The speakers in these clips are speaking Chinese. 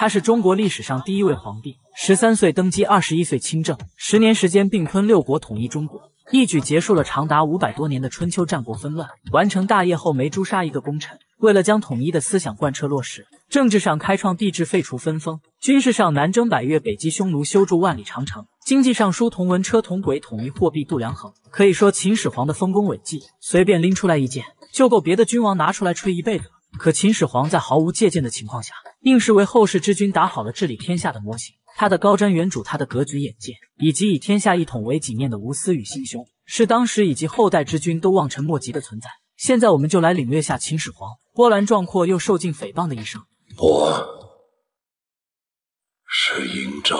他是中国历史上第一位皇帝，十三岁登基，二十一岁亲政，十年时间并吞六国，统一中国，一举结束了长达五百多年的春秋战国纷乱。完成大业后，没诛杀一个功臣。为了将统一的思想贯彻落实，政治上开创帝制，废除分封；军事上南征百越，北击匈奴，修筑万里长城；经济上书同文车同轨，统一货币，度量衡。可以说秦始皇的丰功伟绩，随便拎出来一件，就够别的君王拿出来吹一辈子了。可秦始皇在毫无借鉴的情况下，硬是为后世之君打好了治理天下的模型。他的高瞻远瞩，他的格局眼界，以及以天下一统为己念的无私与心胸，是当时以及后代之君都望尘莫及的存在。现在我们就来领略下秦始皇波澜壮阔又受尽诽谤的一生。我是嬴政。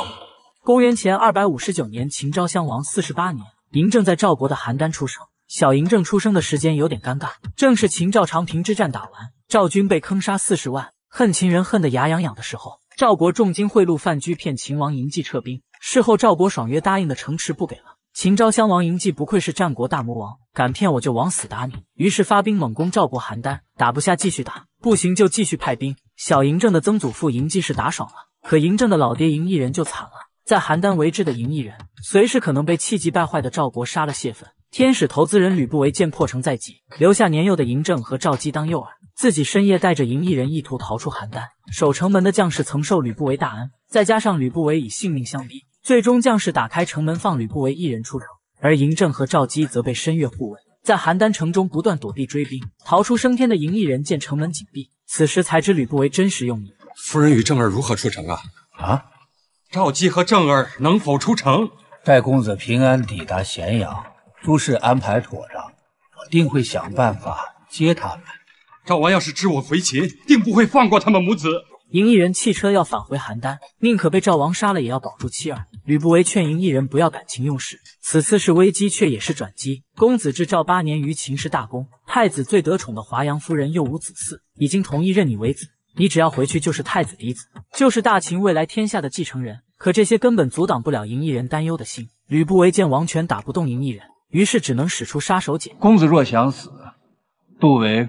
公元前二百五十九年，秦昭襄王四十八年，嬴政在赵国的邯郸出生。小嬴政出生的时间有点尴尬，正是秦赵长平之战打完。赵军被坑杀四十万，恨秦人恨得牙痒痒的时候，赵国重金贿赂范雎，骗秦王嬴稷撤兵。事后赵国爽约答应的城池不给了，秦昭襄王嬴稷不愧是战国大魔王，敢骗我就往死打你。于是发兵猛攻赵国邯郸，打不下继续打，不行就继续派兵。小嬴政的曾祖父嬴稷是打爽了，可嬴政的老爹嬴异人就惨了，在邯郸为质的嬴异人，随时可能被气急败坏的赵国杀了泄愤。天使投资人吕不韦见破城在即，留下年幼的嬴政和赵姬当诱饵。自己深夜带着嬴异人意图逃出邯郸，守城门的将士曾受吕不韦大恩，再加上吕不韦以性命相逼，最终将士打开城门放吕不韦一人出城，而嬴政和赵姬则被深越护卫，在邯郸城中不断躲避追兵，逃出升天的嬴异人见城门紧闭，此时才知吕不韦真实用意。夫人与正儿如何出城啊？啊，赵姬和正儿能否出城？待公子平安抵达咸阳，诸事安排妥当，我定会想办法接他们。赵王要是知我回秦，定不会放过他们母子。嬴异人弃车要返回邯郸，宁可被赵王杀了，也要保住妻儿。吕不韦劝嬴异人不要感情用事，此次是危机，却也是转机。公子至赵八年，于秦是大功，太子最得宠的华阳夫人又无子嗣，已经同意认你为子。你只要回去，就是太子嫡子，就是大秦未来天下的继承人。可这些根本阻挡不了嬴异人担忧的心。吕不韦见王权打不动嬴异人，于是只能使出杀手锏。公子若想死，杜维。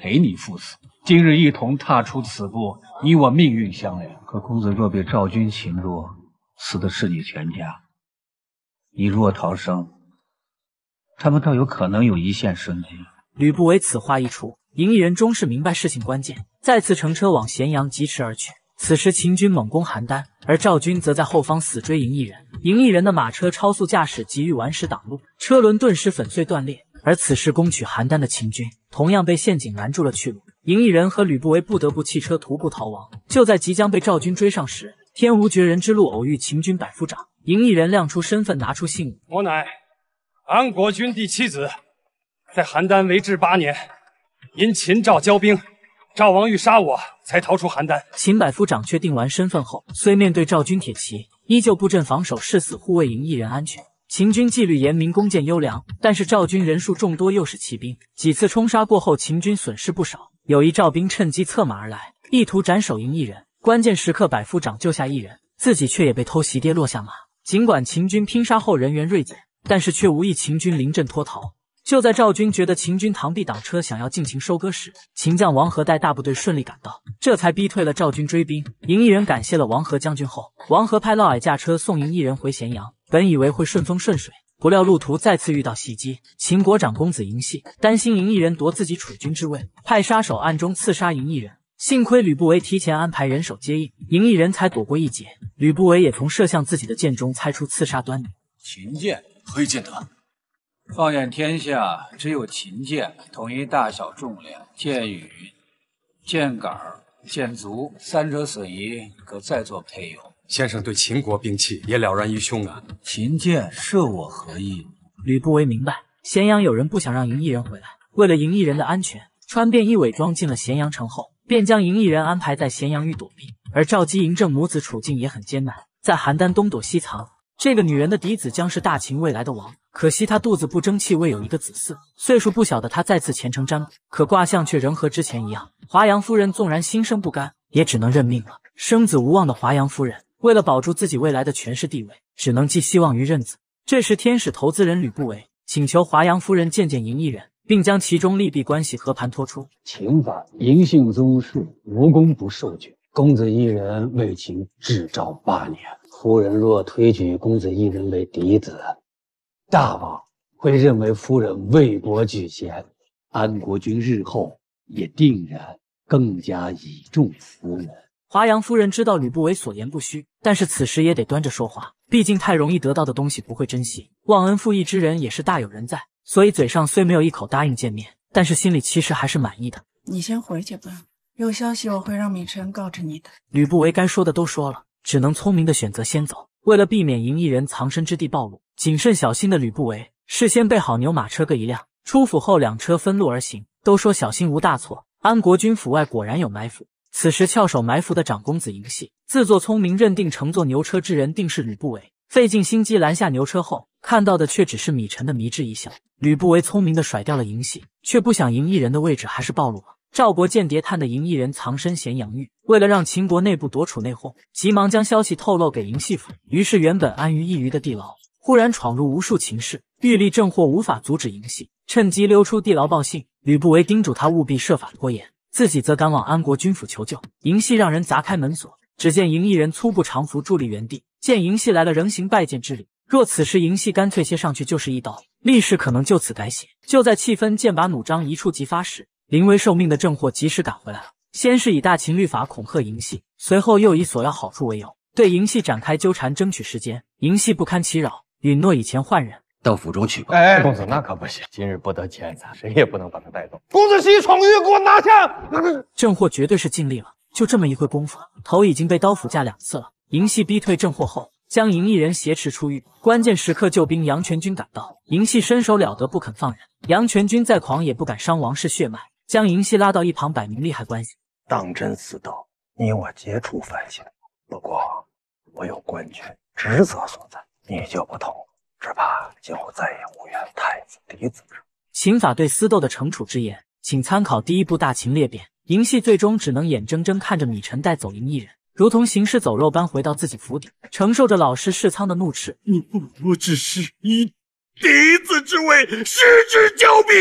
陪你赴死，今日一同踏出此步，你我命运相连。可公子若被赵军擒住，死的是你全家。你若逃生，他们倒有可能有一线生机。吕不韦此话一出，赢异人终是明白事情关键，再次乘车往咸阳疾驰而去。此时秦军猛攻邯郸，而赵军则在后方死追赢异人。赢异人的马车超速驾驶，急于顽石挡路，车轮顿时粉碎断裂。而此时攻取邯郸的秦军同样被陷阱拦住了去路，嬴异人和吕不韦不得不弃车徒步逃亡。就在即将被赵军追上时，天无绝人之路，偶遇秦军百夫长。嬴异人亮出身份，拿出信物：“我乃安国君第七子，在邯郸为治八年，因秦赵交兵，赵王欲杀我，才逃出邯郸。”秦百夫长确定完身份后，虽面对赵军铁骑，依旧布阵防守，誓死护卫嬴异人安全。秦军纪律严明，弓箭优良，但是赵军人数众多，又是骑兵，几次冲杀过后，秦军损失不少。有一赵兵趁机策马而来，意图斩首赢异人。关键时刻，百夫长救下一人，自己却也被偷袭跌落下马。尽管秦军拼杀后人员锐减，但是却无意秦军临阵脱逃。就在赵军觉得秦军螳臂挡车，想要尽情收割时，秦将王和带大部队顺利赶到，这才逼退了赵军追兵。嬴异人感谢了王和将军后，王和派嫪毐驾车送嬴异人回咸阳。本以为会顺风顺水，不料路途再次遇到袭击。秦国长公子嬴系担心嬴异人夺自己储君之位，派杀手暗中刺杀嬴异人。幸亏吕不韦提前安排人手接应，嬴异人才躲过一劫。吕不韦也从射向自己的箭中猜出刺杀端倪。秦剑何以见得？放眼天下，只有秦剑统一大小重量、剑羽、剑杆、剑足三者损益，可再做配用。先生对秦国兵器也了然于胸啊！秦剑射我何意？吕不韦明白，咸阳有人不想让嬴异人回来，为了嬴异人的安全，穿便衣伪装进了咸阳城后，便将嬴异人安排在咸阳狱躲避。而赵姬嬴政母子处境也很艰难，在邯郸东躲西藏。这个女人的嫡子将是大秦未来的王，可惜她肚子不争气，未有一个子嗣。岁数不小的她再次虔诚占卜，可卦象却仍和之前一样。华阳夫人纵然心生不甘，也只能认命了。生子无望的华阳夫人。为了保住自己未来的权势地位，只能寄希望于认子。这时，天使投资人吕不韦请求华阳夫人见见嬴异人，并将其中利弊关系和盘托出。秦法嬴姓宗室无功不受爵，公子一人为秦至诏八年，夫人若推举公子一人为嫡子，大王会认为夫人为国举贤，安国君日后也定然更加倚重夫人。华阳夫人知道吕不韦所言不虚，但是此时也得端着说话，毕竟太容易得到的东西不会珍惜，忘恩负义之人也是大有人在，所以嘴上虽没有一口答应见面，但是心里其实还是满意的。你先回去吧，有消息我会让敏晨告知你的。吕不韦该说的都说了，只能聪明的选择先走。为了避免赢异人藏身之地暴露，谨慎小心的吕不韦事先备好牛马车各一辆，出府后两车分路而行。都说小心无大错，安国君府外果然有埋伏。此时翘首埋伏的长公子嬴系，自作聪明，认定乘坐牛车之人定是吕不韦，费尽心机拦下牛车后，看到的却只是米晨的迷之一笑。吕不韦聪明的甩掉了嬴系，却不想嬴异人的位置还是暴露了。赵国间谍探的嬴异人藏身咸阳狱，为了让秦国内部夺储内讧，急忙将消息透露给嬴系府。于是原本安于一隅的地牢，忽然闯入无数秦氏，玉立正祸无法阻止嬴系，趁机溜出地牢报信。吕不韦叮嘱他务必设法拖延。自己则赶往安国君府求救。嬴系让人砸开门锁，只见嬴一人粗布长服伫立原地。见嬴系来了，仍行拜见之礼。若此时嬴系干脆些上去就是一刀，历史可能就此改写。就在气氛剑拔弩张、一触即发时，临危受命的郑货及时赶回来了。先是以大秦律法恐吓嬴系，随后又以索要好处为由，对嬴系展开纠缠，争取时间。嬴系不堪其扰，允诺以前换人。到府中去吧。哎，公子那可不行，今日不得钱财，谁也不能把他带走。公子西闯狱，给我拿下！郑获绝对是尽力了，就这么一会功夫，头已经被刀斧架两次了。银系逼退郑获后，将嬴异人挟持出狱。关键时刻，救兵杨全军赶到，银系身手了得，不肯放人。杨全军再狂也不敢伤王氏血脉，将银系拉到一旁，摆明利害关系。当真死斗，你我皆出凡心。不过我有官权职责所在，你就不同。只怕今后再也无缘太子嫡子之秦法对私斗的惩处之言，请参考第一部《大秦裂变》。嬴系最终只能眼睁睁看着米晨带走嬴异人，如同行尸走肉般回到自己府邸，承受着老师世仓的怒斥。你不过只是以嫡子之位失之交臂，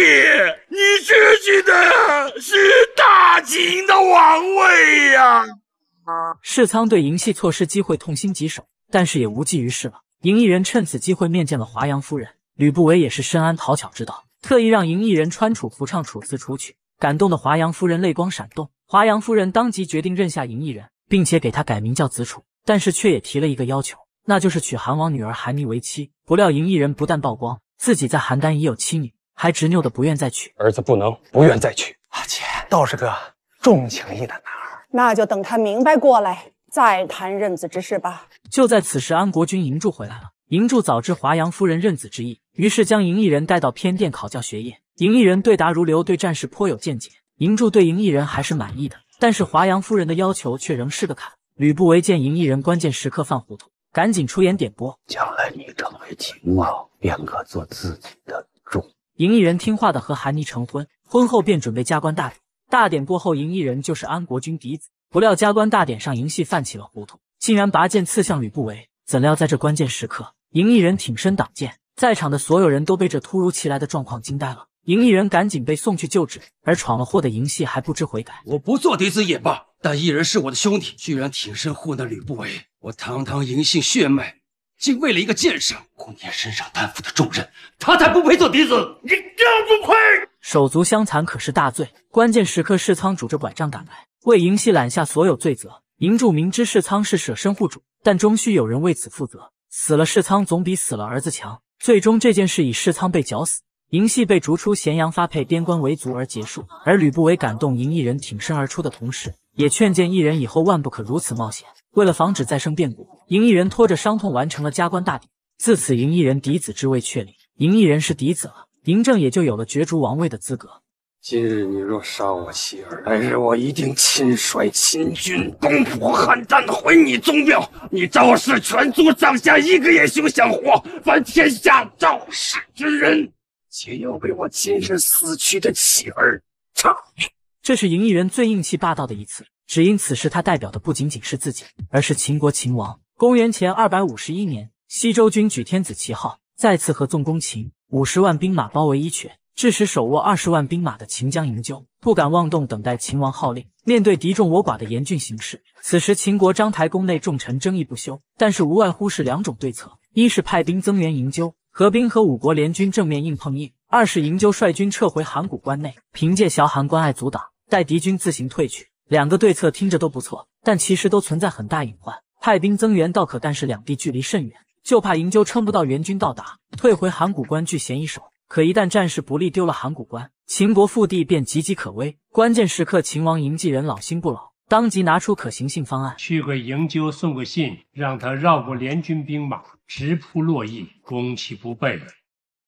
你失去的是大秦的王位呀！啊世仓对嬴系错失机会痛心疾首，但是也无济于事了。嬴异人趁此机会面见了华阳夫人，吕不韦也是深谙讨巧之道，特意让嬴异人穿楚服唱楚辞楚曲，感动的华阳夫人泪光闪动。华阳夫人当即决定认下嬴异人，并且给他改名叫子楚，但是却也提了一个要求，那就是娶韩王女儿韩妮为妻。不料嬴异人不但曝光自己在邯郸已有妻女，还执拗的不愿再娶儿子，不能不愿再娶。阿姐倒是个重情义的男儿，那就等他明白过来。再谈认子之事吧。就在此时，安国君嬴柱回来了。嬴柱早知华阳夫人认子之意，于是将嬴异人带到偏殿考教学业。嬴异人对答如流，对战事颇有见解。嬴柱对嬴异人还是满意的，但是华阳夫人的要求却仍是个坎。吕不韦见嬴异人关键时刻犯糊涂，赶紧出言点拨：将来你成为秦王，便可做自己的主。嬴异人听话的和韩妮成婚，婚后便准备加官大典。大典过后，嬴异人就是安国君嫡子。不料加官大典上，嬴系犯起了糊涂，竟然拔剑刺向吕不韦。怎料在这关键时刻，嬴异人挺身挡剑，在场的所有人都被这突如其来的状况惊呆了。嬴异人赶紧被送去救治，而闯了祸的嬴系还不知悔改。我不做嫡子也罢，但异人是我的兄弟，居然挺身护那吕不韦，我堂堂嬴姓血脉，竟为了一个剑圣，顾念身上担负的重任，他才不配做嫡子，你更不配！手足相残可是大罪。关键时刻，世仓拄着拐杖赶来。为嬴系揽下所有罪责，嬴柱明知世仓是舍身护主，但终须有人为此负责。死了世仓总比死了儿子强。最终这件事以世仓被绞死，嬴系被逐出咸阳，发配边关为卒而结束。而吕不韦感动嬴异人挺身而出的同时，也劝谏异人以后万不可如此冒险。为了防止再生变故，嬴异人拖着伤痛完成了加官大典。自此，嬴异人嫡子之位确立，嬴异人是嫡子了，嬴政也就有了角逐王位的资格。今日你若杀我妻儿，来日我一定亲率秦军攻破邯郸，毁你宗庙。你赵氏全族上下一个也休想活！凡天下赵氏之人，皆要为我今日死去的妻儿偿命。这是嬴异人最硬气霸道的一次，只因此时他代表的不仅仅是自己，而是秦国秦王。公元前二百五十一年，西周军举天子旗号，再次合纵攻秦，五十万兵马包围伊阙。致使手握二十万兵马的秦将营救不敢妄动，等待秦王号令。面对敌众我寡的严峻形势，此时秦国章台宫内重臣争议不休，但是无外乎是两种对策：一是派兵增援营救，合兵和五国联军正面硬碰硬；二是营救率军撤回函谷关内，凭借崤函关隘阻挡，待敌军自行退去。两个对策听着都不错，但其实都存在很大隐患。派兵增援倒可，但是两地距离甚远，就怕营救撑不到援军到达，退回函谷关据险已守。可一旦战事不利，丢了函谷关，秦国腹地便岌岌可危。关键时刻，秦王嬴稷人老心不老，当即拿出可行性方案，去给营纠送个信，让他绕过联军兵马，直扑洛邑，攻其不备，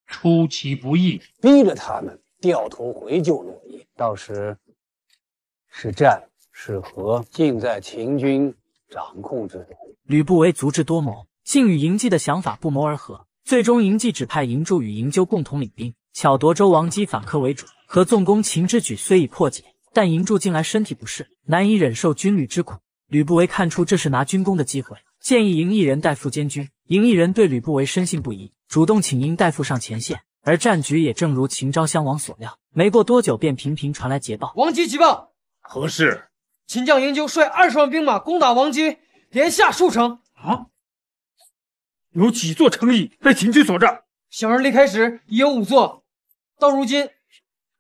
出其不意，逼着他们掉头回救洛邑。到时是战是和，尽在秦军掌控之中。吕不韦足智多谋，竟与嬴稷的想法不谋而合。最终，嬴稷指派嬴柱与嬴纠共同领兵，巧夺周王姬反客为主。和纵攻秦之举虽已破解，但嬴柱近来身体不适，难以忍受军旅之苦。吕不韦看出这是拿军功的机会，建议嬴异人代父监军。嬴异人对吕不韦深信不疑，主动请缨代父上前线。而战局也正如秦昭襄王所料，没过多久便频频传来捷报。王姬急报，何事？秦将嬴纠率二十万兵马攻打王姬，连下数城。啊！有几座城邑被秦军所占？小人离开时已有五座，到如今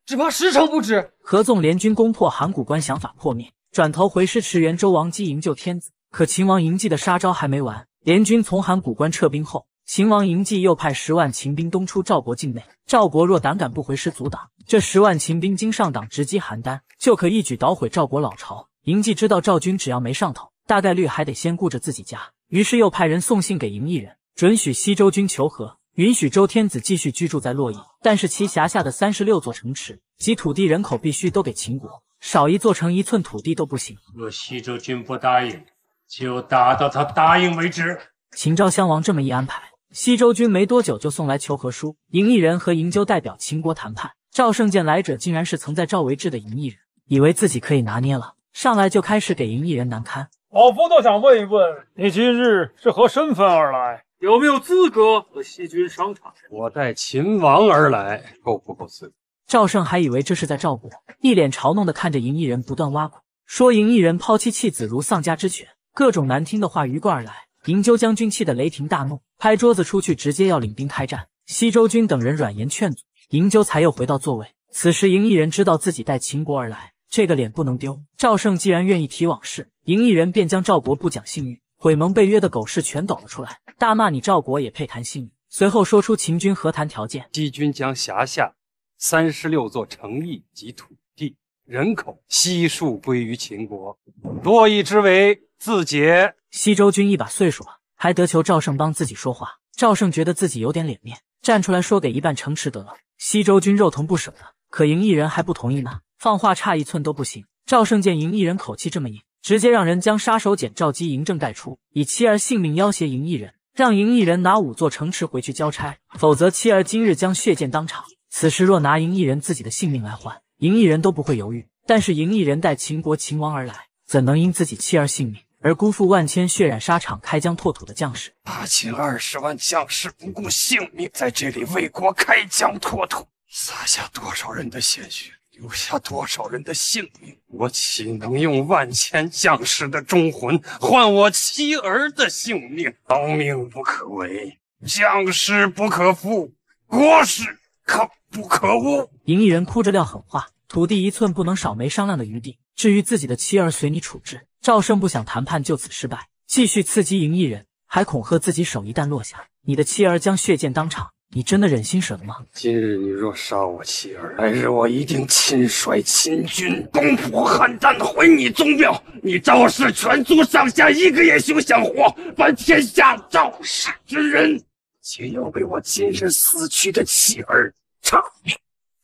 只怕十城不止。合纵联军攻破函谷关，想法破灭，转头回师驰援周王姬营救天子。可秦王嬴稷的杀招还没完，联军从函谷关撤兵后，秦王嬴稷又派十万秦兵东出赵国境内。赵国若胆敢不回师阻挡，这十万秦兵经上党直击邯郸，就可一举捣毁赵国老巢。嬴稷知道赵军只要没上头，大概率还得先顾着自己家，于是又派人送信给嬴异人。准许西周军求和，允许周天子继续居住在洛邑，但是其辖下的三十六座城池及土地人口必须都给秦国，少一座城一寸土地都不行。若西周军不答应，就打到他答应为止。秦昭襄王这么一安排，西周军没多久就送来求和书。嬴异人和嬴纠代表秦国谈判，赵胜见来者竟然是曾在赵为质的嬴异人，以为自己可以拿捏了，上来就开始给嬴异人难堪。老夫倒想问一问，你今日是何身份而来？有没有资格和西军商讨？我带秦王而来，够不够资格？赵胜还以为这是在赵国，一脸嘲弄的看着嬴异人，不断挖苦，说嬴异人抛弃弃子如丧家之犬，各种难听的话鱼贯而来。嬴纠将军气得雷霆大怒，拍桌子出去，直接要领兵开战。西周军等人软言劝阻，嬴纠才又回到座位。此时嬴异人知道自己带秦国而来，这个脸不能丢。赵胜既然愿意提往事，嬴异人便将赵国不讲信誉。毁盟被约的狗事全抖了出来，大骂你赵国也配谈信誉。随后说出秦军和谈条件：西军将辖下三十六座城邑及土地、人口悉数归于秦国，洛邑之围自解。西周军一把岁数了，还得求赵胜帮自己说话。赵胜觉得自己有点脸面，站出来说给一半城池得了。西周军肉疼不舍的，可赢一人还不同意呢，放话差一寸都不行。赵胜见赢一人口气这么硬。直接让人将杀手锏赵姬嬴政带出，以妻儿性命要挟嬴异人，让嬴异人拿五座城池回去交差，否则妻儿今日将血溅当场。此时若拿嬴异人自己的性命来换，嬴异人都不会犹豫。但是嬴异人带秦国秦王而来，怎能因自己妻儿性命而辜负万千血染沙场、开疆拓土的将士？大秦二十万将士不顾性命在这里为国开疆拓土，洒下多少人的鲜血？留下多少人的性命？我岂能用万千将士的忠魂换我妻儿的性命？刀命不可违，将士不可负，国事可不可误。嬴异人哭着撂狠话：土地一寸不能少，没商量的余地。至于自己的妻儿，随你处置。赵胜不想谈判就此失败，继续刺激嬴异人，还恐吓自己手一旦落下，你的妻儿将血溅当场。你真的忍心舍得吗？今日你若杀我妻儿，来日我一定亲率秦军东扑邯郸，毁你宗庙。你赵氏全族上下一个也休想活！凡天下赵氏之人，皆要为我今日死去的妻儿偿命。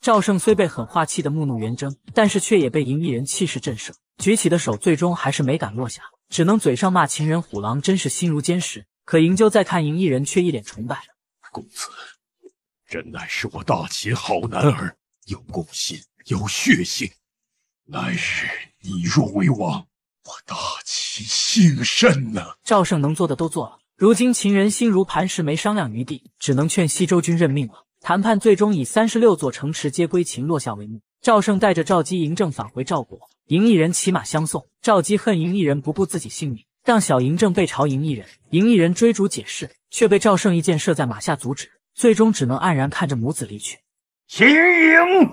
赵胜虽被狠话气得目怒圆睁，但是却也被嬴异人气势震慑，举起的手最终还是没敢落下，只能嘴上骂秦人虎狼，真是心如坚石。可嬴纠再看嬴异人，却一脸崇拜。公子。真乃是我大秦好男儿，有公心，有血性。来日你若为王，我大秦幸甚呢？赵胜能做的都做了，如今秦人心如磐石，没商量余地，只能劝西周军认命了。谈判最终以三十六座城池皆归秦落下帷幕。赵胜带着赵姬、嬴政返回赵国，嬴异人骑马相送。赵姬恨嬴异人不顾自己性命，让小嬴政背朝嬴异人。嬴异人追逐解释，却被赵胜一箭射在马下阻止，最终只能黯然看着母子离去。秦嬴，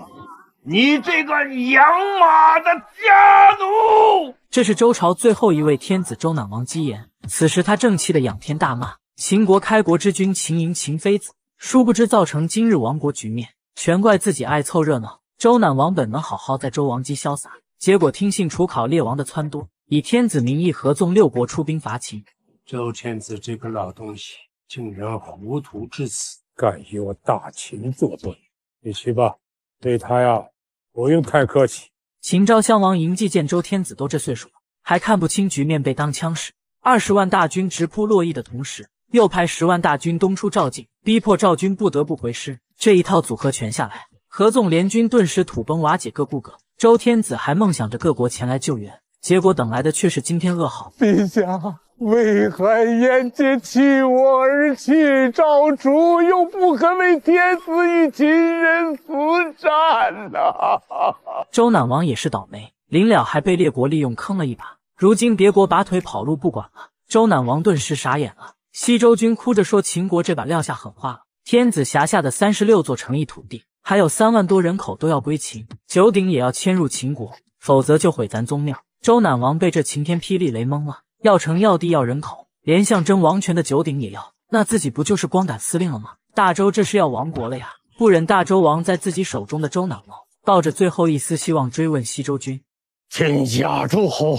你这个养马的家奴！这是周朝最后一位天子周赧王姬延，此时他正气得仰天大骂秦国开国之君秦嬴秦非子，殊不知造成今日亡国局面，全怪自己爱凑热闹。周赧王本能好好在周王姬潇洒，结果听信楚考烈王的撺掇，以天子名义合纵六国出兵伐秦。周天子这个老东西，竟然糊涂至此，敢与我大秦作对！你去吧，对他呀，不用太客气。秦昭襄王嬴稷见周天子都这岁数了，还看不清局面，被当枪使。二十万大军直扑洛邑的同时，又派十万大军东出赵境，逼迫赵军不得不回师。这一套组合拳下来。合纵联军顿时土崩瓦解，各顾各。周天子还梦想着各国前来救援，结果等来的却是惊天噩耗。陛下为何眼见弃我而弃赵主，又不肯为天子与秦人死战呢？周赧王也是倒霉，临了还被列国利用坑了一把。如今别国拔腿跑路不管了，周赧王顿时傻眼了。西周军哭着说：“秦国这把撂下狠话了，天子辖下的三十六座城邑土地。”还有三万多人口都要归秦，九鼎也要迁入秦国，否则就毁咱宗庙。周赧王被这晴天霹雳雷懵了，要城要地要人口，连象征王权的九鼎也要，那自己不就是光杆司令了吗？大周这是要亡国了呀！不忍大周王在自己手中的周赧王，抱着最后一丝希望追问西周君：天下诸侯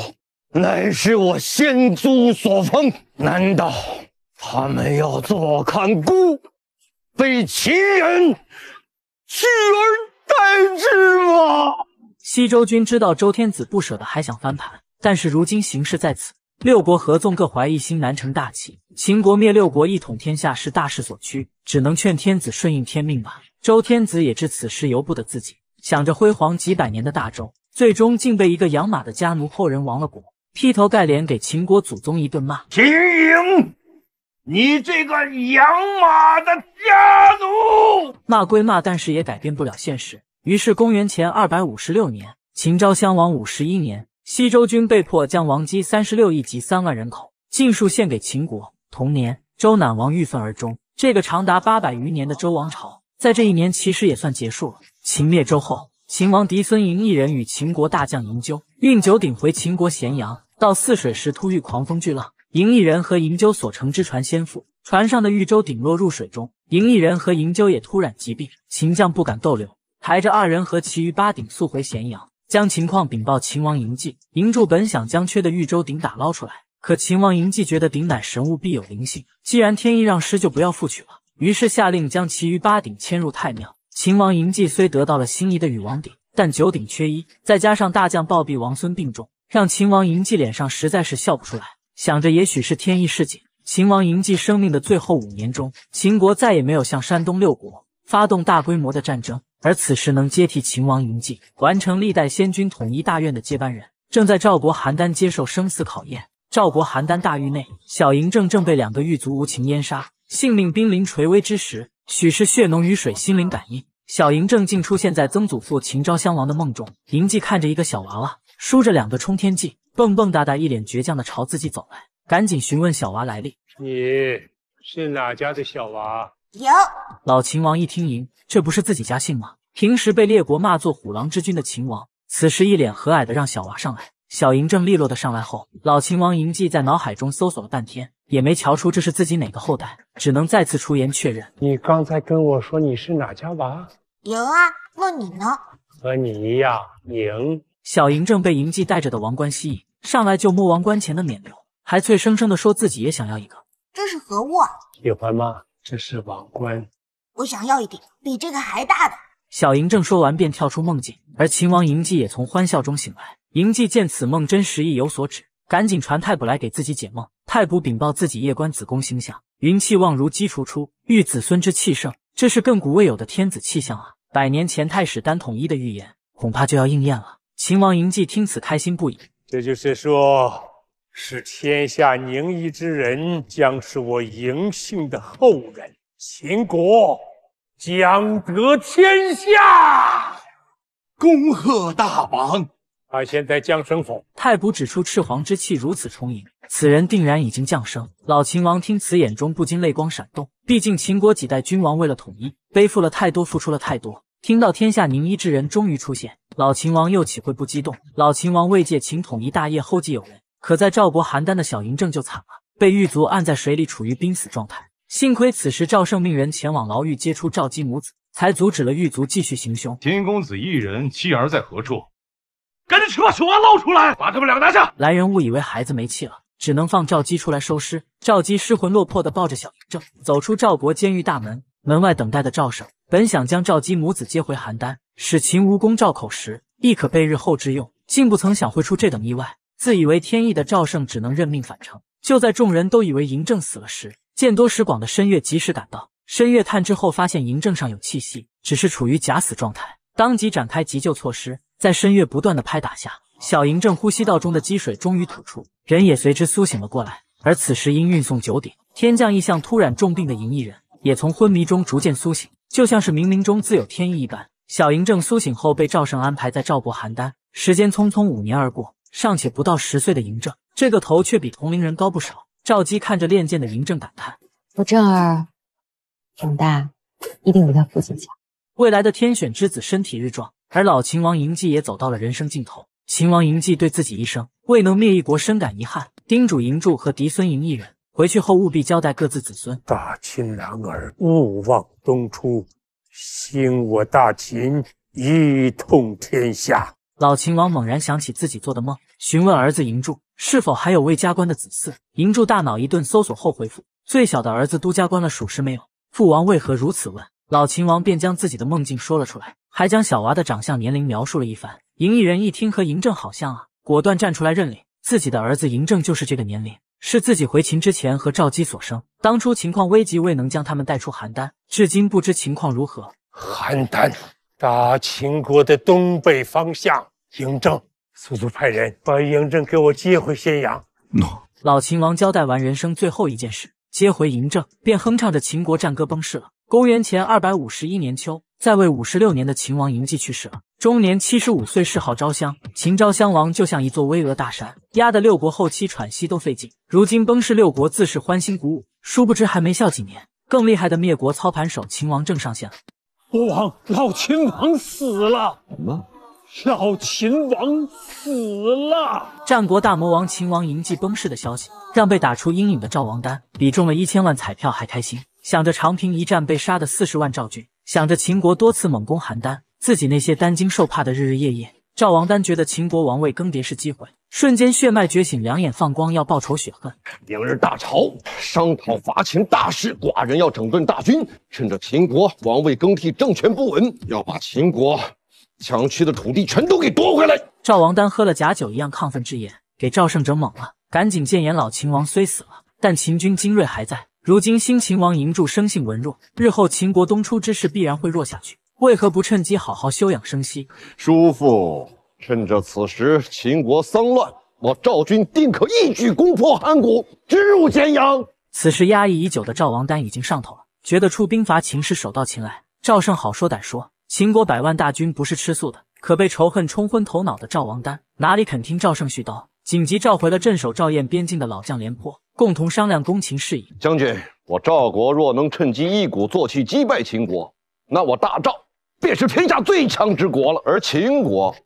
乃是我先祖所封，难道他们要坐看孤，被秦人？取而代之吗？西周君知道周天子不舍得，还想翻盘，但是如今形势在此，六国合纵各怀一心，难成大器。秦国灭六国，一统天下是大势所趋，只能劝天子顺应天命吧。周天子也知此事由不得自己，想着辉煌几百年的大周，最终竟被一个养马的家奴后人亡了国，劈头盖脸给秦国祖宗一顿骂。秦嬴。你这个养马的家奴！骂归骂，但是也改变不了现实。于是，公元前二百五十六年，秦昭襄王五十一年，西周军被迫将王姬三十六亿及三万人口尽数献给秦国。同年，周赧王郁愤而终。这个长达八百余年的周王朝，在这一年其实也算结束了。秦灭周后，秦王嫡孙嬴异人与秦国大将嬴纠运九鼎回秦国咸阳，到泗水时突遇狂风巨浪。嬴异人和嬴纠所乘之船先覆，船上的玉舟顶落入水中，嬴异人和嬴纠也突然疾病，秦将不敢逗留，抬着二人和其余八鼎速回咸阳，将情况禀报秦王嬴稷。嬴柱本想将缺的玉州鼎打捞出来，可秦王嬴稷觉得鼎乃神物，必有灵性，既然天意让失，就不要复取了。于是下令将其余八鼎迁入太庙。秦王嬴稷虽得到了心仪的禹王鼎，但九鼎缺一，再加上大将暴毙王孙病重，让秦王嬴稷脸上实在是笑不出来。想着也许是天意示警，秦王嬴稷生命的最后五年中，秦国再也没有向山东六国发动大规模的战争。而此时能接替秦王嬴稷，完成历代先君统一大院的接班人，正在赵国邯郸接受生死考验。赵国邯郸大狱内，小嬴政正被两个狱卒无情淹杀，性命濒临垂危之时，许是血浓于水，心灵感应，小嬴政竟出现在曾祖父秦昭襄王的梦中。嬴稷看着一个小娃娃，梳着两个冲天髻。蹦蹦哒哒，一脸倔强的朝自己走来，赶紧询问小娃来历。你是哪家的小娃？有。老秦王一听，赢这不是自己家姓吗？平时被列国骂作虎狼之君的秦王，此时一脸和蔼的让小娃上来。小嬴政利落的上来后，老秦王嬴稷在脑海中搜索了半天，也没瞧出这是自己哪个后代，只能再次出言确认。你刚才跟我说你是哪家娃？赢啊，问你呢。和你一样，赢。小嬴政被嬴稷带着的王冠吸引。上来就摸王冠前的冕旒，还脆生生的说自己也想要一个。这是何物啊？喜欢吗？这是王冠，我想要一顶比这个还大的。小嬴正说完，便跳出梦境，而秦王嬴稷也从欢笑中醒来。嬴稷见此梦真实，意有所指，赶紧传太卜来给自己解梦。太卜禀报自己夜观子宫星象，云气旺如鸡雏出，育子孙之气盛，这是亘古未有的天子气象啊！百年前太史丹统一的预言，恐怕就要应验了。秦王嬴稷听此开心不已。这就是说，是天下宁夷之人将是我嬴姓的后人，秦国将得天下。恭贺大王！他现在降生否？太卜指出赤黄之气如此充盈，此人定然已经降生。老秦王听此，眼中不禁泪光闪动。毕竟秦国几代君王为了统一，背负了太多，付出了太多。听到天下宁一之人终于出现，老秦王又岂会不激动？老秦王为借秦统一大业后继有人，可在赵国邯郸的小嬴政就惨了，被狱卒按在水里，处于濒死状态。幸亏此时赵胜命人前往牢狱接出赵姬母子，才阻止了狱卒继续行凶。秦公子一人，妻儿在何处？赶紧去把手腕露出来，把他们两个拿下！来人误以为孩子没气了，只能放赵姬出来收尸。赵姬失魂落魄的抱着小嬴政走出赵国监狱大门，门外等待的赵胜本想将赵姬母子接回邯郸，使秦无功赵口实，亦可备日后之用，竟不曾想会出这等意外。自以为天意的赵胜只能认命返程。就在众人都以为嬴政死了时，见多识广的申月及时赶到。申月探知后发现嬴政上有气息，只是处于假死状态，当即展开急救措施。在申月不断的拍打下，小嬴政呼吸道中的积水终于吐出，人也随之苏醒了过来。而此时因运送九鼎，天降异象突然重病的嬴异人，也从昏迷中逐渐苏醒，就像是冥冥中自有天意一般。小嬴政苏醒后，被赵胜安排在赵国邯郸。时间匆匆五年而过，尚且不到十岁的嬴政，这个头却比同龄人高不少。赵姬看着练剑的嬴政，感叹：“我正儿长大，一定比他父亲强。”未来的天选之子身体日壮。而老秦王嬴稷也走到了人生尽头。秦王嬴稷对自己一生未能灭一国深感遗憾，叮嘱嬴柱和嫡孙嬴异人回去后务必交代各自子孙。大秦男儿勿忘东出，兴我大秦一统天下。老秦王猛然想起自己做的梦，询问儿子嬴柱是否还有未加官的子嗣。嬴柱大脑一顿搜索后回复：最小的儿子都加官了，属实没有。父王为何如此问？老秦王便将自己的梦境说了出来。还将小娃的长相、年龄描述了一番。嬴异人一听和嬴政好像啊，果断站出来认领，自己的儿子嬴政就是这个年龄，是自己回秦之前和赵姬所生。当初情况危急，未能将他们带出邯郸，至今不知情况如何。邯郸，大秦国的东北方向。嬴政，速速派人把嬴政给我接回咸阳。诺。老秦王交代完人生最后一件事，接回嬴政，便哼唱着秦国战歌崩逝了。公元前二百五十一年秋。在位五十六年的秦王嬴稷去世了，终年七十五岁，谥号昭襄。秦昭襄王就像一座巍峨大山，压得六国后期喘息都费劲。如今崩逝，六国自是欢欣鼓舞。殊不知还没笑几年，更厉害的灭国操盘手秦王正上线了。国王，老秦王死了！什么？老秦王死了！战国大魔王秦王嬴稷崩逝的消息，让被打出阴影的赵王丹比中了一千万彩票还开心。想着长平一战被杀的四十万赵军，想着秦国多次猛攻邯郸，自己那些担惊受怕的日日夜夜，赵王丹觉得秦国王位更迭是机会，瞬间血脉觉醒，两眼放光，要报仇雪恨。明日大朝，商讨伐秦大事，寡人要整顿大军，趁着秦国王位更替，政权不稳，要把秦国抢去的土地全都给夺回来。赵王丹喝了假酒一样亢奋之言，给赵胜整懵了，赶紧谏言：老秦王虽死了，但秦军精锐还在。如今新秦王嬴柱生性文弱，日后秦国东出之势必然会弱下去。为何不趁机好好休养生息？叔父，趁着此时秦国丧乱，我赵军定可一举攻破函谷，直入咸阳。此时压抑已久的赵王丹已经上头了，觉得出兵伐秦是手到擒来。赵胜好说歹说，秦国百万大军不是吃素的。可被仇恨冲昏头脑的赵王丹哪里肯听赵胜絮叨，紧急召回了镇守赵燕边境的老将廉颇。共同商量攻秦事宜。将军，我赵国若能趁机一鼓作气击败秦国，那我大赵便是天下最强之国了。而秦国，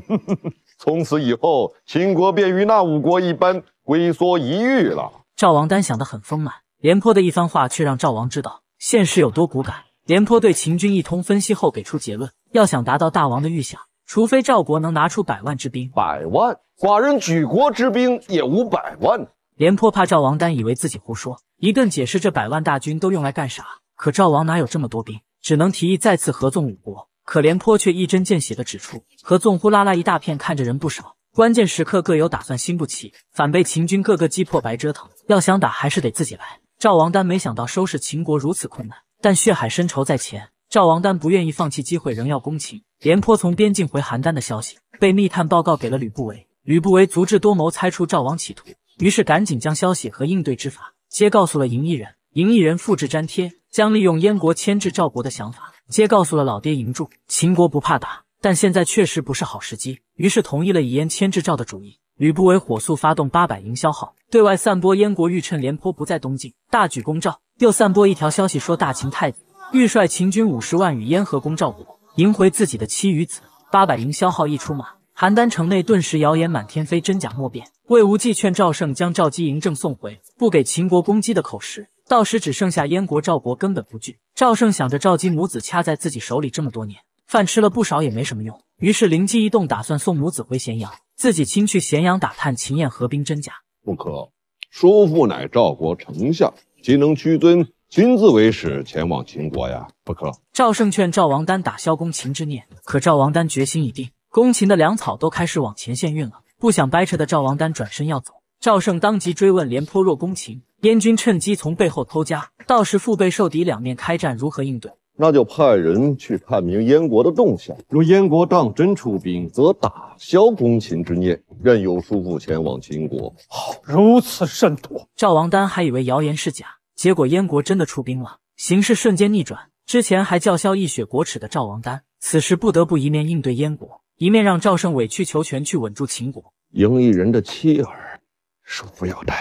从此以后，秦国便与那五国一般龟缩一隅了。赵王丹想得很丰满，廉颇的一番话却让赵王知道现实有多骨感。廉颇对秦军一通分析后，给出结论：要想达到大王的预想，除非赵国能拿出百万之兵。百万？寡人举国之兵也无百万。廉颇怕赵王丹以为自己胡说，一顿解释这百万大军都用来干啥。可赵王哪有这么多兵，只能提议再次合纵五国。可廉颇却一针见血地指出，合纵呼啦啦一大片，看着人不少，关键时刻各有打算，心不齐，反被秦军个个击破，白折腾。要想打，还是得自己来。赵王丹没想到收拾秦国如此困难，但血海深仇在前，赵王丹不愿意放弃机会，仍要攻秦。廉颇从边境回邯郸的消息被密探报告给了吕不韦，吕不韦足智多谋，猜出赵王企图。于是赶紧将消息和应对之法皆告诉了嬴异人。嬴异人复制粘贴，将利用燕国牵制赵国的想法，皆告诉了老爹嬴柱。秦国不怕打，但现在确实不是好时机，于是同意了以燕牵制赵的主意。吕不韦火速发动八百营销号，对外散播燕国欲趁廉颇不在东晋，大举攻赵。又散播一条消息，说大秦太子欲率秦军五十万与燕合攻赵国，迎回自己的妻与子。八百营销号一出马，邯郸城内顿时谣言满天飞，真假莫辨。魏无忌劝赵胜将赵姬嬴政送回，不给秦国攻击的口实，到时只剩下燕国、赵国，根本不惧。赵胜想着赵姬母子掐在自己手里这么多年，饭吃了不少也没什么用，于是灵机一动，打算送母子回咸阳。自己亲去咸阳打探秦燕合兵真假，不可。叔父乃赵国丞相，即能屈尊亲自为使前往秦国呀？不可。赵胜劝赵王丹打消攻秦之念，可赵王丹决心已定，攻秦的粮草都开始往前线运了，不想掰扯的赵王丹转身要走。赵胜当即追问廉颇：若攻秦，燕军趁机从背后偷家，到时腹背受敌，两面开战，如何应对？那就派人去探明燕国的动向。若燕国当真出兵，则打消攻秦之念，任由叔父前往秦国。好，如此甚妥。赵王丹还以为谣言是假，结果燕国真的出兵了，形势瞬间逆转。之前还叫嚣一雪国耻的赵王丹，此时不得不一面应对燕国，一面让赵胜委曲求全去稳住秦国。赢一人的妻儿，叔父要带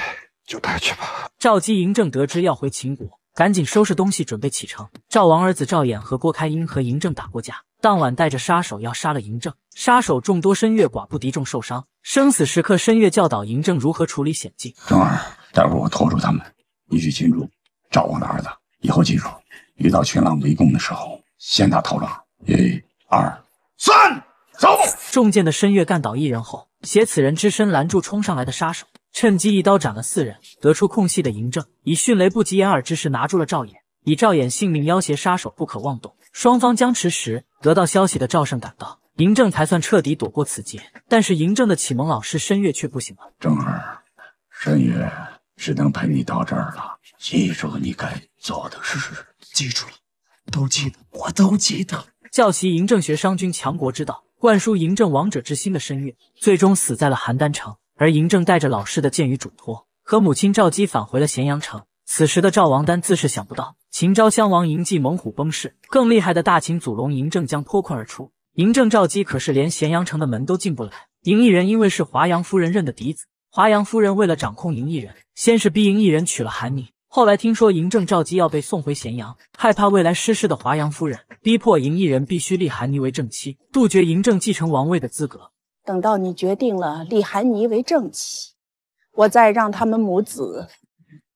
就带去吧。赵姬嬴政得知要回秦国。赶紧收拾东西，准备启程。赵王儿子赵衍和郭开英和嬴政打过架，当晚带着杀手要杀了嬴政。杀手众多，申月寡不敌众受伤。生死时刻，申月教导嬴政如何处理险境。正儿，待会儿我拖住他们，你去擒住赵王的儿子。以后记住，遇到群狼围攻的时候，先打头狼。一、二、三，走！中箭的申月干倒一人后，携此人之身拦住冲上来的杀手。趁机一刀斩了四人，得出空隙的嬴政以迅雷不及掩耳之势拿住了赵衍，以赵衍性命要挟杀手不可妄动。双方僵持时，得到消息的赵胜赶到，嬴政才算彻底躲过此劫。但是嬴政的启蒙老师申月却不行了。正儿，申月只能陪你到这儿了，记住你该做的事。记住了，都记得，我都记得。教习嬴政学商君强国之道，灌输嬴政王者之心的申月，最终死在了邯郸城。而嬴政带着老师的剑与嘱托，和母亲赵姬返回了咸阳城。此时的赵王丹自是想不到，秦昭襄王嬴稷猛虎崩逝，更厉害的大秦祖龙嬴政将脱困而出。嬴政赵姬可是连咸阳城的门都进不来。嬴异人因为是华阳夫人认的嫡子，华阳夫人为了掌控嬴异人，先是逼嬴异人娶了韩妮，后来听说嬴政赵姬要被送回咸阳，害怕未来失势的华阳夫人，逼迫嬴异人必须立韩妮为正妻，杜绝嬴政继承王位的资格。等到你决定了立韩妮为正妻，我再让他们母子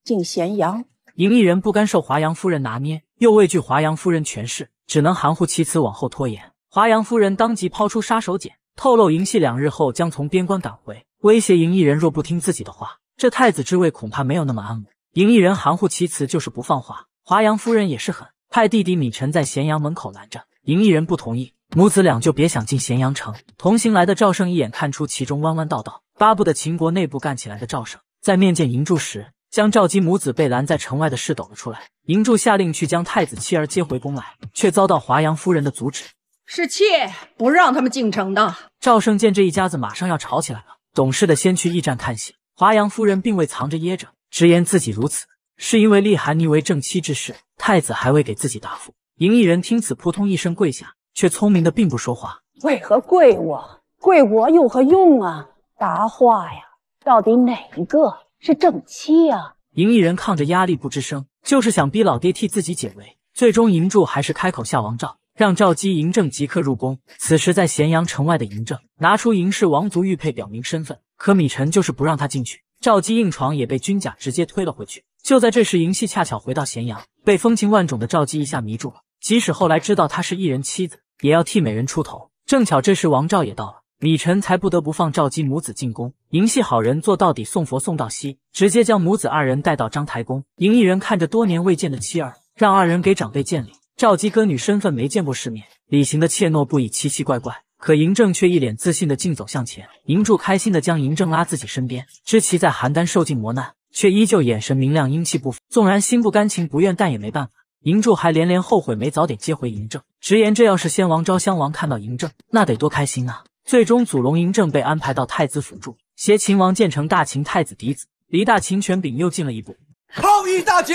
进咸阳。嬴异人不甘受华阳夫人拿捏，又畏惧华阳夫人权势，只能含糊其辞，往后拖延。华阳夫人当即抛出杀手锏，透露嬴系两日后将从边关赶回，威胁嬴异人若不听自己的话，这太子之位恐怕没有那么安稳。嬴异人含糊其辞，就是不放话。华阳夫人也是狠，派弟弟米晨在咸阳门口拦着，嬴异人不同意。母子俩就别想进咸阳城。同行来的赵胜一眼看出其中弯弯道道，巴不得秦国内部干起来的赵胜，在面见嬴柱时，将赵姬母子被拦在城外的事抖了出来。嬴柱下令去将太子妻儿接回宫来，却遭到华阳夫人的阻止，是妾不让他们进城的。赵胜见这一家子马上要吵起来了，懂事的先去驿站看戏。华阳夫人并未藏着掖着，直言自己如此是因为立韩妮为正妻之事，太子还未给自己答复。嬴异人听此，扑通一声跪下。却聪明的并不说话，为何跪我？跪我有何用啊？答话呀！到底哪一个是正妻啊？嬴异人抗着压力不吱声，就是想逼老爹替自己解围。最终嬴柱还是开口下王诏，让赵姬嬴政即刻入宫。此时在咸阳城外的嬴政拿出嬴氏王族玉佩表明身份，可米臣就是不让他进去。赵姬硬闯也被军甲直接推了回去。就在这时，嬴系恰巧回到咸阳，被风情万种的赵姬一下迷住了。即使后来知道她是异人妻子。也要替美人出头。正巧这时王诏也到了，米晨才不得不放赵姬母子进宫。嬴系好人做到底，送佛送到西，直接将母子二人带到章台宫。嬴异人看着多年未见的妻儿，让二人给长辈见礼。赵姬歌女身份没见过世面，礼行的怯懦不已，奇奇怪怪。可嬴政却一脸自信的竞走向前。嬴柱开心的将嬴政拉自己身边，知其在邯郸受尽磨难，却依旧眼神明亮，英气不凡。纵然心不甘情不愿，但也没办法。嬴柱还连连后悔没早点接回嬴政，直言这要是先王昭襄王看到嬴政，那得多开心啊！最终，祖龙嬴政被安排到太子府住，携秦王建成大秦太子嫡子，离大秦权柄又近了一步。抗议大捷，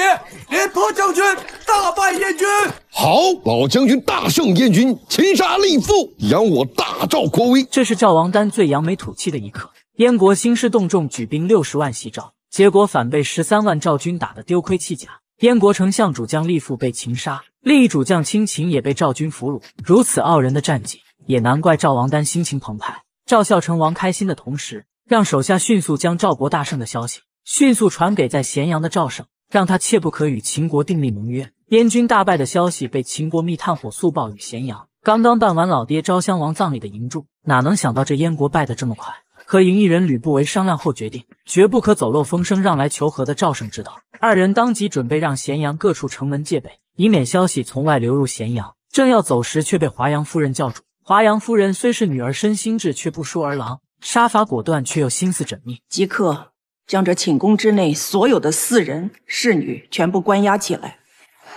廉颇将军大败燕军。好，老将军大胜燕军，擒杀立父，扬我大赵国威。这是赵王丹最扬眉吐气的一刻。燕国兴师动众，举兵六十万袭赵，结果反被十三万赵军打得丢盔弃甲。燕国丞相主将立父被擒杀，另一主将亲秦也被赵军俘虏。如此傲人的战绩，也难怪赵王丹心情澎湃。赵孝成王开心的同时，让手下迅速将赵国大胜的消息。迅速传给在咸阳的赵胜，让他切不可与秦国订立盟约。燕军大败的消息被秦国密探火速报与咸阳。刚刚办完老爹昭襄王葬礼的嬴柱，哪能想到这燕国败得这么快？和银翼人吕不韦商量后决定，绝不可走漏风声，让来求和的赵胜知道。二人当即准备让咸阳各处城门戒备，以免消息从外流入咸阳。正要走时，却被华阳夫人叫住。华阳夫人虽是女儿身心智，却不输儿郎，杀伐果断，却又心思缜密。即刻。将这寝宫之内所有的四人、侍女全部关押起来，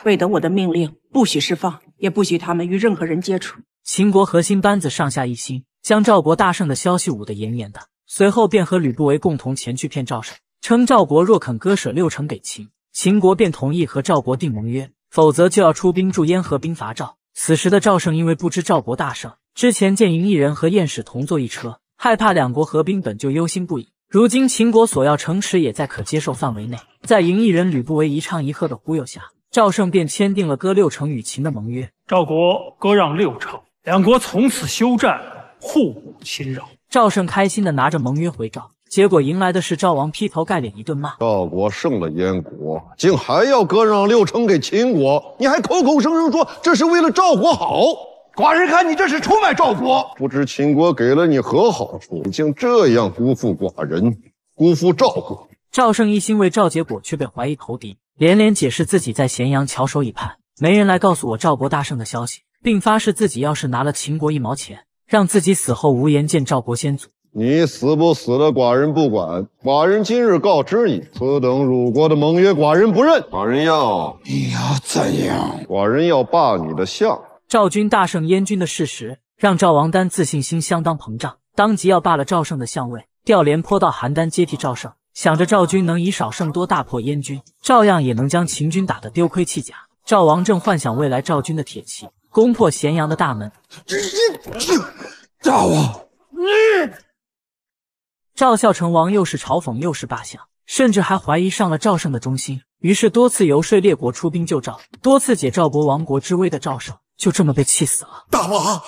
未得我的命令，不许释放，也不许他们与任何人接触。秦国核心班子上下一心，将赵国大胜的消息捂得严严的。随后便和吕不韦共同前去骗赵胜，称赵国若肯割舍六城给秦，秦国便同意和赵国订盟约，否则就要出兵驻燕合兵伐赵。此时的赵胜因为不知赵国大胜，之前见赢异人和燕使同坐一车，害怕两国合兵，本就忧心不已。如今秦国索要城池也在可接受范围内，在赢异人吕不韦一唱一和的忽悠下，赵胜便签订了割六城与秦的盟约。赵国割让六城，两国从此休战，互不侵扰。赵胜开心的拿着盟约回赵，结果迎来的是赵王劈头盖脸一顿骂：赵国胜了燕国，竟还要割让六城给秦国？你还口口声声说这是为了赵国好？寡人看你这是出卖赵国，不知秦国给了你何好处？你竟这样辜负寡人，辜负赵国。赵胜一心为赵结果，却被怀疑投敌，连连解释自己在咸阳翘首以盼，没人来告诉我赵国大胜的消息，并发誓自己要是拿了秦国一毛钱，让自己死后无颜见赵国先祖。你死不死的，寡人不管。寡人今日告知你，此等辱国的盟约，寡人不认。寡人要你要怎样？寡人要罢你的相。赵军大胜燕军的事实，让赵王丹自信心相当膨胀，当即要罢了赵胜的相位，调廉颇到邯郸接替赵胜，想着赵军能以少胜多，大破燕军，照样也能将秦军打得丢盔弃甲。赵王正幻想未来赵军的铁骑攻破咸阳的大门。赵王，你赵孝成王又是嘲讽又是罢相，甚至还怀疑上了赵胜的忠心，于是多次游说列国出兵救赵，多次解赵国亡国之危的赵胜。就这么被气死了。大王，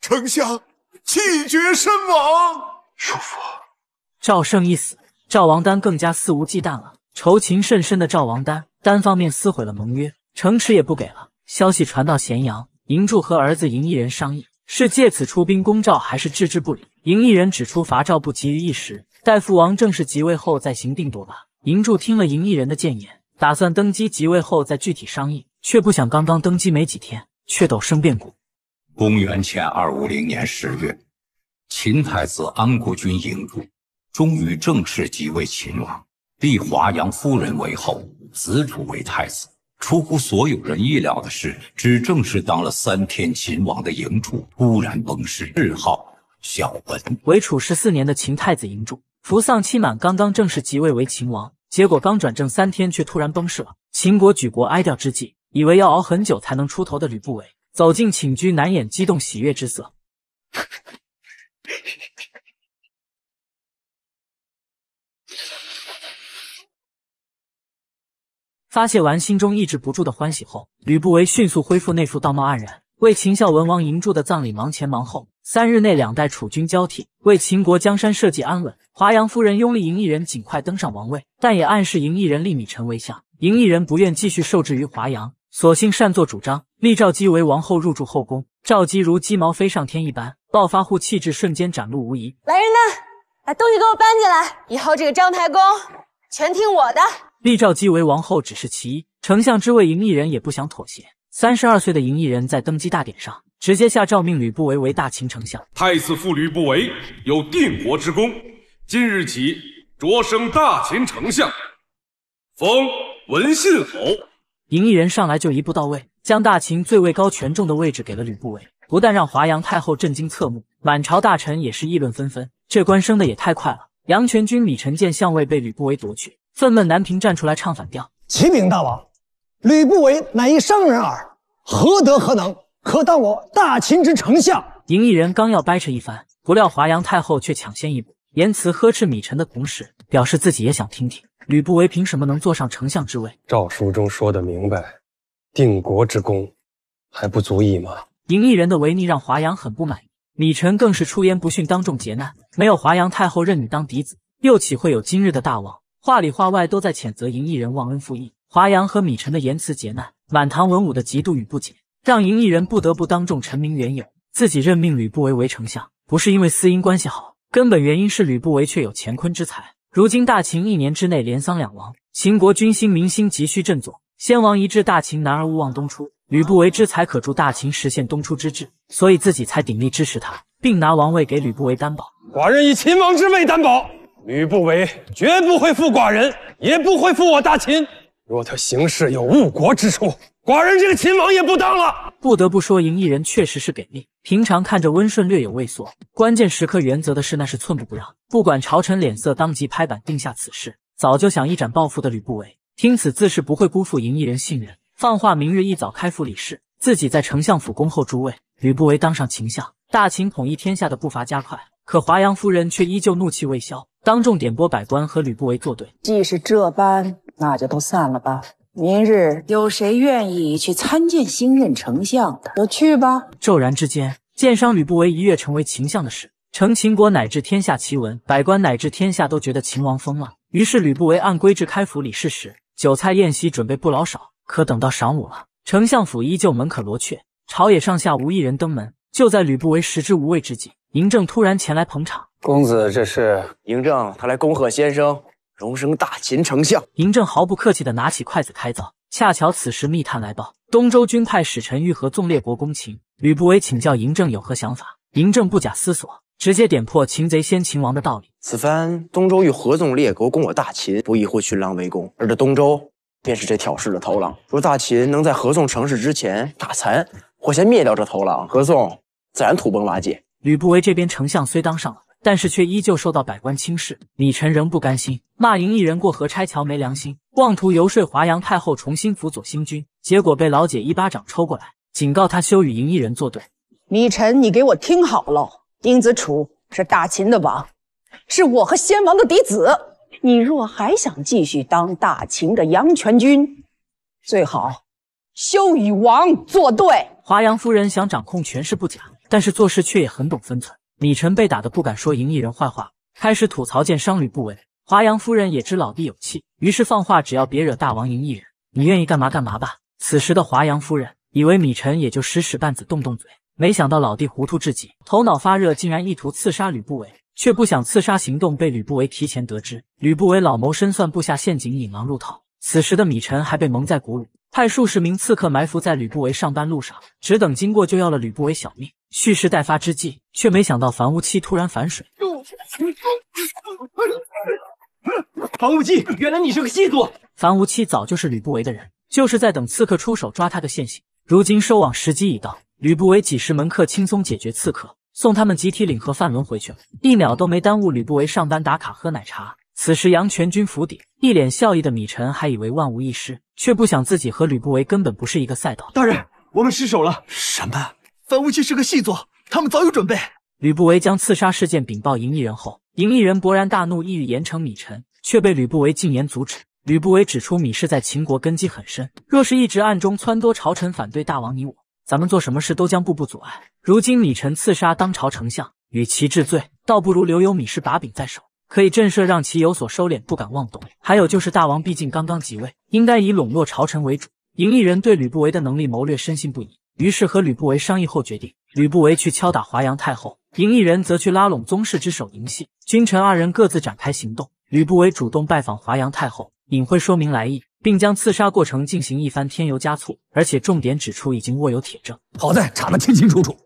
丞相气绝身亡。叔父，赵胜一死，赵王丹更加肆无忌惮了。仇情甚深的赵王丹单方面撕毁了盟约，城池也不给了。消息传到咸阳，嬴柱和儿子嬴异人商议，是借此出兵攻赵，还是置之不理。嬴异人指出伐赵不急于一时，待父王正式即位后再行定夺吧。嬴柱听了嬴异人的谏言，打算登基即位后再具体商议，却不想刚刚登基没几天。却陡生变故。公元前二五零年十月，秦太子安国君嬴柱终于正式即位秦王，立华阳夫人为后，子楚为太子。出乎所有人意料的是，只正式当了三天秦王的嬴柱突然崩逝，谥号小文。为楚十四年的秦太子嬴柱服丧期满，刚刚正式即位为秦王，结果刚转正三天，却突然崩逝了。秦国举国哀悼之际。以为要熬很久才能出头的吕不韦走进寝居，难掩激动喜悦之色。发泄完心中抑制不住的欢喜后，吕不韦迅速恢复那副道貌岸然，为秦孝文王嬴柱的葬礼忙前忙后。三日内，两代楚军交替，为秦国江山社稷安稳。华阳夫人拥立嬴异人尽快登上王位，但也暗示嬴异人立米臣为相。嬴异人不愿继续受制于华阳。索性擅作主张，立赵姬为王后，入住后宫。赵姬如鸡毛飞上天一般，暴发户气质瞬间展露无遗。来人呐，把东西给我搬进来！以后这个章台宫全听我的。立赵姬为王后只是其一，丞相之位，赢异人也不想妥协。三十二岁的赢异人在登基大典上，直接下诏命吕不韦为大秦丞相。太子父吕不韦有定国之功，今日起擢升大秦丞相，封文信侯。赢异人上来就一步到位，将大秦最位高权重的位置给了吕不韦，不但让华阳太后震惊侧目，满朝大臣也是议论纷纷。这官升的也太快了！杨全军、米臣见相位被吕不韦夺去，愤懑难平，站出来唱反调。启禀大王，吕不韦乃一商人耳，何德何能，可当我大秦之丞相？赢异人刚要掰扯一番，不料华阳太后却抢先一步，言辞呵斥米臣的同时，表示自己也想听听吕不韦凭什么能坐上丞相之位。诏书中说的明白，定国之功还不足以吗？赢异人的违逆让华阳很不满意，米臣更是出言不逊，当众劫难。没有华阳太后认你当嫡子，又岂会有今日的大王？话里话外都在谴责赢异人忘恩负义。华阳和米臣的言辞劫难，满堂文武的嫉妒与不解，让赢异人不得不当众陈明缘由。自己任命吕不韦为丞相，不是因为私姻关系好，根本原因是吕不韦却有乾坤之才。如今大秦一年之内连丧两王，秦国军心民心急需振作。先王一致大秦男儿勿忘东出，吕不韦之才可助大秦实现东出之志，所以自己才鼎力支持他，并拿王位给吕不韦担保。寡人以秦王之位担保。吕不韦绝不会负寡人，也不会负我大秦。若他行事有误国之处，寡人这个秦王也不当了。不得不说，赢异人确实是给力。平常看着温顺，略有畏缩，关键时刻原则的事那是寸步不让。不管朝臣脸色，当即拍板定下此事。早就想一展抱负的吕不韦，听此自是不会辜负赢一人信任，放话明日一早开府理事，自己在丞相府恭候诸位。吕不韦当上秦相，大秦统一天下的步伐加快。可华阳夫人却依旧怒气未消，当众点拨百官和吕不韦作对。既是这般，那就都散了吧。明日有谁愿意去参见新任丞相的，就去吧。骤然之间，剑商吕不韦一跃成为秦相的事，成秦国乃至天下奇闻，百官乃至天下都觉得秦王疯了。于是吕不韦按规制开府理事时，酒菜宴席准备不老少。可等到晌午了，丞相府依旧门可罗雀，朝野上下无一人登门。就在吕不韦食之无味之际，嬴政突然前来捧场。公子这是？嬴政他来恭贺先生荣升大秦丞相。嬴政毫不客气地拿起筷子开灶。恰巧此时密探来报，东周军派使臣欲和纵列国攻秦。吕不韦请教嬴政有何想法。嬴政不假思索，直接点破擒贼先擒王的道理。此番东周欲合纵列国攻我大秦，不亦会群狼围攻，而这东周便是这挑事的头狼。若大秦能在合纵成事之前打残或先灭掉这头狼，合纵自然土崩瓦解。吕不韦这边丞相虽当上了，但是却依旧受到百官轻视。李臣仍不甘心，骂赢异人过河拆桥没良心，妄图游说华阳太后重新辅佐新君，结果被老姐一巴掌抽过来，警告他休与赢异人作对。李臣，你给我听好了，丁子楚是大秦的王，是我和先王的嫡子。你若还想继续当大秦的阳泉君，最好休与王作对。华阳夫人想掌控权势不假。但是做事却也很懂分寸。米臣被打得不敢说赢异人坏话，开始吐槽见商吕不韦。华阳夫人也知老弟有气，于是放话：只要别惹大王赢异人，你愿意干嘛干嘛吧。此时的华阳夫人以为米臣也就使使绊子动动嘴，没想到老弟糊涂至极，头脑发热，竟然意图刺杀吕不韦，却不想刺杀行动被吕不韦提前得知。吕不韦老谋深算，布下陷阱引狼入套。此时的米臣还被蒙在鼓里，派数十名刺客埋伏在吕不韦上班路上，只等经过就要了吕不韦小命。蓄势待发之际，却没想到樊无期突然反水。樊无期，原来你是个细作。樊无期早就是吕不韦的人，就是在等刺客出手抓他个现行。如今收网时机已到，吕不韦几十门客轻松解决刺客，送他们集体领盒饭轮回去了，一秒都没耽误吕不韦上班打卡喝奶茶。此时杨全军府邸，一脸笑意的米臣还以为万无一失，却不想自己和吕不韦根本不是一个赛道。大人，我们失手了。什么？反无期是个细作，他们早有准备。吕不韦将刺杀事件禀报嬴异人后，嬴异人勃然大怒，意欲严惩米臣，却被吕不韦进言阻止。吕不韦指出，米氏在秦国根基很深，若是一直暗中撺掇朝臣反对大王你我，咱们做什么事都将步步阻碍。如今米臣刺杀当朝丞相，与其治罪，倒不如留有米氏把柄在手。可以震慑，让其有所收敛，不敢妄动。还有就是大王毕竟刚刚即位，应该以笼络朝臣为主。嬴异人对吕不韦的能力谋略深信不疑，于是和吕不韦商议后决定，吕不韦去敲打华阳太后，嬴异人则去拉拢宗室之首嬴系。君臣二人各自展开行动。吕不韦主动拜访华阳太后，隐晦说明来意，并将刺杀过程进行一番添油加醋，而且重点指出已经握有铁证。好在查得清清楚楚，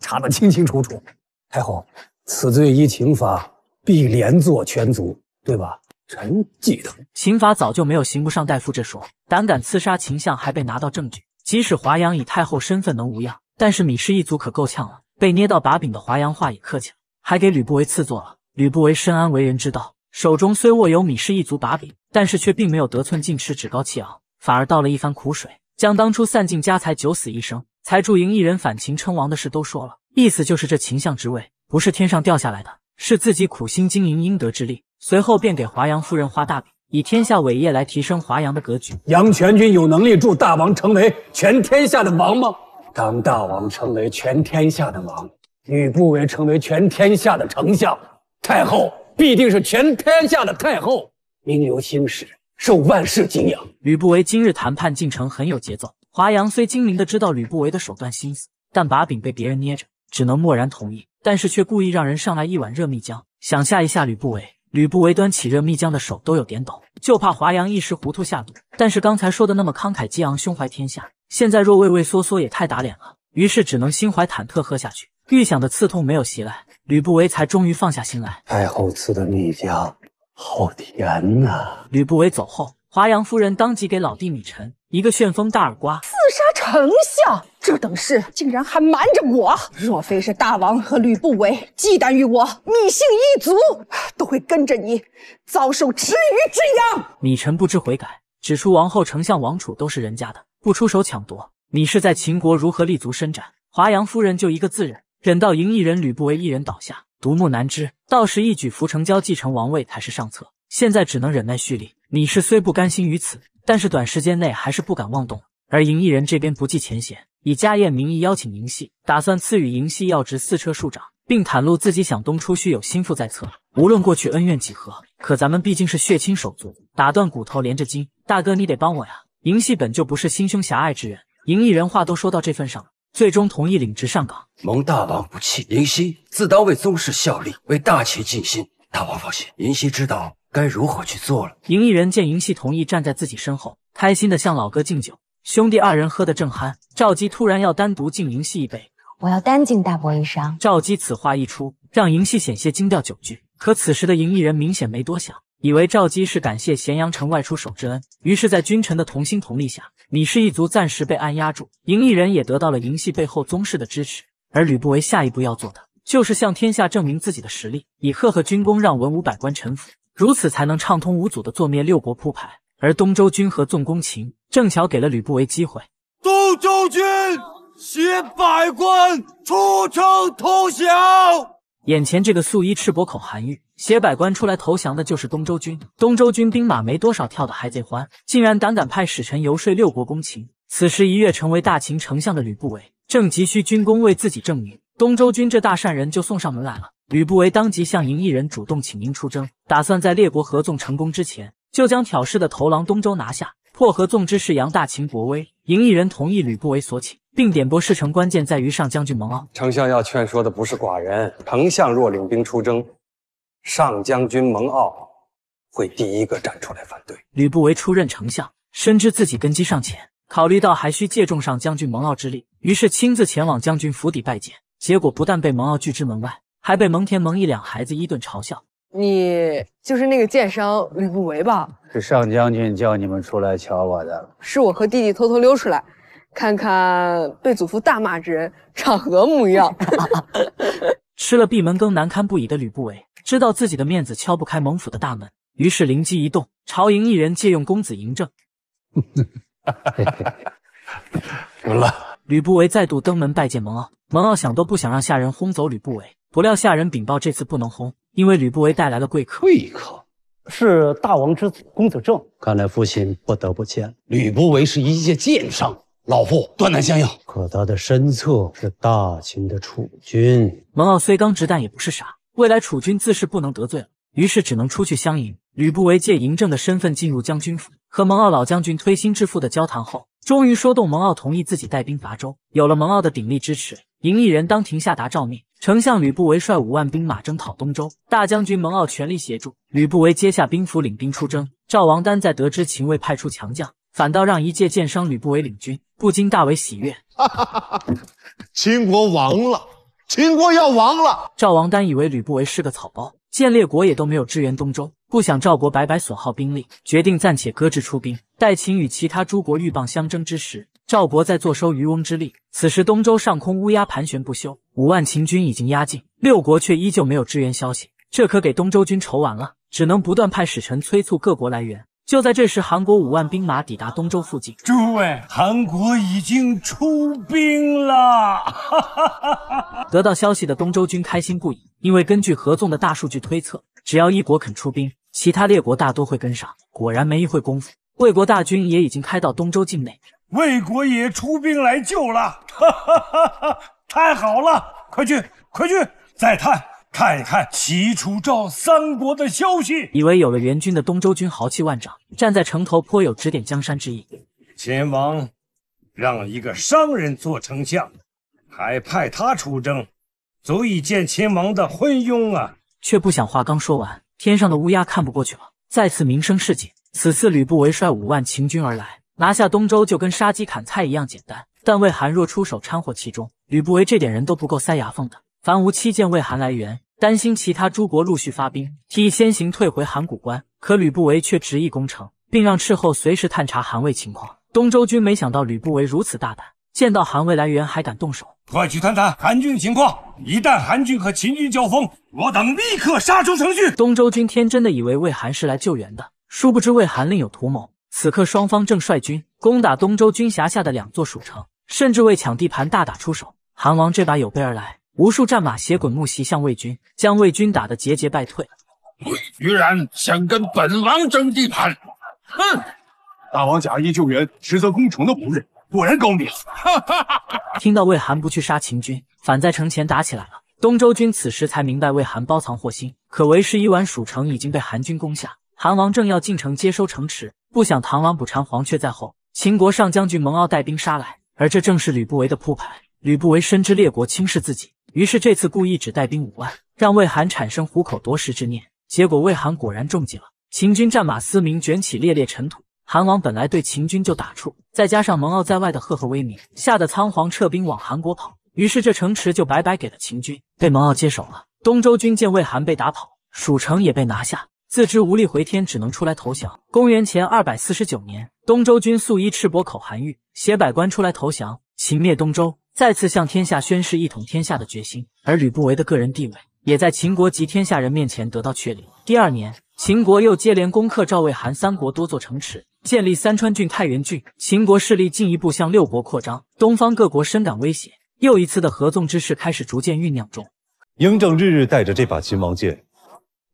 查得清清楚楚。太后，此罪依刑法。必连坐全族，对吧？臣记得。刑法早就没有刑不上大夫这说，胆敢刺杀秦相，还被拿到证据。即使华阳以太后身份能无恙，但是米氏一族可够呛了。被捏到把柄的华阳话也客气了，还给吕不韦赐座了。吕不韦深谙为人之道，手中虽握有米氏一族把柄，但是却并没有得寸进尺、趾高气昂，反而倒了一番苦水，将当初散尽家财、九死一生才助赢一人反秦称王的事都说了。意思就是这秦相之位不是天上掉下来的，是自己苦心经营应得之力。随后便给华阳夫人画大饼，以天下伟业来提升华阳的格局。杨全军有能力助大王成为全天下的王吗？当大王成为全天下的王，吕不韦成为全天下的丞相，太后必定是全天下的太后，名留青史，受万世敬仰。吕不韦今日谈判进程很有节奏，华阳虽精明的知道吕不韦的手段心思，但把柄被别人捏着，只能默然同意。但是却故意让人上来一碗热蜜浆，想吓一吓吕不韦。吕不韦端起热蜜浆的手都有点抖，就怕华阳一时糊涂下毒。但是刚才说的那么慷慨激昂，胸怀天下，现在若畏畏缩缩也太打脸了，于是只能心怀忐忑喝下去。预想的刺痛没有袭来，吕不韦才终于放下心来。太后赐的蜜浆，好甜呐！吕不韦走后，华阳夫人当即给老弟米晨一个旋风大耳刮。刺杀丞相，这等事竟然还瞒着我！若非是大王和吕不韦忌惮于我，米姓一族都会跟着你遭受池鱼之殃。米晨不知悔改，指出王后、丞相、王储都是人家的，不出手抢夺，你是在秦国如何立足伸展？华阳夫人就一个字忍，忍到赢一人吕不韦一人倒下，独木难支，到时一举扶成交继承王位才是上策。现在只能忍耐蓄力。李氏虽不甘心于此，但是短时间内还是不敢妄动。而赢异人这边不计前嫌，以家宴名义邀请嬴系，打算赐予嬴系要职四车庶长，并袒露自己想东出须有心腹在侧。无论过去恩怨几何，可咱们毕竟是血亲手足，打断骨头连着筋，大哥你得帮我呀！嬴系本就不是心胸狭隘之人，赢异人话都说到这份上了，最终同意领职上岗。蒙大王不弃，嬴系自当为宗室效力，为大齐尽心。大王放心，银溪知道该如何去做了。赢异人见银溪同意站在自己身后，开心的向老哥敬酒。兄弟二人喝得正酣，赵姬突然要单独敬银溪一杯。我要单敬大伯一觞。赵姬此话一出，让银溪险些惊掉酒具。可此时的嬴异人明显没多想，以为赵姬是感谢咸阳城外出手之恩，于是，在君臣的同心同力下，李氏一族暂时被按压住，嬴异人也得到了嬴系背后宗室的支持。而吕不韦下一步要做的，就是向天下证明自己的实力，以赫赫军功让文武百官臣服，如此才能畅通无阻的坐灭六国铺排。而东周军和纵攻秦，正巧给了吕不韦机会。东周军携百官出城投降。眼前这个素衣赤膊口韩愈，携百官出来投降的就是东周军。东周军兵马没多少，跳的还贼欢，竟然胆敢派使臣游说六国攻秦。此时一跃成为大秦丞相的吕不韦，正急需军功为自己证明，东周军这大善人就送上门来了。吕不韦当即向嬴异人主动请缨出征，打算在列国合纵成功之前。就将挑事的头狼东周拿下，破合纵之势扬大秦国威。嬴异人同意吕不韦所请，并点拨事成，关键在于上将军蒙骜。丞相要劝说的不是寡人，丞相若领兵出征，上将军蒙骜会第一个站出来反对。吕不韦出任丞相，深知自己根基尚浅，考虑到还需借重上将军蒙骜之力，于是亲自前往将军府邸拜见。结果不但被蒙骜拒之门外，还被蒙恬、蒙毅两孩子一顿嘲笑。你就是那个剑商吕不韦吧？是上将军叫你们出来瞧我的。是我和弟弟偷偷溜出来，看看被祖父大骂之人长何模样。吃了闭门羹难堪不已的吕不韦，知道自己的面子敲不开蒙府的大门，于是灵机一动，朝营一人借用公子嬴政。怎么了？吕不韦再度登门拜见蒙骜，蒙骜想都不想让下人轰走吕不韦，不料下人禀报这次不能轰。因为吕不韦带来了贵客，贵客是大王之子公子正，看来父亲不得不见。吕不韦是一介剑商，老夫断难相应。可他的身侧是大秦的储君。蒙骜虽刚直，但也不是傻，未来储君自是不能得罪了，于是只能出去相迎。吕不韦借嬴政的身份进入将军府，和蒙骜老将军推心置腹的交谈后，终于说动蒙骜同意自己带兵伐周。有了蒙骜的鼎力支持，嬴异人当庭下达诏命。丞相吕不韦率五万兵马征讨东周，大将军蒙骜全力协助。吕不韦接下兵符，领兵出征。赵王丹在得知秦魏派出强将，反倒让一介剑商吕不韦领军，不禁大为喜悦。秦国亡了，秦国要亡了！赵王丹以为吕不韦是个草包，见列国也都没有支援东周，不想赵国白白损耗兵力，决定暂且搁置出兵，待秦与其他诸国鹬蚌相争之时。赵国在坐收渔翁之利。此时东周上空乌鸦盘旋不休，五万秦军已经压境，六国却依旧没有支援消息，这可给东周军愁完了，只能不断派使臣催促各国来援。就在这时，韩国五万兵马抵达东周附近。诸位，韩国已经出兵了！得到消息的东周军开心不已，因为根据合纵的大数据推测，只要一国肯出兵，其他列国大多会跟上。果然，没一会功夫，魏国大军也已经开到东周境内。魏国也出兵来救了，哈哈哈哈！太好了，快去，快去，再探。看一看齐、楚、赵三国的消息。以为有了援军的东周军豪气万丈，站在城头颇有指点江山之意。秦王让一个商人做丞相，还派他出征，足以见秦王的昏庸啊！却不想话刚说完，天上的乌鸦看不过去了，再次鸣声示警。此次吕不韦率五万秦军而来，拿下东周就跟杀鸡砍菜一样简单。但魏韩若出手掺和其中，吕不韦这点人都不够塞牙缝的。樊无期见魏韩来援，担心其他诸国陆续发兵，提议先行退回函谷关。可吕不韦却执意攻城，并让斥候随时探查韩魏情况。东周军没想到吕不韦如此大胆，见到韩魏来援还敢动手，快去探探韩军情况。一旦韩军和秦军交锋，我等立刻杀出城去。东周军天真的以为魏韩是来救援的，殊不知魏韩另有图谋。此刻双方正率军攻打东周军辖下的两座蜀城，甚至为抢地盘大打出手。韩王这把有备而来。无数战马斜滚木袭向魏军，将魏军打得节节败退。你居然想跟本王争地盘！哼！大王假意救援，实则攻城的仆人，果然高明。听到魏韩不去杀秦军，反在城前打起来了。东周军此时才明白魏韩包藏祸心，可为时已晚，蜀城已经被韩军攻下。韩王正要进城接收城池，不想唐王捕蝉黄雀在后，秦国上将军蒙骜带兵杀来，而这正是吕不韦的铺排。吕不韦深知列国轻视自己。于是这次故意只带兵五万，让魏韩产生虎口夺食之念。结果魏韩果然中计了，秦军战马嘶鸣，卷起烈烈尘土。韩王本来对秦军就打怵，再加上蒙骜在外的赫赫威名，吓得仓皇撤兵往韩国跑。于是这城池就白白给了秦军，被蒙骜接手了。东周军见魏韩被打跑，蜀城也被拿下，自知无力回天，只能出来投降。公元前二百四十九年，东周军素衣赤膊口韩愈携百官出来投降，秦灭东周。再次向天下宣誓一统天下的决心，而吕不韦的个人地位也在秦国及天下人面前得到确立。第二年，秦国又接连攻克赵、魏、韩三国多座城池，建立三川郡、太原郡，秦国势力进一步向六国扩张。东方各国深感威胁，又一次的合纵之势开始逐渐酝酿中。嬴政日日带着这把秦王剑，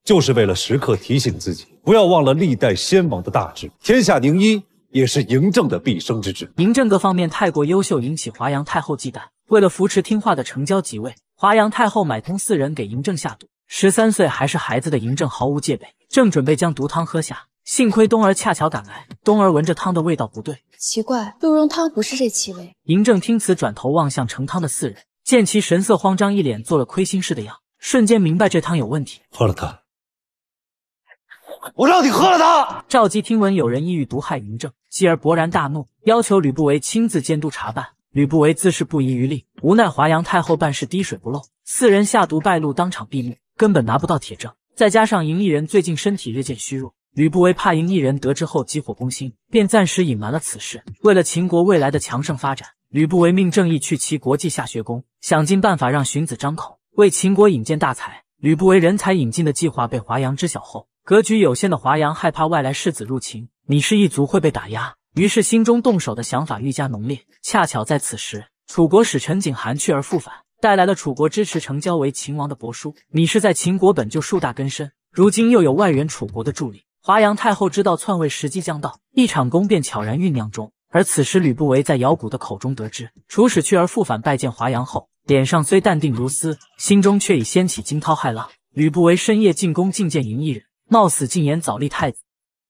就是为了时刻提醒自己，不要忘了历代先王的大志，天下宁一。也是嬴政的毕生之志。嬴政各方面太过优秀，引起华阳太后忌惮。为了扶持听话的成交即位，华阳太后买通四人给嬴政下毒。十三岁还是孩子的嬴政毫无戒备，正准备将毒汤喝下，幸亏冬儿恰巧赶来。冬儿闻着汤的味道不对，奇怪，鹿茸汤不是这气味。嬴政听此，转头望向盛汤的四人，见其神色慌张，一脸做了亏心事的样，瞬间明白这汤有问题，喝了它。我让你喝了它！赵姬听闻有人意欲毒害嬴政，继而勃然大怒，要求吕不韦亲自监督查办。吕不韦自是不遗余力，无奈华阳太后办事滴水不漏，四人下毒败露，当场毙命，根本拿不到铁证。再加上嬴异人最近身体日渐虚弱，吕不韦怕嬴异人得知后急火攻心，便暂时隐瞒了此事。为了秦国未来的强盛发展，吕不韦命郑义去齐国际下学宫，想尽办法让荀子张口为秦国引荐大才。吕不韦人才引进的计划被华阳知晓后。格局有限的华阳害怕外来世子入侵，芈氏一族会被打压，于是心中动手的想法愈加浓烈。恰巧在此时，楚国使臣景韩去而复返，带来了楚国支持成交为秦王的帛书。芈氏在秦国本就树大根深，如今又有外援楚国的助力，华阳太后知道篡位时机将到，一场宫便悄然酝酿中。而此时，吕不韦在姚谷的口中得知，楚使去而复返拜见华阳后，脸上虽淡定如斯，心中却已掀起惊涛骇浪。吕不韦深夜进宫觐见嬴异人。冒死进言早立太子，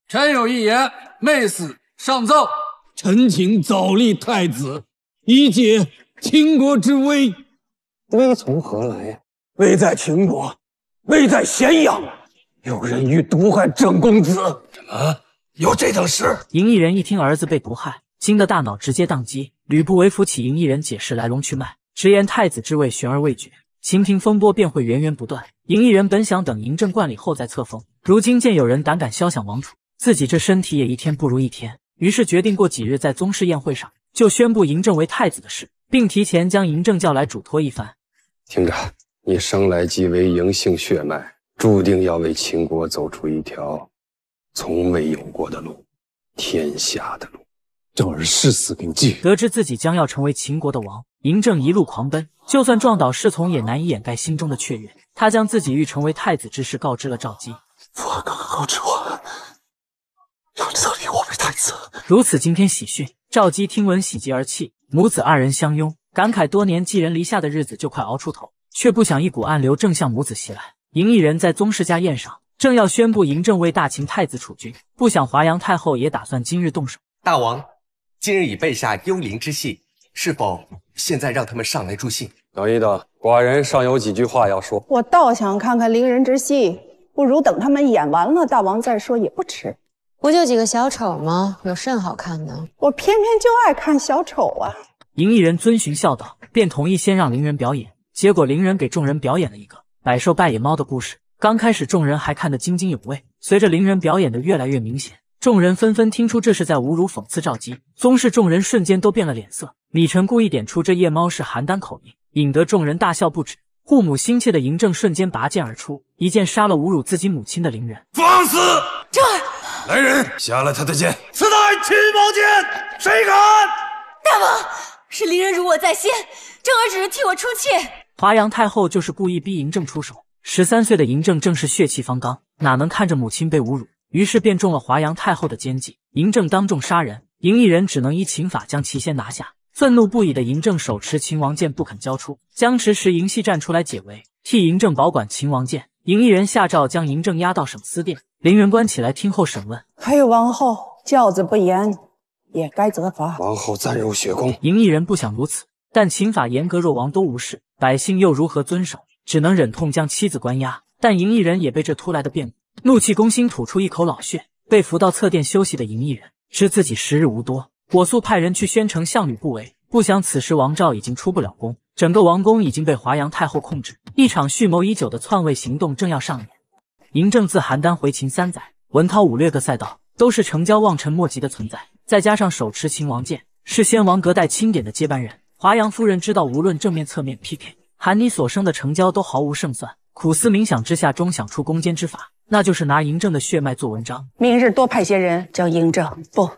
臣有一言，妹死上奏。臣请早立太子，以解秦国之危。危从何来呀？危在秦国，危在咸阳，有人欲毒害郑公子。什么？有这等事？嬴异人一听儿子被毒害，惊得大脑直接宕机。吕不韦扶起嬴异人，解释来龙去脉，直言太子之位悬而未决，秦平风波便会源源不断。嬴异人本想等嬴政冠礼后再册封。如今见有人胆敢肖想王储，自己这身体也一天不如一天，于是决定过几日在宗室宴会上就宣布嬴政为太子的事，并提前将嬴政叫来嘱托一番。听着，你生来即为嬴姓血脉，注定要为秦国走出一条从未有过的路，天下的路。正儿誓死铭记。得知自己将要成为秦国的王，嬴政一路狂奔，就算撞倒侍从也难以掩盖心中的雀跃。他将自己欲成为太子之事告知了赵姬。父王刚刚告知我，要册立我为太子。如此惊天喜讯，赵姬听闻喜极而泣，母子二人相拥，感慨多年寄人篱下的日子就快熬出头，却不想一股暗流正向母子袭来。嬴异人在宗室家宴上，正要宣布嬴政为大秦太子储君，不想华阳太后也打算今日动手。大王。今日已备下幽灵之信，是否现在让他们上来助兴？等一等，寡人尚有几句话要说。我倒想看看伶人之戏，不如等他们演完了，大王再说也不迟。不就几个小丑吗？有甚好看的？我偏偏就爱看小丑啊！赢异人遵循孝道，便同意先让伶人表演。结果伶人给众人表演了一个百兽拜野猫的故事。刚开始众人还看得津津有味，随着伶人表演的越来越明显。众人纷纷听出这是在侮辱、讽刺赵姬，宗室众人瞬间都变了脸色。李晨故意点出这夜猫是邯郸口音，引得众人大笑不止。护母心切的嬴政瞬间拔剑而出，一剑杀了侮辱自己母亲的伶人。放肆！这儿，来人，下了他的剑！此乃秦王剑，谁敢？大王，是伶人辱我在先，正儿只是替我出气。华阳太后就是故意逼嬴政出手。十三岁的嬴政正是血气方刚，哪能看着母亲被侮辱？于是便中了华阳太后的奸计，嬴政当众杀人，嬴异人只能依秦法将其先拿下。愤怒不已的嬴政手持秦王剑不肯交出，僵持时嬴系站出来解围，替嬴政保管秦王剑。嬴异人下诏将嬴政押到省司殿，凌元官起来听候审问。还有王后，教子不严，也该责罚。王后暂入雪宫。嬴异人不想如此，但秦法严格，若王都无事，百姓又如何遵守？只能忍痛将妻子关押。但嬴异人也被这突来的变故。怒气攻心，吐出一口老血。被扶到侧殿休息的嬴异人知自己时日无多，火速派人去宣城向吕不韦。不想此时王赵已经出不了宫，整个王宫已经被华阳太后控制。一场蓄谋已久的篡位行动正要上演。嬴政自邯郸回秦三载，文韬武略各赛道都是成交望尘莫及的存在。再加上手持秦王剑，是先王隔代钦点的接班人。华阳夫人知道，无论正面侧面 PK，韩你所生的成交都毫无胜算。苦思冥想之下，终想出攻坚之法。那就是拿嬴政的血脉做文章。明日多派些人将嬴政不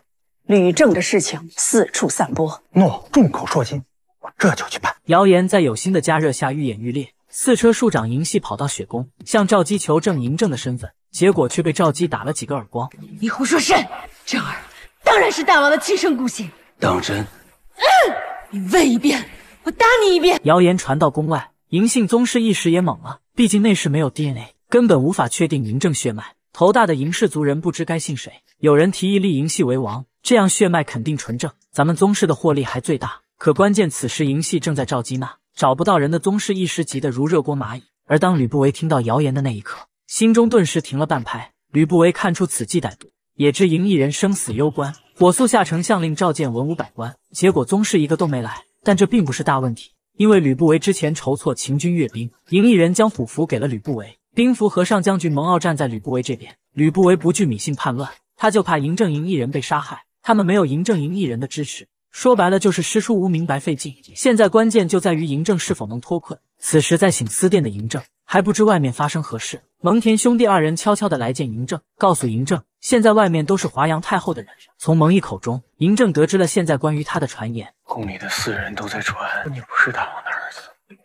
吕政的事情四处散播。诺，众口铄金，我这就去办。谣言在有心的加热下愈演愈烈。四车庶长嬴系跑到雪宫，向赵姬求证嬴政的身份，结果却被赵姬打了几个耳光。你胡说甚？政儿当然是大王的亲生骨血。当真？嗯，你问一遍，我打你一遍。谣言传到宫外，嬴姓宗室一时也懵了，毕竟那时没有 DNA。根本无法确定嬴政血脉，头大的嬴氏族人不知该信谁。有人提议立嬴系为王，这样血脉肯定纯正，咱们宗室的获利还最大。可关键此时嬴系正在赵姬那，找不到人的宗室一时急得如热锅蚂蚁。而当吕不韦听到谣言的那一刻，心中顿时停了半拍。吕不韦看出此计歹毒，也知嬴异人生死攸关，火速下丞相令召见文武百官。结果宗室一个都没来，但这并不是大问题，因为吕不韦之前筹措秦军阅兵，嬴异人将虎符给了吕不韦。兵符和上将军蒙骜站在吕不韦这边，吕不韦不惧芈姓叛乱，他就怕嬴政嬴异人被杀害，他们没有嬴政嬴异人的支持，说白了就是师出无名白费劲。现在关键就在于嬴政是否能脱困。此时在醒思殿的嬴政还不知外面发生何事，蒙恬兄弟二人悄悄的来见嬴政，告诉嬴政，现在外面都是华阳太后的人。从蒙毅口中，嬴政得知了现在关于他的传言。宫里的四人都在传你不是大王的儿子，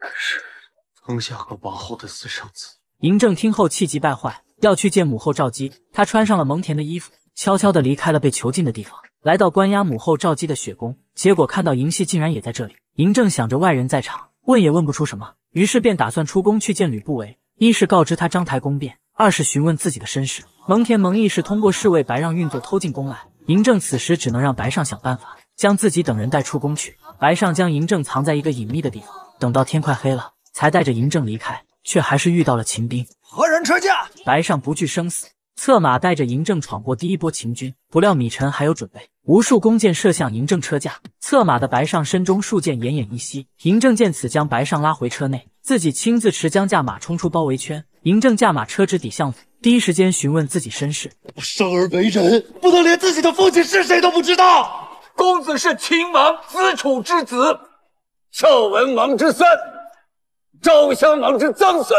而是。丞相和王后的私生子。嬴政听后气急败坏，要去见母后赵姬。他穿上了蒙恬的衣服，悄悄地离开了被囚禁的地方，来到关押母后赵姬的雪宫。结果看到嬴系竟然也在这里。嬴政想着外人在场，问也问不出什么，于是便打算出宫去见吕不韦。一是告知他章台宫变，二是询问自己的身世。蒙恬、蒙毅是通过侍卫白让运作偷进宫来。嬴政此时只能让白尚想办法将自己等人带出宫去。白尚将嬴政藏在一个隐秘的地方，等到天快黑了。才带着嬴政离开，却还是遇到了秦兵。何人车驾？白尚不惧生死，策马带着嬴政闯过第一波秦军。不料米臣还有准备，无数弓箭射向嬴政车驾。策马的白尚身中数箭，奄奄一息。嬴政见此，将白尚拉回车内，自己亲自持将驾马冲出包围圈。嬴政驾马车直抵相府，第一时间询问自己身世。我生而为人，不能连自己的父亲是谁都不知道。公子是秦王子楚之子，孝文王之孙。赵襄王之曾孙，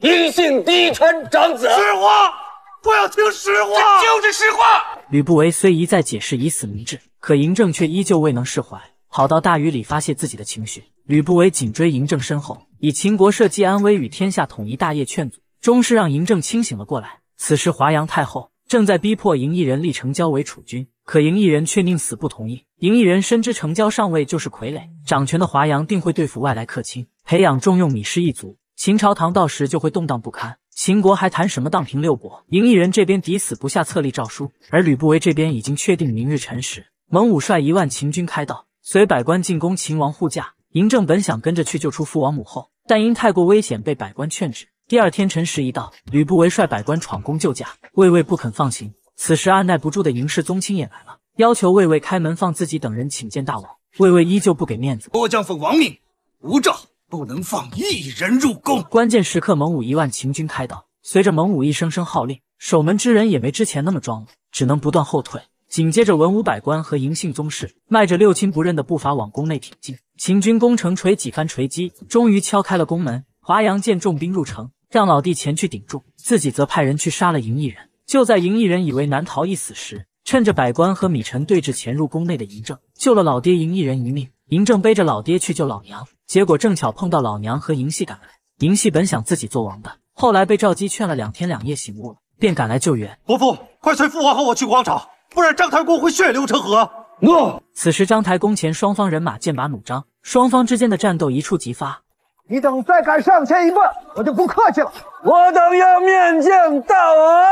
嬴姓嫡传长子。实话，不要听实话，这就是实话。吕不韦虽一再解释以死明志，可嬴政却依旧未能释怀，跑到大雨里发泄自己的情绪。吕不韦紧追嬴政身后，以秦国社稷安危与天下统一大业劝阻，终是让嬴政清醒了过来。此时华阳太后正在逼迫嬴异人立成交为储君，可嬴异人却宁死不同意。嬴异人深知成交上位就是傀儡，掌权的华阳定会对付外来客卿，培养重用芈氏一族，秦朝唐到时就会动荡不堪。秦国还谈什么荡平六国？嬴异人这边抵死不下册立诏书，而吕不韦这边已经确定明日辰时，蒙武率一万秦军开道，随百官进攻秦王护驾。嬴政本想跟着去救出父王母后，但因太过危险被百官劝止。第二天辰时一到，吕不韦率百官闯宫救驾，魏魏不肯放行。此时按耐不住的嬴氏宗亲也来了，要求魏魏开门放自己等人请见大王。魏魏依旧不给面子，末将奉王命，无诏不能放一人入宫。关键时刻，蒙武一万秦军开道，随着蒙武一声声号令，守门之人也没之前那么装了，只能不断后退。紧接着，文武百官和嬴姓宗室迈着六亲不认的步伐往宫内挺进。秦军攻城锤几番锤击，终于敲开了宫门。华阳见重兵入城，让老弟前去顶住，自己则派人去杀了嬴异人。就在嬴异人以为难逃一死时，趁着百官和米臣对峙，潜入宫内的嬴政救了老爹嬴异人一命。嬴政背着老爹去救老娘，结果正巧碰到老娘和嬴系赶来。嬴系本想自己做王的，后来被赵姬劝了两天两夜，醒悟了，便赶来救援。伯父，快随父皇和我去广场。不然章台公会血流成河。诺。此时章台宫前，双方人马剑拔弩张，双方之间的战斗一触即发。你等再敢上前一步，我就不客气了。我等要面见大王。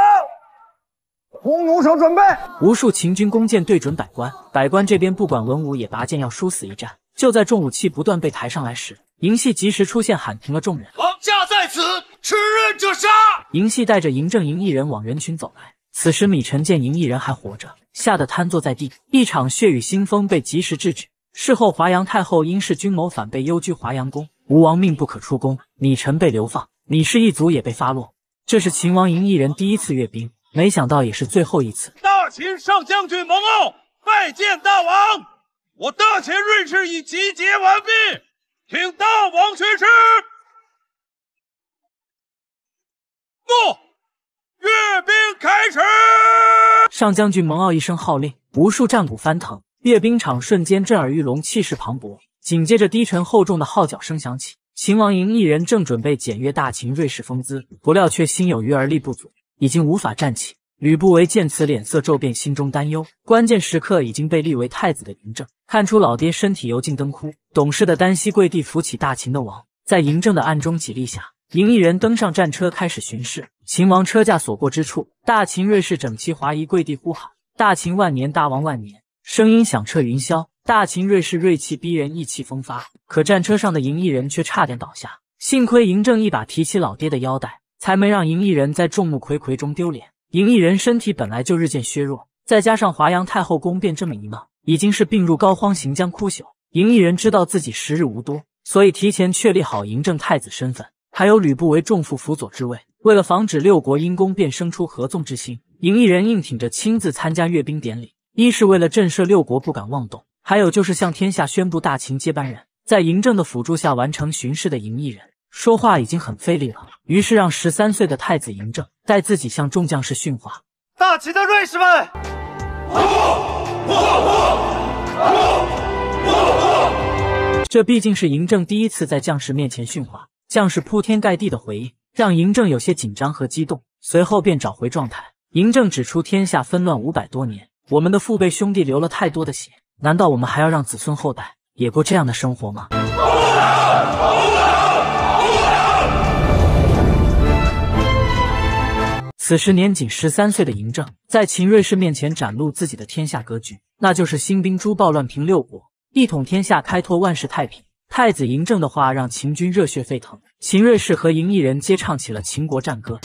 弓弩手准备。无数秦军弓箭对准百官，百官这边不管文武也拔剑要殊死一战。就在重武器不断被抬上来时，嬴系及时出现喊停了众人。王驾在此，持刃者杀。嬴系带着嬴政嬴异人往人群走来。此时，米臣见嬴异人还活着，吓得瘫坐在地。一场血雨腥风被及时制止。事后，华阳太后因弑君谋反被幽居华阳宫，吴王命不可出宫，米臣被流放，米氏一族也被发落。这是秦王嬴异人第一次阅兵，没想到也是最后一次。大秦上将军蒙骜拜见大王，我大秦瑞士已集结完毕，请大王宣誓。诺。阅兵开始！上将军蒙骜一声号令，无数战鼓翻腾，阅兵场瞬间震耳欲聋，气势磅礴。紧接着，低沉厚重的号角声响起，秦王嬴异人正准备检阅大秦瑞士风姿，不料却心有余而力不足，已经无法站起。吕不韦见此，脸色骤变，心中担忧。关键时刻，已经被立为太子的嬴政看出老爹身体油尽灯枯，懂事的单膝跪地扶起大秦的王，在嬴政的暗中起立下。嬴异人登上战车，开始巡视。秦王车驾所过之处，大秦瑞士整齐划一，跪地呼喊：“大秦万年，大王万年！”声音响彻云霄。大秦瑞士锐气逼人，意气风发。可战车上的嬴异人却差点倒下，幸亏嬴政一把提起老爹的腰带，才没让嬴异人在众目睽睽中丢脸。嬴异人身体本来就日渐削弱，再加上华阳太后宫变这么一闹，已经是病入膏肓，行将枯朽。嬴异人知道自己时日无多，所以提前确立好嬴政太子身份。还有吕不韦重负辅佐之位，为了防止六国因公便生出合纵之心，嬴异人硬挺着亲自参加阅兵典礼。一是为了震慑六国不敢妄动，还有就是向天下宣布大秦接班人。在嬴政的辅助下完成巡视的赢异人说话已经很费力了，于是让十三岁的太子嬴政带自己向众将士训话：“大秦的瑞士们，这毕竟是嬴政第一次在将士面前训话。”将士铺天盖地的回应，让嬴政有些紧张和激动，随后便找回状态。嬴政指出，天下纷乱五百多年，我们的父辈兄弟流了太多的血，难道我们还要让子孙后代也过这样的生活吗？此时年仅十三岁的嬴政，在秦瑞士面前展露自己的天下格局，那就是兴兵诛暴乱平六国，一统天下，开拓万世太平。太子嬴政的话让秦军热血沸腾，秦瑞士和嬴异人皆唱起了秦国战歌。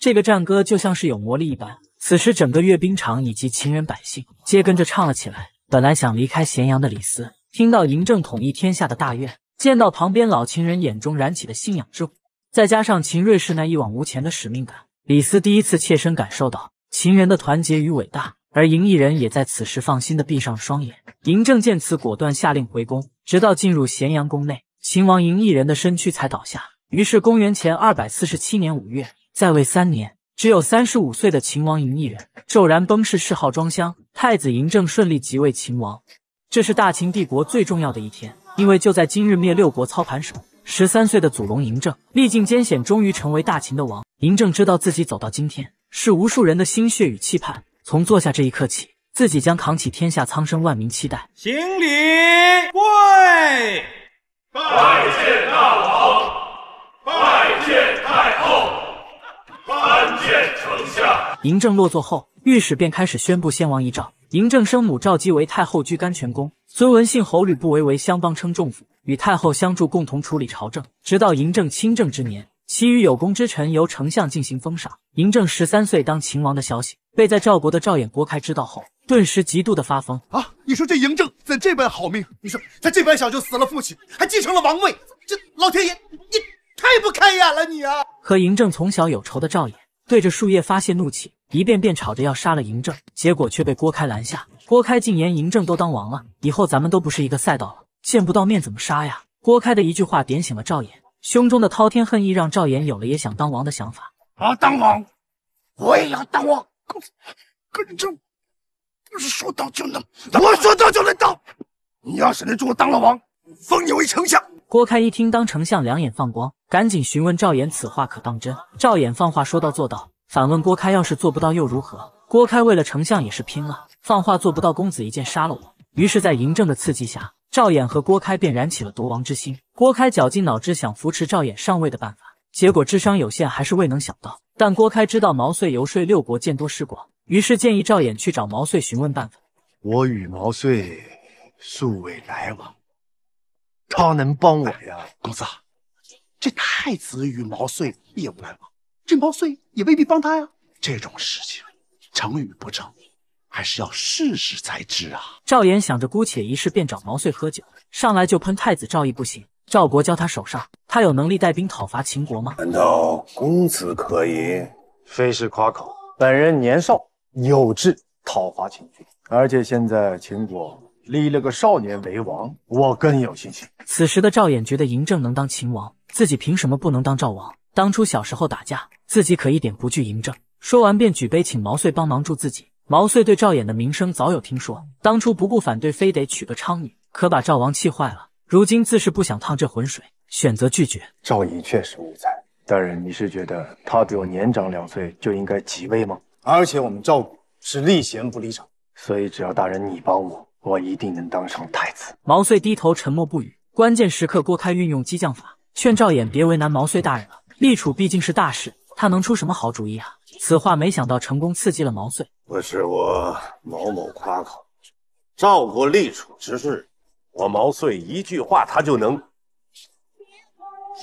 这个战歌就像是有魔力一般。此时，整个阅兵场以及秦人百姓皆跟着唱了起来。本来想离开咸阳的李斯，听到嬴政统一天下的大愿。见到旁边老秦人眼中燃起的信仰之火，再加上秦瑞士那一往无前的使命感，李斯第一次切身感受到秦人的团结与伟大。而嬴异人也在此时放心的闭上了双眼。嬴政见此，果断下令回宫，直到进入咸阳宫内，秦王嬴异人的身躯才倒下。于是，公元前二百四十七年五月，在位三年，只有三十五岁的秦王嬴异人骤然崩逝，谥号庄襄。太子嬴政顺利即位秦王。这是大秦帝国最重要的一天，因为就在今日，灭六国操盘手十三岁的祖龙嬴政历尽艰险，终于成为大秦的王。嬴政知道自己走到今天，是无数人的心血与期盼。从坐下这一刻起，自己将扛起天下苍生万民期待。行礼，跪，拜见大王，拜见太后，参见丞相。嬴政落座后，御史便开始宣布先王遗诏。嬴政生母赵姬为太后，居甘泉宫；孙文信侯吕不韦为相邦称仲府，与太后相助，共同处理朝政，直到嬴政亲政之年。其余有功之臣由丞相进行封赏。嬴政十三岁当秦王的消息被在赵国的赵衍、郭开知道后，顿时极度的发疯啊！你说这嬴政怎这般好命？你说他这般小就死了父亲，还继承了王位，这老天爷，你太不开眼了你啊！和嬴政从小有仇的赵衍对着树叶发泄怒气，一遍遍吵着要杀了嬴政，结果却被郭开拦下。郭开竟言嬴政都当王了，以后咱们都不是一个赛道了，见不到面怎么杀呀？郭开的一句话点醒了赵衍。胸中的滔天恨意让赵衍有了也想当王的想法。啊，当王，我也要当王。可是这不是说到就能，我说到就能到。你要是能助我当了王，封你为丞相。郭开一听当丞相，两眼放光，赶紧询问赵衍此话可当真？赵衍放话说到做到，反问郭开要是做不到又如何？郭开为了丞相也是拼了，放话做不到，公子一剑杀了我。于是，在嬴政的刺激下。赵衍和郭开便燃起了夺王之心。郭开绞尽脑汁想扶持赵衍上位的办法，结果智商有限，还是未能想到。但郭开知道毛遂游说六国见多识广，于是建议赵衍去找毛遂询问办法。我与毛遂素未来往，他能帮我呀？公子，这太子与毛遂也无来往，这毛遂也未必帮他呀。这种事情，成与不成。还是要试试才知啊！赵衍想着姑且一试，便找毛遂喝酒，上来就喷太子赵毅不行。赵国交他手上，他有能力带兵讨伐秦国吗？难道公子可以？非是夸口，本人年少有志讨伐秦军，而且现在秦国立了个少年为王，我更有信心。此时的赵衍觉得嬴政能当秦王，自己凭什么不能当赵王？当初小时候打架，自己可一点不惧嬴政。说完便举杯请毛遂帮忙助自己。毛遂对赵衍的名声早有听说，当初不顾反对，非得娶个昌女，可把赵王气坏了。如今自是不想趟这浑水，选择拒绝。赵乙确实无才，大人，你是觉得他比我年长两岁就应该即位吗？而且我们赵国是立贤不立长，所以只要大人你帮我，我一定能当上太子。毛遂低头沉默不语。关键时刻，郭开运用激将法，劝赵衍别为难毛遂大人了。立储毕竟是大事，他能出什么好主意啊？此话没想到成功刺激了毛遂。不是我某某夸口，赵国立储之事，我毛遂一句话他就能。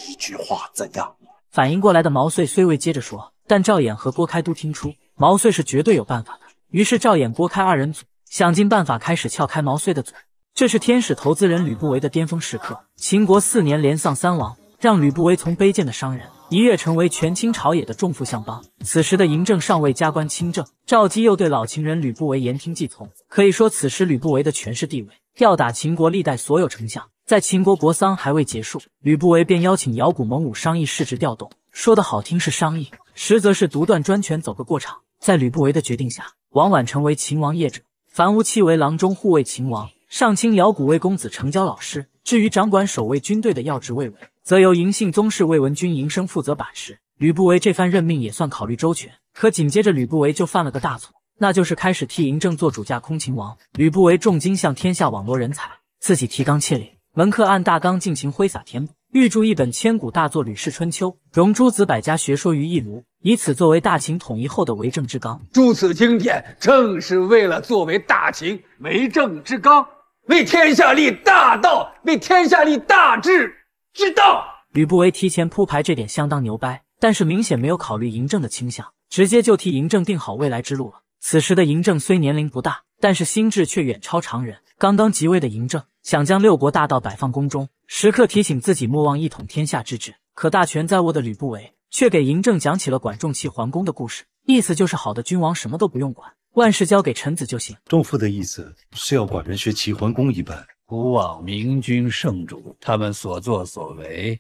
一句话怎样？反应过来的毛遂虽未接着说，但赵衍和郭开都听出毛遂是绝对有办法的。于是赵衍、郭开二人组想尽办法开始撬开毛遂的嘴。这是天使投资人吕不韦的巅峰时刻，秦国四年连丧三王，让吕不韦从卑贱的商人。一跃成为权倾朝野的重富相邦。此时的嬴政尚未加官亲政，赵姬又对老秦人吕不韦言听计从。可以说，此时吕不韦的权势地位吊打秦国历代所有丞相。在秦国国丧还未结束，吕不韦便邀请姚古蒙武商议世职调动。说的好听是商议，实则是独断专权，走个过场。在吕不韦的决定下，王绾成为秦王业者，樊於期为郎中护卫秦王，上卿姚谷为公子成交老师。至于掌管守卫军队的要职魏文。则由嬴姓宗室魏文君嬴生负责把持。吕不韦这番任命也算考虑周全，可紧接着吕不韦就犯了个大错，那就是开始替嬴政做主驾空秦王。吕不韦重金向天下网罗人才，自己提纲挈领，文科按大纲尽情挥洒填补，预著一本千古大作《吕氏春秋》，融诸子百家学说于一炉，以此作为大秦统一后的为政之纲。诸此经典，正是为了作为大秦为政之纲，为天下立大道，为天下立大治。之道吕不韦提前铺排这点相当牛掰，但是明显没有考虑嬴政的倾向，直接就替嬴政定好未来之路了。此时的嬴政虽年龄不大，但是心智却远超常人。刚刚即位的嬴政想将六国大道摆放宫中，时刻提醒自己莫忘一统天下之志。可大权在握的吕不韦却给嬴政讲起了管仲弃桓公的故事，意思就是好的君王什么都不用管，万事交给臣子就行。仲父的意思是要寡人学齐桓公一般。古往明君圣主，他们所作所为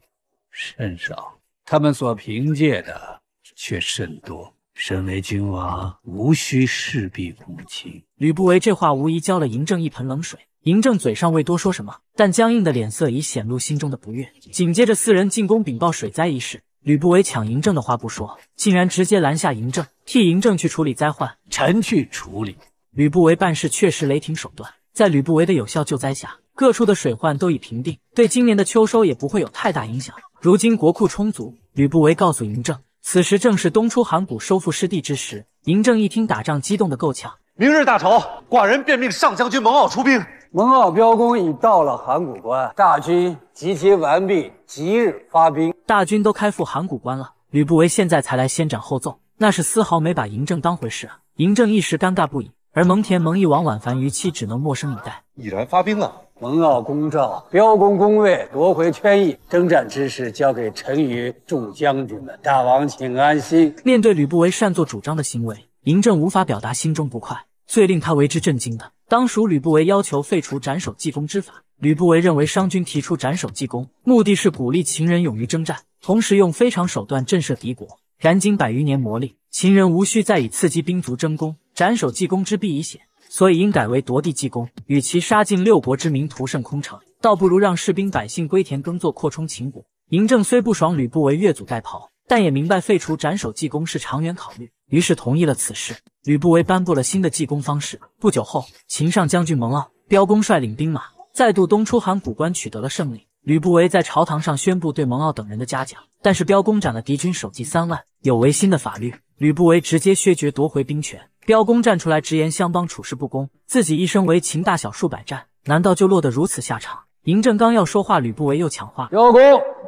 甚少，他们所凭借的却甚多。身为君王，无需事必躬亲。吕不韦这话无疑浇了嬴政一盆冷水。嬴政嘴上未多说什么，但僵硬的脸色已显露心中的不悦。紧接着，四人进宫禀报水灾一事。吕不韦抢嬴政的话不说，竟然直接拦下嬴政，替嬴政去处理灾患。臣去处理。吕不韦办事确实雷霆手段，在吕不韦的有效救灾下，各处的水患都已平定，对今年的秋收也不会有太大影响。如今国库充足，吕不韦告诉嬴政。此时正是东出函谷收复失地之时。嬴政一听打仗，激动的够呛。明日大朝，寡人便命上将军蒙骜出兵。蒙骜标公已到了函谷关，大军集结完毕，即日发兵。大军都开赴函谷关了，吕不韦现在才来先斩后奏，那是丝毫没把嬴政当回事啊！嬴政一时尴尬不已，而蒙恬、蒙毅、王婉凡于期只能默声以待。已然发兵了。蒙骜公召标公攻魏，夺回圈邑，征战之事交给陈馀众将军们。大王请安心。面对吕不韦擅作主张的行为，嬴政无法表达心中不快。最令他为之震惊的，当属吕不韦要求废除斩首计功之法。吕不韦认为商君提出斩首计功，目的是鼓励秦人勇于征战，同时用非常手段震慑敌国。然经百余年磨砺，秦人无需再以刺激兵卒争功，斩首计功之弊已显。所以应改为夺地计功，与其杀尽六国之民，屠胜空城，倒不如让士兵百姓归田耕作，扩充秦国。嬴政虽不爽吕不韦越俎代庖，但也明白废除斩首计功是长远考虑，于是同意了此事。吕不韦颁布了新的计功方式。不久后，秦上将军蒙骜、彪公率领兵马再度东出函谷关，取得了胜利。吕不韦在朝堂上宣布对蒙骜等人的嘉奖，但是彪公斩了敌军首级三万，有违新的法律。吕不韦直接削爵夺回兵权。彪公站出来直言相邦处事不公，自己一生为秦大小数百战，难道就落得如此下场？嬴政刚要说话，吕不韦又抢话：彪公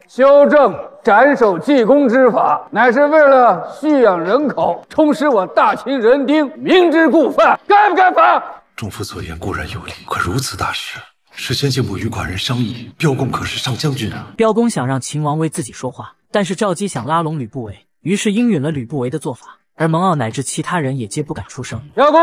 修正斩首济公之法，乃是为了蓄养人口，充实我大秦人丁，明知故犯，该不该罚？众父所言固然有理，可如此大事，事先竟不与寡人商议，彪公可是上将军啊！彪公想让秦王为自己说话，但是赵姬想拉拢吕不韦，于是应允了吕不韦的做法。而蒙骜乃至其他人也皆不敢出声。彪公，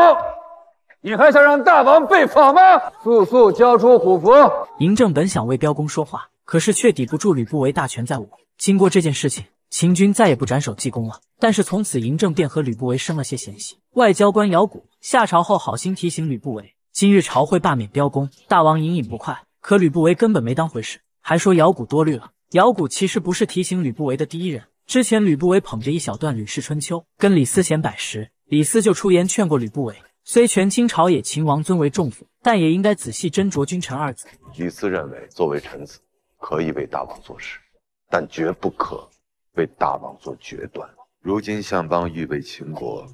你还想让大王被罚吗？速速交出虎符！嬴政本想为彪公说话，可是却抵不住吕不韦大权在握。经过这件事情，秦军再也不斩首计功了。但是从此，嬴政便和吕不韦生了些嫌隙。外交官姚谷下朝后，好心提醒吕不韦，今日朝会罢免彪公。大王隐隐不快，可吕不韦根本没当回事，还说姚谷多虑了。姚谷其实不是提醒吕不韦的第一人。之前吕不韦捧着一小段《吕氏春秋》跟李斯显摆时，李斯就出言劝过吕不韦：虽权倾朝野，秦王尊为重父，但也应该仔细斟酌君臣二字。李斯认为，作为臣子，可以为大王做事，但绝不可为大王做决断。如今相邦欲为秦国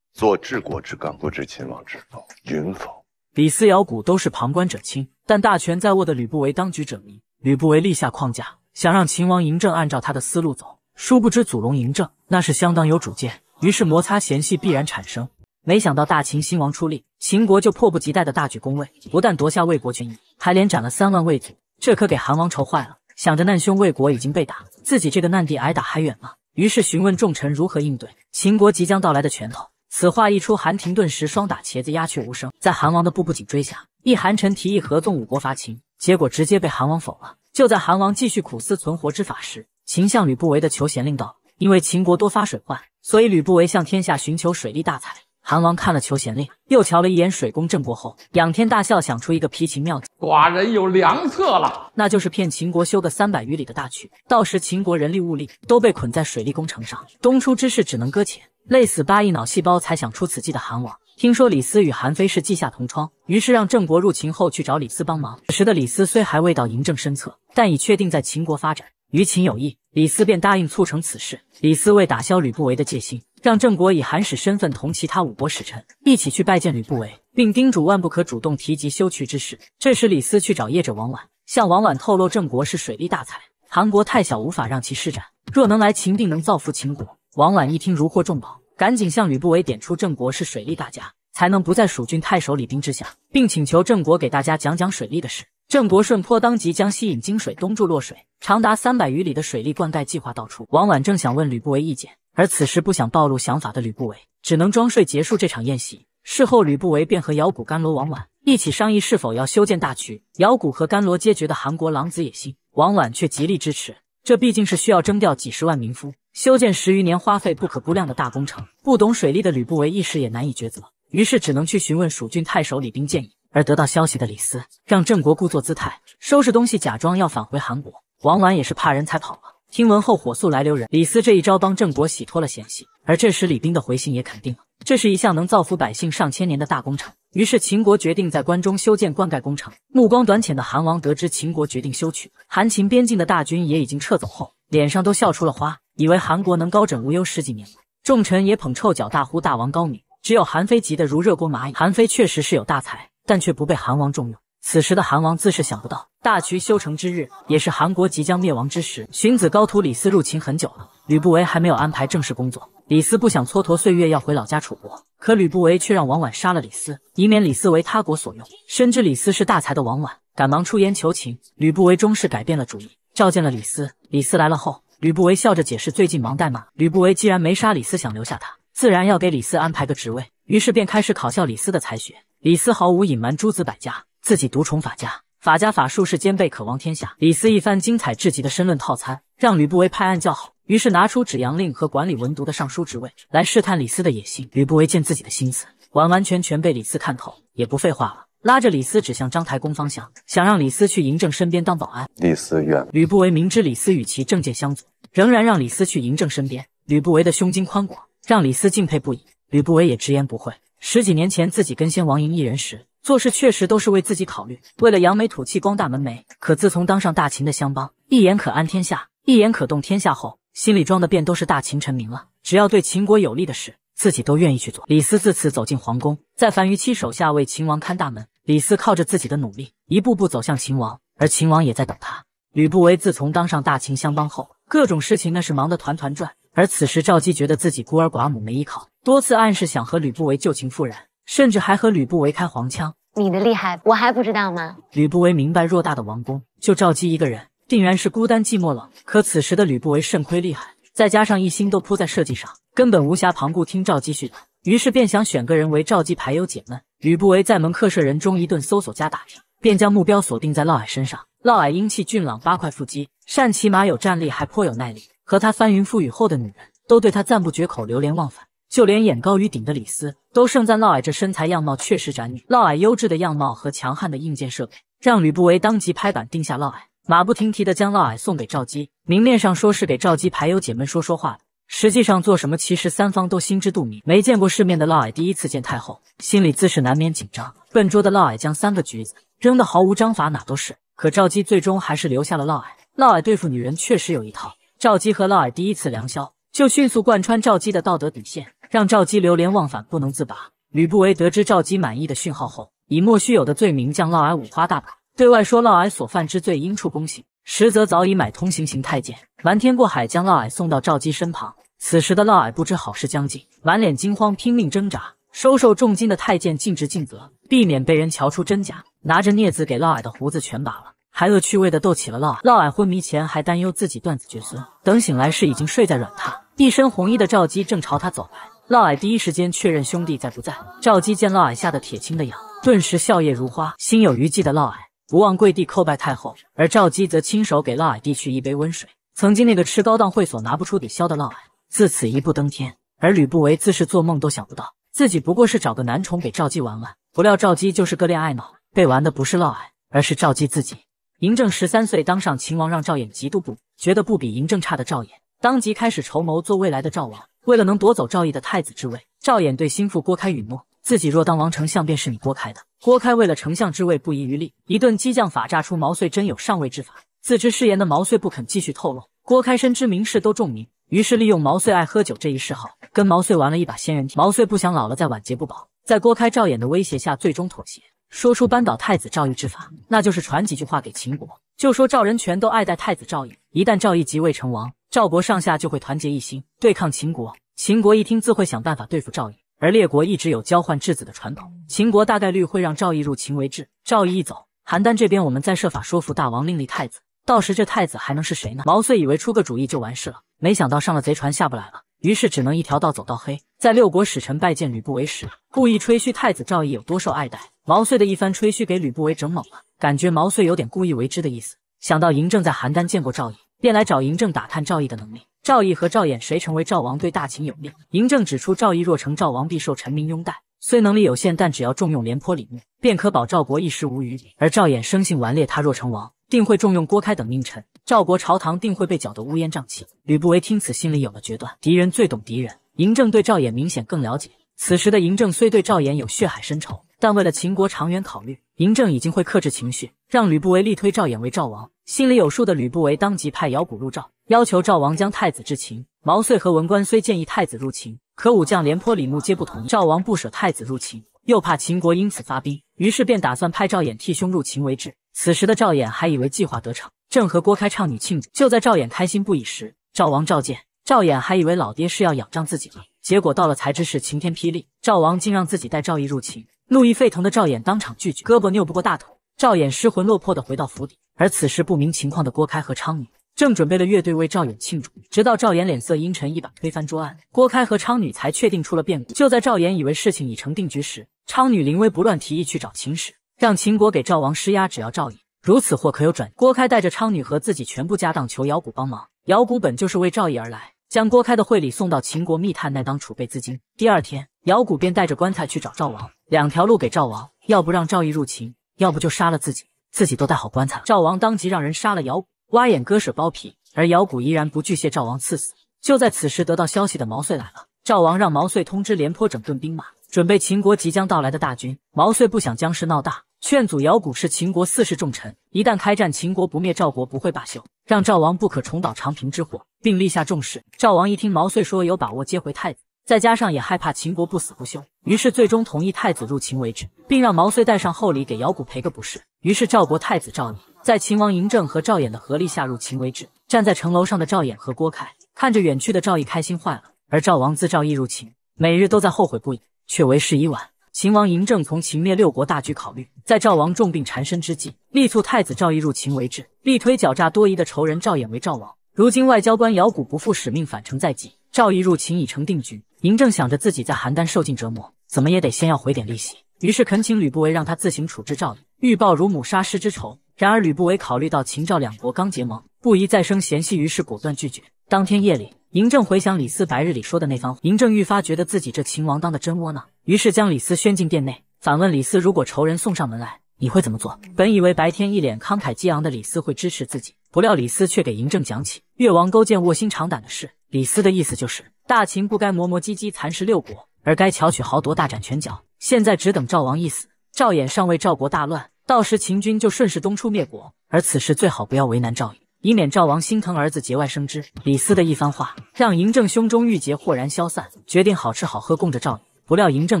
做治国之纲，不知秦王知否？允否？李斯、姚贾都是旁观者清，但大权在握的吕不韦当局者迷。吕不韦立下框架，想让秦王嬴政按照他的思路走。殊不知祖龙嬴政那是相当有主见，于是摩擦嫌隙必然产生。没想到大秦新王出力，秦国就迫不及待的大举攻魏，不但夺下魏国权益，还连斩了三万魏族，这可给韩王愁坏了。想着难兄魏国已经被打，自己这个难弟挨打还远吗？于是询问众臣如何应对秦国即将到来的拳头。此话一出，韩廷顿时双打茄子，鸦雀无声。在韩王的步步紧追下，一韩臣提议合纵五国伐秦，结果直接被韩王否了。就在韩王继续苦思存活之法时，秦向吕不韦的求贤令道：“因为秦国多发水患，所以吕不韦向天下寻求水利大才。”韩王看了求贤令，又瞧了一眼水工郑国后，仰天大笑，想出一个皮秦妙计：“寡人有良策了，那就是骗秦国修个三百余里的大渠，到时秦国人力物力都被捆在水利工程上，东出之事只能搁浅，累死八亿脑细胞才想出此计的韩王。”听说李斯与韩非是稷下同窗，于是让郑国入秦后去找李斯帮忙。此时的李斯虽还未到嬴政身侧，但已确定在秦国发展，与秦有益，李斯便答应促成此事。李斯为打消吕不韦的戒心，让郑国以韩使身份同其他五国使臣一起去拜见吕不韦，并叮嘱万不可主动提及修渠之事。这时，李斯去找业者王婉，向王婉透露郑国是水利大才，韩国太小，无法让其施展，若能来秦，定能造福秦国。王婉一听，如获重宝。赶紧向吕不韦点出郑国是水利大家，才能不在蜀郡太守李冰之下，并请求郑国给大家讲讲水利的事。郑国顺坡当即将吸引泾水东注洛水，长达三百余里的水利灌溉计划道出。王婉正想问吕不韦意见，而此时不想暴露想法的吕不韦，只能装睡结束这场宴席。事后，吕不韦便和姚贾、甘罗、王绾一起商议是否要修建大渠。姚贾和甘罗皆觉得韩国狼子野心，王绾却极力支持。这毕竟是需要征调几十万民夫，修建十余年、花费不可估量的大工程。不懂水利的吕不韦一时也难以抉择，于是只能去询问蜀郡太守李冰建议。而得到消息的李斯，让郑国故作姿态，收拾东西，假装要返回韩国。王绾也是怕人才跑了。听闻后，火速来留人。李斯这一招帮郑国洗脱了嫌隙，而这时李冰的回信也肯定了，这是一项能造福百姓上千年的大工程。于是秦国决定在关中修建灌溉工程。目光短浅的韩王得知秦国决定修渠，韩秦边境的大军也已经撤走后，脸上都笑出了花，以为韩国能高枕无忧十几年。众臣也捧臭脚，大呼大王高明。只有韩非急得如热锅蚂蚁。韩非确实是有大才，但却不被韩王重用。此时的韩王自是想不到，大渠修成之日，也是韩国即将灭亡之时。荀子高徒李斯入秦很久了，吕不韦还没有安排正式工作。李斯不想蹉跎岁月，要回老家楚国，可吕不韦却让王绾杀了李斯，以免李斯为他国所用。深知李斯是大才的王绾，赶忙出言求情。吕不韦终是改变了主意，召见了李斯。李斯来了后，吕不韦笑着解释最近忙代码。吕不韦既然没杀李斯，想留下他，自然要给李斯安排个职位，于是便开始考笑李斯的才学。李斯毫无隐瞒诸子百家。自己独宠法家，法家法术是兼备，可望天下。李斯一番精彩至极的申论套餐，让吕不韦拍案叫好。于是拿出指阳令和管理文牍的尚书职位来试探李斯的野心。吕不韦见自己的心思完完全全被李斯看透，也不废话了，拉着李斯指向章台宫方向，想让李斯去嬴政身边当保安。李斯愿。吕不韦明知李斯与其政见相左，仍然让李斯去嬴政身边。吕不韦的胸襟宽广，让李斯敬佩不已。吕不韦也直言不讳，十几年前自己跟先王嬴一人时。做事确实都是为自己考虑，为了扬眉吐气、光大门楣。可自从当上大秦的相邦，一言可安天下，一言可动天下后，心里装的便都是大秦臣民了。只要对秦国有利的事，自己都愿意去做。李斯自此走进皇宫，在樊於期手下为秦王看大门。李斯靠着自己的努力，一步步走向秦王，而秦王也在等他。吕不韦自从当上大秦相邦后，各种事情那是忙得团团转。而此时赵姬觉得自己孤儿寡母没依靠，多次暗示想和吕不韦旧情复燃。甚至还和吕不韦开黄腔。你的厉害，我还不知道吗？吕不韦明白，偌大的王宫就赵姬一个人，定然是孤单寂寞冷。可此时的吕不韦肾亏厉害，再加上一心都扑在设计上，根本无暇旁顾听赵姬絮叨。于是便想选个人为赵姬排忧解闷。吕不韦在门客舍人中一顿搜索加打听，便将目标锁定在嫪毐身上。嫪毐英气俊朗，八块腹肌，善骑马，有战力，还颇有耐力。和他翻云覆雨后的女人都对他赞不绝口，流连忘返。就连眼高于顶的李斯都盛赞嫪毐这身材样貌确实斩女。嫪毐优质的样貌和强悍的硬件设备，让吕不韦当即拍板定下嫪毐，马不停蹄的将嫪毐送给赵姬。明面上说是给赵姬排忧解闷、说说话的，实际上做什么，其实三方都心知肚明。没见过世面的嫪毐第一次见太后，心里自是难免紧张。笨拙的嫪毐将三个橘子扔得毫无章法，哪都是。可赵姬最终还是留下了嫪毐。嫪毐对付女人确实有一套。赵姬和嫪毐第一次良宵，就迅速贯穿赵姬的道德底线。让赵姬流连忘返，不能自拔。吕不韦得知赵姬满意的讯号后，以莫须有的罪名将嫪毐五花大绑，对外说嫪毐所犯之罪应处宫刑，实则早已买通行刑太监，瞒天过海将嫪毐送到赵姬身旁。此时的嫪毐不知好事将近，满脸惊慌，拼命挣扎。收受重金的太监尽职尽责，避免被人瞧出真假，拿着镊子给嫪毐的胡子全拔了，还恶趣味的逗起了嫪毐。嫪毐昏迷前还担忧自己断子绝孙，等醒来时已经睡在软榻，一身红衣的赵姬正朝他走来。嫪毐第一时间确认兄弟在不在。赵姬见嫪毐吓得铁青的样，顿时笑靥如花。心有余悸的嫪毐不忘跪地叩拜太后，而赵姬则亲手给嫪毐递去一杯温水。曾经那个吃高档会所拿不出底销的嫪毐，自此一步登天。而吕不韦自是做梦都想不到，自己不过是找个男宠给赵姬玩玩，不料赵姬就是个恋爱脑，被玩的不是嫪毐，而是赵姬自己。嬴政十三岁当上秦王，让赵衍嫉妒不觉得不比嬴政差的赵衍，当即开始筹谋做未来的赵王。为了能夺走赵毅的太子之位，赵衍对心腹郭开允诺，自己若当王丞相，便是你郭开的。郭开为了丞相之位不遗余力，一顿激将法，炸出毛遂真有上位之法。自知失言的毛遂不肯继续透露，郭开深知名士都重名，于是利用毛遂爱喝酒这一嗜好，跟毛遂玩了一把仙人跳。毛遂不想老了再晚节不保，在郭开、赵衍的威胁下，最终妥协，说出扳倒太子赵毅之法，那就是传几句话给秦国，就说赵人全都爱戴太子赵毅，一旦赵毅即位成王。赵国上下就会团结一心对抗秦国。秦国一听自会想办法对付赵毅，而列国一直有交换质子的传统，秦国大概率会让赵毅入秦为质。赵毅一走，邯郸这边我们再设法说服大王另立太子，到时这太子还能是谁呢？毛遂以为出个主意就完事了，没想到上了贼船下不来了，于是只能一条道走到黑。在在六国使臣拜见吕不韦时，故意吹嘘太子赵义有多受爱戴。毛遂的一番吹嘘给吕不韦整懵了，感觉毛遂有点故意为之的意思。想到嬴政在邯郸见过赵义，便来找嬴政打探赵义的能力。赵义和赵衍谁成为赵王对大秦有利？嬴政指出，赵义若成赵王，必受臣民拥戴。虽能力有限，但只要重用廉颇、李牧，便可保赵国一时无虞。而赵衍生性顽劣，他若成王，定会重用郭开等佞臣，赵国朝堂定会被搅得乌烟瘴气。吕不韦听此，心里有了决断。敌人最懂敌人，嬴政对赵衍明显更了解。此时的嬴政虽对赵衍有血海深仇，但为了秦国长远考虑，嬴政已经会克制情绪，让吕不韦力推赵衍为赵王。心里有数的吕不韦当即派姚贾入赵，要求赵王将太子至秦。毛遂和文官虽建议太子入秦。可武将廉颇、李牧皆不同意。赵王不舍太子入秦，又怕秦国因此发兵，于是便打算派赵衍替兄入秦为质。此时的赵衍还以为计划得逞，正和郭开唱女庆祝。就在赵衍开心不已时，赵王召见赵衍，还以为老爹是要仰仗自己了，结果到了才知是晴天霹雳。赵王竟让自己带赵义入秦，怒意沸腾的赵衍当场拒绝，胳膊拗不过大腿，赵衍失魂落魄的回到府邸。而此时不明情况的郭开和昌女。正准备了乐队为赵衍庆祝，直到赵衍脸色阴沉，一把推翻桌案，郭开和昌女才确定出了变故。就在赵衍以为事情已成定局时，昌女临危不乱，提议去找秦使，让秦国给赵王施压，只要赵俨如此，或可有转。郭开带着昌女和自己全部家当求姚谷帮忙。姚谷本就是为赵俨而来，将郭开的会礼送到秦国密探那当储备资金。第二天，姚谷便带着棺材去找赵王，两条路给赵王：要不让赵义入秦，要不就杀了自己。自己都带好棺材了，赵王当即让人杀了姚贾。挖眼割舍包皮，而姚贾依然不惧谢赵王赐死。就在此时，得到消息的毛遂来了。赵王让毛遂通知廉颇整顿兵马，准备秦国即将到来的大军。毛遂不想将事闹大，劝阻姚贾是秦国四世重臣，一旦开战，秦国不灭，赵国不会罢休，让赵王不可重蹈长平之祸，并立下重誓。赵王一听毛遂说有把握接回太子，再加上也害怕秦国不死不休，于是最终同意太子入秦为质，并让毛遂带上厚礼给姚谷赔个不是。于是赵国太子赵义。在秦王嬴政和赵衍的合力下入秦为质，站在城楼上的赵衍和郭开看着远去的赵义，开心坏了。而赵王自赵义入秦，每日都在后悔不已，却为时已晚。秦王嬴政从秦灭六国大局考虑，在赵王重病缠身之际，力促太子赵义入秦为质，力推狡诈多疑的仇人赵衍为赵王。如今外交官姚谷不负使命，返程在即，赵义入秦已成定局。嬴政想着自己在邯郸受尽折磨，怎么也得先要回点利息，于是恳请吕不韦让他自行处置赵义，欲报乳母杀师之仇。然而吕不韦考虑到秦赵两国刚结盟，不宜再生嫌隙，于是果断拒绝。当天夜里，嬴政回想李斯白日里说的那番话，嬴政愈发觉得自己这秦王当的真窝囊，于是将李斯宣进殿内，反问李斯：如果仇人送上门来，你会怎么做？本以为白天一脸慷慨激昂的李斯会支持自己，不料李斯却给嬴政讲起越王勾践卧薪尝胆的事。李斯的意思就是，大秦不该磨磨唧唧蚕食六国，而该巧取豪夺，大展拳脚。现在只等赵王一死，赵衍尚未赵国大乱。到时秦军就顺势东出灭国，而此时最好不要为难赵义，以免赵王心疼儿子节外生枝。李斯的一番话，让嬴政胸中郁结豁然消散，决定好吃好喝供着赵义。不料嬴政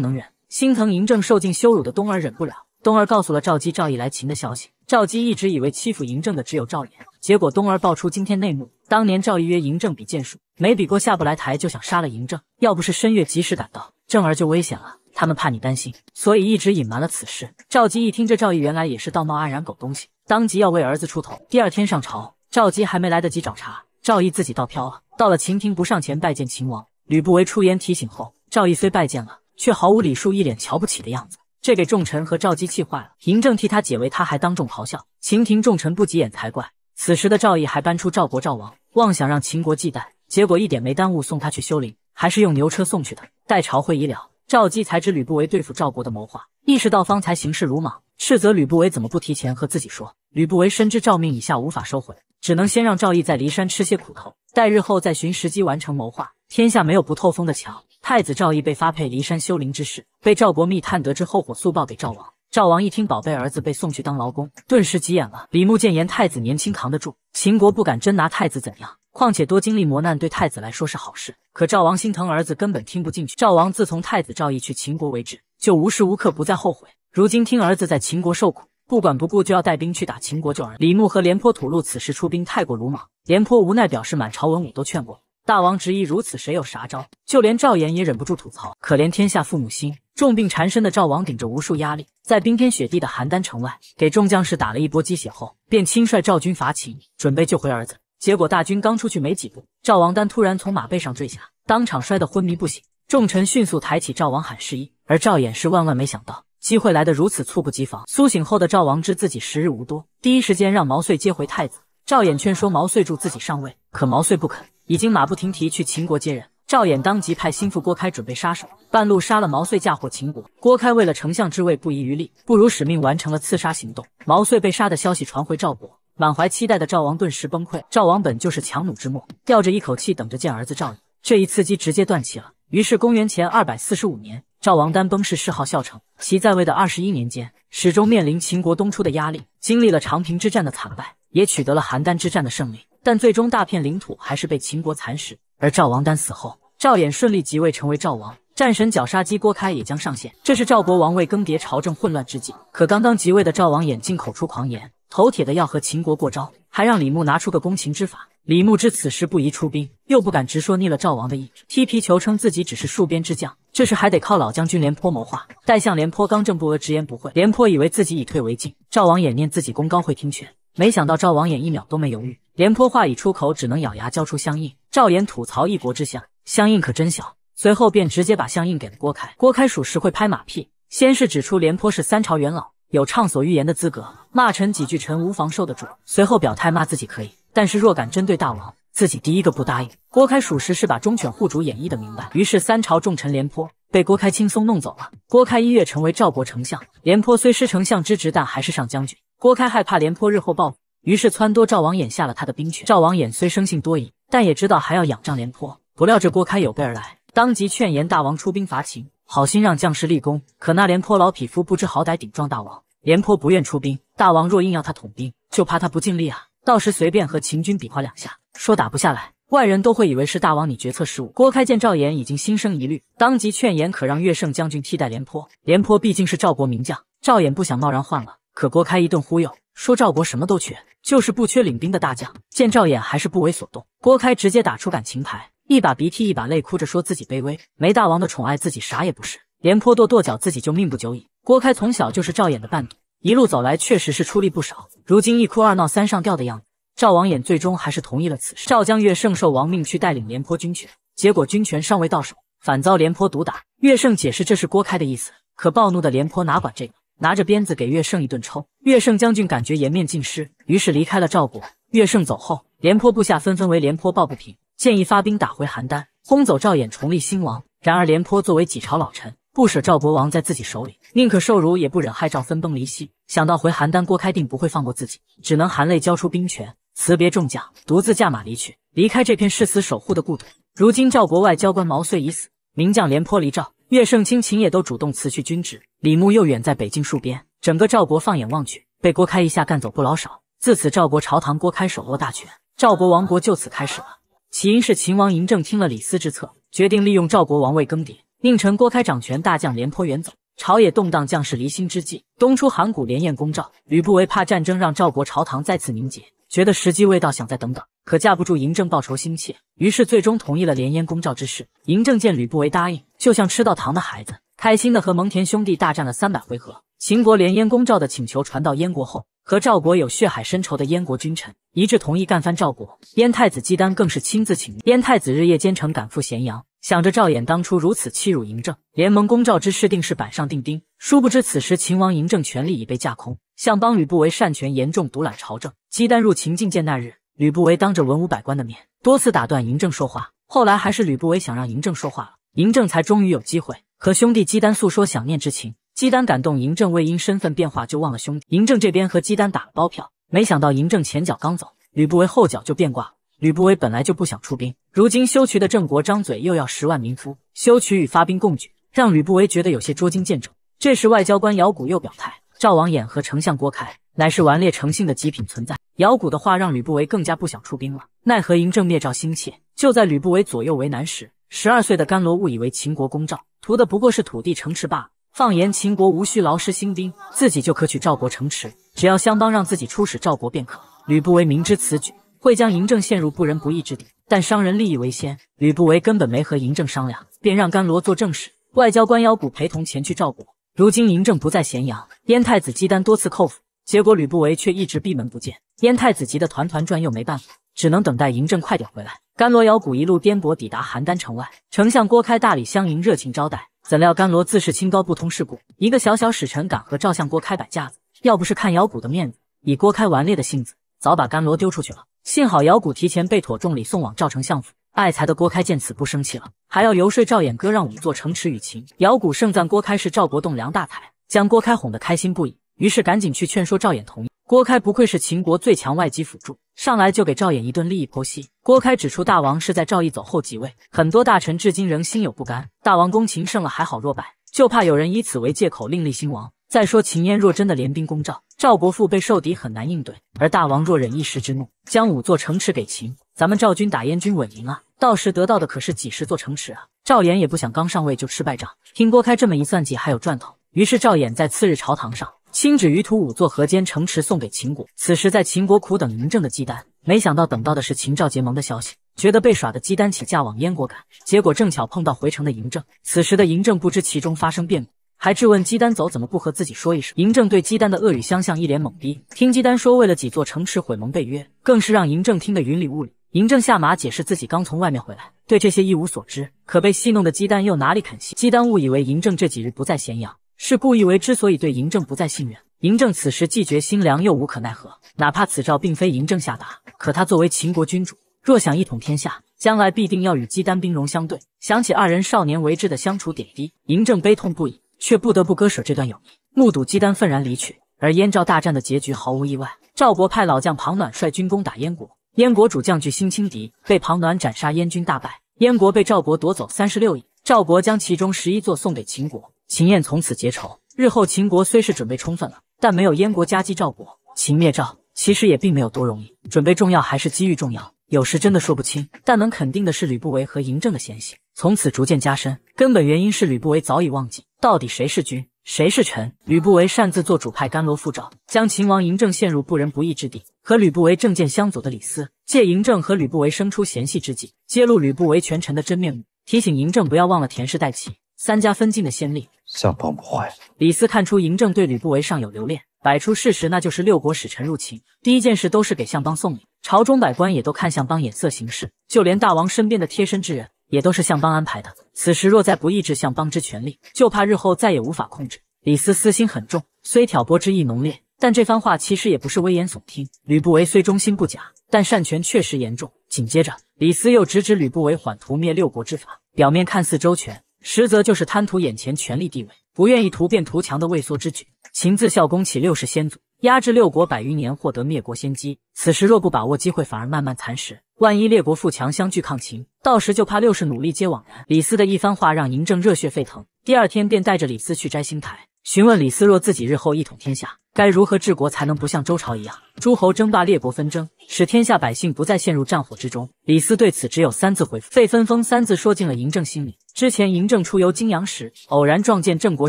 能忍，心疼嬴政受尽羞辱的东儿忍不了。东儿告诉了赵姬赵义来秦的消息。赵姬一直以为欺负嬴政的只有赵衍，结果东儿爆出惊天内幕：当年赵毅约嬴政比剑术，没比过下不来台，就想杀了嬴政。要不是申月及时赶到，政儿就危险了。他们怕你担心，所以一直隐瞒了此事。赵姬一听，这赵毅原来也是道貌岸然狗东西，当即要为儿子出头。第二天上朝，赵姬还没来得及找茬，赵毅自己倒飘了。到了秦庭，不上前拜见秦王。吕不韦出言提醒后，赵毅虽拜见了，却毫无礼数，一脸瞧不起的样子，这给众臣和赵姬气坏了。嬴政替他解围，他还当众咆哮，秦庭众臣不急眼才怪。此时的赵毅还搬出赵国赵王，妄想让秦国忌惮，结果一点没耽误，送他去修陵，还是用牛车送去的。待朝会已了。赵姬才知吕不韦对付赵国的谋划，意识到方才行事鲁莽，斥责吕不韦怎么不提前和自己说。吕不韦深知赵命以下无法收回，只能先让赵毅在骊山吃些苦头，待日后再寻时机完成谋划。天下没有不透风的墙，太子赵毅被发配骊山修陵之事，被赵国密探得知后，火速报给赵王。赵王一听宝贝儿子被送去当劳工，顿时急眼了。李牧谏言太子年轻扛得住，秦国不敢真拿太子怎样？况且多经历磨难对太子来说是好事，可赵王心疼儿子，根本听不进去。赵王自从太子赵义去秦国为止，就无时无刻不在后悔。如今听儿子在秦国受苦，不管不顾就要带兵去打秦国救儿。李牧和廉颇吐露此事出兵太过鲁莽，廉颇无奈表示满朝文武都劝过，大王执意如此，谁有啥招？就连赵岩也忍不住吐槽：可怜天下父母心，重病缠身的赵王顶着无数压力，在冰天雪地的邯郸城外给众将士打了一波鸡血后，便亲率赵军伐秦，准备救回儿子。结果大军刚出去没几步，赵王丹突然从马背上坠下，当场摔得昏迷不醒。众臣迅速抬起赵王喊示意，而赵衍是万万没想到机会来得如此猝不及防。苏醒后的赵王知自己时日无多，第一时间让毛遂接回太子。赵衍劝说毛遂助自己上位，可毛遂不肯，已经马不停蹄去秦国接人。赵衍当即派心腹郭开准备杀手，半路杀了毛遂，嫁祸秦国。郭开为了丞相之位不遗余力，不辱使命，完成了刺杀行动。毛遂被杀的消息传回赵国，满怀期待的赵王顿时崩溃。赵王本就是强弩之末，吊着一口气等着见儿子赵乙，这一刺激直接断气了。于是公元前二百四十五年，赵王丹崩逝，谥号孝成。其在位的二十一年间，始终面临秦国东出的压力，经历了长平之战的惨败，也取得了邯郸之战的胜利，但最终大片领土还是被秦国蚕食。而赵王丹死后，赵衍顺利即位，成为赵王。战神绞杀机郭开也将上线。这是赵国王位更迭、朝政混乱之际。可刚刚即位的赵王衍竟口出狂言，头铁的要和秦国过招，还让李牧拿出个攻秦之法。李牧知此时不宜出兵，又不敢直说逆了赵王的意志，踢皮球称自己只是戍边之将。这时还得靠老将军廉颇谋划。代相廉颇刚正不阿，直言不讳。廉颇以为自己以退为进。赵王衍念自己功高会听劝，没想到赵王衍一秒都没犹豫。廉颇话已出口，只能咬牙交出相印。赵衍吐槽一国之相，相印可真小。随后便直接把相印给了郭开。郭开属实会拍马屁，先是指出廉颇是三朝元老，有畅所欲言的资格，骂臣几句臣无妨受得住。随后表态骂自己可以，但是若敢针对大王，自己第一个不答应。郭开属实是把忠犬护主演绎的明白，于是三朝重臣廉颇被郭开轻松弄走了。郭开一跃成为赵国丞相，廉颇虽失丞相之职，但还是上将军。郭开害怕廉颇日后报复，于是撺掇赵王衍下了他的兵权。赵王衍虽生性多疑，但也知道还要仰仗廉颇。不料这郭开有备而来。当即劝言大王出兵伐秦，好心让将士立功。可那廉颇老匹夫不知好歹，顶撞大王。廉颇不愿出兵，大王若硬要他统兵，就怕他不尽力啊。到时随便和秦军比划两下，说打不下来，外人都会以为是大王你决策失误。郭开见赵衍已经心生疑虑，当即劝言可让乐胜将军替代廉颇。廉颇毕竟是赵国名将，赵衍不想贸然换了。可郭开一顿忽悠，说赵国什么都缺，就是不缺领兵的大将。见赵衍还是不为所动，郭开直接打出感情牌。一把鼻涕一把泪，哭着说自己卑微，没大王的宠爱，自己啥也不是。廉颇跺跺脚，自己就命不久矣。郭开从小就是赵衍的伴读，一路走来确实是出力不少。如今一哭二闹三上吊的样子，赵王衍最终还是同意了此事。赵将岳胜受王命去带领廉颇军权，结果军权尚未到手，反遭廉颇毒打。岳胜解释这是郭开的意思，可暴怒的廉颇哪管这个，拿着鞭子给岳胜一顿抽。岳胜将军感觉颜面尽失，于是离开了赵国。岳胜走后，廉颇部下纷纷为廉颇抱不平。建议发兵打回邯郸，轰走赵衍，重立新王。然而廉颇作为几朝老臣，不舍赵国王在自己手里，宁可受辱也不忍害赵分崩离析。想到回邯郸，郭开定不会放过自己，只能含泪交出兵权，辞别众将，独自驾马离去，离开这片誓死守护的故土。如今赵国外交官毛遂已死，名将廉颇离赵，岳胜卿、秦也都主动辞去军职，李牧又远在北境戍边，整个赵国放眼望去，被郭开一下干走不老少。自此，赵国朝堂郭开手握大权，赵国亡国就此开始了。起因是秦王嬴政听了李斯之策，决定利用赵国王位更迭，宁臣郭开掌权，大将廉颇远走，朝野动荡，将士离心之际，东出函谷连燕攻赵。吕不韦怕战争让赵国朝堂再次凝结，觉得时机未到，想再等等，可架不住嬴政报仇心切，于是最终同意了连燕攻赵之事。嬴政见吕不韦答应，就像吃到糖的孩子，开心的和蒙恬兄弟大战了三百回合。秦国连燕攻赵的请求传到燕国后。和赵国有血海深仇的燕国君臣一致同意干翻赵国，燕太子姬丹更是亲自请燕太子日夜兼程赶赴咸阳，想着赵衍当初如此欺辱嬴政，联盟攻赵之事定是板上钉钉。殊不知此时秦王嬴政权力已被架空，相邦吕不韦擅权严重独揽朝政。姬丹入秦觐见那日，吕不韦当着文武百官的面多次打断嬴政说话，后来还是吕不韦想让嬴政说话了，嬴政才终于有机会和兄弟姬丹诉说想念之情。姬丹感动嬴政，未因身份变化就忘了兄弟。嬴政这边和姬丹打了包票，没想到嬴政前脚刚走，吕不韦后脚就变卦。吕不韦本来就不想出兵，如今修渠的郑国张嘴又要十万民夫，修渠与发兵共举，让吕不韦觉得有些捉襟见肘。这时外交官姚谷又表态，赵王衍和丞相郭开乃是顽劣成性的极品存在。姚谷的话让吕不韦更加不想出兵了。奈何嬴政灭赵心切，就在吕不韦左右为难时，十二岁的甘罗误以为秦国攻赵，图的不过是土地城池罢了。放言秦国无需劳师兴兵，自己就可取赵国城池，只要相邦让自己出使赵国便可。吕不韦明知此举会将嬴政陷入不仁不义之地，但商人利益为先，吕不韦根本没和嬴政商量，便让甘罗做正事，外交官姚贾陪同前去赵国。如今嬴政不在咸阳，燕太子姬丹多次叩府，结果吕不韦却一直闭门不见。燕太子急得团团转，又没办法，只能等待嬴政快点回来。甘罗摇鼓一路颠簸抵达邯郸城外，丞相郭开大礼相迎，热情招待。怎料甘罗自是清高不通世故，一个小小使臣敢和赵相郭开摆架子，要不是看姚古的面子，以郭开顽劣的性子，早把甘罗丢出去了。幸好姚古提前被妥重礼送往赵丞相府，爱才的郭开见此不生气了，还要游说赵衍割让五座城池与秦。姚古盛赞郭开是赵国栋梁大才，将郭开哄得开心不已，于是赶紧去劝说赵衍同意。郭开不愧是秦国最强外籍辅助，上来就给赵衍一顿利益剖析。郭开指出，大王是在赵义走后即位，很多大臣至今仍心有不甘。大王攻秦胜了还好若败，就怕有人以此为借口另立新王。再说秦燕若真的联兵攻赵，赵国腹背受敌，很难应对。而大王若忍一时之怒，将五座城池给秦，咱们赵军打燕军稳赢啊！到时得到的可是几十座城池啊！赵衍也不想刚上位就吃败仗，听郭开这么一算计，还有赚头。于是赵衍在次日朝堂上。亲指于图五座河间城池送给秦国。此时在秦国苦等嬴政的姬丹，没想到等到的是秦赵结盟的消息，觉得被耍的姬丹起驾往燕国赶，结果正巧碰到回城的嬴政。此时的嬴政不知其中发生变故，还质问姬丹走怎么不和自己说一声。嬴政对姬丹的恶语相向，一脸懵逼。听姬丹说为了几座城池毁盟背约，更是让嬴政听得云里雾里。嬴政下马解释自己刚从外面回来，对这些一无所知。可被戏弄的姬丹又哪里肯信？姬丹误以为嬴政这几日不在咸阳。是故意为之所以对嬴政不再信任。嬴政此时既觉心凉，又无可奈何。哪怕此诏并非嬴政下达，可他作为秦国君主，若想一统天下，将来必定要与姬丹兵戎相对。想起二人少年为之的相处点滴，嬴政悲痛不已，却不得不割舍这段友谊。目睹姬丹愤然离去，而燕赵大战的结局毫无意外。赵国派老将庞暖率军攻打燕国，燕国主将巨星轻敌，被庞暖斩杀，燕军大败。燕国被赵国夺走三十六亿，赵国将其中十一座送给秦国。秦燕从此结仇。日后秦国虽是准备充分了，但没有燕国夹击赵国，秦灭赵其实也并没有多容易。准备重要还是机遇重要，有时真的说不清。但能肯定的是，吕不韦和嬴政的嫌隙从此逐渐加深。根本原因是吕不韦早已忘记到底谁是君，谁是臣。吕不韦擅自做主，派甘罗复赵，将秦王嬴政陷入不仁不义之地。和吕不韦政见相左的李斯，借嬴政和吕不韦生出嫌隙之际，揭露吕不韦权臣的真面目，提醒嬴政不要忘了田氏代齐。三家分晋的先例，相邦不坏。李斯看出嬴政对吕不韦尚有留恋，摆出事实，那就是六国使臣入秦，第一件事都是给相邦送礼。朝中百官也都看相邦眼色行事，就连大王身边的贴身之人，也都是相邦安排的。此时若再不抑制相邦之权力，就怕日后再也无法控制。李斯私心很重，虽挑拨之意浓烈，但这番话其实也不是危言耸听。吕不韦虽忠心不假，但擅权确实严重。紧接着，李斯又直指吕不韦缓图灭六国之法，表面看似周全。实则就是贪图眼前权力地位，不愿意图变图强的畏缩之举。秦自孝公起六世先祖，压制六国百余年，获得灭国先机。此时若不把握机会，反而慢慢蚕食。万一列国富强相聚抗秦，到时就怕六世努力皆枉然。李斯的一番话让嬴政热血沸腾，第二天便带着李斯去摘星台，询问李斯若自己日后一统天下，该如何治国才能不像周朝一样诸侯争霸、列国纷争，使天下百姓不再陷入战火之中？李斯对此只有三字回复：废分封三字说进了嬴政心里。之前嬴政出游泾阳时，偶然撞见郑国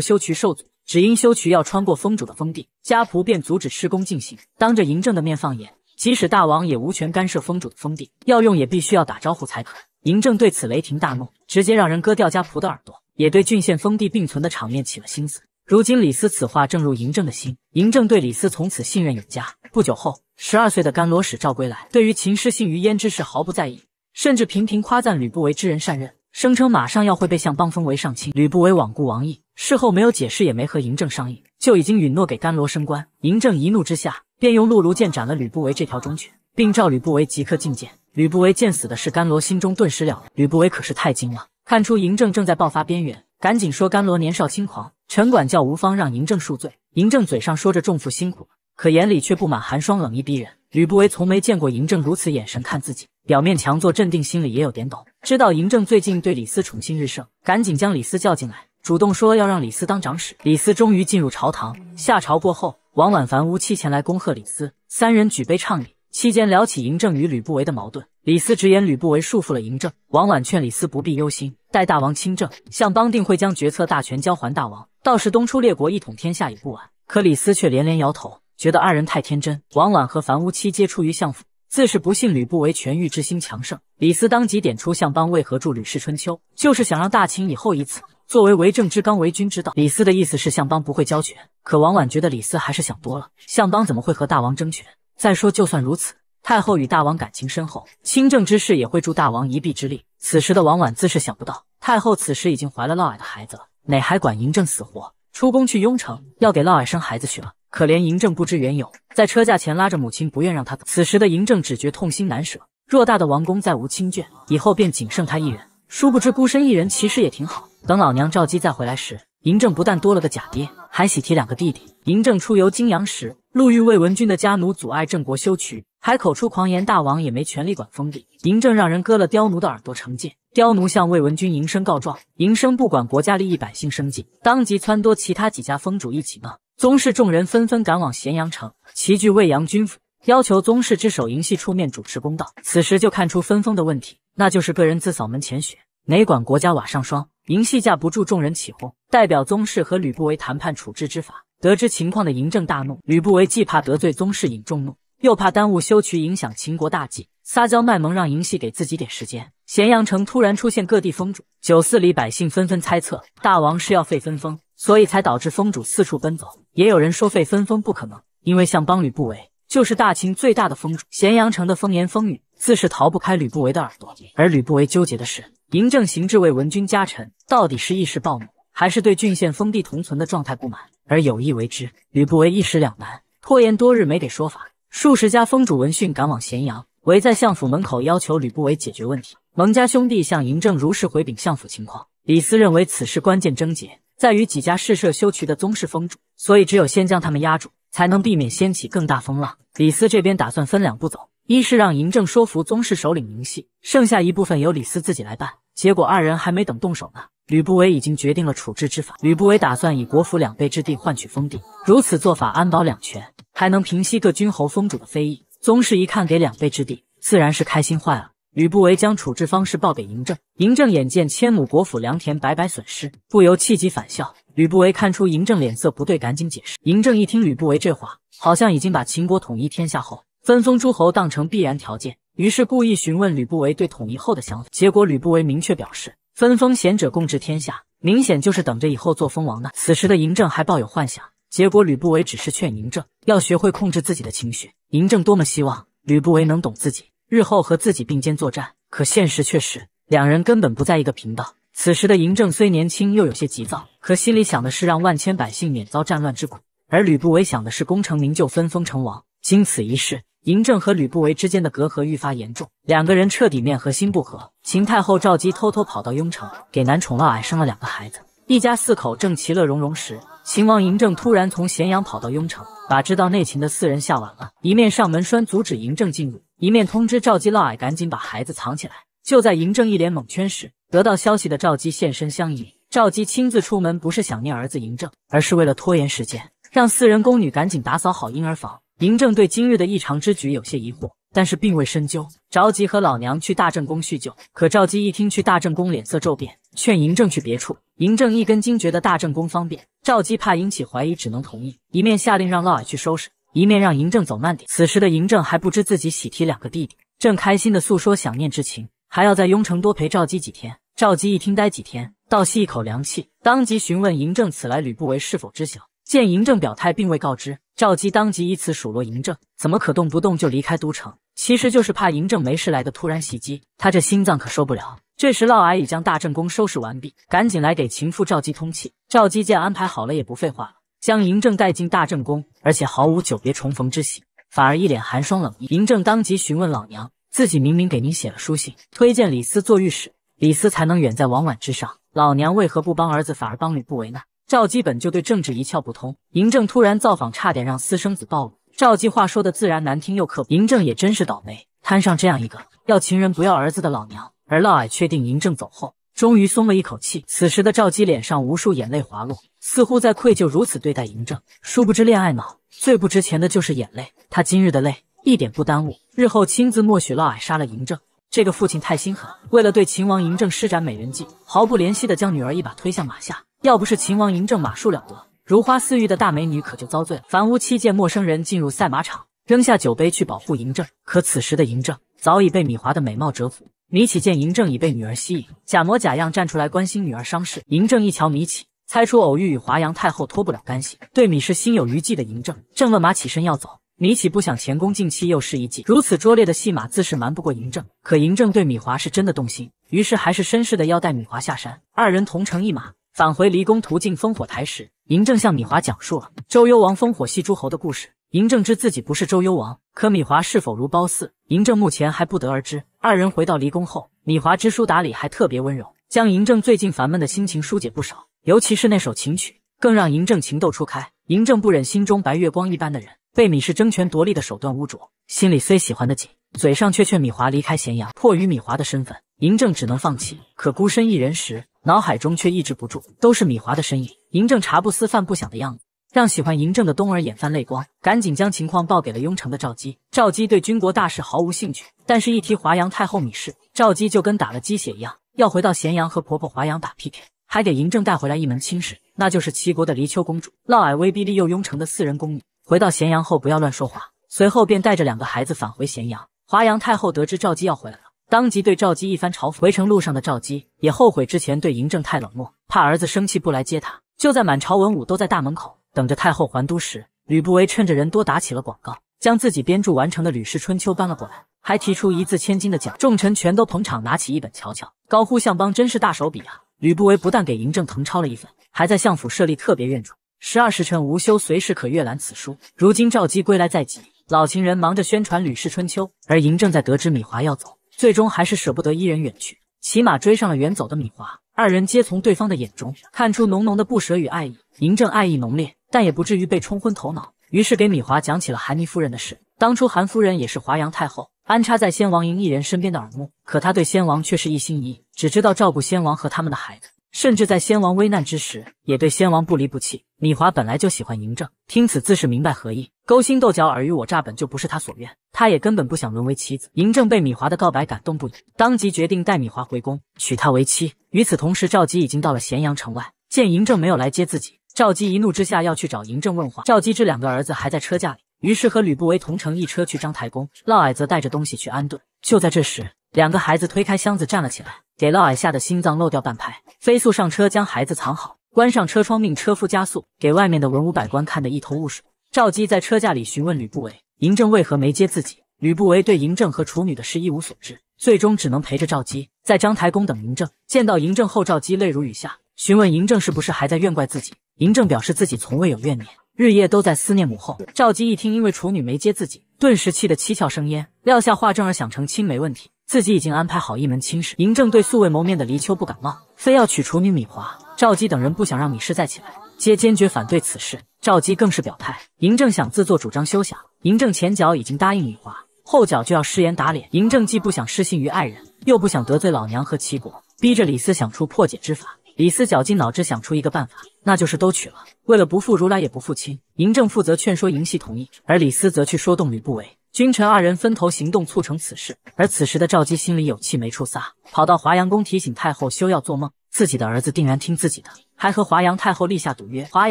修渠受阻，只因修渠要穿过封主的封地，家仆便阻止施工进行。当着嬴政的面放言，即使大王也无权干涉封主的封地，要用也必须要打招呼才可。嬴政对此雷霆大怒，直接让人割掉家仆的耳朵，也对郡县封地并存的场面起了心思。如今李斯此话正入嬴政的心，嬴政对李斯从此信任有加。不久后，十二岁的甘罗使赵归来，对于秦失信于燕之事毫不在意，甚至频频夸赞吕不韦知人善任。声称马上要会被相邦封为上卿，吕不韦罔顾王意，事后没有解释，也没和嬴政商议，就已经允诺给甘罗升官。嬴政一怒之下，便用鹿卢剑斩了吕不韦这条忠犬，并召吕不韦即刻觐见。吕不韦见死的是甘罗，心中顿时了然。吕不韦可是太精了，看出嬴政正在爆发边缘，赶紧说甘罗年少轻狂，陈管教无方，让嬴政恕罪。嬴政嘴上说着重负辛苦，可眼里却布满寒霜，冷意逼人。吕不韦从没见过嬴政如此眼神看自己，表面强作镇定，心里也有点抖。知道嬴政最近对李斯宠信日盛，赶紧将李斯叫进来，主动说要让李斯当长史。李斯终于进入朝堂。下朝过后，王婉、樊乌期前来恭贺李斯，三人举杯畅饮，期间聊起嬴政与吕不韦的矛盾。李斯直言吕不韦束缚了嬴政，王婉劝李斯不必忧心，待大王亲政，相邦定会将决策大权交还大王，到时东出列国一统天下也不晚。可李斯却连连摇头。觉得二人太天真，王婉和樊乌期皆出于相府，自是不信吕不韦权欲之心强盛。李斯当即点出相邦为何助《吕氏春秋》，就是想让大秦以后以此作为为政之纲、为君之道。李斯的意思是相邦不会交权，可王婉觉得李斯还是想多了，相邦怎么会和大王争权？再说，就算如此，太后与大王感情深厚，亲政之事也会助大王一臂之力。此时的王婉自是想不到，太后此时已经怀了嫪毐的孩子了，哪还管嬴政死活？出宫去雍城，要给嫪毐生孩子去了。可怜嬴政不知缘由，在车驾前拉着母亲，不愿让他走。此时的嬴政只觉痛心难舍，偌大的王宫再无亲眷，以后便仅剩他一人。殊不知孤身一人其实也挺好。等老娘赵姬再回来时，嬴政不但多了个假爹，还喜提两个弟弟。嬴政出游泾阳时，路遇魏文君的家奴阻碍郑国修渠，还口出狂言，大王也没权力管封地。嬴政让人割了刁奴的耳朵惩戒。刁奴向魏文君嬴生告状，嬴生不管国家利益、百姓生计，当即撺掇其他几家封主一起闹。宗室众人纷纷赶往咸阳城，齐聚魏阳君府，要求宗室之首嬴系出面主持公道。此时就看出分封的问题，那就是个人自扫门前雪，哪管国家瓦上霜。嬴系架不住众人起哄，代表宗室和吕不韦谈判处置之法。得知情况的嬴政大怒，吕不韦既怕得罪宗室引众怒，又怕耽误修渠影响秦国大计，撒娇卖萌让嬴系给自己点时间。咸阳城突然出现各地封主，九寺里百姓纷纷猜测大王是要废分封，所以才导致封主四处奔走。也有人说废分封不可能，因为相帮吕不韦就是大秦最大的封主。咸阳城的风言风语自是逃不开吕不韦的耳朵，而吕不韦纠结的是。嬴政行至为文君家臣，到底是一时暴怒，还是对郡县封地同存的状态不满而有意为之？吕不韦一时两难，拖延多日没给说法。数十家封主闻讯赶往咸阳，围在相府门口，要求吕不韦解决问题。蒙家兄弟向嬴政如实回禀相府情况。李斯认为此事关键症结在于几家试射修渠的宗室封主，所以只有先将他们压住，才能避免掀起更大风浪。李斯这边打算分两步走。一是让嬴政说服宗室首领嬴系，剩下一部分由李斯自己来办。结果二人还没等动手呢，吕不韦已经决定了处置之法。吕不韦打算以国府两倍之地换取封地，如此做法安保两全，还能平息各君侯封主的非议。宗室一看给两倍之地，自然是开心坏了。吕不韦将处置方式报给嬴政，嬴政眼见千亩国府良田白白损失，不由气急反笑。吕不韦看出嬴政脸色不对，赶紧解释。嬴政一听吕不韦这话，好像已经把秦国统一天下后。分封诸侯当成必然条件，于是故意询问吕不韦对统一后的想法。结果吕不韦明确表示，分封贤者共治天下，明显就是等着以后做封王呢。此时的嬴政还抱有幻想，结果吕不韦只是劝嬴政要学会控制自己的情绪。嬴政多么希望吕不韦能懂自己，日后和自己并肩作战，可现实却是两人根本不在一个频道。此时的嬴政虽年轻又有些急躁，可心里想的是让万千百姓免遭战乱之苦，而吕不韦想的是功成名就，分封成王。经此一事。嬴政和吕不韦之间的隔阂愈发严重，两个人彻底面和心不和。秦太后赵姬偷偷跑到雍城，给男宠嫪毐生了两个孩子，一家四口正其乐融融时，秦王嬴政突然从咸阳跑到雍城，把知道内情的四人吓完了，一面上门栓阻止嬴政进入，一面通知赵姬嫪毐赶紧把孩子藏起来。就在嬴政一脸懵圈时，得到消息的赵姬现身相迎。赵姬亲自出门，不是想念儿子嬴政，而是为了拖延时间，让四人宫女赶紧打扫好婴儿房。嬴政对今日的异常之举有些疑惑，但是并未深究，着急和老娘去大正宫叙旧。可赵姬一听去大正宫，脸色骤变，劝嬴政去别处。嬴政一根筋觉得大正宫方便，赵姬怕引起怀疑，只能同意。一面下令让嫪毐去收拾，一面让嬴政走慢点。此时的嬴政还不知自己喜提两个弟弟，正开心的诉说想念之情，还要在雍城多陪赵姬几天。赵姬一听待几天，倒吸一口凉气，当即询问嬴政此来吕不韦是否知晓。见嬴政表态并未告知，赵姬当即以此数落嬴政，怎么可动不动就离开都城？其实就是怕嬴政没事来的突然袭击，他这心脏可受不了。这时嫪毐已将大正宫收拾完毕，赶紧来给情妇赵姬通气。赵姬见安排好了，也不废话了，将嬴政带进大正宫，而且毫无久别重逢之喜，反而一脸寒霜冷意。嬴政当即询问老娘，自己明明给您写了书信，推荐李斯做御史，李斯才能远在王婉之上，老娘为何不帮儿子，反而帮吕不韦呢？赵姬本就对政治一窍不通，嬴政突然造访，差点让私生子暴露。赵姬话说的自然难听又刻薄，嬴政也真是倒霉，摊上这样一个要情人不要儿子的老娘。而嫪毐确定嬴政走后，终于松了一口气。此时的赵姬脸上无数眼泪滑落，似乎在愧疚如此对待嬴政。殊不知恋爱脑最不值钱的就是眼泪，他今日的泪一点不耽误，日后亲自默许嫪毐杀了嬴政。这个父亲太心狠，为了对秦王嬴政施展美人计，毫不怜惜的将女儿一把推向马下。要不是秦王嬴政马术了得，如花似玉的大美女可就遭罪了。樊屋七见陌生人进入赛马场，扔下酒杯去保护嬴政，可此时的嬴政早已被米华的美貌折服。米启见嬴政已被女儿吸引，假模假样站出来关心女儿伤势。嬴政一瞧米启，猜出偶遇与华阳太后脱不了干系，对米氏心有余悸的嬴政正勒马起身要走，米启不想前功尽弃，又是一计，如此拙劣的戏码自是瞒不过嬴政。可嬴政对米华是真的动心，于是还是绅士的要带米华下山。二人同乘一马返回离宫，途径烽火台时，嬴政向米华讲述了周幽王烽火戏诸侯的故事。嬴政知自己不是周幽王，可米华是否如褒姒，嬴政目前还不得而知。二人回到离宫后，米华知书达理，还特别温柔，将嬴政最近烦闷的心情疏解不少。尤其是那首琴曲，更让嬴政情窦初开。嬴政不忍心中白月光一般的人被米氏争权夺利的手段污浊，心里虽喜欢得紧，嘴上却劝米华离开咸阳。迫于米华的身份，嬴政只能放弃。可孤身一人时，脑海中却抑制不住都是米华的身影。嬴政茶不思饭不想的样子。让喜欢嬴政的东儿眼泛泪光，赶紧将情况报给了雍城的赵姬。赵姬对军国大事毫无兴趣，但是一提华阳太后米氏，赵姬就跟打了鸡血一样，要回到咸阳和婆婆华阳打 PK，还给嬴政带回来一门亲事，那就是齐国的离丘公主。嫪毐威逼利诱雍城的四人宫女回到咸阳后不要乱说话，随后便带着两个孩子返回咸阳。华阳太后得知赵姬要回来了，当即对赵姬一番嘲讽。回城路上的赵姬也后悔之前对嬴政太冷漠，怕儿子生气不来接他，就在满朝文武都在大门口。等着太后还都时，吕不韦趁着人多打起了广告，将自己编著完成的《吕氏春秋》搬了过来，还提出一字千金的奖。众臣全都捧场，拿起一本瞧瞧，高呼相邦真是大手笔啊！吕不韦不但给嬴政誊抄了一份，还在相府设立特别院主，十二时辰无休，随时可阅览此书。如今赵姬归来在即，老情人忙着宣传《吕氏春秋》，而嬴政在得知米华要走，最终还是舍不得一人远去，骑马追上了远走的米华。二人皆从对方的眼中看出浓浓的不舍与爱意。嬴政爱意浓烈。但也不至于被冲昏头脑，于是给米华讲起了韩妮夫人的事。当初韩夫人也是华阳太后，安插在先王嬴异人身边的耳目，可她对先王却是一心一意，只知道照顾先王和他们的孩子，甚至在先王危难之时，也对先王不离不弃。米华本来就喜欢嬴政，听此自是明白何意，勾心斗角、尔虞我诈，本就不是他所愿，他也根本不想沦为妻子。嬴政被米华的告白感动不已，当即决定带米华回宫，娶她为妻。与此同时，赵姬已经到了咸阳城外，见嬴政没有来接自己。赵姬一怒之下要去找嬴政问话，赵姬知两个儿子还在车架里，于是和吕不韦同乘一车去章台宫，嫪毐则带着东西去安顿。就在这时，两个孩子推开箱子站了起来，给嫪毐吓得心脏漏掉半拍，飞速上车将孩子藏好，关上车窗，命车夫加速，给外面的文武百官看得一头雾水。赵姬在车架里询问吕不韦，嬴政为何没接自己？吕不韦对嬴政和处女的事一无所知，最终只能陪着赵姬在章台宫等嬴政。见到嬴政后，赵姬泪如雨下，询问嬴政是不是还在怨怪自己。嬴政表示自己从未有怨念，日夜都在思念母后。赵姬一听，因为处女没接自己，顿时气得七窍生烟。撂下话，正儿想成亲没问题，自己已经安排好一门亲事。嬴政对素未谋面的黎秋不感冒，非要娶处女米华。赵姬等人不想让米氏再起来，皆坚决反对此事。赵姬更是表态，嬴政想自作主张休想。嬴政前脚已经答应米华，后脚就要失言打脸。嬴政既不想失信于爱人，又不想得罪老娘和齐国，逼着李斯想出破解之法。李斯绞尽脑汁想出一个办法，那就是都娶了。为了不负如来也不负卿，嬴政负责劝说嬴熙同意，而李斯则去说动吕不韦。君臣二人分头行动，促成此事。而此时的赵姬心里有气没处撒，跑到华阳宫提醒太后休要做梦，自己的儿子定然听自己的，还和华阳太后立下赌约。华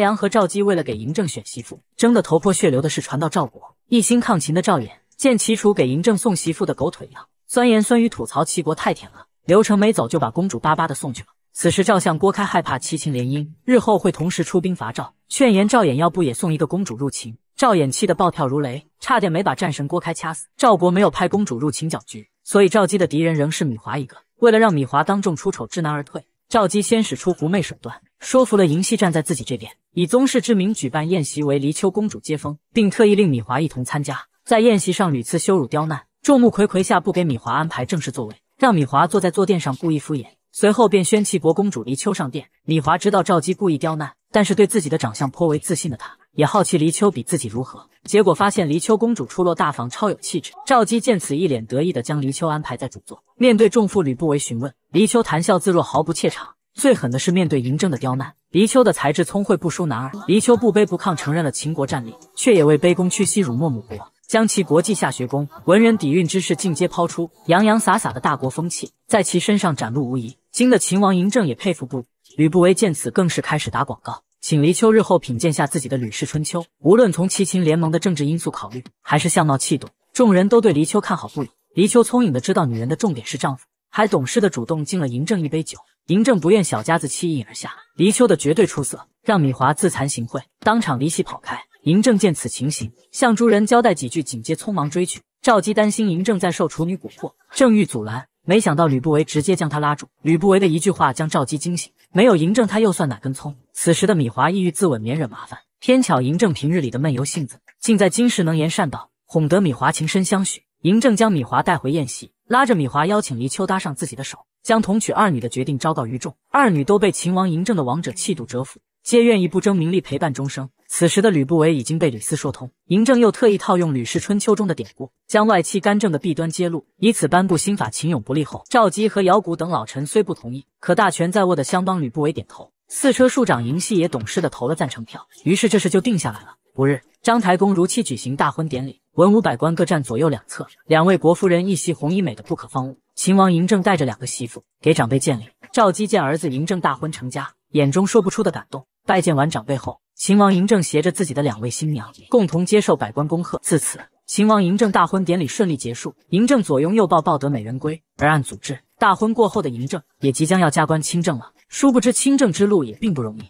阳和赵姬为了给嬴政选媳妇，争得头破血流的事传到赵国，一心抗秦的赵衍见齐楚给嬴政送媳妇的狗腿样，酸言酸语吐槽齐国太舔了。刘成没走就把公主巴巴的送去了。此时，赵相郭开害怕七秦联姻，日后会同时出兵伐赵，劝言赵衍要不也送一个公主入秦。赵衍气得暴跳如雷，差点没把战神郭开掐死。赵国没有派公主入秦搅局，所以赵姬的敌人仍是米华一个。为了让米华当众出丑知难而退，赵姬先使出狐媚手段，说服了嬴熙站在自己这边，以宗室之名举办宴席为离秋公主接风，并特意令米华一同参加。在宴席上屡次羞辱刁难，众目睽睽下不给米华安排正式座位，让米华坐在坐垫上故意敷衍。随后便宣齐国公主离秋上殿。米华知道赵姬故意刁难，但是对自己的长相颇为自信的他，也好奇黎秋比自己如何。结果发现黎秋公主出落大方，超有气质。赵姬见此，一脸得意的将黎秋安排在主座。面对众妇吕不韦询问，黎秋谈笑自若，毫不怯场。最狠的是面对嬴政的刁难，黎秋的才智聪慧不输男儿。黎秋不卑不亢，承认了秦国战力，却也为卑躬屈膝、辱没母国。将其国际下学宫文人底蕴之事尽皆抛出，洋洋洒洒的大国风气在其身上展露无遗，惊得秦王嬴政也佩服不已。吕不韦见此，更是开始打广告，请黎秋日后品鉴下自己的《吕氏春秋》。无论从齐秦联盟的政治因素考虑，还是相貌气度，众人都对黎秋看好不已。黎秋聪颖的知道女人的重点是丈夫，还懂事的主动敬了嬴政一杯酒。嬴政不愿小家子弃饮而下，黎秋的绝对出色，让米华自惭形秽，当场离席跑开。嬴政见此情形，向诸人交代几句，紧接匆忙追去。赵姬担心嬴政在受处女蛊惑，正欲阻拦，没想到吕不韦直接将他拉住。吕不韦的一句话将赵姬惊醒，没有嬴政，他又算哪根葱？此时的米华意欲自刎，免惹麻烦。偏巧嬴政平日里的闷油性子，竟在今时能言善道，哄得米华情深相许。嬴政将米华带回宴席，拉着米华邀请黎秋搭上自己的手，将同娶二女的决定昭告于众。二女都被秦王嬴政的王者气度折服，皆愿意不争名利陪伴终生。此时的吕不韦已经被吕思说通，嬴政又特意套用《吕氏春秋》中的典故，将外戚干政的弊端揭露，以此颁布新法，秦俑不立后，赵姬和姚贾等老臣虽不同意，可大权在握的相帮吕不韦点头。四车庶长嬴系也懂事的投了赞成票，于是这事就定下来了。不日，章台宫如期举行大婚典礼，文武百官各站左右两侧，两位国夫人一袭红衣，美的不可方物。秦王嬴政带着两个媳妇给长辈见礼，赵姬见儿子嬴政大婚成家，眼中说不出的感动。拜见完长辈后，秦王嬴政携着自己的两位新娘，共同接受百官恭贺。自此，秦王嬴政大婚典礼顺利结束，嬴政左拥右抱，抱得美人归。而按祖制，大婚过后的嬴政也即将要加官亲政了。殊不知亲政之路也并不容易。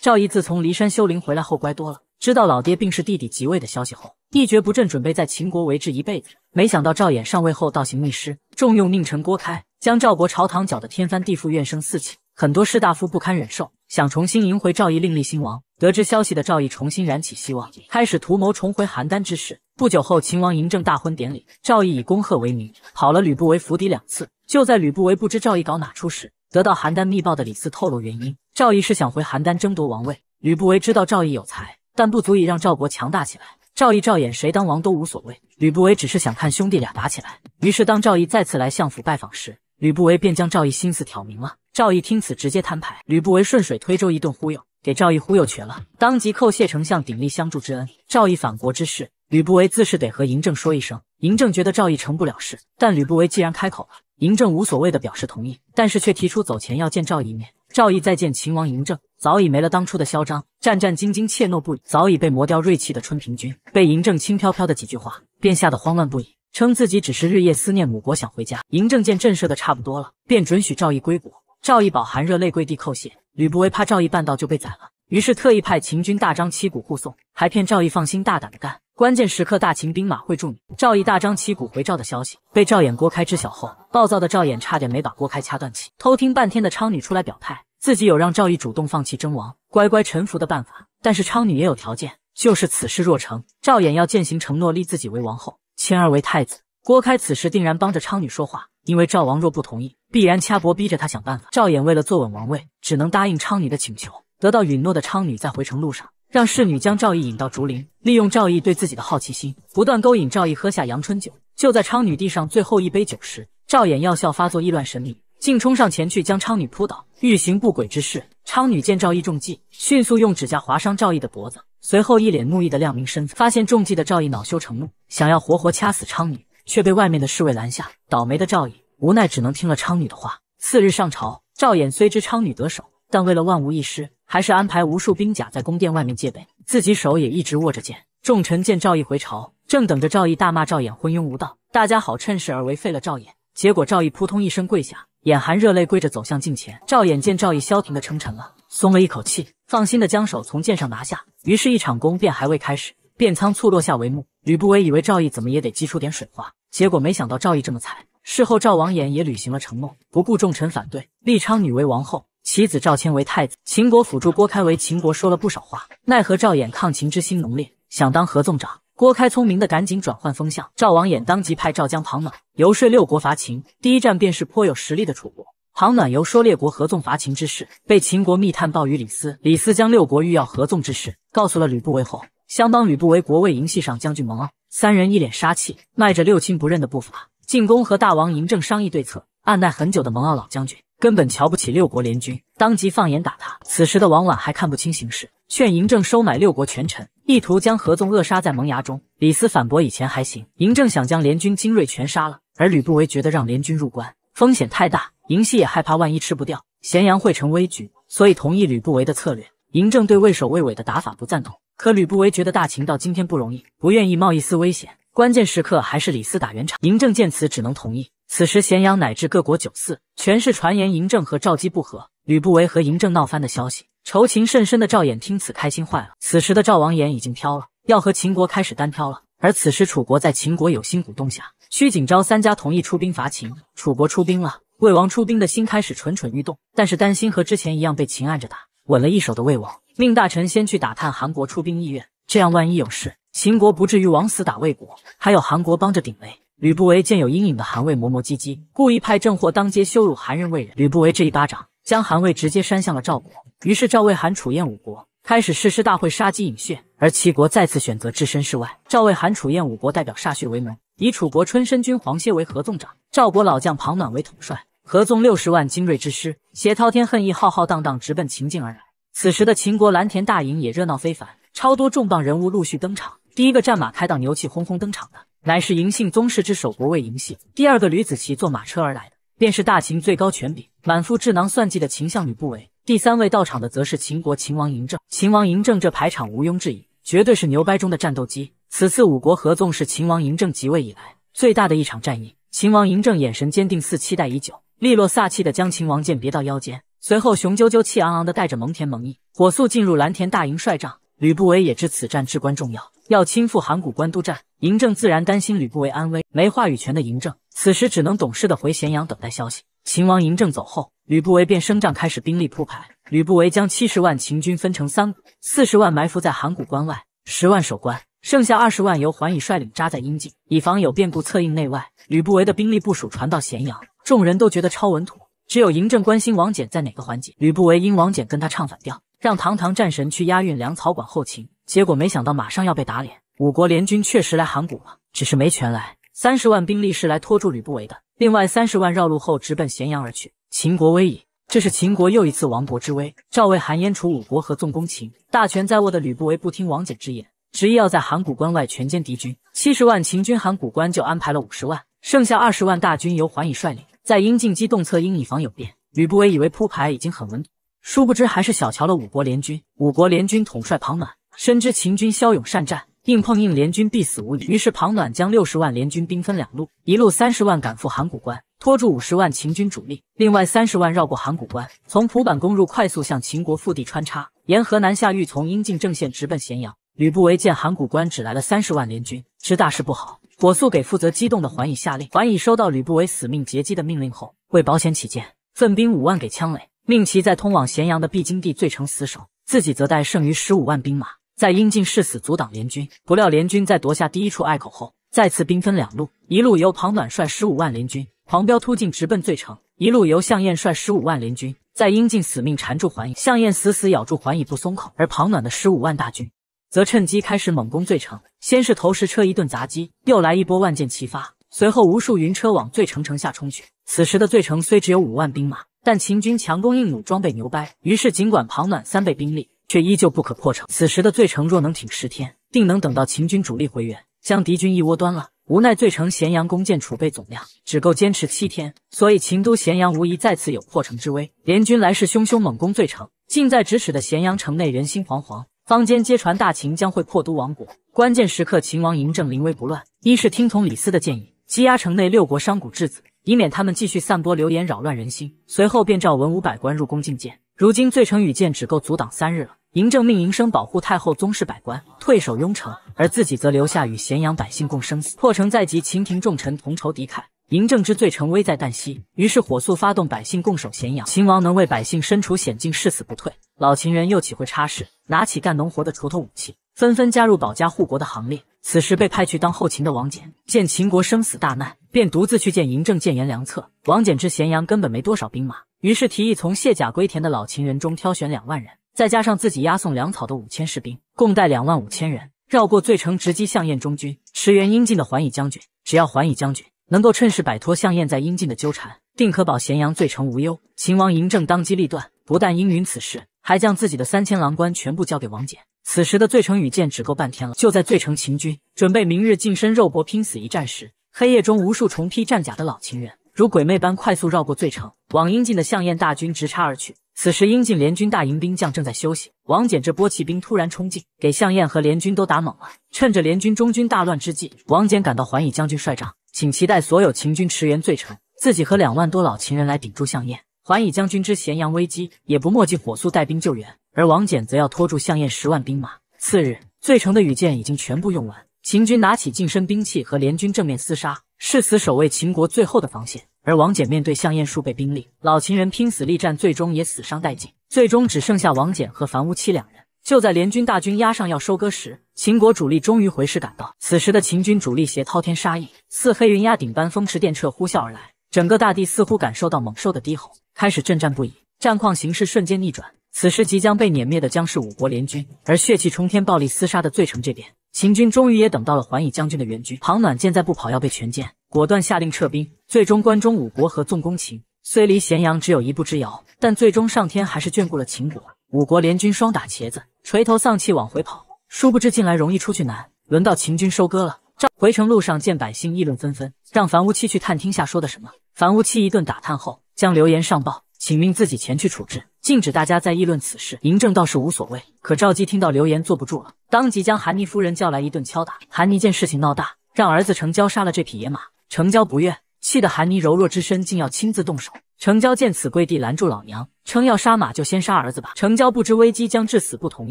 赵毅自从骊山修陵回来后，乖多了。知道老爹病逝、弟弟即位的消息后，一蹶不振，准备在秦国为质一辈子。没想到赵衍上位后倒行逆施，重用佞臣郭开，将赵国朝堂搅得天翻地覆，怨声四起。很多士大夫不堪忍受，想重新迎回赵毅，另立新王。得知消息的赵毅重新燃起希望，开始图谋重回邯郸之事。不久后，秦王嬴政大婚典礼，赵毅以恭贺为名，跑了吕不韦府邸两次。就在吕不韦不知赵毅搞哪出时，得到邯郸密报的李斯透露原因，赵毅是想回邯郸争夺王位。吕不韦知道赵毅有才。但不足以让赵国强大起来。赵义、赵衍谁当王都无所谓。吕不韦只是想看兄弟俩打起来。于是，当赵义再次来相府拜访时，吕不韦便将赵义心思挑明了。赵毅听此，直接摊牌。吕不韦顺水推舟一顿忽悠，给赵毅忽悠瘸了，当即叩谢丞相鼎力相助之恩。赵毅反国之事，吕不韦自是得和嬴政说一声。嬴政觉得赵毅成不了事，但吕不韦既然开口了，嬴政无所谓的表示同意，但是却提出走前要见赵毅一面。赵毅再见秦王嬴政，早已没了当初的嚣张，战战兢兢，怯懦不已，早已被磨掉锐气的春平君，被嬴政轻飘飘的几句话，便吓得慌乱不已，称自己只是日夜思念母国，想回家。嬴政见震慑的差不多了，便准许赵毅归国。赵义宝含热泪跪地叩谢。吕不韦怕赵义半道就被宰了，于是特意派秦军大张旗鼓护送，还骗赵义放心大胆的干。关键时刻，大秦兵马会助你。赵义大张旗鼓回赵的消息被赵衍、郭开知晓后，暴躁的赵衍差点没把郭开掐断气。偷听半天的昌女出来表态，自己有让赵义主动放弃争王、乖乖臣服的办法。但是昌女也有条件，就是此事若成，赵衍要践行承诺，立自己为王后，谦儿为太子。郭开此时定然帮着昌女说话，因为赵王若不同意，必然掐脖逼着他想办法。赵衍为了坐稳王位，只能答应昌女的请求。得到允诺的昌女在回程路上。让侍女将赵毅引到竹林，利用赵毅对自己的好奇心，不断勾引赵毅喝下阳春酒。就在昌女递上最后一杯酒时，赵衍药效发作，意乱神迷，竟冲上前去将昌女扑倒，欲行不轨之事。昌女见赵毅中计，迅速用指甲划伤赵毅的脖子，随后一脸怒意的亮明身份。发现中计的赵毅恼羞成怒，想要活活掐死昌女，却被外面的侍卫拦下。倒霉的赵毅无奈只能听了昌女的话。次日上朝，赵衍虽知昌女得手，但为了万无一失。还是安排无数兵甲在宫殿外面戒备，自己手也一直握着剑。众臣见赵毅回朝，正等着赵毅大骂赵衍昏庸无道，大家好趁势而为，废了赵衍。结果赵毅扑通一声跪下，眼含热泪跪着走向近前。赵衍见赵毅消停的称臣了，松了一口气，放心的将手从剑上拿下。于是，一场宫便还未开始，便仓促落下帷幕。吕不韦以为赵毅怎么也得激出点水花，结果没想到赵毅这么惨。事后，赵王衍也履行了承诺，不顾众臣反对，立昌女为王后。其子赵谦为太子，秦国辅助郭开为秦国说了不少话，奈何赵衍抗秦之心浓烈，想当合纵长。郭开聪明的赶紧转换风向，赵王衍当即派赵将庞暖游说六国伐秦，第一站便是颇有实力的楚国。庞暖游说列国合纵伐秦之事，被秦国密探报于李斯，李斯将六国欲要合纵之事告诉了吕不韦后，相帮吕不韦国尉营系上将军蒙骜三人一脸杀气，迈着六亲不认的步伐进宫和大王嬴政商议对策。按耐很久的蒙骜老将军。根本瞧不起六国联军，当即放眼打他。此时的王婉还看不清形势，劝嬴政收买六国权臣，意图将合纵扼杀在萌芽中。李斯反驳：以前还行，嬴政想将联军精锐全杀了。而吕不韦觉得让联军入关风险太大，嬴系也害怕万一吃不掉，咸阳会成危局，所以同意吕不韦的策略。嬴政对畏首畏尾的打法不赞同，可吕不韦觉得大秦到今天不容易，不愿意冒一丝危险。关键时刻还是李斯打圆场，嬴政见此只能同意。此时咸阳乃至各国酒肆，全是传言嬴政和赵姬不和，吕不韦和嬴政闹翻的消息。仇情甚深的赵衍听此开心坏了。此时的赵王衍已经飘了，要和秦国开始单挑了。而此时楚国在秦国有心鼓动下，屈景昭三家同意出兵伐秦。楚国出兵了，魏王出兵的心开始蠢蠢欲动，但是担心和之前一样被秦按着打。稳了一手的魏王命大臣先去打探韩国出兵意愿，这样万一有事，秦国不至于枉死打魏国，还有韩国帮着顶雷。吕不韦见有阴影的韩魏磨磨唧唧，故意派郑货当街羞辱韩人魏人。吕不韦这一巴掌将韩魏直接扇向了赵国，于是赵魏韩楚燕五国开始誓师大会杀鸡饮血，而齐国再次选择置身事外。赵魏韩楚燕五国代表歃血为盟，以楚国春申君黄歇为合纵长，赵国老将庞暖为统帅。合纵六十万精锐之师，携滔天恨意，浩浩荡荡直奔秦境而来。此时的秦国蓝田大营也热闹非凡，超多重磅人物陆续登场。第一个战马开到牛气哄哄登场的，乃是嬴姓宗室之首国尉嬴系；第二个吕子奇坐马车而来的，便是大秦最高权柄、满腹智囊算计的秦相吕不韦；第三位到场的，则是秦国秦王嬴政。秦王嬴政这排场毋庸置疑，绝对是牛掰中的战斗机。此次五国合纵是秦王嬴政即位以来最大的一场战役。秦王嬴政眼神坚定，似期待已久。利落飒气的将秦王剑别到腰间，随后雄赳赳气昂昂的带着蒙恬蒙毅，火速进入蓝田大营帅帐。吕不韦也知此战至关重要，要亲赴函谷关督战。嬴政自然担心吕不韦安危，没话语权的嬴政此时只能懂事的回咸阳等待消息。秦王嬴政走后，吕不韦便升帐开始兵力铺排。吕不韦将七十万秦军分成三股，四十万埋伏在函谷关外，十万守关，剩下二十万由桓乙率领扎在阴境，以防有变故策应内外。吕不韦的兵力部署传到咸阳。众人都觉得超稳妥，只有嬴政关心王翦在哪个环节。吕不韦因王翦跟他唱反调，让堂堂战神去押运粮草管后勤，结果没想到马上要被打脸。五国联军确实来函谷了，只是没全来。三十万兵力是来拖住吕不韦的，另外三十万绕路后直奔咸阳而去。秦国危矣，这是秦国又一次亡国之危。赵魏韩燕楚五国合纵攻秦，大权在握的吕不韦不听王翦之言，执意要在函谷关外全歼敌军。七十万秦军函谷关就安排了五十万，剩下二十万大军由桓乙率领。在阴境机动策应以防有变，吕不韦以为铺排已经很稳妥，殊不知还是小瞧了五国联军。五国联军统帅庞暖深知秦军骁勇善战，硬碰硬联军必死无疑。于是庞暖将六十万联军兵分两路，一路三十万赶赴函谷关，拖住五十万秦军主力；另外三十万绕过函谷关，从蒲坂攻入，快速向秦国腹地穿插，沿河南下，欲从阴晋正线直奔咸阳。吕不韦见函谷关只来了三十万联军，知大事不好。火速给负责机动的桓乙下令。桓乙收到吕不韦死命截击的命令后，为保险起见，分兵五万给羌垒，命其在通往咸阳的必经地最城死守，自己则带剩余十五万兵马在阴境誓死阻挡联军。不料联军在夺下第一处隘口后，再次兵分两路，一路由庞暖率十五万联军狂飙突进，直奔最城；一路由项燕率十五万联军在阴境死命缠住桓乙。项燕死死咬住桓乙不松口，而庞暖的十五万大军。则趁机开始猛攻罪城，先是投石车一顿砸击，又来一波万箭齐发，随后无数云车往罪城城下冲去。此时的罪城虽只有五万兵马，但秦军强攻硬弩，装备牛掰，于是尽管庞暖三倍兵力，却依旧不可破城。此时的罪城若能挺十天，定能等到秦军主力回援，将敌军一窝端了。无奈罪城咸阳弓箭储备总量只够坚持七天，所以秦都咸阳无疑再次有破城之危。联军来势汹汹，猛攻罪城，近在咫尺的咸阳城内人心惶惶。坊间皆传大秦将会破都亡国，关键时刻秦王嬴政临危不乱，一是听从李斯的建议，羁押城内六国商贾质子，以免他们继续散播流言扰乱人心。随后便召文武百官入宫觐见。如今罪城与剑只够阻挡三日了，嬴政命嬴生保护太后宗室百官，退守雍城，而自己则留下与咸阳百姓共生死。破城在即，秦廷重臣同仇敌忾。嬴政之罪成危在旦夕，于是火速发动百姓共守咸阳。秦王能为百姓身处险境，誓死不退，老秦人又岂会插事？拿起干农活的锄头武器，纷纷加入保家护国的行列。此时被派去当后勤的王翦，见秦国生死大难，便独自去见嬴政谏言良策。王翦知咸阳根本没多少兵马，于是提议从卸甲归田的老秦人中挑选两万人，再加上自己押送粮草的五千士兵，共带两万五千人，绕过罪城，直击项燕中军，驰援阴晋的桓乙将军。只要桓乙将军。能够趁势摆脱项燕在阴境的纠缠，定可保咸阳罪城无忧。秦王嬴政当机立断，不但应允此事，还将自己的三千郎官全部交给王翦。此时的罪城与剑只够半天了。就在罪城秦军准备明日近身肉搏拼死一战时，黑夜中无数重披战甲的老秦人如鬼魅般快速绕过罪城，往英晋的项燕大军直插而去。此时英晋联军大营兵将正在休息，王翦这波骑兵突然冲进，给项燕和联军都打懵了。趁着联军中军大乱之际，王翦赶到桓乙将军帅帐。请期待所有秦军驰援罪城，自己和两万多老秦人来顶住项燕。桓乙将军知咸阳危机，也不墨迹，火速带兵救援。而王翦则要拖住项燕十万兵马。次日，罪城的羽箭已经全部用完，秦军拿起近身兵器和联军正面厮杀，誓死守卫秦国最后的防线。而王翦面对项燕数倍兵力，老秦人拼死力战，最终也死伤殆尽。最终只剩下王翦和樊於期两人。就在联军大军压上要收割时，秦国主力终于回师赶到。此时的秦军主力携滔天杀意，似黑云压顶般风驰电掣呼啸而来，整个大地似乎感受到猛兽的低吼，开始震战不已。战况形势瞬间逆转。此时即将被碾灭的将是五国联军，而血气冲天、暴力厮杀的罪城这边，秦军终于也等到了桓乙将军的援军。庞暖见再不跑要被全歼，果断下令撤兵。最终关中五国合纵攻秦，虽离咸阳只有一步之遥，但最终上天还是眷顾了秦国。五国联军双打茄子，垂头丧气往回跑。殊不知进来容易出去难，轮到秦军收割了。赵回城路上见百姓议论纷纷，让樊无期去探听下说的什么。樊无期一顿打探后，将流言上报。请命自己前去处置，禁止大家再议论此事。嬴政倒是无所谓，可赵姬听到流言坐不住了，当即将韩妮夫人叫来一顿敲打。韩妮见事情闹大，让儿子成交杀了这匹野马。成交不愿，气得韩妮柔弱之身竟要亲自动手。成交见此，跪地拦住老娘，称要杀马就先杀儿子吧。成交不知危机将至死，不同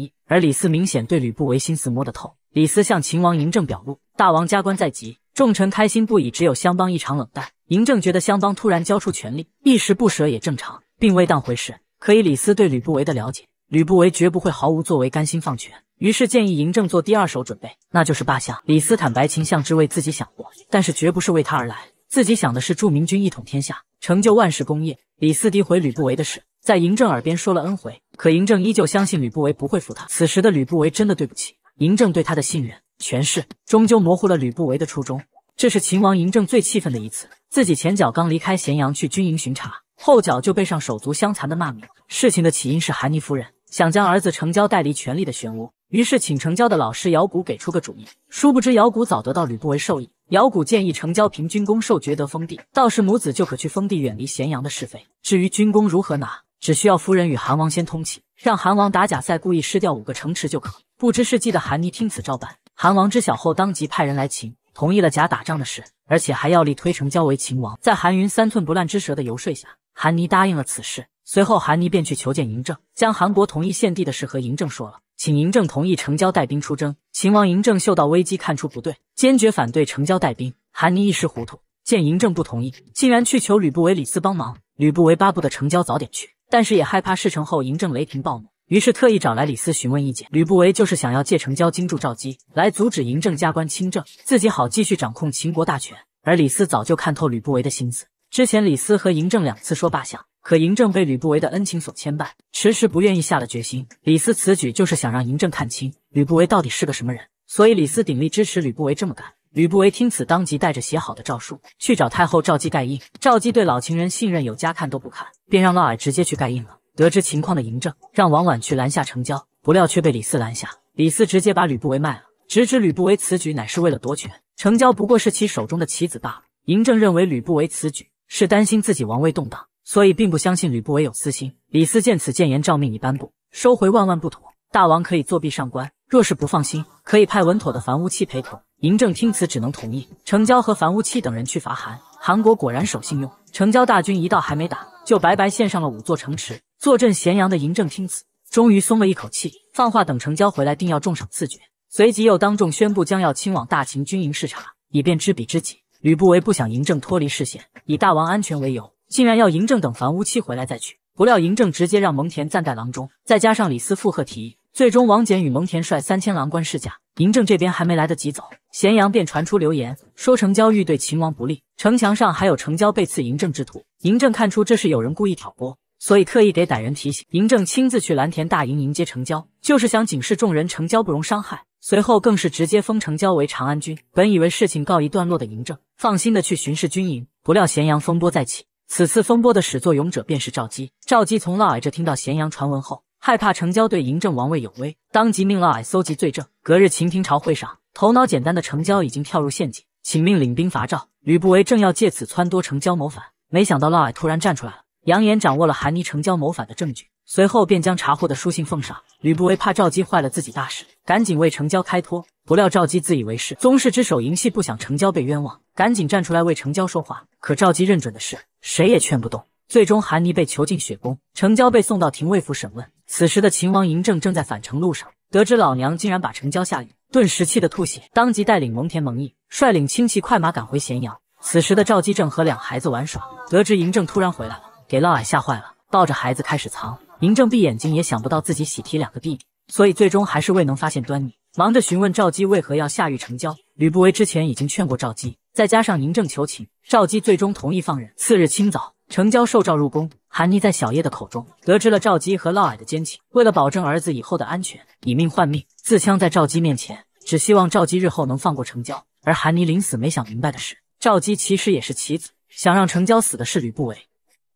意。而李斯明显对吕不韦心思摸得透。李斯向秦王嬴政表露，大王加官在即，众臣开心不已。只有相邦异常冷淡。嬴政觉得相邦突然交出权力，一时不舍也正常，并未当回事。可以李斯对吕不韦的了解，吕不韦绝不会毫无作为、甘心放权。于是建议嬴政做第二手准备，那就是罢相。李斯坦白，秦相之为自己想过，但是绝不是为他而来，自己想的是助明君一统天下，成就万世功业。李斯诋毁吕不韦的事，在嬴政耳边说了 N 回，可嬴政依旧相信吕不韦不会负他。此时的吕不韦真的对不起嬴政对他的信任、权势，终究模糊了吕不韦的初衷。这是秦王嬴政最气愤的一次。自己前脚刚离开咸阳去军营巡查，后脚就背上手足相残的骂名。事情的起因是韩妮夫人想将儿子成交带离权力的漩涡，于是请成交的老师姚贾给出个主意。殊不知姚贾早得到吕不韦授意，姚贾建议成交凭军功受爵得封地，到时母子就可去封地，远离咸阳的是非。至于军功如何拿，只需要夫人与韩王先通气，让韩王打假赛，故意失掉五个城池就可。不知是计的韩妮听此照办。韩王知晓后，当即派人来秦。同意了假打仗的事，而且还要力推成交为秦王。在韩云三寸不烂之舌的游说下，韩尼答应了此事。随后，韩尼便去求见嬴政，将韩国同意献地的事和嬴政说了，请嬴政同意成交带兵出征。秦王嬴政嗅到危机，看出不对，坚决反对成交带兵。韩尼一时糊涂，见嬴政不同意，竟然去求吕不韦、李斯帮忙。吕不韦巴不得成交早点去，但是也害怕事成后嬴政雷霆暴怒。于是特意找来李斯询问意见。吕不韦就是想要借成交金助赵姬，来阻止嬴政加官亲政，自己好继续掌控秦国大权。而李斯早就看透吕不韦的心思。之前李斯和嬴政两次说罢相，可嬴政被吕不韦的恩情所牵绊，迟迟不愿意下了决心。李斯此举就是想让嬴政看清吕不韦到底是个什么人，所以李斯鼎力支持吕不韦这么干。吕不韦听此，当即带着写好的诏书去找太后赵姬盖印。赵姬对老情人信任有加，看都不看，便让嫪毐直接去盖印了。得知情况的嬴政让王婉去拦下成交，不料却被李斯拦下。李斯直接把吕不韦卖了，直指吕不韦此举乃是为了夺权。成交不过是其手中的棋子罢了。嬴政认为吕不韦此举是担心自己王位动荡，所以并不相信吕不韦有私心。李斯见此，谏言诏命已颁布，收回万万不妥。大王可以作弊上官，若是不放心，可以派稳妥的樊於期陪同。嬴政听此，只能同意。成交和樊於期等人去伐韩，韩国果然守信用。成交大军一到，还没打，就白白献上了五座城池。坐镇咸阳的嬴政听此，终于松了一口气，放话等成交回来，定要重赏赐爵。随即又当众宣布，将要亲往大秦军营视察，以便知彼知己。吕不韦不想嬴政脱离视线，以大王安全为由，竟然要嬴政等樊於期回来再去。不料嬴政直接让蒙恬暂代郎中，再加上李斯附和提议，最终王翦与蒙恬率三千郎官侍驾。嬴政这边还没来得及走，咸阳便传出流言，说成交欲对秦王不利，城墙上还有成交背刺嬴政之图。嬴政看出这是有人故意挑拨。所以特意给歹人提醒，嬴政亲自去蓝田大营迎接成交，就是想警示众人成交不容伤害。随后更是直接封成交为长安君。本以为事情告一段落的嬴政，放心的去巡视军营，不料咸阳风波再起。此次风波的始作俑者便是赵姬。赵姬从嫪毐这听到咸阳传闻后，害怕成交对嬴政王位有危，当即命嫪毐搜集罪证。隔日秦廷朝会上，头脑简单的成交已经跳入陷阱，请命领兵伐赵。吕不韦正要借此撺掇成交谋反，没想到嫪毐突然站出来了。扬言掌握了韩妮成交谋反的证据，随后便将查获的书信奉上。吕不韦怕赵姬坏了自己大事，赶紧为成交开脱。不料赵姬自以为是，宗室之首嬴系不想成交被冤枉，赶紧站出来为成交说话。可赵姬认准的是，谁也劝不动。最终韩妮被囚禁雪宫，成交被送到廷尉府审问。此时的秦王嬴政正在返程路上，得知老娘竟然把成交下狱，顿时气得吐血，当即带领蒙恬、蒙毅率领轻骑快马赶回咸阳。此时的赵姬正和两孩子玩耍，得知嬴政突然回来了，给嫪毐吓坏了，抱着孩子开始藏。嬴政闭眼睛也想不到自己喜提两个弟弟，所以最终还是未能发现端倪，忙着询问赵姬为何要下狱成交。吕不韦之前已经劝过赵姬，再加上嬴政求情，赵姬最终同意放人。次日清早，成交受诏入宫。韩妮在小叶的口中得知了赵姬和嫪毐的奸情，为了保证儿子以后的安全，以命换命，自枪在赵姬面前，只希望赵姬日后能放过成交。而韩妮临死没想明白的是，赵姬其实也是棋子，想让成交死的是吕不韦。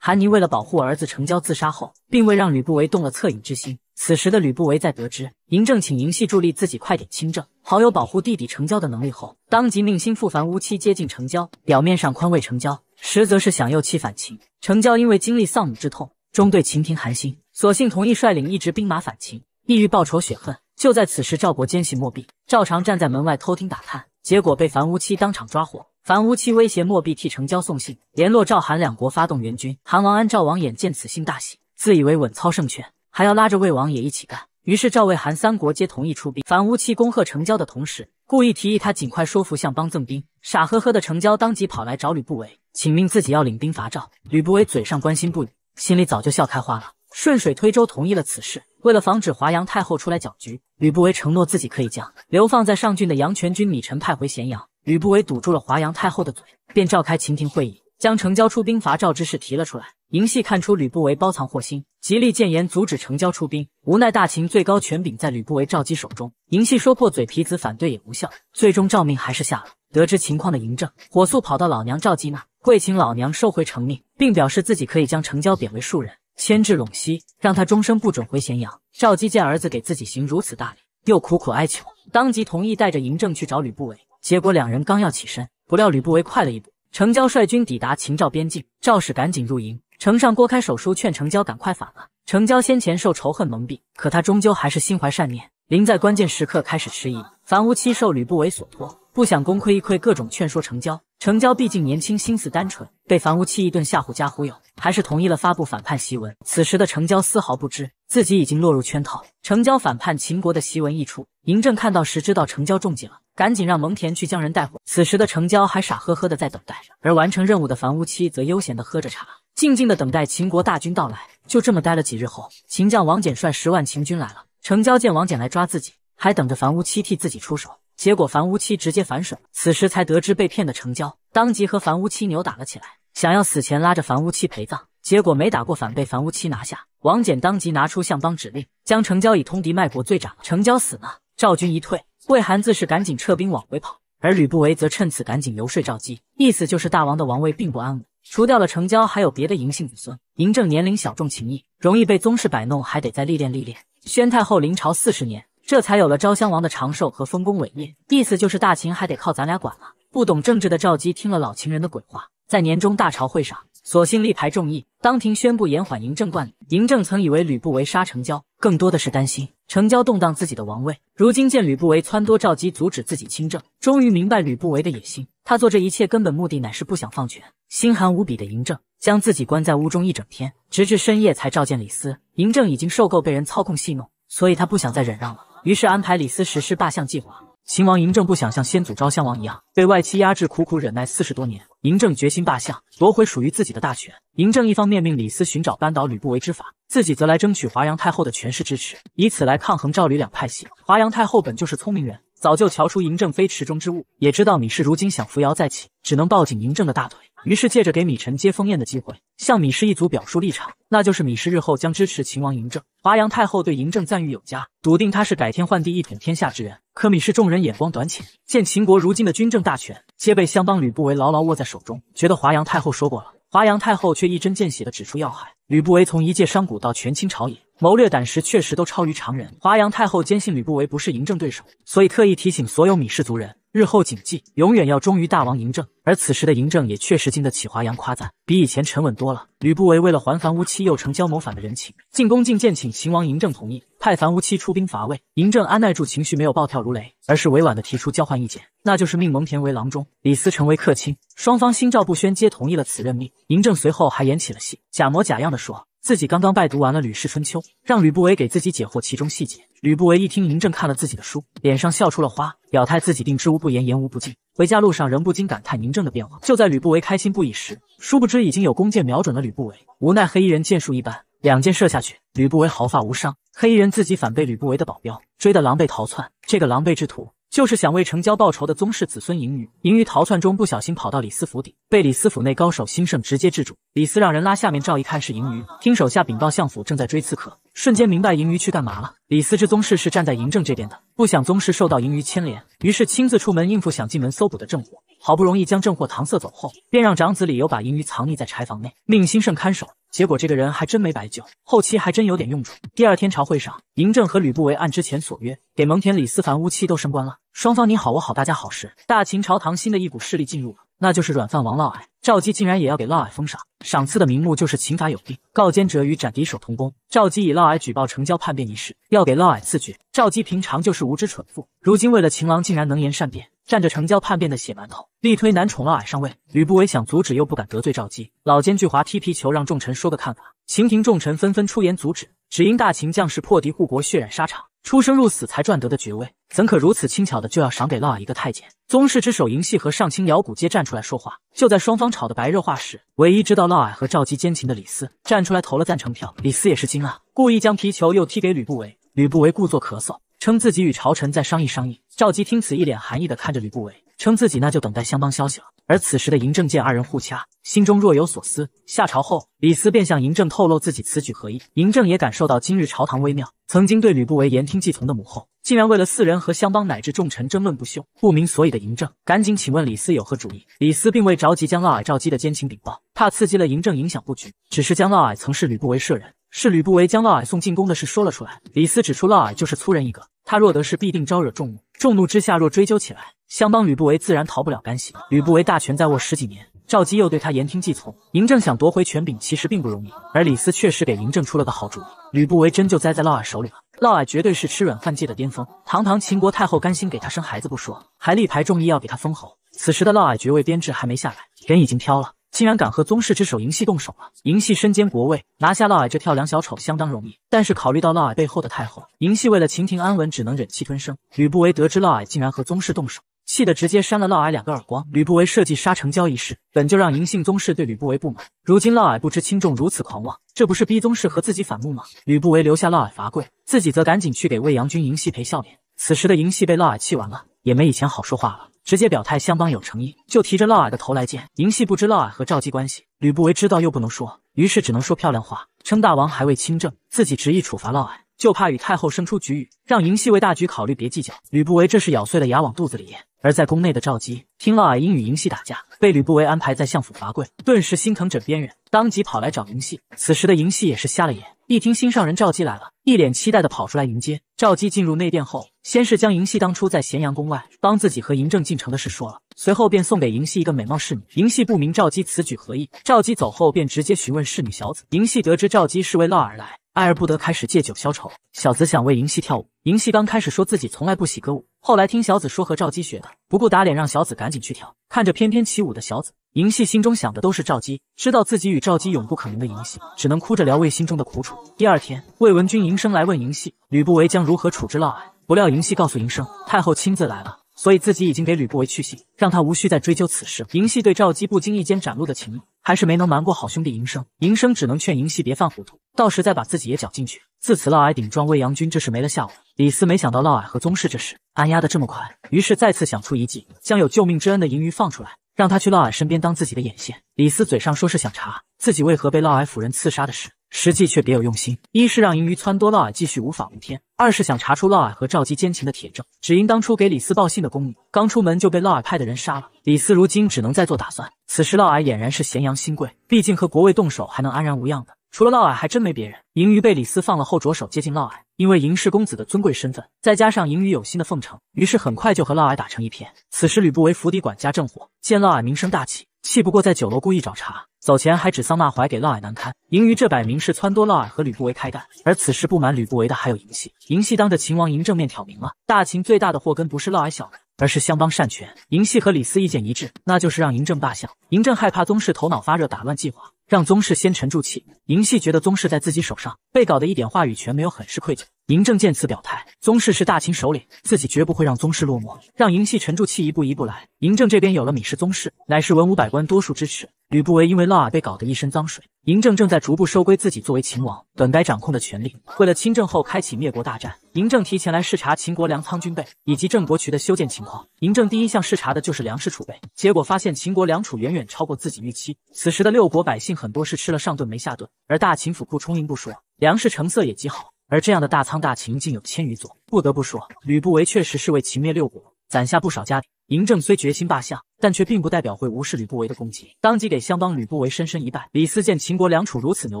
韩妮为了保护儿子成交自杀后，并未让吕不韦动了恻隐之心。此时的吕不韦在得知嬴政请嬴系助力自己快点亲政，好有保护弟弟成交的能力后，当即命心腹樊乌期接近成交，表面上宽慰成交，实则是想诱其反秦。成交因为经历丧母之痛，终对秦庭寒心，索性同意率领一支兵马反秦，意欲报仇雪恨。就在此时，赵国奸细莫弼、赵常站在门外偷听打探，结果被樊乌期当场抓获。樊乌期威胁莫必替成交送信，联络赵、韩两国发动援军。韩王安、赵王衍见此信大喜，自以为稳操胜券，还要拉着魏王也一起干。于是赵、魏、韩三国皆同意出兵。樊乌期恭贺成交的同时，故意提议他尽快说服相邦赠兵。傻呵呵的成交当即跑来找吕不韦，请命自己要领兵伐赵。吕不韦嘴上关心不语，心里早就笑开花了，顺水推舟同意了此事。为了防止华阳太后出来搅局，吕不韦承诺自己可以将流放在上郡的阳泉军米臣派回咸阳。吕不韦堵住了华阳太后的嘴，便召开秦廷会议，将成交出兵伐赵之事提了出来。嬴系看出吕不韦包藏祸心，极力谏言阻止成交出兵。无奈大秦最高权柄在吕不韦赵姬手中，嬴系说破嘴皮子反对也无效，最终诏命还是下了。得知情况的嬴政火速跑到老娘赵姬那，跪请老娘收回成命，并表示自己可以将成交贬为庶人，牵制陇西，让他终生不准回咸阳。赵姬见儿子给自己行如此大礼，又苦苦哀求，当即同意带着嬴政去找吕不韦。结果两人刚要起身，不料吕不韦快了一步。成交率军抵达秦赵边境，赵氏赶紧入营。城上郭开手书劝成交赶快反了。成交先前受仇恨蒙蔽，可他终究还是心怀善念，临在关键时刻开始迟疑。樊无期受吕不韦所托，不想功亏一篑，各种劝说成交。成交毕竟年轻，心思单纯，被樊无期一顿吓唬加忽悠，还是同意了发布反叛檄文。此时的成交丝毫不知自己已经落入圈套。成交反叛秦国的檄文一出，嬴政看到时知道成交中计了，赶紧让蒙恬去将人带回。此时的成交还傻呵呵的在等待，而完成任务的樊无期则悠闲的喝着茶，静静的等待秦国大军到来。就这么待了几日后，秦将王翦率十万秦军来了。成交见王翦来抓自己，还等着樊无期替自己出手。结果樊无期直接反水，此时才得知被骗的成交，当即和樊无期扭打了起来，想要死前拉着樊无期陪葬，结果没打过反被樊无期拿下。王翦当即拿出相邦指令，将成交以通敌卖国罪斩了。成交死了，赵军一退，魏韩自是赶紧撤兵往回跑，而吕不韦则趁此赶紧游说赵姬，意思就是大王的王位并不安稳，除掉了成交，还有别的嬴姓子孙。嬴政年龄小，重情义，容易被宗室摆弄，还得再历练历练。宣太后临朝四十年。这才有了昭襄王的长寿和丰功伟业，意思就是大秦还得靠咱俩管了。不懂政治的赵姬听了老秦人的鬼话，在年终大朝会上，索性力排众议，当庭宣布延缓嬴政冠礼。嬴政曾以为吕不韦杀成交，更多的是担心成交动荡自己的王位。如今见吕不韦撺掇赵姬阻止自己亲政，终于明白吕不韦的野心。他做这一切根本目的乃是不想放权。心寒无比的嬴政将自己关在屋中一整天，直至深夜才召见李斯。嬴政已经受够被人操控戏弄，所以他不想再忍让了。于是安排李斯实施霸相计划。秦王嬴政不想像先祖昭襄王一样被外戚压制，苦苦忍耐四十多年。嬴政决心罢相，夺回属于自己的大权。嬴政一方面命李斯寻找扳倒吕不韦之法，自己则来争取华阳太后的权势支持，以此来抗衡赵吕两派系。华阳太后本就是聪明人，早就瞧出嬴政非池中之物，也知道芈氏如今想扶摇再起，只能抱紧嬴政的大腿。于是借着给芈臣接封宴的机会，向芈氏一族表述立场，那就是芈氏日后将支持秦王嬴政。华阳太后对嬴政赞誉有加，笃定他是改天换地、一统天下之人。可芈氏众人眼光短浅，见秦国如今的军政大权皆被相邦吕不韦牢牢握在手中，觉得华阳太后说过了。华阳太后却一针见血地指出要害：吕不韦从一介商贾到权倾朝野，谋略胆识确实都超于常人。华阳太后坚信吕不韦不是嬴政对手，所以特意提醒所有芈氏族人。日后谨记，永远要忠于大王嬴政。而此时的嬴政也确实经得起华阳夸赞，比以前沉稳多了。吕不韦为了还樊乌期又成交谋反的人情，进宫觐见请秦王嬴政同意派樊乌期出兵伐魏。嬴政按耐住情绪，没有暴跳如雷，而是委婉的提出交换意见，那就是命蒙恬为郎中，李斯成为客卿。双方心照不宣，皆同意了此任命。嬴政随后还演起了戏，假模假样的说自己刚刚拜读完了《吕氏春秋》，让吕不韦给自己解惑其中细节。吕不韦一听嬴政看了自己的书，脸上笑出了花，表态自己定知无不言，言无不尽。回家路上仍不禁感叹嬴政的变化。就在吕不韦开心不已时，殊不知已经有弓箭瞄准了吕不韦。无奈黑衣人箭术一般，两箭射下去，吕不韦毫发无伤。黑衣人自己反被吕不韦的保镖追得狼狈逃窜。这个狼狈之徒。就是想为成交报仇的宗室子孙盈余。盈余逃窜中不小心跑到李斯府邸，被李斯府内高手兴盛直接制住。李斯让人拉下面罩一看是盈余，听手下禀报相府正在追刺客，瞬间明白盈余去干嘛了。李斯知宗室是站在嬴政这边的，不想宗室受到嬴余牵连，于是亲自出门应付想进门搜捕的正火。好不容易将正货搪塞走后，便让长子李由把银鱼藏匿在柴房内，命兴盛看守。结果这个人还真没白救，后期还真有点用处。第二天朝会上，嬴政和吕不韦按之前所约，给蒙恬、李斯凡、乌期都升官了。双方你好我好大家好时，大秦朝堂新的一股势力进入了，那就是软饭王嫪毐。赵姬竟然也要给嫪毐封赏，赏赐的名目就是秦法有定，告奸者与斩敌首同功。赵姬以嫪毐举报成交叛变一事，要给嫪毐赐爵。赵姬平常就是无知蠢妇，如今为了情郎，竟然能言善辩。蘸着成交叛变的血馒头，力推男宠嫪毐上位。吕不韦想阻止，又不敢得罪赵姬。老奸巨猾踢皮球，让众臣说个看法。秦庭众臣纷纷出言阻止，只因大秦将士破敌护国，血染沙场，出生入死才赚得的爵位，怎可如此轻巧的就要赏给嫪毐一个太监？宗室之首嬴系和上卿姚贾皆站出来说话。就在双方吵得白热化时，唯一知道嫪毐和赵姬奸情的李斯站出来投了赞成票。李斯也是惊了，故意将皮球又踢给吕不韦。吕不韦故作咳嗽。称自己与朝臣再商议商议。赵姬听此，一脸寒意的看着吕不韦，称自己那就等待相邦消息了。而此时的嬴政见二人互掐，心中若有所思。下朝后，李斯便向嬴政透露自己此举何意。嬴政也感受到今日朝堂微妙，曾经对吕不韦言听计从的母后，竟然为了四人和相邦乃至众臣争论不休。不明所以的嬴政，赶紧请问李斯有何主意？李斯并未着急将嫪毐、赵姬的奸情禀报，怕刺激了嬴政影响布局，只是将嫪毐曾是吕不韦舍人，是吕不韦将嫪毐送进宫的事说了出来。李斯指出嫪毐就是粗人一个。他若得势，必定招惹众怒。众怒之下，若追究起来，相帮吕不韦自然逃不了干系。吕不韦大权在握十几年，赵姬又对他言听计从，嬴政想夺回权柄，其实并不容易。而李斯确实给嬴政出了个好主意，吕不韦真就栽在嫪毐手里了。嫪毐绝对是吃软饭界的巅峰，堂堂秦国太后甘心给他生孩子不说，还力排众议要给他封侯。此时的嫪毐爵位编制还没下来，人已经飘了。竟然敢和宗室之首嬴系动手了！嬴系身兼国位，拿下嫪毐这跳梁小丑相当容易。但是考虑到嫪毐背后的太后，嬴系为了秦庭安稳，只能忍气吞声。吕不韦得知嫪毐竟然和宗室动手，气得直接扇了嫪毐两个耳光。吕不韦设计杀成交一事，本就让嬴姓宗室对吕不韦不满。如今嫪毐不知轻重，如此狂妄，这不是逼宗室和自己反目吗？吕不韦留下嫪毐罚跪，自己则赶紧去给魏阳君嬴系赔笑脸。此时的嬴系被嫪毐气完了，也没以前好说话了。直接表态相帮有诚意，就提着嫪毐的头来见嬴戏。不知嫪毐和赵姬关系，吕不韦知道又不能说，于是只能说漂亮话，称大王还未亲政，自己执意处罚嫪毐，就怕与太后生出局龉，让嬴系为大局考虑，别计较。吕不韦这是咬碎了牙往肚子里咽。而在宫内的赵姬听嫪毐因与嬴系打架，被吕不韦安排在相府罚跪，顿时心疼枕边人，当即跑来找嬴系。此时的嬴系也是瞎了眼，一听心上人赵姬来了，一脸期待的跑出来迎接。赵姬进入内殿后，先是将嬴系当初在咸阳宫外帮自己和嬴政进城的事说了，随后便送给嬴系一个美貌侍女。嬴系不明赵姬此举何意，赵姬走后便直接询问侍女小子。嬴系得知赵姬是为嫪毐而来。爱而不得，开始借酒消愁。小子想为嬴系跳舞，嬴系刚开始说自己从来不喜歌舞，后来听小子说和赵姬学的，不顾打脸让小子赶紧去跳。看着翩翩起舞的小子，嬴系心中想的都是赵姬，知道自己与赵姬永不可能的嬴系，只能哭着聊慰心中的苦楚。第二天，魏文君嬴生来问嬴系，吕不韦将如何处置嫪毐？不料嬴系告诉嬴生，太后亲自来了。所以自己已经给吕不韦去信，让他无需再追究此事。嬴系对赵姬不经意间展露的情谊，还是没能瞒过好兄弟嬴生。嬴生只能劝嬴系别犯糊涂，到时再把自己也搅进去。自此，嫪毐顶撞魏阳君，这是没了下文。李斯没想到嫪毐和宗室这事按压的这么快，于是再次想出一计，将有救命之恩的嬴余放出来。让他去嫪毐身边当自己的眼线。李斯嘴上说是想查自己为何被嫪毐夫人刺杀的事，实际却别有用心。一是让嬴余撺掇嫪毐继续无法无天；二是想查出嫪毐和赵姬奸情的铁证。只因当初给李斯报信的宫女刚出门就被嫪毐派的人杀了，李斯如今只能再做打算。此时嫪毐俨然是咸阳新贵，毕竟和国位动手还能安然无恙的。除了嫪毐，还真没别人。嬴余被李斯放了后，着手接近嫪毐，因为嬴氏公子的尊贵身份，再加上嬴余有心的奉承，于是很快就和嫪毐打成一片。此时吕不韦府邸管家正火见嫪毐名声大起，气不过在酒楼故意找茬，走前还指桑骂槐给嫪毐难堪。嬴余这摆明是撺掇嫪毐和吕不韦开干，而此时不满吕不韦的还有嬴系。嬴系当着秦王嬴政面挑明了，大秦最大的祸根不是嫪毐小人。而是相帮擅权，嬴系和李斯意见一致，那就是让嬴政罢相。嬴政害怕宗室头脑发热打乱计划，让宗室先沉住气。嬴系觉得宗室在自己手上，被搞得一点话语权没有，很是愧疚。嬴政见此表态，宗室是大秦首领，自己绝不会让宗室落寞。让嬴系沉住气，一步一步来。嬴政这边有了米氏宗室，乃是文武百官多数支持。吕不韦因为嫪毐被搞得一身脏水，嬴政正在逐步收归自己作为秦王本该掌控的权力。为了亲政后开启灭国大战，嬴政提前来视察秦国粮仓军备以及郑国渠的修建情况。嬴政第一项视察的就是粮食储备，结果发现秦国粮储远远超过自己预期。此时的六国百姓很多是吃了上顿没下顿，而大秦府库充盈不说，粮食成色也极好。而这样的大仓大秦竟有千余座，不得不说，吕不韦确实是为秦灭六国攒下不少家底。嬴政虽决心罢相，但却并不代表会无视吕不韦的攻击，当即给相帮吕不韦深深一拜。李斯见秦国粮储如此牛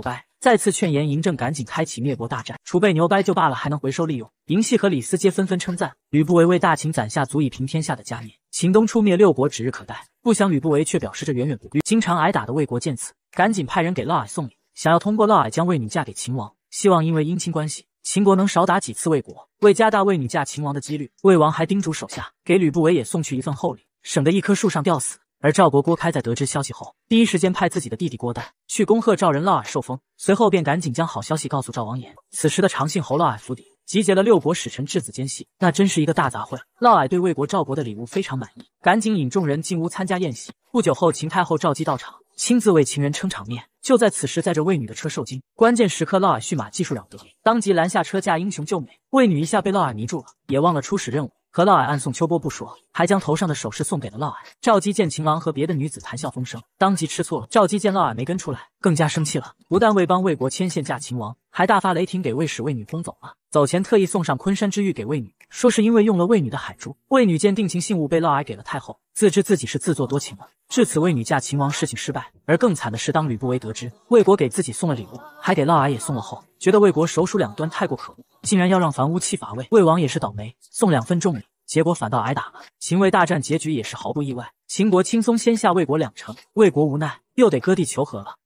掰，再次劝言嬴政赶紧开启灭国大战。储备牛掰就罢了，还能回收利用。嬴系和李斯皆纷纷称赞吕不韦为大秦攒下足以平天下的家业，秦东出灭六国指日可待。不想吕不韦却表示这远远不虑，经常挨打的魏国见此，赶紧派人给嫪毐送礼，想要通过嫪毐将魏女嫁给秦王，希望因为姻亲关系。秦国能少打几次魏国，为加大魏女嫁秦王的几率，魏王还叮嘱手下给吕不韦也送去一份厚礼，省得一棵树上吊死。而赵国郭开在得知消息后，第一时间派自己的弟弟郭旦去恭贺赵人嫪毐受封，随后便赶紧将好消息告诉赵王衍。此时的长信侯嫪毐府邸集结了六国使臣质子奸细，那真是一个大杂烩。嫪毐对魏国赵国的礼物非常满意，赶紧引众人进屋参加宴席。不久后，秦太后赵姬到场。亲自为情人撑场面。就在此时，载着魏女的车受惊，关键时刻嫪毐驯马技术了得，当即拦下车架，英雄救美。魏女一下被嫪毐迷住了，也忘了初始任务，和嫪毐暗送秋波不说，还将头上的首饰送给了嫪毐。赵姬见秦王和别的女子谈笑风生，当即吃醋了。赵姬见嫪毐没跟出来，更加生气了，不但未帮魏国牵线嫁秦王，还大发雷霆给魏使魏女轰走了。走前特意送上昆山之玉给魏女，说是因为用了魏女的海珠。魏女见定情信物被嫪毐给了太后，自知自己是自作多情了。至此，魏女嫁秦王事情失败。而更惨的是，当吕不韦得知魏国给自己送了礼物，还给嫪毐也送了后，觉得魏国首鼠两端太过可恶，竟然要让樊屋弃伐魏。魏王也是倒霉，送两份重礼，结果反倒挨打了。秦魏大战结局也是毫不意外，秦国轻松先下魏国两城，魏国无奈又得割地求和了。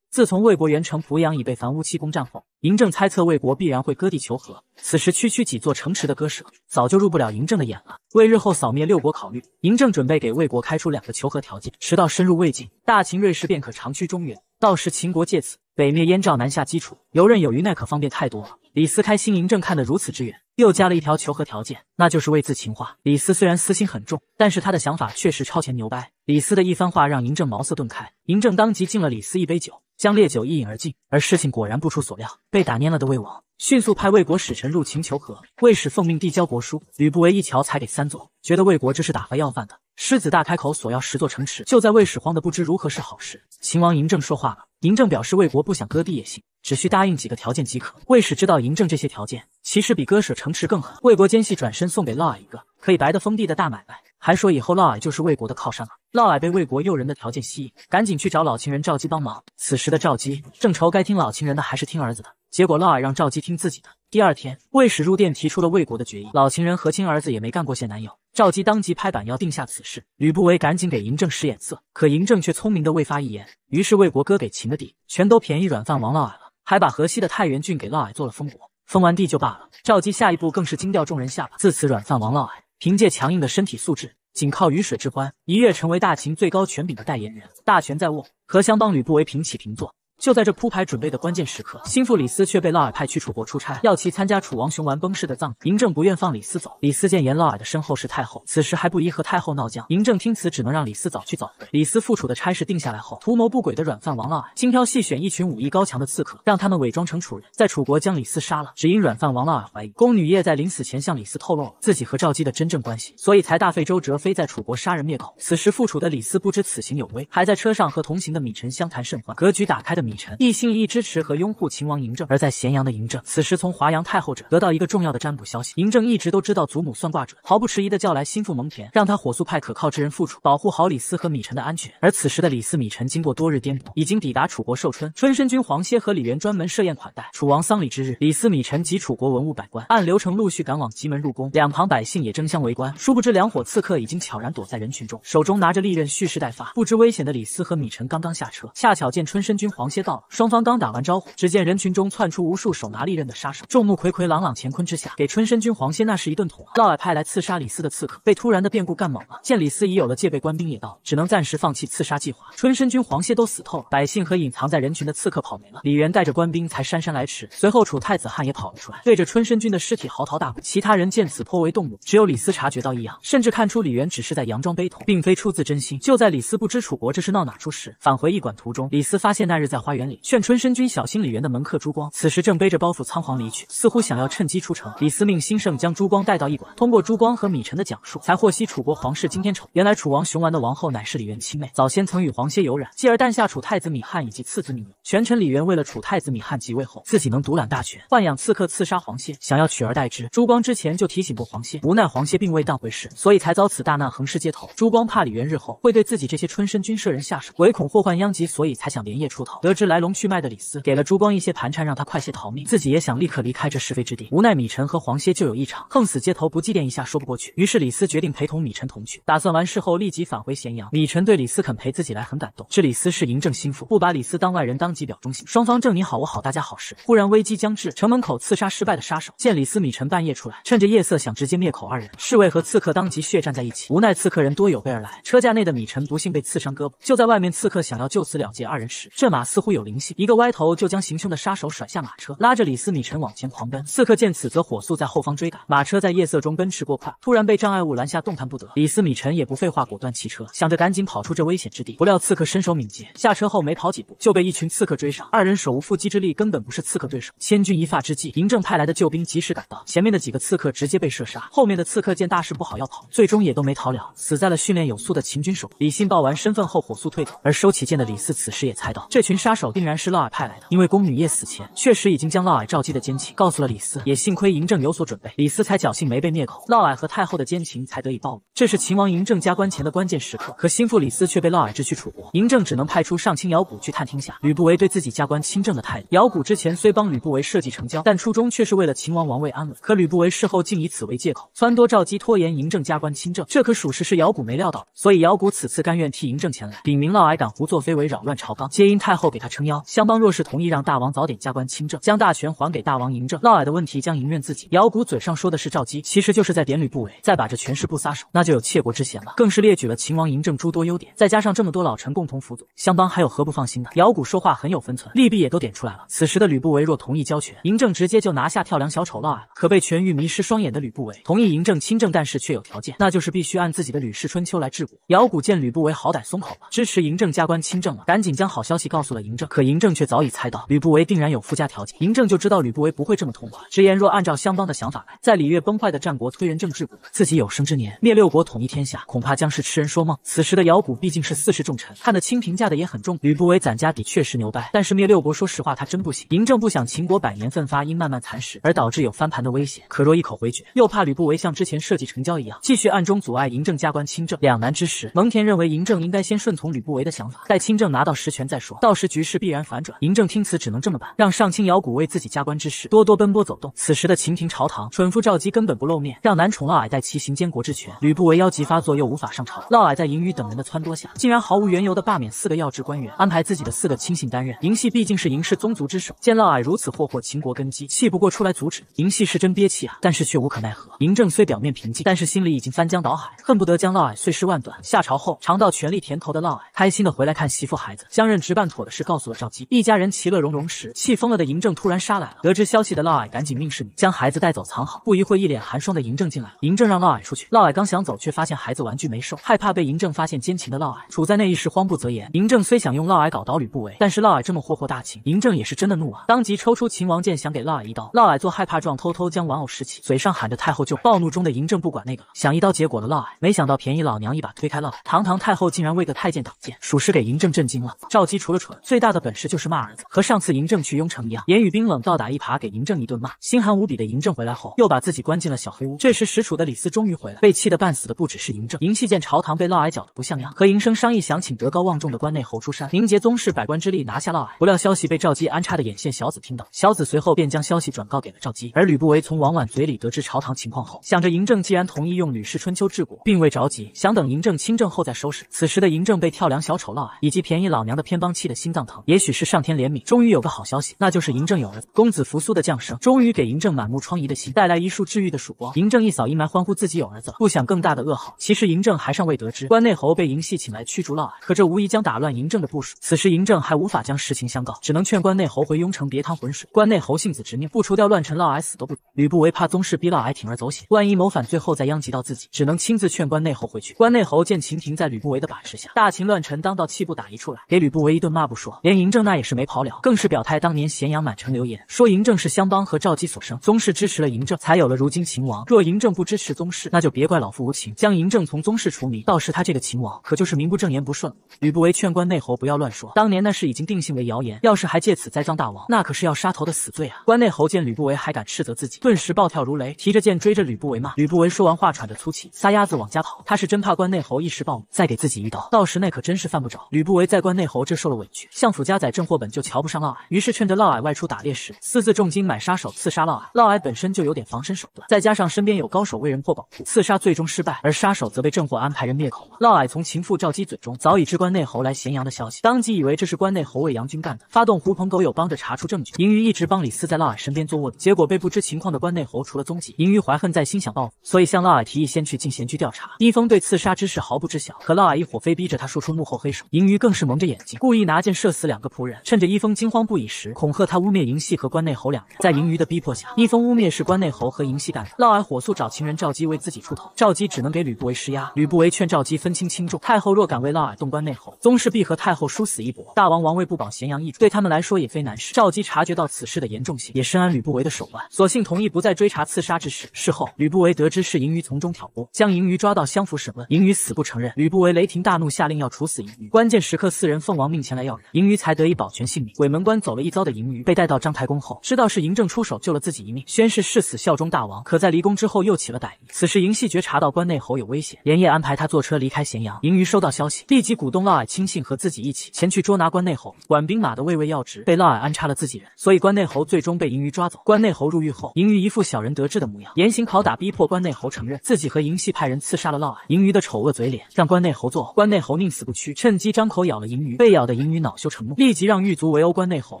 自从魏国元城濮阳已被樊乌期攻占后，嬴政猜测魏国必然会割地求和。此时区区几座城池的割舍，早就入不了嬴政的眼了。为日后扫灭六国考虑，嬴政准备给魏国开出两个求和条件：直到深入魏境，大秦瑞士便可长驱中原；到时秦国借此北灭燕赵，南下基础，游刃有余，那可方便太多了。李斯开心，嬴政看得如此之远，又加了一条求和条件，那就是魏自秦化。李斯虽然私心很重，但是他的想法确实超前牛掰。李斯的一番话让嬴政茅塞顿开，嬴政当即敬了李斯一杯酒。将烈酒一饮而尽，而事情果然不出所料，被打蔫了的魏王迅速派魏国使臣入秦求和。魏使奉命递交国书，吕不韦一瞧才给三座，觉得魏国这是打发要饭的。狮子大开口索要十座城池，就在魏使慌得不知如何是好时，秦王嬴政说话了。嬴政表示魏国不想割地也行，只需答应几个条件即可。魏使知道嬴政这些条件，其实比割舍城池更狠。魏国奸细转身送给嫪毐一个可以白的封地的大买卖。还说以后嫪毐就是魏国的靠山了。嫪毐被魏国诱人的条件吸引，赶紧去找老情人赵姬帮忙。此时的赵姬正愁该听老情人的还是听儿子的，结果嫪毐让赵姬听自己的。第二天，魏使入殿提出了魏国的决议，老情人和亲儿子也没干过现男友。赵姬当即拍板要定下此事。吕不韦赶紧给嬴政使眼色，可嬴政却聪明的未发一言。于是魏国割给秦的地全都便宜软饭王嫪毐了，还把河西的太原郡给嫪毐做了封国。封完地就罢了，赵姬下一步更是惊掉众人下巴。自此，软饭王嫪毐凭借强硬的身体素质。仅靠鱼水之欢，一跃成为大秦最高权柄的代言人。大权在握，和相邦吕不韦平起平坐。就在这铺排准备的关键时刻，心腹李斯却被嫪毐派去楚国出差，要其参加楚王熊完崩逝的葬礼。嬴政不愿放李斯走。李斯见言嫪毐的身后是太后，此时还不宜和太后闹僵。嬴政听此，只能让李斯早去早回。李斯复楚的差事定下来后，图谋不轨的软饭王嫪毐精挑细选一群武艺高强的刺客，让他们伪装成楚人，在楚国将李斯杀了。只因软饭王嫪毐怀疑宫女叶在临死前向李斯透露了自己和赵姬的真正关系，所以才大费周折飞在楚国杀人灭口。此时复楚的李斯不知此行有危，还在车上和同行的芈晨相谈甚欢。格局打开的米臣一心一意。支持和拥护秦王嬴政，而在咸阳的嬴政，此时从华阳太后者得到一个重要的占卜消息。嬴政一直都知道祖母算卦准，毫不迟疑的叫来心腹蒙恬，让他火速派可靠之人复楚，保护好李斯和米臣的安全。而此时的李斯、米臣经过多日颠簸，已经抵达楚国寿春。春申君黄歇和李元专门设宴款待。楚王丧礼之日，李斯、米臣及楚国文武百官按流程陆续赶往吉门入宫，两旁百姓也争相围观。殊不知两伙刺客已经悄然躲在人群中，手中拿着利刃蓄势待发。不知危险的李斯和米臣刚刚下车，恰巧见春申君黄歇。接到了，双方刚打完招呼，只见人群中窜出无数手拿利刃的杀手，众目睽睽，朗朗乾坤之下，给春申君黄歇那是一顿捅啊！嫪毐派来刺杀李斯的刺客被突然的变故干懵了，见李斯已有了戒备，官兵也到，只能暂时放弃刺杀计划。春申君黄歇都死透了，百姓和隐藏在人群的刺客跑没了，李元带着官兵才姗姗来迟。随后楚太子汉也跑了出来，对着春申君的尸体嚎啕大哭。其他人见此颇为动怒，只有李斯察觉到异样，甚至看出李元只是在佯装悲痛，并非出自真心。就在李斯不知楚国这是闹哪出时，返回驿馆途中，李斯发现那日在花园里劝春申君小心李元的门客朱光，此时正背着包袱仓皇离去，似乎想要趁机出城。李斯命兴盛将朱光带到驿馆，通过朱光和米臣的讲述，才获悉楚国皇室惊天丑。原来楚王熊完的王后乃是李元亲妹，早先曾与黄歇有染，继而诞下楚太子米汉以及次子米牛。权臣李元为了楚太子米汉即位后，自己能独揽大权，豢养刺客刺杀黄歇，想要取而代之。朱光之前就提醒过黄歇，无奈黄歇并未当回事，所以才遭此大难，横尸街头。朱光怕李元日后会对自己这些春申君舍人下手，唯恐祸患殃及，所以才想连夜出逃。得知来龙去脉的李斯，给了朱光一些盘缠，让他快些逃命，自己也想立刻离开这是非之地。无奈米臣和黄歇就有异常，横死街头不祭奠一下说不过去。于是李斯决定陪同米臣同去，打算完事后立即返回咸阳。米臣对李斯肯陪自己来很感动，知李斯是嬴政心腹，不把李斯当外人，当即表忠心。双方正你好我好，大家好时，忽然危机将至，城门口刺杀失败的杀手见李斯、米臣半夜出来，趁着夜色想直接灭口二人，侍卫和刺客当即血战在一起。无奈刺客人多有备而来，车架内的米臣不幸被刺伤胳膊。就在外面刺客想要就此了结二人时，这马似乎乎有灵性，一个歪头就将行凶的杀手甩下马车，拉着李斯、米臣往前狂奔。刺客见此则火速在后方追赶，马车在夜色中奔驰过快，突然被障碍物拦下，动弹不得。李斯、米臣也不废话，果断弃车，想着赶紧跑出这危险之地。不料刺客身手敏捷，下车后没跑几步就被一群刺客追上，二人手无缚鸡之力，根本不是刺客对手。千钧一发之际，嬴政派来的救兵及时赶到，前面的几个刺客直接被射杀，后面的刺客见大事不好要跑，最终也都没逃了，死在了训练有素的秦军手。李信报完身份后火速退走，而收起剑的李斯此时也猜到这群杀手定然是嫪毐派来的，因为宫女夜死前确实已经将嫪毐召姬的奸情告诉了李斯，也幸亏嬴政有所准备，李斯才侥幸没被灭口，嫪毐和太后的奸情才得以暴露。这是秦王嬴政加官前的关键时刻，可心腹李斯却被嫪毐支去楚国，嬴政只能派出上卿姚贾去探听下吕不韦对自己加官亲政的态度。姚贾之前虽帮吕不韦设计成交，但初衷却是为了秦王王位安稳。可吕不韦事后竟以此为借口，撺掇赵姬拖延嬴政加官亲政，这可属实是姚贾没料到的。所以姚贾此次甘愿替嬴政前来，禀明嫪毐敢胡作非为，扰乱朝纲，皆因太后给他撑腰。相邦若是同意让大王早点加官亲政，将大权还给大王嬴政，嫪毐的问题将迎刃自己。姚贾嘴上说的是赵姬，其实就是在点吕不韦，再把这权势不撒手，那就有窃国之嫌了。更是列举了秦王嬴政诸多优点，再加上这么多老臣共同辅佐，相邦还有何不放心的？姚贾说话很有分寸，利弊也都点出来了。此时的吕不韦若同意交权，嬴政直接就拿下跳梁小丑嫪毐了。可被权欲迷失双眼的吕不韦同意嬴政亲政，但是却有条件，那就是必须按自己的《吕氏春秋》来治国。姚贾见吕不韦好歹松口了，支持嬴政加官亲政了，赶紧将好消息告诉了嬴政。可嬴政却早已猜到吕不韦定然有附加条件，嬴政就知道吕不韦不会这么痛快，直言若按照相邦的想法来，在礼乐崩坏的战国推人政治国，自己有生之年灭六国统一天下，恐怕将是痴人说梦。此时的姚贾毕竟是四世重臣，看得清评价的也很重。吕不韦攒家底确实牛掰，但是灭六国，说实话他真不行。嬴政不想秦国百年奋发因慢慢蚕食而导致有翻盘的危险，可若一口回绝，又怕吕不韦像之前设计成交一样，继续暗中阻碍嬴政加官亲政。两难之时，蒙恬认为嬴政应该先顺从吕不韦的想法，待亲政拿到实权再说，到时局势必然反转。嬴政听此只能这么办，让上卿姚贾为自己加官之事多多奔波走动。此时的秦廷朝堂，蠢妇赵姬根本不露面，让男宠嫪毐代其行监国之权。吕不韦腰疾发作，又无法上朝。嫪毐在嬴宇等人的撺掇下，竟然毫无缘由的罢免四个要职官员，安排自己的四个亲信担任。嬴系毕竟是嬴氏宗族之首，见嫪毐如此霍霍秦国根基，气不过出来阻止。嬴系是真憋气啊，但是却无可奈何。嬴政虽表面平静，但是心里已经翻江倒海，恨不得将嫪毐碎尸万段。下朝后，尝到权力甜头的嫪毐，开心的回来看媳妇孩子，将任职办妥的事告诉了赵姬。一家人其乐融融时，气疯了的嬴政突然杀来了。得知消息的嫪毐赶紧命侍女将孩子带走藏好。不一会，一脸寒霜的嬴政进来了。嬴政让嫪毐出去，嫪毐刚想走，却发现孩子玩具没收，害怕被嬴政发现奸情的嫪毐，处在那一时慌不择言。嬴政虽想用嫪毐搞倒吕不韦，但是嫪毐这么霍霍大秦，嬴政也是真的怒啊，当即抽出秦王剑想给嫪毐一刀。嫪毐做害怕状，偷偷将玩偶拾起，嘴上喊着太后救。暴怒中的嬴政不管那个了，想一刀结果了嫪毐，没想到便宜老娘一把推开嫪毐，堂堂太后竟然为个太监挡剑，属实给嬴政震惊了。赵姬除了蠢，最最大的本事就是骂儿子，和上次嬴政去雍城一样，言语冰冷，倒打一耙给嬴政一顿骂。心寒无比的嬴政回来后，又把自己关进了小黑屋。这时实楚的李斯终于回来，被气得半死的不只是嬴政。嬴系见朝堂被嫪毐搅得不像样，和嬴生商议想请德高望重的关内侯出山，凝结宗室百官之力拿下嫪毐。不料消息被赵姬安插的眼线小子听到，小子随后便将消息转告给了赵姬。而吕不韦从王婉嘴里得知朝堂情况后，想着嬴政既然同意用《吕氏春秋》治国，并未着急，想等嬴政亲政后再收拾。此时的嬴政被跳梁小丑嫪毐以及便宜老娘的偏帮气得心脏腾，也许是上天怜悯，终于有个好消息，那就是嬴政有儿子。公子扶苏的降生，终于给嬴政满目疮痍的心带来一束治愈的曙光。嬴政一扫阴霾，欢呼自己有儿子了，不想更大的噩耗。其实嬴政还尚未得知，关内侯被嬴系请来驱逐嫪毐，可这无疑将打乱嬴政的部署。此时嬴政还无法将实情相告，只能劝关内侯回雍城别趟浑水。关内侯性子执拗，不除掉乱臣，嫪毐死都不。吕不韦怕宗室逼嫪毐铤而走险，万一谋反，最后再殃及到自己，只能亲自劝关内侯回去。关内侯见秦庭在吕不韦的把持下，大秦乱臣当道，气不打一处来，给吕不韦一顿骂不说，连嬴政那也是没跑了，更是表态当年咸阳满城流言，说嬴政是襄邦和赵姬所生，宗室支持了嬴政，才有了如今秦王。若嬴政不支持宗室，那就别怪老夫无情，将嬴政从宗室除名。到时他这个秦王可就是名不正言不顺了。吕不韦劝关内侯不要乱说，当年那事已经定性为谣言，要是还借此栽赃大王，那可是要杀头的死罪啊！关内侯见吕不韦还敢斥责自己，顿时暴跳如雷，提着剑追着吕不韦骂。吕不韦说完话，喘着粗气，撒丫子往家跑。他是真怕关内侯一时暴怒，再给自己一刀，到时那可真是犯不着。吕不韦在关内侯这受了委屈，相府家宰郑货本就瞧不上嫪毐，于是趁着嫪毐外出打猎时，私自重金买杀手刺杀嫪毐。嫪毐本身就有点防身手段，再加上身边有高手为人破保护，刺杀最终失败，而杀手则被郑货安排人灭口了。嫪毐从情妇赵姬嘴中早已知关内侯来咸阳的消息，当即以为这是关内侯为杨军干的，发动狐朋狗友帮着查出证据。嬴余一直帮李斯在嫪毐身边做卧底，结果被不知情况的关内侯除了踪迹。嬴余怀恨在心，想报复，所以向嫪毐提议先去进贤居调查。一峰对刺杀之事毫不知晓，可嫪毐一伙非逼着他说出幕后黑手，嬴余更是蒙着眼睛，故意拿箭射死两个仆人。趁着一封惊慌不已时，恐吓他污蔑嬴系和关内侯两人。在嬴于的逼迫下，一封污蔑是关内侯和嬴系干的。嫪毐火速找情人赵姬为自己出头，赵姬只能给吕不韦施压。吕不韦劝赵姬分清轻重，太后若敢为嫪毐动关内侯，宗室必和太后殊死一搏。大王王位不保，咸阳易主，对他们来说也非难事。赵姬察觉到此事的严重性，也深谙吕不韦的手段，索性同意不再追查刺杀之事。事后，吕不韦得知是嬴于从中挑拨，将嬴于抓到相府审问。嬴于死不承认。吕不韦雷霆大怒，下令要处死嬴于。关键时刻，四人奉王命前来要人，嬴于才得以保全性命。鬼门关走了一遭的嬴于被带到章台宫后，知道是嬴政出手救了自己一命，宣誓誓死效忠大王。可在离宫之后又起了歹意。此时嬴系觉察到关内侯有危险，连夜安排他坐车离开咸阳。嬴于收到消息，立即鼓动嫪毐亲信和自己一起前去捉拿关内侯。管兵马的位位要职被嫪毐安插了自己人，所以关内侯最终被嬴于抓走。关内侯入狱后，嬴于一副小人得志的模样，严刑拷打，逼迫关内侯承认自己和嬴系派人刺杀了嫪毐。嬴于的丑恶嘴脸让关内侯作呕，关内侯宁死不屈，趁机张口咬了嬴于。被咬的嬴于恼羞成怒，立即让狱卒围殴关内侯。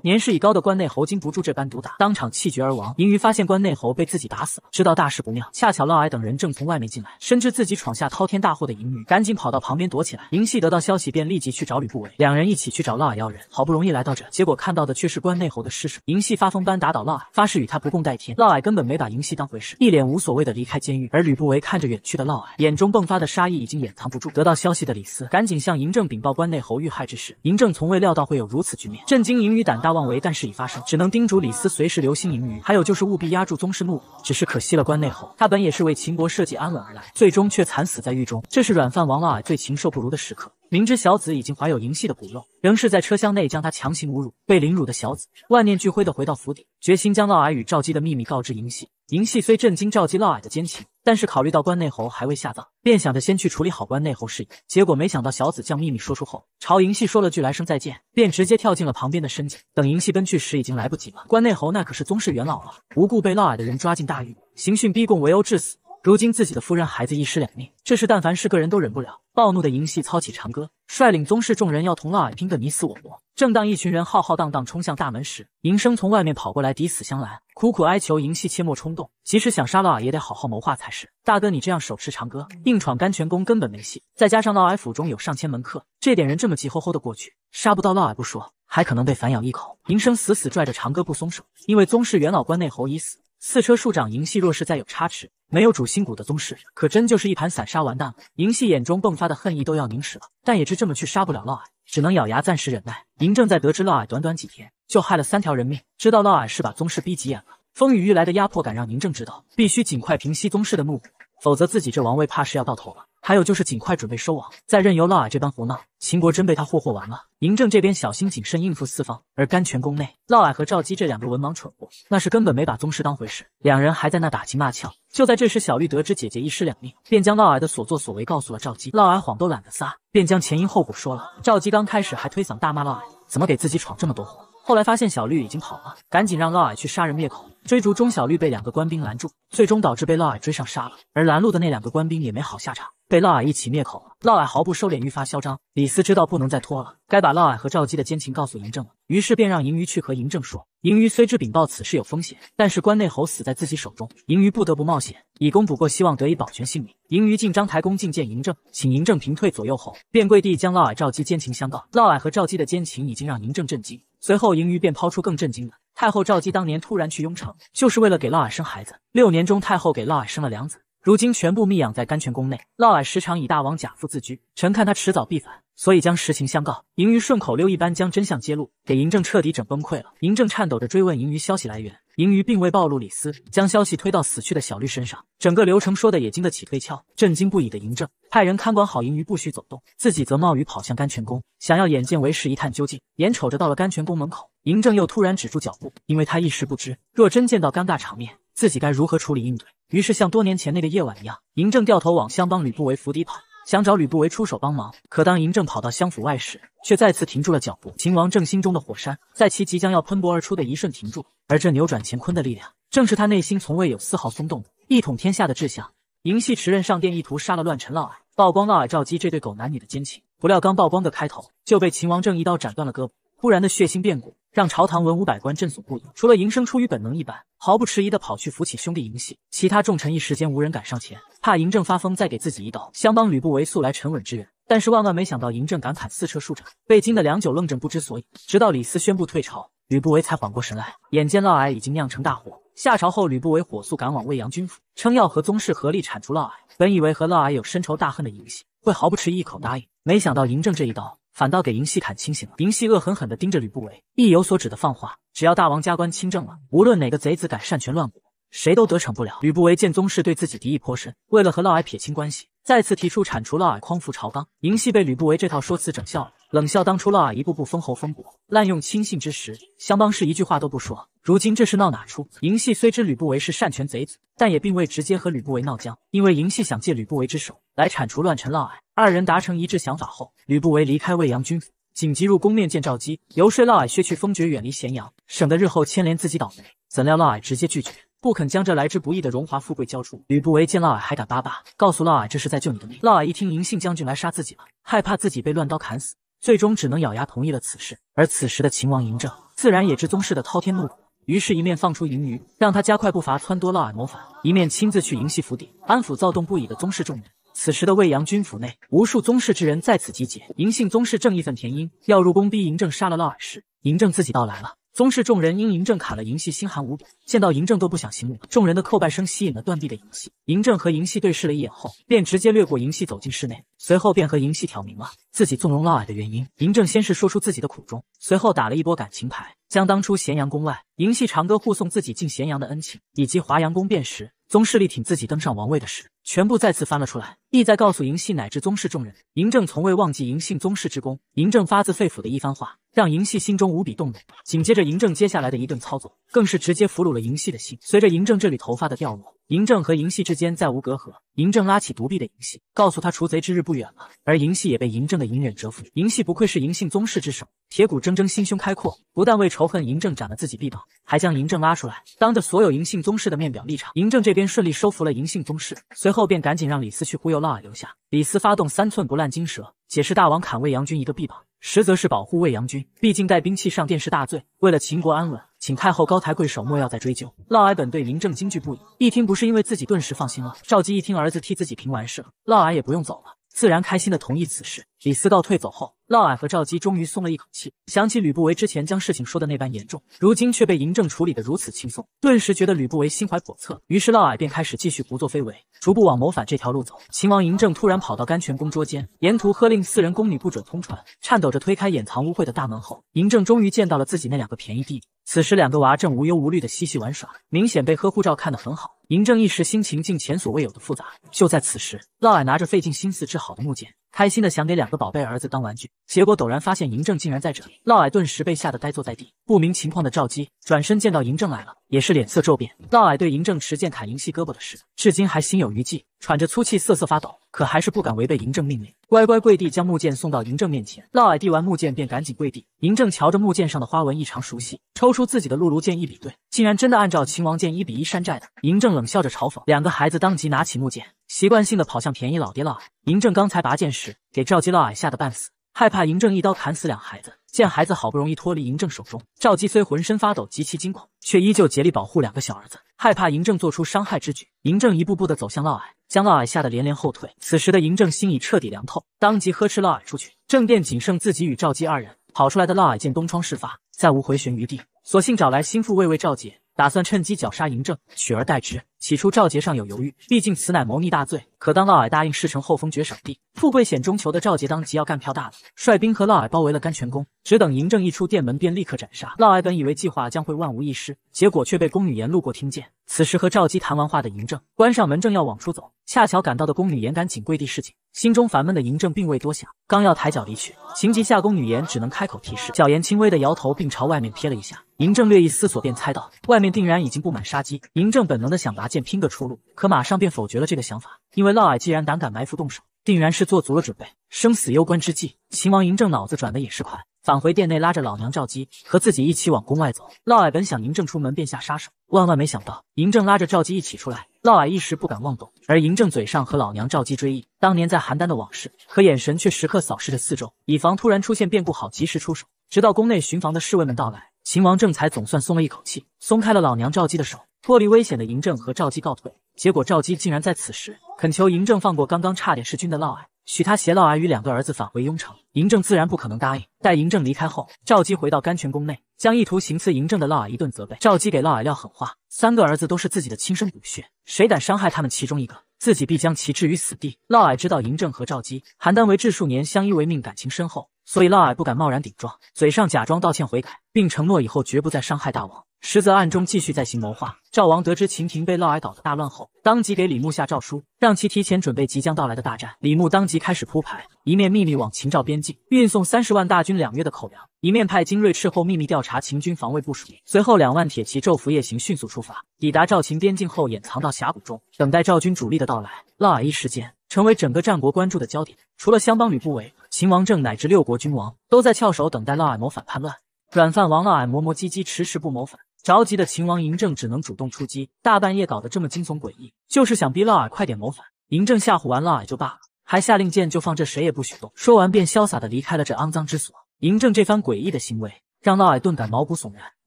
年事已高的关内侯经不住这般毒打，当场气绝而亡。嬴于发现关内侯被自己打死了，知道大事不妙，恰巧嫪毐等人正从外面进来，深知自己闯下滔天大祸的嬴于赶紧跑到旁边躲起来。嬴系得到消息，便立即去找吕不韦，两人一起去找嫪毐要人。好不容易来到这，结果看到的却是关内侯的尸首。嬴系发疯般打倒嫪毐，发誓与他不共戴天。嫪毐根本没把嬴系当回事，一脸无所谓的离开监狱。而吕不韦看着远去的嫪毐，眼中迸发的杀意已经掩藏不住。得到消息的李斯赶紧向嬴政禀报关内侯遇害之事。嬴政从未料到会有如此局面，震惊银鱼胆大妄为，但事已发生，只能叮嘱李斯随时留心银鱼，还有就是务必压住宗室怒火。只是可惜了关内侯，他本也是为秦国社稷安稳而来，最终却惨死在狱中。这是软饭王嫪毐最禽兽不如的时刻。明知小子已经怀有嬴系的骨肉，仍是在车厢内将他强行侮辱。被凌辱的小子万念俱灰的回到府邸，决心将嫪毐与赵姬的秘密告知嬴系。嬴系虽震惊赵姬、嫪毐的奸情，但是考虑到关内侯还未下葬，便想着先去处理好关内侯事宜。结果没想到小子将秘密说出后，朝嬴系说了句来生再见，便直接跳进了旁边的深井。等嬴系奔去时，已经来不及了。关内侯那可是宗室元老啊，无故被嫪毐的人抓进大狱，刑讯逼供，围殴致死。如今自己的夫人孩子一尸两命，这事但凡是个人都忍不了。暴怒的嬴系操起长歌，率领宗室众人要同嫪毐拼个你死我活。正当一群人浩浩荡荡冲向大门时，嬴生从外面跑过来抵死相拦，苦苦哀求嬴系切莫冲动，即使想杀嫪毐也得好好谋划才是。大哥，你这样手持长歌硬闯甘泉宫根本没戏，再加上嫪毐府中有上千门客，这点人这么急吼吼的过去，杀不到嫪毐不说，还可能被反咬一口。嬴生死死拽着长歌不松手，因为宗室元老关内侯已死。四车庶长嬴系若是再有差池，没有主心骨的宗室，可真就是一盘散沙，完蛋了。嬴系眼中迸发的恨意都要凝实了，但也知这么去杀不了嫪毐，只能咬牙暂时忍耐。嬴政在得知嫪毐短短几天就害了三条人命，知道嫪毐是把宗室逼急眼了，风雨欲来的压迫感让嬴政知道，必须尽快平息宗室的怒火，否则自己这王位怕是要到头了。还有就是尽快准备收网，再任由嫪毐这般胡闹，秦国真被他霍霍完了。嬴政这边小心谨慎应付四方，而甘泉宫内，嫪毐和赵姬这两个文盲蠢货，那是根本没把宗室当回事，两人还在那打情骂俏。就在这时，小绿得知姐姐一尸两命，便将嫪毐的所作所为告诉了赵姬。嫪毐谎都懒得撒，便将前因后果说了。赵姬刚开始还推搡大骂嫪毐，怎么给自己闯这么多祸？后来发现小绿已经跑了，赶紧让嫪毐去杀人灭口。追逐中小绿被两个官兵拦住，最终导致被嫪毐追上杀了。而拦路的那两个官兵也没好下场，被嫪毐一起灭口了。嫪毐毫不收敛，愈发嚣张。李斯知道不能再拖了，该把嫪毐和赵姬的奸情告诉嬴政了，于是便让嬴余去和嬴政说。嬴余虽知禀报此事有风险，但是关内侯死在自己手中，盈余不得不冒险，以攻补过，希望得以保全性命。盈余进章台宫觐见嬴政，请嬴政平退左右后，便跪地将嫪毐、赵姬奸情相告。嫪毐和赵姬的奸情已经让嬴政震惊，随后盈余便抛出更震惊的：太后赵姬当年突然去雍城，就是为了给嫪毐生孩子。六年中，太后给嫪毐生了两子。如今全部密养在甘泉宫内，嫪毐时常以大王贾父自居，臣看他迟早必反，所以将实情相告。盈余顺口溜一般将真相揭露，给嬴政彻底整崩溃了。嬴政颤抖着追问盈余消息来源，盈余并未暴露李斯，将消息推到死去的小绿身上，整个流程说的也经得起推敲。震惊不已的嬴政派人看管好盈余，不许走动，自己则冒雨跑向甘泉宫，想要眼见为实一探究竟。眼瞅着到了甘泉宫门口，嬴政又突然止住脚步，因为他一时不知，若真见到尴尬场面，自己该如何处理应对。于是像多年前那个夜晚一样，嬴政掉头往相帮吕不韦府邸跑，想找吕不韦出手帮忙。可当嬴政跑到相府外时，却再次停住了脚步。秦王正心中的火山，在其即将要喷薄而出的一瞬停住，而这扭转乾坤的力量，正是他内心从未有丝毫松动一统天下的志向。嬴系持刃上殿，意图杀了乱臣嫪毐，曝光嫪毐、赵姬这对狗男女的奸情。不料刚曝光的开头，就被秦王正一刀斩断了胳膊。突然的血腥变故，让朝堂文武百官震悚不已。除了嬴生出于本能一般，毫不迟疑地跑去扶起兄弟嬴系，其他重臣一时间无人敢上前，怕嬴政发疯再给自己一刀。相帮吕不韦素来沉稳支援，但是万万没想到嬴政敢砍四车数斩，被惊得良久，愣怔不知所以。直到李斯宣布退朝，吕不韦才缓过神来，眼见嫪毐已经酿成大祸。下朝后，吕不韦火速赶往未阳军府，称要和宗室合力铲除嫪毐。本以为和嫪毐有深仇大恨的嬴系会毫不迟疑一口答应，没想到嬴政这一刀。反倒给嬴系砍清醒了。嬴系恶狠狠地盯着吕不韦，意有所指的放话：只要大王加官亲政了，无论哪个贼子敢擅权乱国，谁都得逞不了。吕不韦见宗室对自己敌意颇深，为了和嫪毐撇清关系，再次提出铲除嫪毐，匡扶朝纲。嬴系被吕不韦这套说辞整笑了，冷笑当初嫪毐一步步封侯封国，滥用亲信之时，相邦氏一句话都不说。如今这是闹哪出？嬴系虽知吕不韦是擅权贼子，但也并未直接和吕不韦闹僵，因为嬴系想借吕不韦之手来铲除乱臣嫪毐。二人达成一致想法后，吕不韦离开未阳军府，紧急入宫面见赵姬，游说嫪毐削去封爵，远离咸阳，省得日后牵连自己倒霉。怎料嫪毐直接拒绝，不肯将这来之不易的荣华富贵交出。吕不韦见嫪毐还敢巴巴，告诉嫪毐这是在救你的命。嫪毐一听嬴信将军来杀自己了，害怕自己被乱刀砍死，最终只能咬牙同意了此事。而此时的秦王嬴政自然也知宗室的滔天怒火，于是，一面放出嬴余，让他加快步伐撺掇嫪毐谋反，一面亲自去嬴系府邸安抚躁动不已的宗室众人。此时的未央军府内，无数宗室之人在此集结。嬴姓宗室正义愤填膺，要入宫逼嬴政杀了嫪毐时，嬴政自己到来了。宗室众人因嬴政砍了嬴系，心寒无比，见到嬴政都不想行礼。众人的叩拜声吸引了断臂的嬴系。嬴政和嬴系对视了一眼后，便直接掠过嬴系走进室内，随后便和嬴系挑明了自己纵容嫪毐的原因。嬴政先是说出自己的苦衷，随后打了一波感情牌，将当初咸阳宫外嬴系长歌护送自己进咸阳的恩情，以及华阳宫变时宗室力挺自己登上王位的事，全部再次翻了出来，意在告诉嬴系乃至宗室众人，嬴政从未忘记嬴姓宗室之功。嬴政发自肺腑的一番话。让嬴系心中无比动容。紧接着，嬴政接下来的一顿操作，更是直接俘虏了嬴系的心。随着嬴政这缕头发的掉落，嬴政和嬴系之间再无隔阂。嬴政拉起独臂的嬴系，告诉他除贼之日不远了。而嬴系也被嬴政的隐忍折服。嬴系不愧是嬴姓宗室之首，铁骨铮铮，心胸开阔，不但为仇恨嬴政斩了自己臂膀，还将嬴政拉出来，当着所有嬴姓宗室的面表立场。嬴政这边顺利收服了嬴姓宗室，随后便赶紧让李斯去忽悠嫪毐留下。李斯发动三寸不烂金蛇，解释大王砍魏阳君一个臂膀。实则是保护魏阳君，毕竟带兵器上殿是大罪。为了秦国安稳，请太后高抬贵手，莫要再追究。嫪毐本对嬴政惊惧不已，一听不是因为自己，顿时放心了。赵姬一听儿子替自己平完事了，嫪毐也不用走了，自然开心的同意此事。李斯告退走后，嫪毐和赵姬终于松了一口气，想起吕不韦之前将事情说的那般严重，如今却被嬴政处理的如此轻松，顿时觉得吕不韦心怀叵测。于是嫪毐便开始继续胡作非为，逐步往谋反这条路走。秦王嬴政突然跑到甘泉宫捉奸，沿途喝令四人宫女不准通传，颤抖着推开掩藏污秽的大门后，嬴政终于见到了自己那两个便宜弟弟。此时两个娃正无忧无虑的嬉戏玩耍，明显被呵护照看得很好。嬴政一时心情竟前所未有的复杂。就在此时，嫪毐拿着费尽心思织好的木剑。开心的想给两个宝贝儿子当玩具，结果陡然发现嬴政竟然在这里，嫪毐顿时被吓得呆坐在地。不明情况的赵姬转身见到嬴政来了，也是脸色骤变。嫪毐对嬴政持剑砍嬴系胳膊的事，至今还心有余悸，喘着粗气瑟瑟发抖，可还是不敢违背嬴政命令，乖乖跪地将木剑送到嬴政面前。嫪毐递完木剑便赶紧跪地。嬴政瞧着木剑上的花纹异常熟悉，抽出自己的辘轳剑一比对，竟然真的按照秦王剑一比一山寨的。嬴政冷笑着嘲讽，两个孩子当即拿起木剑。习惯性的跑向便宜老爹嫪毐。嬴政刚才拔剑时，给赵姬、嫪毐吓得半死，害怕嬴政一刀砍死两孩子。见孩子好不容易脱离嬴政手中，赵姬虽浑身发抖，极其惊恐，却依旧竭力保护两个小儿子，害怕嬴政做出伤害之举。嬴政一步步的走向嫪毐，将嫪毐吓得连连后退。此时的嬴政心已彻底凉透，当即呵斥嫪毐出去。正殿仅剩自己与赵姬二人，跑出来的嫪毐见东窗事发，再无回旋余地，索性找来心腹卫尉赵杰，打算趁机绞杀嬴政，取而代之。起初赵杰尚有犹豫，毕竟此乃谋逆大罪。可当嫪毐答应事成后封爵赏地，富贵险中求的赵杰当即要干票大的，率兵和嫪毐包围了甘泉宫，只等嬴政一出殿门便立刻斩杀。嫪毐本以为计划将会万无一失，结果却被宫女言路过听见。此时和赵姬谈完话的嬴政关上门正要往出走，恰巧赶到的宫女言赶紧跪地示警。心中烦闷的嬴政并未多想，刚要抬脚离去，情急下宫女言只能开口提示，小言轻微的摇头，并朝外面瞥了一下。嬴政略一思索，便猜到外面定然已经布满杀机。嬴政本能的想拔剑拼个出路，可马上便否决了这个想法，因为嫪毐既然胆敢埋伏动手，定然是做足了准备，生死攸关之际。秦王嬴政脑子转的也是快，返回殿内拉着老娘赵姬和自己一起往宫外走。嫪毐本想嬴政出门便下杀手，万万没想到嬴政拉着赵姬一起出来，嫪毐一时不敢妄动，而嬴政嘴上和老娘赵姬追忆当年在邯郸的往事，可眼神却时刻扫视着四周，以防突然出现变故，好及时出手。直到宫内巡防的侍卫们到来。秦王政才总算松了一口气，松开了老娘赵姬的手，脱离危险的嬴政和赵姬告退。结果赵姬竟然在此时恳求嬴政放过刚刚差点弑君的嫪毐，许他携嫪毐与两个儿子返回雍城。嬴政自然不可能答应。待嬴政离开后，赵姬回到甘泉宫内，将意图行刺嬴政的嫪毐一顿责备。赵姬给嫪毐撂狠话：三个儿子都是自己的亲生骨血，谁敢伤害他们其中一个，自己必将其置于死地。嫪毐知道嬴政和赵姬、邯郸为质数年，相依为命，感情深厚。所以嫪毐不敢贸然顶撞，嘴上假装道歉悔改，并承诺以后绝不再伤害大王，实则暗中继续在行谋划。赵王得知秦庭被嫪毐搞得大乱后，当即给李牧下诏书，让其提前准备即将到来的大战。李牧当即开始铺排，一面秘密往秦赵边境运送三十万大军两月的口粮，一面派精锐斥候秘密调查秦军防卫部署。随后，两万铁骑昼伏夜行，迅速出发，抵达赵秦边境后，掩藏到峡谷中，等待赵军主力的到来。嫪毐一时间成为整个战国关注的焦点，除了相邦吕不韦。秦王政乃至六国君王都在翘首等待嫪毐谋反叛乱，软饭王嫪毐磨磨唧唧，迟迟不谋反。着急的秦王嬴政只能主动出击，大半夜搞得这么惊悚诡异，就是想逼嫪毐快点谋反。嬴政吓唬完嫪毐就罢了，还下令剑就放这，谁也不许动。说完便潇洒的离开了这肮脏之所。嬴政这番诡异的行为让嫪毐顿感毛骨悚然，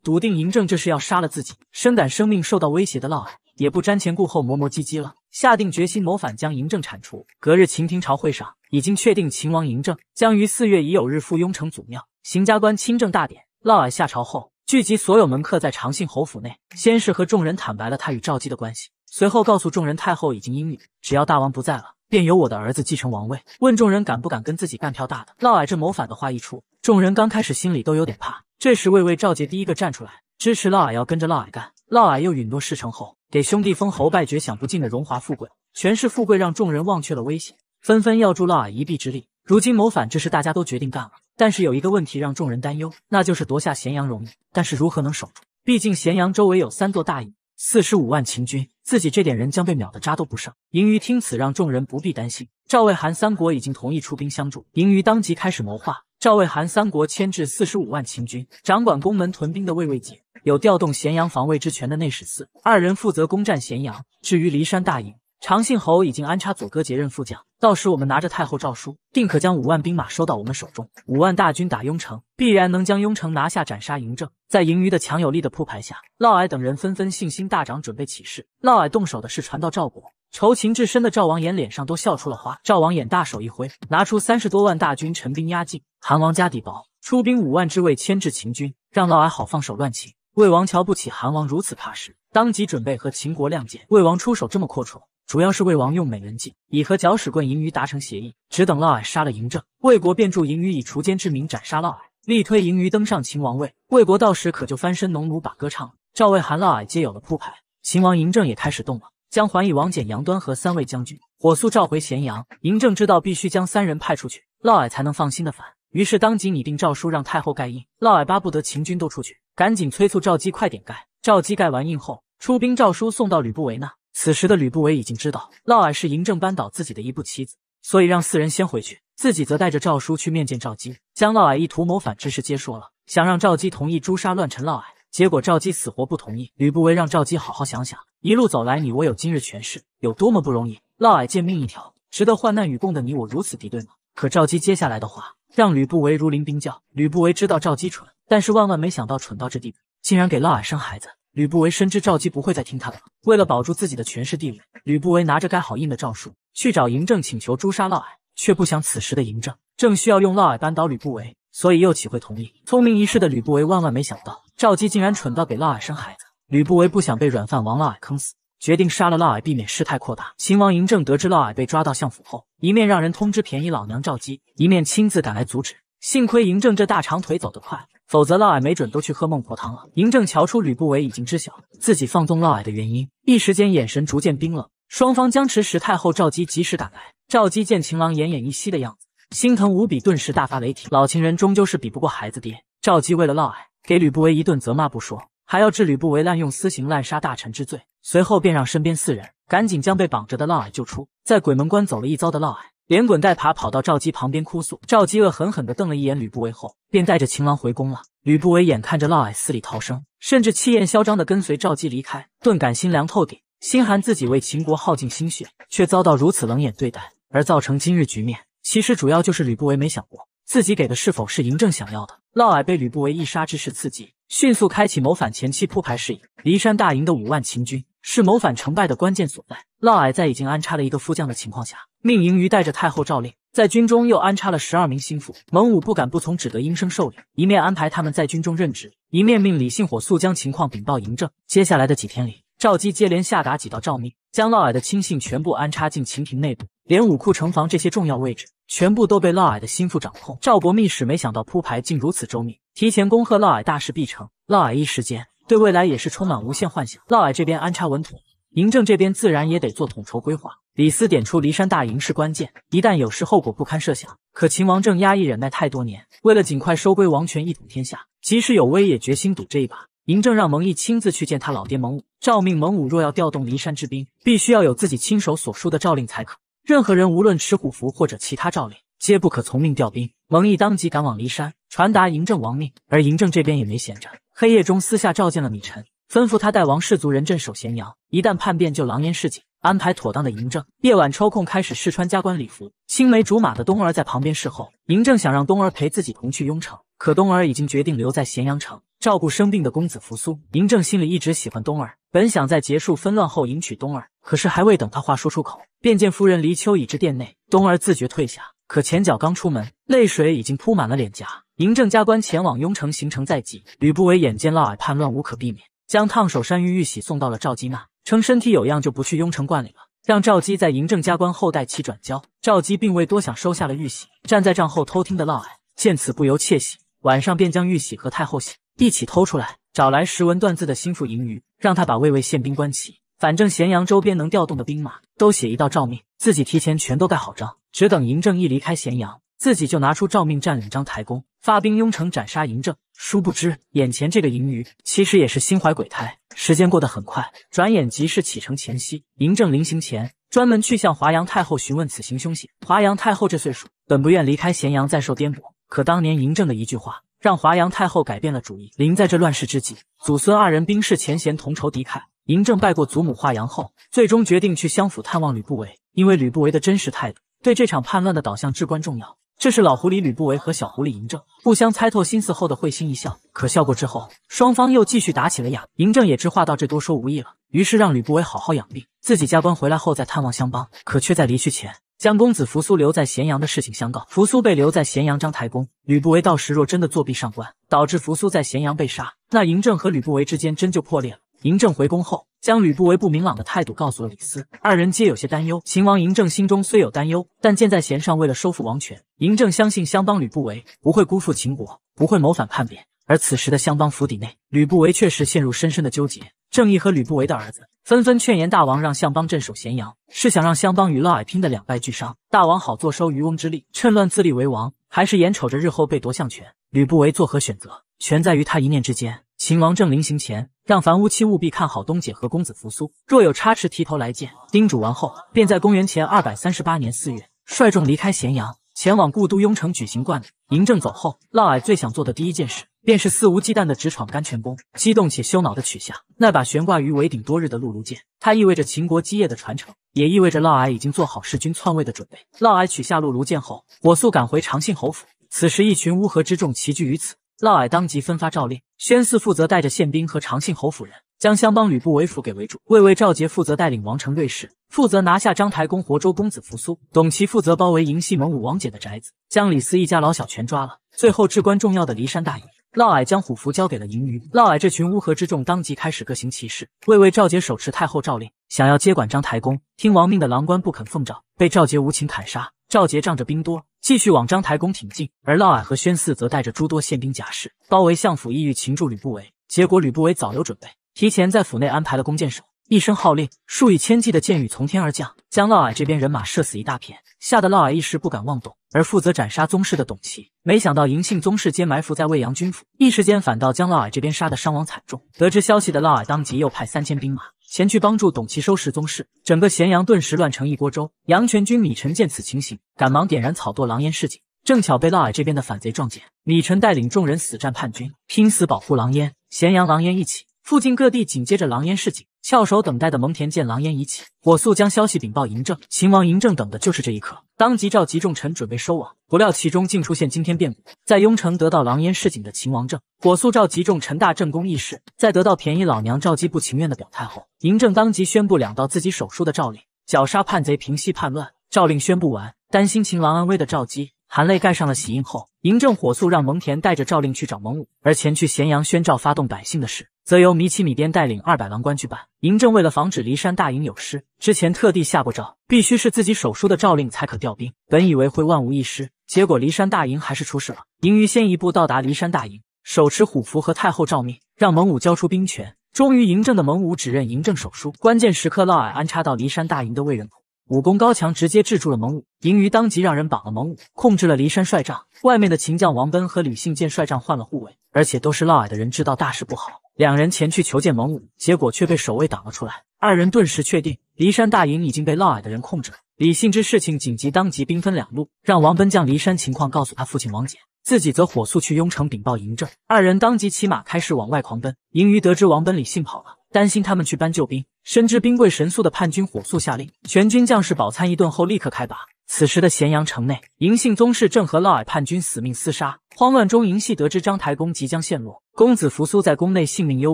笃定嬴政这是要杀了自己。深感生命受到威胁的嫪毐也不瞻前顾后，磨磨唧唧了，下定决心谋反，将嬴政铲除。隔日秦廷朝会上。已经确定，秦王嬴政将于四月乙酉日赴雍城祖庙行加官亲政大典。嫪毐下朝后，聚集所有门客在长信侯府内，先是和众人坦白了他与赵姬的关系，随后告诉众人太后已经应允，只要大王不在了，便由我的儿子继承王位。问众人敢不敢跟自己干票大的？嫪毐这谋反的话一出，众人刚开始心里都有点怕。这时魏魏赵杰第一个站出来，支持嫪毐要跟着嫪毐干。嫪毐又允诺事成后给兄弟封侯，拜爵享不尽的荣华富贵，权势富贵让众人忘却了危险。纷纷要助嫪毐一臂之力。如今谋反这事大家都决定干了，但是有一个问题让众人担忧，那就是夺下咸阳容易，但是如何能守住？毕竟咸阳周围有三座大营，四十五万秦军，自己这点人将被秒得渣都不剩。嬴余听此，让众人不必担心。赵魏韩三国已经同意出兵相助，嬴余当即开始谋划。赵魏韩三国牵制四十五万秦军，掌管宫门屯兵的魏魏解，有调动咸阳防卫之权的内史司，二人负责攻占咸阳。至于骊山大营，长信侯已经安插左戈杰任副将，到时我们拿着太后诏书，定可将五万兵马收到我们手中。五万大军打雍城，必然能将雍城拿下，斩杀嬴政。在盈余的强有力的铺排下，嫪毐等人纷纷信心大涨，准备起事。嫪毐动手的事传到赵国，仇情至深的赵王衍脸上都笑出了花。赵王衍大手一挥，拿出三十多万大军陈兵压境。韩王家底薄，出兵五万之位牵制秦军，让嫪毐好放手乱秦。魏王瞧不起韩王如此踏实，当即准备和秦国亮剑。魏王出手这么阔绰。主要是魏王用美人计，已和搅屎棍嬴余达成协议，只等嫪毐杀了嬴政，魏国便助嬴余以除奸之名斩杀嫪毐，力推嬴余登上秦王位。魏国到时可就翻身农奴把歌唱。赵魏韩嫪毐皆有了铺排，秦王嬴政也开始动了。将桓义王翦、杨端和三位将军火速召回咸阳。嬴政知道必须将三人派出去，嫪毐才能放心的反。于是当即拟定诏书，让太后盖印。嫪毐巴不得秦军都出去，赶紧催促赵姬快点盖。赵姬盖完印后，出兵诏书送到吕不韦那。此时的吕不韦已经知道嫪毐是嬴政扳倒自己的一步棋子，所以让四人先回去，自己则带着诏书去面见赵姬，将嫪毐意图谋反之事皆说了，想让赵姬同意诛杀乱臣嫪毐。结果赵姬死活不同意。吕不韦让赵姬好好想想，一路走来你我有今日权势，有多么不容易。嫪毐贱命一条，值得患难与共的你我如此敌对吗？可赵姬接下来的话让吕不韦如临冰窖。吕不韦知道赵姬蠢，但是万万没想到蠢到这地步，竟然给嫪毐生孩子。吕不韦深知赵姬不会再听他的了，为了保住自己的权势地位，吕不韦拿着盖好印的诏书去找嬴政请求诛杀嫪毐，却不想此时的嬴政正需要用嫪毐扳倒吕不韦，所以又岂会同意？聪明一世的吕不韦万万没想到赵姬竟然蠢到给嫪毐生孩子。吕不韦不想被软饭王嫪毐坑死，决定杀了嫪毐，避免事态扩大。秦王嬴政得知嫪毐被抓到相府后，一面让人通知便宜老娘赵姬，一面亲自赶来阻止。幸亏嬴政这大长腿走得快。否则，嫪毐没准都去喝孟婆汤了。嬴政瞧出吕不韦已经知晓自己放纵嫪毐的原因，一时间眼神逐渐冰冷。双方僵持时，太后赵姬及时赶来。赵姬见情郎奄奄一息的样子，心疼无比，顿时大发雷霆。老情人终究是比不过孩子爹。赵姬为了嫪毐，给吕不韦一顿责骂不说，还要治吕不韦滥用私刑、滥杀大臣之罪。随后便让身边四人赶紧将被绑着的嫪毐救出。在鬼门关走了一遭的嫪毐。连滚带爬跑到赵姬旁边哭诉，赵姬恶狠狠地瞪了一眼吕不韦后，便带着情郎回宫了。吕不韦眼看着嫪毐死里逃生，甚至气焰嚣张地跟随赵姬离开，顿感心凉透顶，心寒自己为秦国耗尽心血，却遭到如此冷眼对待，而造成今日局面。其实主要就是吕不韦没想过自己给的是否是嬴政想要的。嫪毐被吕不韦一杀之势刺激，迅速开启谋反前期铺排事宜。骊山大营的五万秦军是谋反成败的关键所在。嫪毐在已经安插了一个副将的情况下。命营于带着太后诏令，在军中又安插了十二名心腹。蒙武不敢不从，只得应声受礼，一面安排他们在军中任职，一面命李信火速将情况禀报嬴政。接下来的几天里，赵姬接连下达几道诏命，将嫪毐的亲信全部安插进秦庭内部，连武库、城防这些重要位置，全部都被嫪毐的心腹掌控。赵国密使没想到铺排竟如此周密，提前恭贺嫪毐大事必成。嫪毐一时间对未来也是充满无限幻想。嫪毐这边安插稳妥。嬴政这边自然也得做统筹规划。李斯点出骊山大营是关键，一旦有事，后果不堪设想。可秦王正压抑忍耐太多年，为了尽快收归王权，一统天下，即使有危也决心赌这一把。嬴政让蒙毅亲自去见他老爹蒙武，诏命蒙武若要调动骊山之兵，必须要有自己亲手所书的诏令才可。任何人无论持虎符或者其他诏令，皆不可从命调兵。蒙毅当即赶往骊山，传达嬴政王命。而嬴政这边也没闲着，黑夜中私下召见了米臣。吩咐他带王氏族人镇守咸阳，一旦叛变就狼烟示警。安排妥当的嬴政，夜晚抽空开始试穿加官礼服。青梅竹马的东儿在旁边侍候。嬴政想让东儿陪自己同去雍城，可东儿已经决定留在咸阳城照顾生病的公子扶苏。嬴政心里一直喜欢东儿，本想在结束纷乱后迎娶冬儿，可是还未等他话说出口，便见夫人黎秋已至殿内。冬儿自觉退下，可前脚刚出门，泪水已经铺满了脸颊。嬴政加官前往雍城，行程在即。吕不韦眼见嫪毐叛乱无可避免。将烫手山芋玉玺送到了赵姬那，称身体有恙就不去雍城观礼了，让赵姬在嬴政加官后代其转交。赵姬并未多想，收下了玉玺。站在帐后偷听的嫪毐见此不由窃喜，晚上便将玉玺和太后玺一起偷出来，找来识文断字的心腹嬴余，让他把魏魏宪兵官齐，反正咸阳周边能调动的兵马都写一道诏命，自己提前全都盖好章，只等嬴政一离开咸阳。自己就拿出诏命，占领章台宫，发兵雍城斩杀嬴政。殊不知，眼前这个嬴余其实也是心怀鬼胎。时间过得很快，转眼即是启程前夕。嬴政临行前，专门去向华阳太后询问此行凶险。华阳太后这岁数，本不愿离开咸阳再受颠簸，可当年嬴政的一句话，让华阳太后改变了主意。临在这乱世之际，祖孙二人冰释前嫌，同仇敌忾。嬴政拜过祖母华阳后，最终决定去相府探望吕不韦，因为吕不韦的真实态度，对这场叛乱的导向至关重要。这是老狐狸吕不韦和小狐狸嬴政互相猜透心思后的会心一笑。可笑过之后，双方又继续打起了哑。嬴政也知话到这多说无益了，于是让吕不韦好好养病，自己加官回来后再探望相帮。可却在离去前，将公子扶苏留在咸阳的事情相告。扶苏被留在咸阳章台宫，吕不韦到时若真的作弊上官，导致扶苏在咸阳被杀，那嬴政和吕不韦之间真就破裂了。嬴政回宫后，将吕不韦不明朗的态度告诉了李斯，二人皆有些担忧。秦王嬴政心中虽有担忧，但箭在弦上，为了收复王权，嬴政相信相邦吕不韦不会辜负秦国，不会谋反叛变。而此时的相邦府邸内，吕不韦确实陷入深深的纠结。正义和吕不韦的儿子纷纷劝言大王让相邦镇守咸阳，是想让相邦与嫪毐拼得两败俱伤，大王好坐收渔翁之利，趁乱自立为王，还是眼瞅着日后被夺相权？吕不韦作何选择？全在于他一念之间。秦王政临行前，让樊乌期务必看好东姐和公子扶苏，若有差池提头来见，叮嘱完后，便在公元前二百三十八年四月，率众离开咸阳，前往故都雍城举行冠礼。嬴政走后，嫪毐最想做的第一件事。便是肆无忌惮的直闯甘泉宫，激动且羞恼的取下那把悬挂于尾顶多日的辘轳剑。它意味着秦国基业的传承，也意味着嫪毐已经做好弑君篡位的准备。嫪毐取下辘轳剑后，火速赶回长信侯府。此时，一群乌合之众齐聚于此。嫪毐当即分发诏令，宣嗣负责带着宪兵和长信侯府人，将相邦吕不韦府给围住。魏魏赵杰负责带领王城锐士，负责拿下章台宫活州公子扶苏。董齐负责包围营系蒙武王翦的宅子，将李斯一家老小全抓了。最后，至关重要的骊山大营。嫪毐将虎符交给了嬴余，嫪毐这群乌合之众当即开始各行其事。魏魏赵杰手持太后诏令，想要接管章台宫，听王命的郎官不肯奉诏，被赵杰无情砍杀。赵杰仗着兵多，继续往章台宫挺进，而嫪毐和宣嗣则带着诸多宪兵甲士包围相府，意欲擒住吕不韦。结果吕不韦早有准备，提前在府内安排了弓箭手。一声号令，数以千计的箭雨从天而降，将嫪毐这边人马射死一大片，吓得嫪毐一时不敢妄动。而负责斩杀宗室的董齐，没想到嬴姓宗室皆埋伏在未阳军府，一时间反倒将嫪毐这边杀得伤亡惨重。得知消息的嫪毐当即又派三千兵马前去帮助董齐收拾宗室，整个咸阳顿时乱成一锅粥。阳泉军米臣见此情形，赶忙点燃草垛狼烟示警，正巧被嫪毐这边的反贼撞见。米臣带领众人死战叛军，拼死保护狼烟。咸阳狼烟一起，附近各地紧接着狼烟示警。翘首等待的蒙恬见狼烟已起，火速将消息禀报嬴政。秦王嬴政等的就是这一刻，当即召集众臣准备收网。不料其中竟出现惊天变故，在雍城得到狼烟示警的秦王政，火速召集众臣大政宫议事。在得到便宜老娘赵姬不情愿的表态后，嬴政当即宣布两道自己手书的诏令：绞杀叛贼，平息叛乱。诏令宣布完，担心秦王安危的赵姬含泪盖上了喜印后，嬴政火速让蒙恬带着诏令去找蒙武，而前去咸阳宣诏发动百姓的事。则由米奇米边带领二百郎官去办。嬴政为了防止骊山大营有失，之前特地下过诏，必须是自己手书的诏令才可调兵。本以为会万无一失，结果骊山大营还是出事了。嬴于先一步到达骊山大营，手持虎符和太后诏命，让蒙武交出兵权。终于，嬴政的蒙武只认嬴政手书。关键时刻，嫪毐安插到骊山大营的魏人，武功高强，直接制住了蒙武。嬴于当即让人绑了蒙武，控制了骊山帅帐。外面的秦将王贲和吕信见帅帐换了护卫，而且都是嫪毐的人，知道大事不好。两人前去求见蒙武，结果却被守卫挡了出来。二人顿时确定骊山大营已经被嫪毐的人控制了。李信知事情紧急，当即兵分两路，让王贲将骊山情况告诉他父亲王翦，自己则火速去雍城禀报嬴政。二人当即骑马开始往外狂奔。嬴余得知王贲、李信跑了，担心他们去搬救兵，深知兵贵神速的叛军，火速下令全军将士饱餐一顿后立刻开拔。此时的咸阳城内，嬴姓宗室正和嫪毐叛军死命厮杀。慌乱中，嬴系得知章台宫即将陷落，公子扶苏在宫内性命攸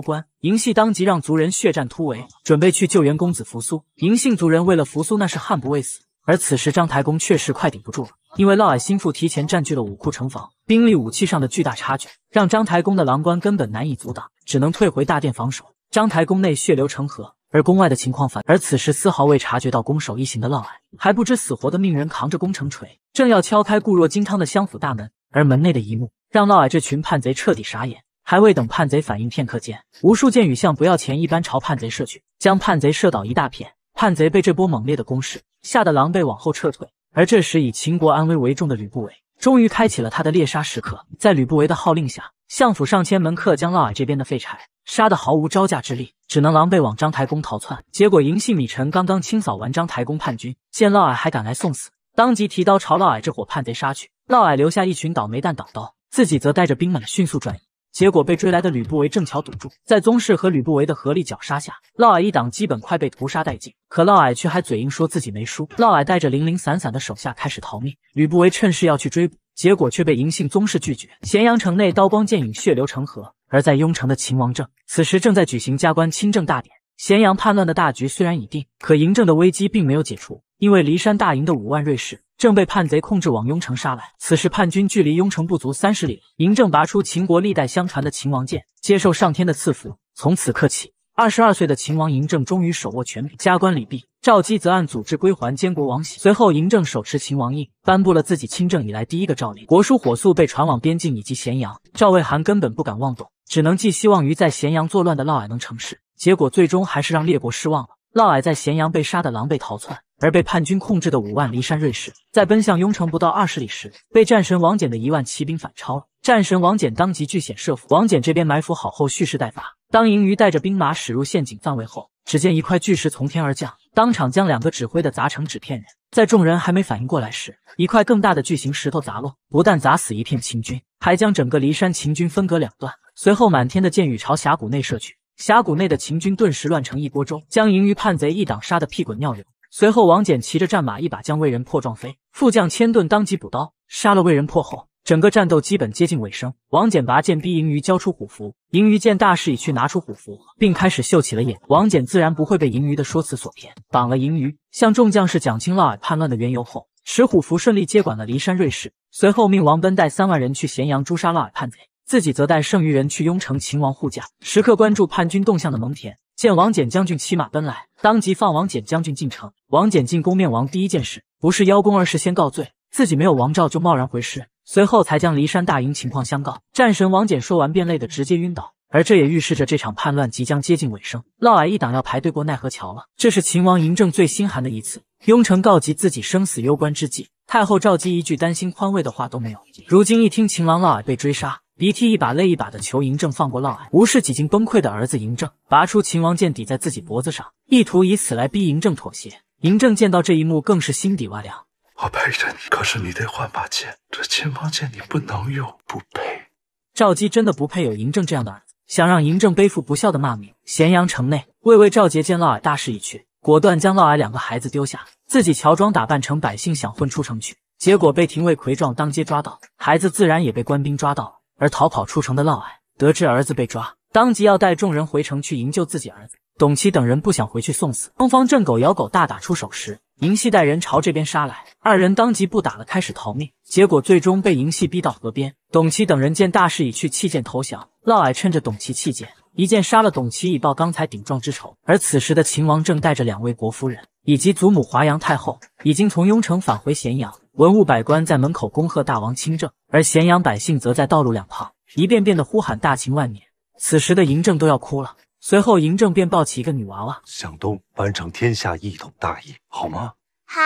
关，嬴系当即让族人血战突围，准备去救援公子扶苏。嬴姓族人为了扶苏，那是悍不畏死。而此时章台宫确实快顶不住了，因为嫪毐心腹提前占据了武库城防，兵力武器上的巨大差距，让章台宫的郎官根本难以阻挡，只能退回大殿防守。章台宫内血流成河。而宫外的情况反，而此时丝毫未察觉到攻守一行的嫪毐，还不知死活的命人扛着攻城锤，正要敲开固若金汤的相府大门，而门内的一幕让嫪毐这群叛贼彻底傻眼。还未等叛贼反应片刻间，无数箭雨像不要钱一般朝叛贼射去，将叛贼射倒一大片。叛贼被这波猛烈的攻势吓得狼狈往后撤退。而这时以秦国安危为重的吕不韦，终于开启了他的猎杀时刻。在吕不韦的号令下，相府上千门客将嫪毐这边的废柴。杀得毫无招架之力，只能狼狈往章台宫逃窜。结果嬴姓米臣刚刚清扫完章台宫叛军，见嫪毐还敢来送死，当即提刀朝嫪毐这伙叛贼杀去。嫪毐留下一群倒霉蛋挡刀，自己则带着兵马迅速转移。结果被追来的吕不韦正巧堵住，在宗室和吕不韦的合力绞杀下，嫪毐一党基本快被屠杀殆尽。可嫪毐却还嘴硬说自己没输。嫪毐带着零零散散的手下开始逃命，吕不韦趁势要去追捕，结果却被嬴姓宗室拒绝。咸阳城内刀光剑影，血流成河。而在雍城的秦王政，此时正在举行加官亲政大典。咸阳叛乱的大局虽然已定，可嬴政的危机并没有解除，因为骊山大营的五万锐士正被叛贼控制往雍城杀来。此时叛军距离雍城不足三十里，嬴政拔出秦国历代相传的秦王剑，接受上天的赐福。从此刻起，二十二岁的秦王嬴政终于手握权柄，加官礼毕。赵姬则按祖制归还监国王玺。随后，嬴政手持秦王印，颁布了自己亲政以来第一个诏令，国书火速被传往边境以及咸阳。赵魏韩根本不敢妄动。只能寄希望于在咸阳作乱的嫪毐能成事。结果最终还是让列国失望了。嫪毐在咸阳被杀的狼狈逃窜，而被叛军控制的五万骊山锐士，在奔向雍城不到二十里时，被战神王翦的一万骑兵反超了。战神王翦当即据险设伏，王翦这边埋伏好后蓄势待发。当银鱼带着兵马驶入陷阱范围后，只见一块巨石从天而降，当场将两个指挥的砸成纸片人。在众人还没反应过来时，一块更大的巨型石头砸落，不但砸死一片秦军，还将整个骊山秦军分隔两段。随后，满天的箭雨朝峡谷内射去。峡谷内的秦军顿时乱成一锅粥，将银鱼叛贼一党杀得屁滚尿流。随后，王翦骑着战马，一把将魏仁破撞飞。副将千盾当即补刀，杀了魏仁破后，整个战斗基本接近尾声。王翦拔剑逼银鱼交出虎符，银鱼见大势已去，拿出虎符，并开始秀起了眼。王翦自然不会被银鱼的说辞所骗，绑了银鱼，向众将士讲清嫪毐叛乱的缘由后，持虎符顺利接管了骊山锐士。随后，命王奔带三万人去咸阳诛杀嫪毐叛贼。自己则带剩余人去雍城秦王护驾，时刻关注叛军动向的蒙恬见王翦将军骑马奔来，当即放王翦将军进城。王翦进宫面王，第一件事不是邀功，而是先告罪，自己没有王诏就贸然回师，随后才将骊山大营情况相告。战神王翦说完便累得直接晕倒，而这也预示着这场叛乱即将接近尾声。嫪毐一党要排队过奈何桥了，这是秦王嬴政最心寒的一次。雍城告急自己生死攸关之际，太后赵姬一句担心宽慰的话都没有。如今一听秦王嫪毐被追杀。鼻涕一把泪一把的求嬴政放过嫪毐，无视几近崩溃的儿子嬴政，拔出秦王剑抵在自己脖子上，意图以此来逼嬴政妥协。嬴政见到这一幕，更是心底哇凉。我陪着你，可是你得换把剑，这秦王剑你不能用，不配。赵姬真的不配有嬴政这样的儿子，想让嬴政背负不孝的骂名。咸阳城内，魏魏赵杰见嫪毐大势已去，果断将嫪毐两个孩子丢下，自己乔装打扮成百姓想混出城去，结果被廷尉魁壮当街抓到，孩子自然也被官兵抓到了。而逃跑出城的嫪毐得知儿子被抓，当即要带众人回城去营救自己儿子。董齐等人不想回去送死，双方正狗咬狗大打出手时，嬴系带人朝这边杀来，二人当即不打了，开始逃命。结果最终被嬴系逼到河边。董齐等人见大势已去，弃剑投降。嫪毐趁着董齐弃剑，一剑杀了董齐，以报刚才顶撞之仇。而此时的秦王正带着两位国夫人以及祖母华阳太后，已经从雍城返回咸阳。文武百官在门口恭贺大王亲政，而咸阳百姓则在道路两旁一遍遍的呼喊“大秦万年”。此时的嬴政都要哭了。随后，嬴政便抱起一个女娃娃，向东完成天下一统大业，好吗？好。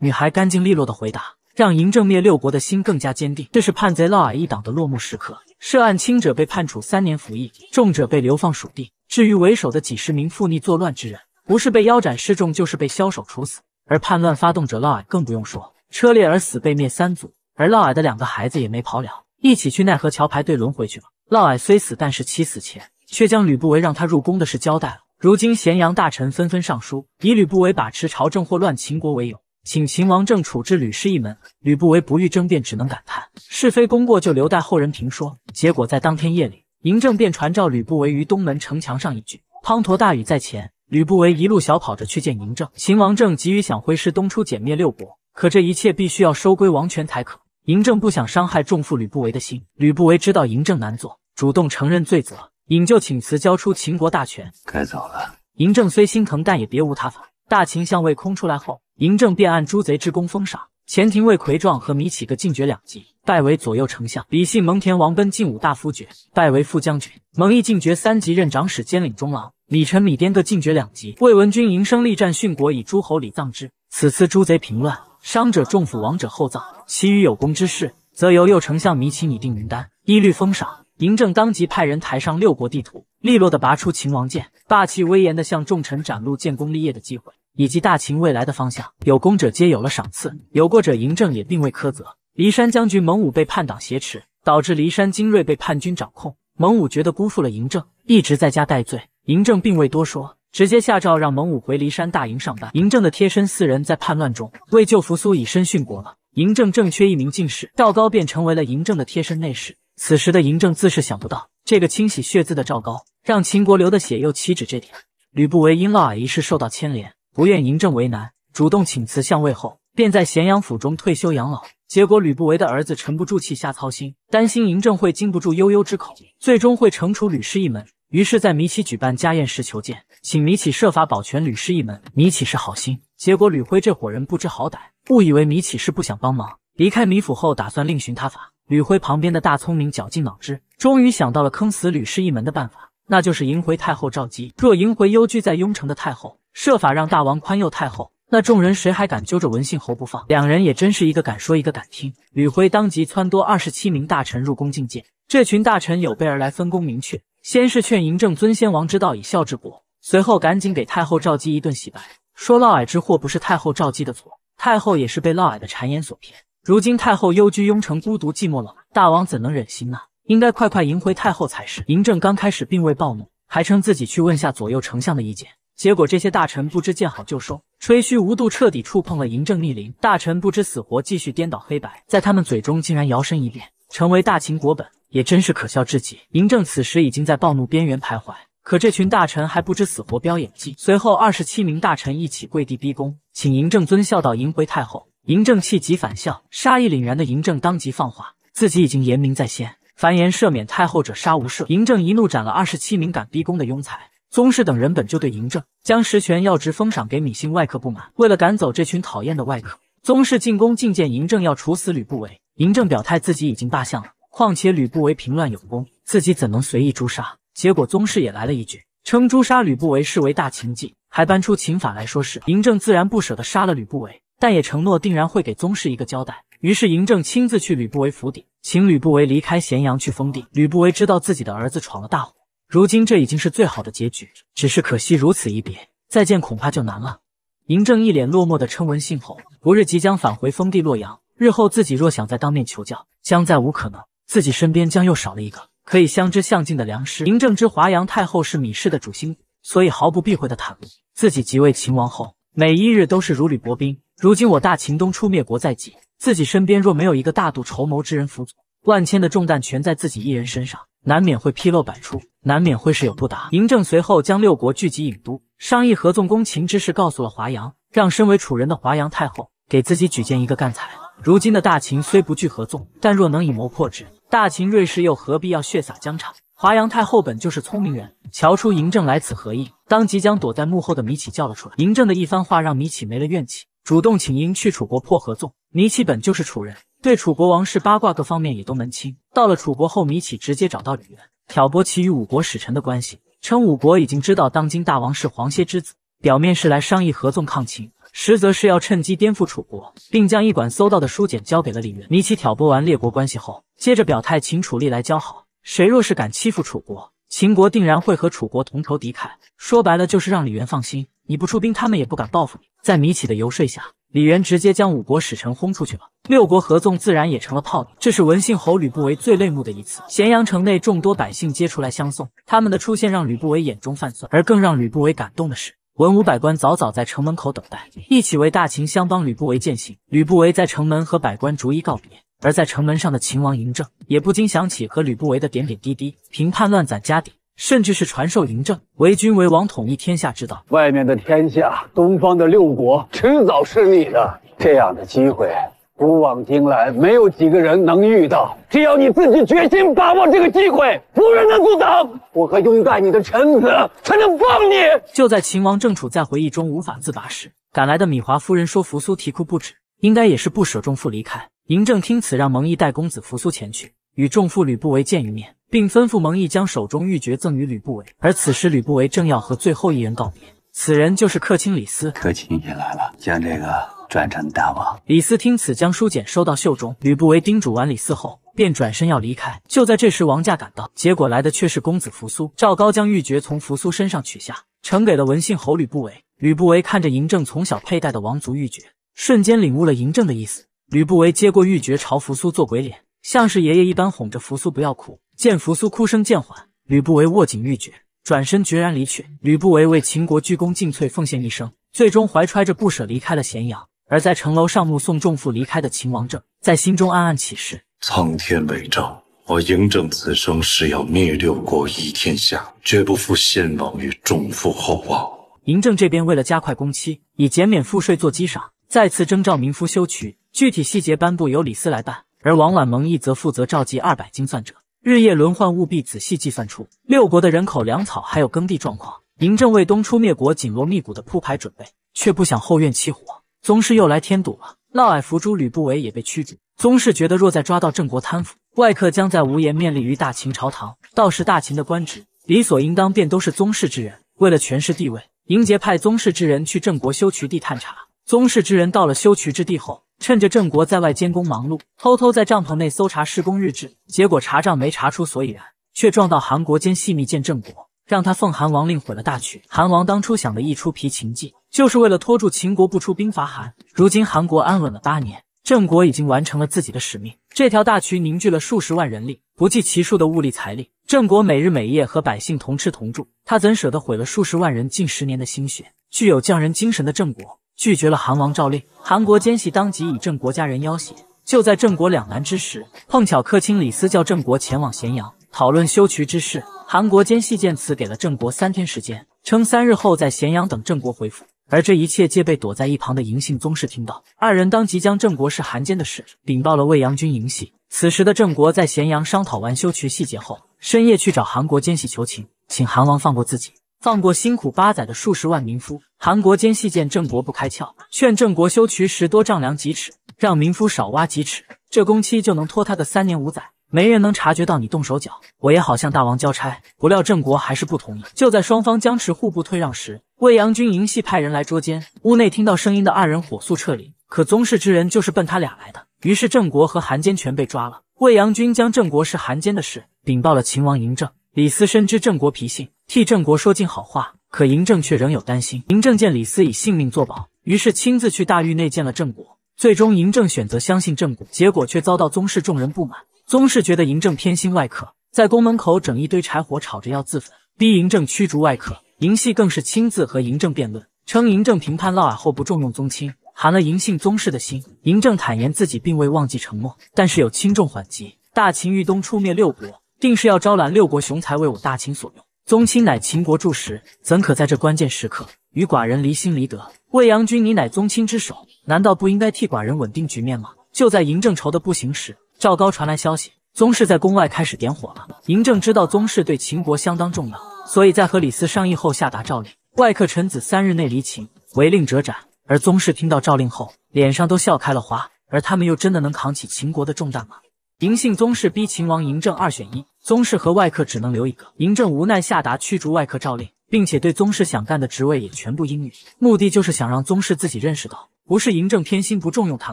女孩干净利落的回答，让嬴政灭六国的心更加坚定。这是叛贼嫪毐一党的落幕时刻。涉案轻者被判处三年服役，重者被流放蜀地。至于为首的几十名附逆作乱之人，不是被腰斩示众，就是被枭首处死。而叛乱发动者嫪毐更不用说。车裂而死，被灭三族，而嫪毐的两个孩子也没跑了，一起去奈何桥排队轮回去了。嫪毐虽死，但是其死前却将吕不韦让他入宫的事交代了。如今咸阳大臣纷纷上书，以吕不韦把持朝政、祸乱秦国为由，请秦王政处置吕氏一门。吕不韦不欲争辩，只能感叹是非功过就留待后人评说。结果在当天夜里，嬴政便传召吕不韦于东门城墙上一聚，滂沱大雨在前，吕不韦一路小跑着去见嬴政。秦王政急于想挥师东出，歼灭六国。可这一切必须要收归王权才可。嬴政不想伤害重负吕不韦的心。吕不韦知道嬴政难做，主动承认罪责，引咎请辞，交出秦国大权。该走了。嬴政虽心疼，但也别无他法。大秦相位空出来后，嬴政便按诛贼之功封赏前廷尉魁壮和米启各进爵两级，拜为左右丞相；李信蒙恬王奔进武大夫爵，拜为副将军；蒙毅进爵三级，任长史兼领中郎；李臣、米颠各进爵两级。魏文君营生力战殉国，以诸侯礼葬之。此次诸贼平乱。伤者重抚，亡者厚葬。其余有功之士，则由右丞相米启拟定名单，一律封赏。嬴政当即派人抬上六国地图，利落的拔出秦王剑，霸气威严的向众臣展露建功立业的机会，以及大秦未来的方向。有功者皆有了赏赐，有过者嬴政也并未苛责。骊山将军蒙武被叛党挟持，导致骊山精锐被叛军掌控。蒙武觉得辜负了嬴政，一直在家待罪。嬴政并未多说。直接下诏让蒙武回骊山大营上班。嬴政的贴身四人在叛乱中为救扶苏以身殉国了。嬴政正缺一名进士，赵高便成为了嬴政的贴身内侍。此时的嬴政自是想不到，这个清洗血渍的赵高，让秦国流的血又岂止这点。吕不韦因嫪毐一事受到牵连，不愿嬴政为难，主动请辞相位后，便在咸阳府中退休养老。结果吕不韦的儿子沉不住气，瞎操心，担心嬴政会经不住悠悠之口，最终会惩处吕氏一门。于是，在米启举办家宴时求见，请米启设法保全吕氏一门。米启是好心，结果吕辉这伙人不知好歹，误以为米启是不想帮忙。离开米府后，打算另寻他法。吕辉旁边的大聪明绞尽脑汁，终于想到了坑死吕氏一门的办法。那就是迎回太后赵姬。若迎回幽居在雍城的太后，设法让大王宽宥太后，那众人谁还敢揪着文信侯不放？两人也真是一个敢说一个敢听。吕辉当即撺掇二十七名大臣入宫觐见。这群大臣有备而来，分工明确。先是劝嬴政尊先王之道以孝治国，随后赶紧给太后赵姬一顿洗白，说嫪毐之祸不是太后赵姬的错，太后也是被嫪毐的谗言所骗。如今太后幽居雍城，孤独寂寞冷，大王怎能忍心呢？应该快快迎回太后才是。嬴政刚开始并未暴怒，还称自己去问下左右丞相的意见。结果这些大臣不知见好就收，吹嘘无度，彻底触碰了嬴政逆鳞。大臣不知死活，继续颠倒黑白，在他们嘴中竟然摇身一变，成为大秦国本，也真是可笑至极。嬴政此时已经在暴怒边缘徘徊，可这群大臣还不知死活，飙演技。随后二十七名大臣一起跪地逼宫，请嬴政尊孝道迎回太后。嬴政气急反笑，杀意凛然的嬴政当即放话，自己已经言明在先，凡言赦免太后者，杀无赦。嬴政一怒斩了二十七名敢逼宫的庸才。宗室等人本就对嬴政将实权要职封赏给芈姓外客不满，为了赶走这群讨厌的外客，宗室进宫觐见嬴政，要处死吕不韦。嬴政表态自己已经罢相了，况且吕不韦平乱有功，自己怎能随意诛杀？结果宗室也来了一句，称诛杀吕不韦是为大秦计，还搬出秦法来说事。嬴政自然不舍得杀了吕不韦。但也承诺定然会给宗室一个交代。于是嬴政亲自去吕不韦府邸，请吕不韦离开咸阳去封地。吕不韦知道自己的儿子闯了大祸，如今这已经是最好的结局，只是可惜如此一别，再见恐怕就难了。嬴政一脸落寞的称文信侯，不日即将返回封地洛阳，日后自己若想再当面求教，将再无可能，自己身边将又少了一个可以相知相敬的良师。嬴政知华阳太后是芈氏的主心骨，所以毫不避讳的袒露，自己即位秦王后，每一日都是如履薄冰。如今我大秦东出灭国在即，自己身边若没有一个大度筹谋之人辅佐，万千的重担全在自己一人身上，难免会纰漏百出，难免会事有不达。嬴政随后将六国聚集郢都，商议合纵攻秦之事，告诉了华阳，让身为楚人的华阳太后给自己举荐一个干才。如今的大秦虽不惧合纵，但若能以谋破之，大秦瑞士又何必要血洒疆场？华阳太后本就是聪明人，瞧出嬴政来此何意，当即将躲在幕后的米启叫了出来。嬴政的一番话让米启没了怨气。主动请缨去楚国破合纵。米启本就是楚人，对楚国王室八卦各方面也都门清。到了楚国后，米启直接找到吕渊，挑拨其与五国使臣的关系，称五国已经知道当今大王是黄歇之子，表面是来商议合纵抗秦，实则是要趁机颠覆楚国，并将一管搜到的书简交给了李元。米启挑拨完列国关系后，接着表态秦楚历来交好，谁若是敢欺负楚国，秦国定然会和楚国同仇敌忾。说白了就是让李元放心。你不出兵，他们也不敢报复你。在米启的游说下，李元直接将五国使臣轰出去了，六国合纵自然也成了泡影。这是文信侯吕不韦最泪目的一次。咸阳城内众多百姓皆出来相送，他们的出现让吕不韦眼中泛酸。而更让吕不韦感动的是，文武百官早早在城门口等待，一起为大秦相帮吕不韦践行。吕不韦在城门和百官逐一告别，而在城门上的秦王嬴政也不禁想起和吕不韦的点点滴滴，平叛乱攒家底。甚至是传授嬴政为君为王、统一天下之道。外面的天下，东方的六国，迟早是你的。这样的机会，古往今来没有几个人能遇到。只要你自己决心把握这个机会，无人能阻挡。我和拥戴你的臣子才能帮你。就在秦王正处在回忆中无法自拔时，赶来的米华夫人说：“扶苏啼哭不止，应该也是不舍重父离开。”嬴政听此，让蒙毅带公子扶苏前去，与众父吕不韦见一面。并吩咐蒙毅将手中玉珏赠与吕不韦，而此时吕不韦正要和最后一人告别，此人就是客卿李斯。客卿也来了，将这个转成大王。李斯听此，将书简收到袖中。吕不韦叮嘱完李斯后，便转身要离开。就在这时，王驾赶到，结果来的却是公子扶苏。赵高将玉珏从扶苏身上取下，呈给了文信侯吕不韦。吕不韦看着嬴政从小佩戴的王族玉珏，瞬间领悟了嬴政的意思。吕不韦接过玉珏，朝扶苏做鬼脸，像是爷爷一般哄着扶苏不要哭。见扶苏哭声渐缓，吕不韦握紧玉珏，转身决然离去。吕不韦为秦国鞠躬尽瘁，奉献一生，最终怀揣着不舍离开了咸阳。而在城楼上目送众父离开的秦王政，在心中暗暗起誓：苍天为证，我嬴政此生是要灭六国一天下，绝不负先王与众父厚望。嬴政这边为了加快工期，以减免赋税做基赏，再次征召民夫修渠，具体细节颁布由李斯来办，而王婉、蒙毅则负责召集二百精算者。日夜轮换，务必仔细计算出六国的人口、粮草还有耕地状况。嬴政为东出灭国紧锣密鼓的铺排准备，却不想后院起火，宗室又来添堵了。嫪毐伏诛吕不韦也被驱逐。宗室觉得，若再抓到郑国贪腐，外客将在无颜面立于大秦朝堂，到时大秦的官职理所应当便都是宗室之人。为了权势地位，营杰派宗室之人去郑国修渠地探查。宗室之人到了修渠之地后，趁着郑国在外监工忙碌，偷偷在帐篷内搜查施工日志。结果查账没查出所以然，却撞到韩国间细密见郑国，让他奉韩王令毁了大渠。韩王当初想的一出皮秦计，就是为了拖住秦国不出兵伐韩。如今韩国安稳了八年。郑国已经完成了自己的使命，这条大渠凝聚了数十万人力，不计其数的物力财力。郑国每日每夜和百姓同吃同住，他怎舍得毁了数十万人近十年的心血？具有匠人精神的郑国拒绝了韩王诏令，韩国奸细当即以郑国家人要挟。就在郑国两难之时，碰巧客卿李斯叫郑国前往咸阳讨论修渠之事。韩国奸细见此，给了郑国三天时间，称三日后在咸阳等郑国回复。而这一切皆被躲在一旁的嬴姓宗室听到，二人当即将郑国是韩奸的事禀报了魏阳君嬴系。此时的郑国在咸阳商讨完修渠细节后，深夜去找韩国奸细求情，请韩王放过自己，放过辛苦八载的数十万民夫。韩国奸细见郑国不开窍，劝郑国修渠时多丈量几尺，让民夫少挖几尺，这工期就能拖他个三年五载。没人能察觉到你动手脚，我也好向大王交差。不料郑国还是不同意。就在双方僵持、互不退让时，魏阳君嬴系派人来捉奸。屋内听到声音的二人火速撤离，可宗室之人就是奔他俩来的。于是郑国和韩奸全被抓了。魏阳君将郑国是韩奸的事禀报了秦王嬴政。李斯深知郑国脾性，替郑国说尽好话，可嬴政却仍有担心。嬴政见李斯以性命作保，于是亲自去大狱内见了郑国。最终嬴政选择相信郑国，结果却遭到宗室众人不满。宗室觉得嬴政偏心外客，在宫门口整一堆柴火，吵着要自焚，逼嬴政驱逐外客。嬴系更是亲自和嬴政辩论，称嬴政评判嫪毐后不重用宗亲，寒了嬴姓宗室的心。嬴政坦言自己并未忘记承诺，但是有轻重缓急。大秦欲东出灭六国，定是要招揽六国雄才为我大秦所用。宗亲乃秦国柱石，怎可在这关键时刻与寡人离心离德？魏阳君，你乃宗亲之首，难道不应该替寡人稳定局面吗？就在嬴政愁得不行时，赵高传来消息，宗室在宫外开始点火了。嬴政知道宗室对秦国相当重要，所以在和李斯商议后下达诏令：外客臣子三日内离秦，违令者斩。而宗室听到诏令后，脸上都笑开了花。而他们又真的能扛起秦国的重担吗？嬴姓宗室逼秦王嬴政二选一，宗室和外客只能留一个。嬴政无奈下达驱逐外客诏令，并且对宗室想干的职位也全部应允，目的就是想让宗室自己认识到，不是嬴政偏心不重用他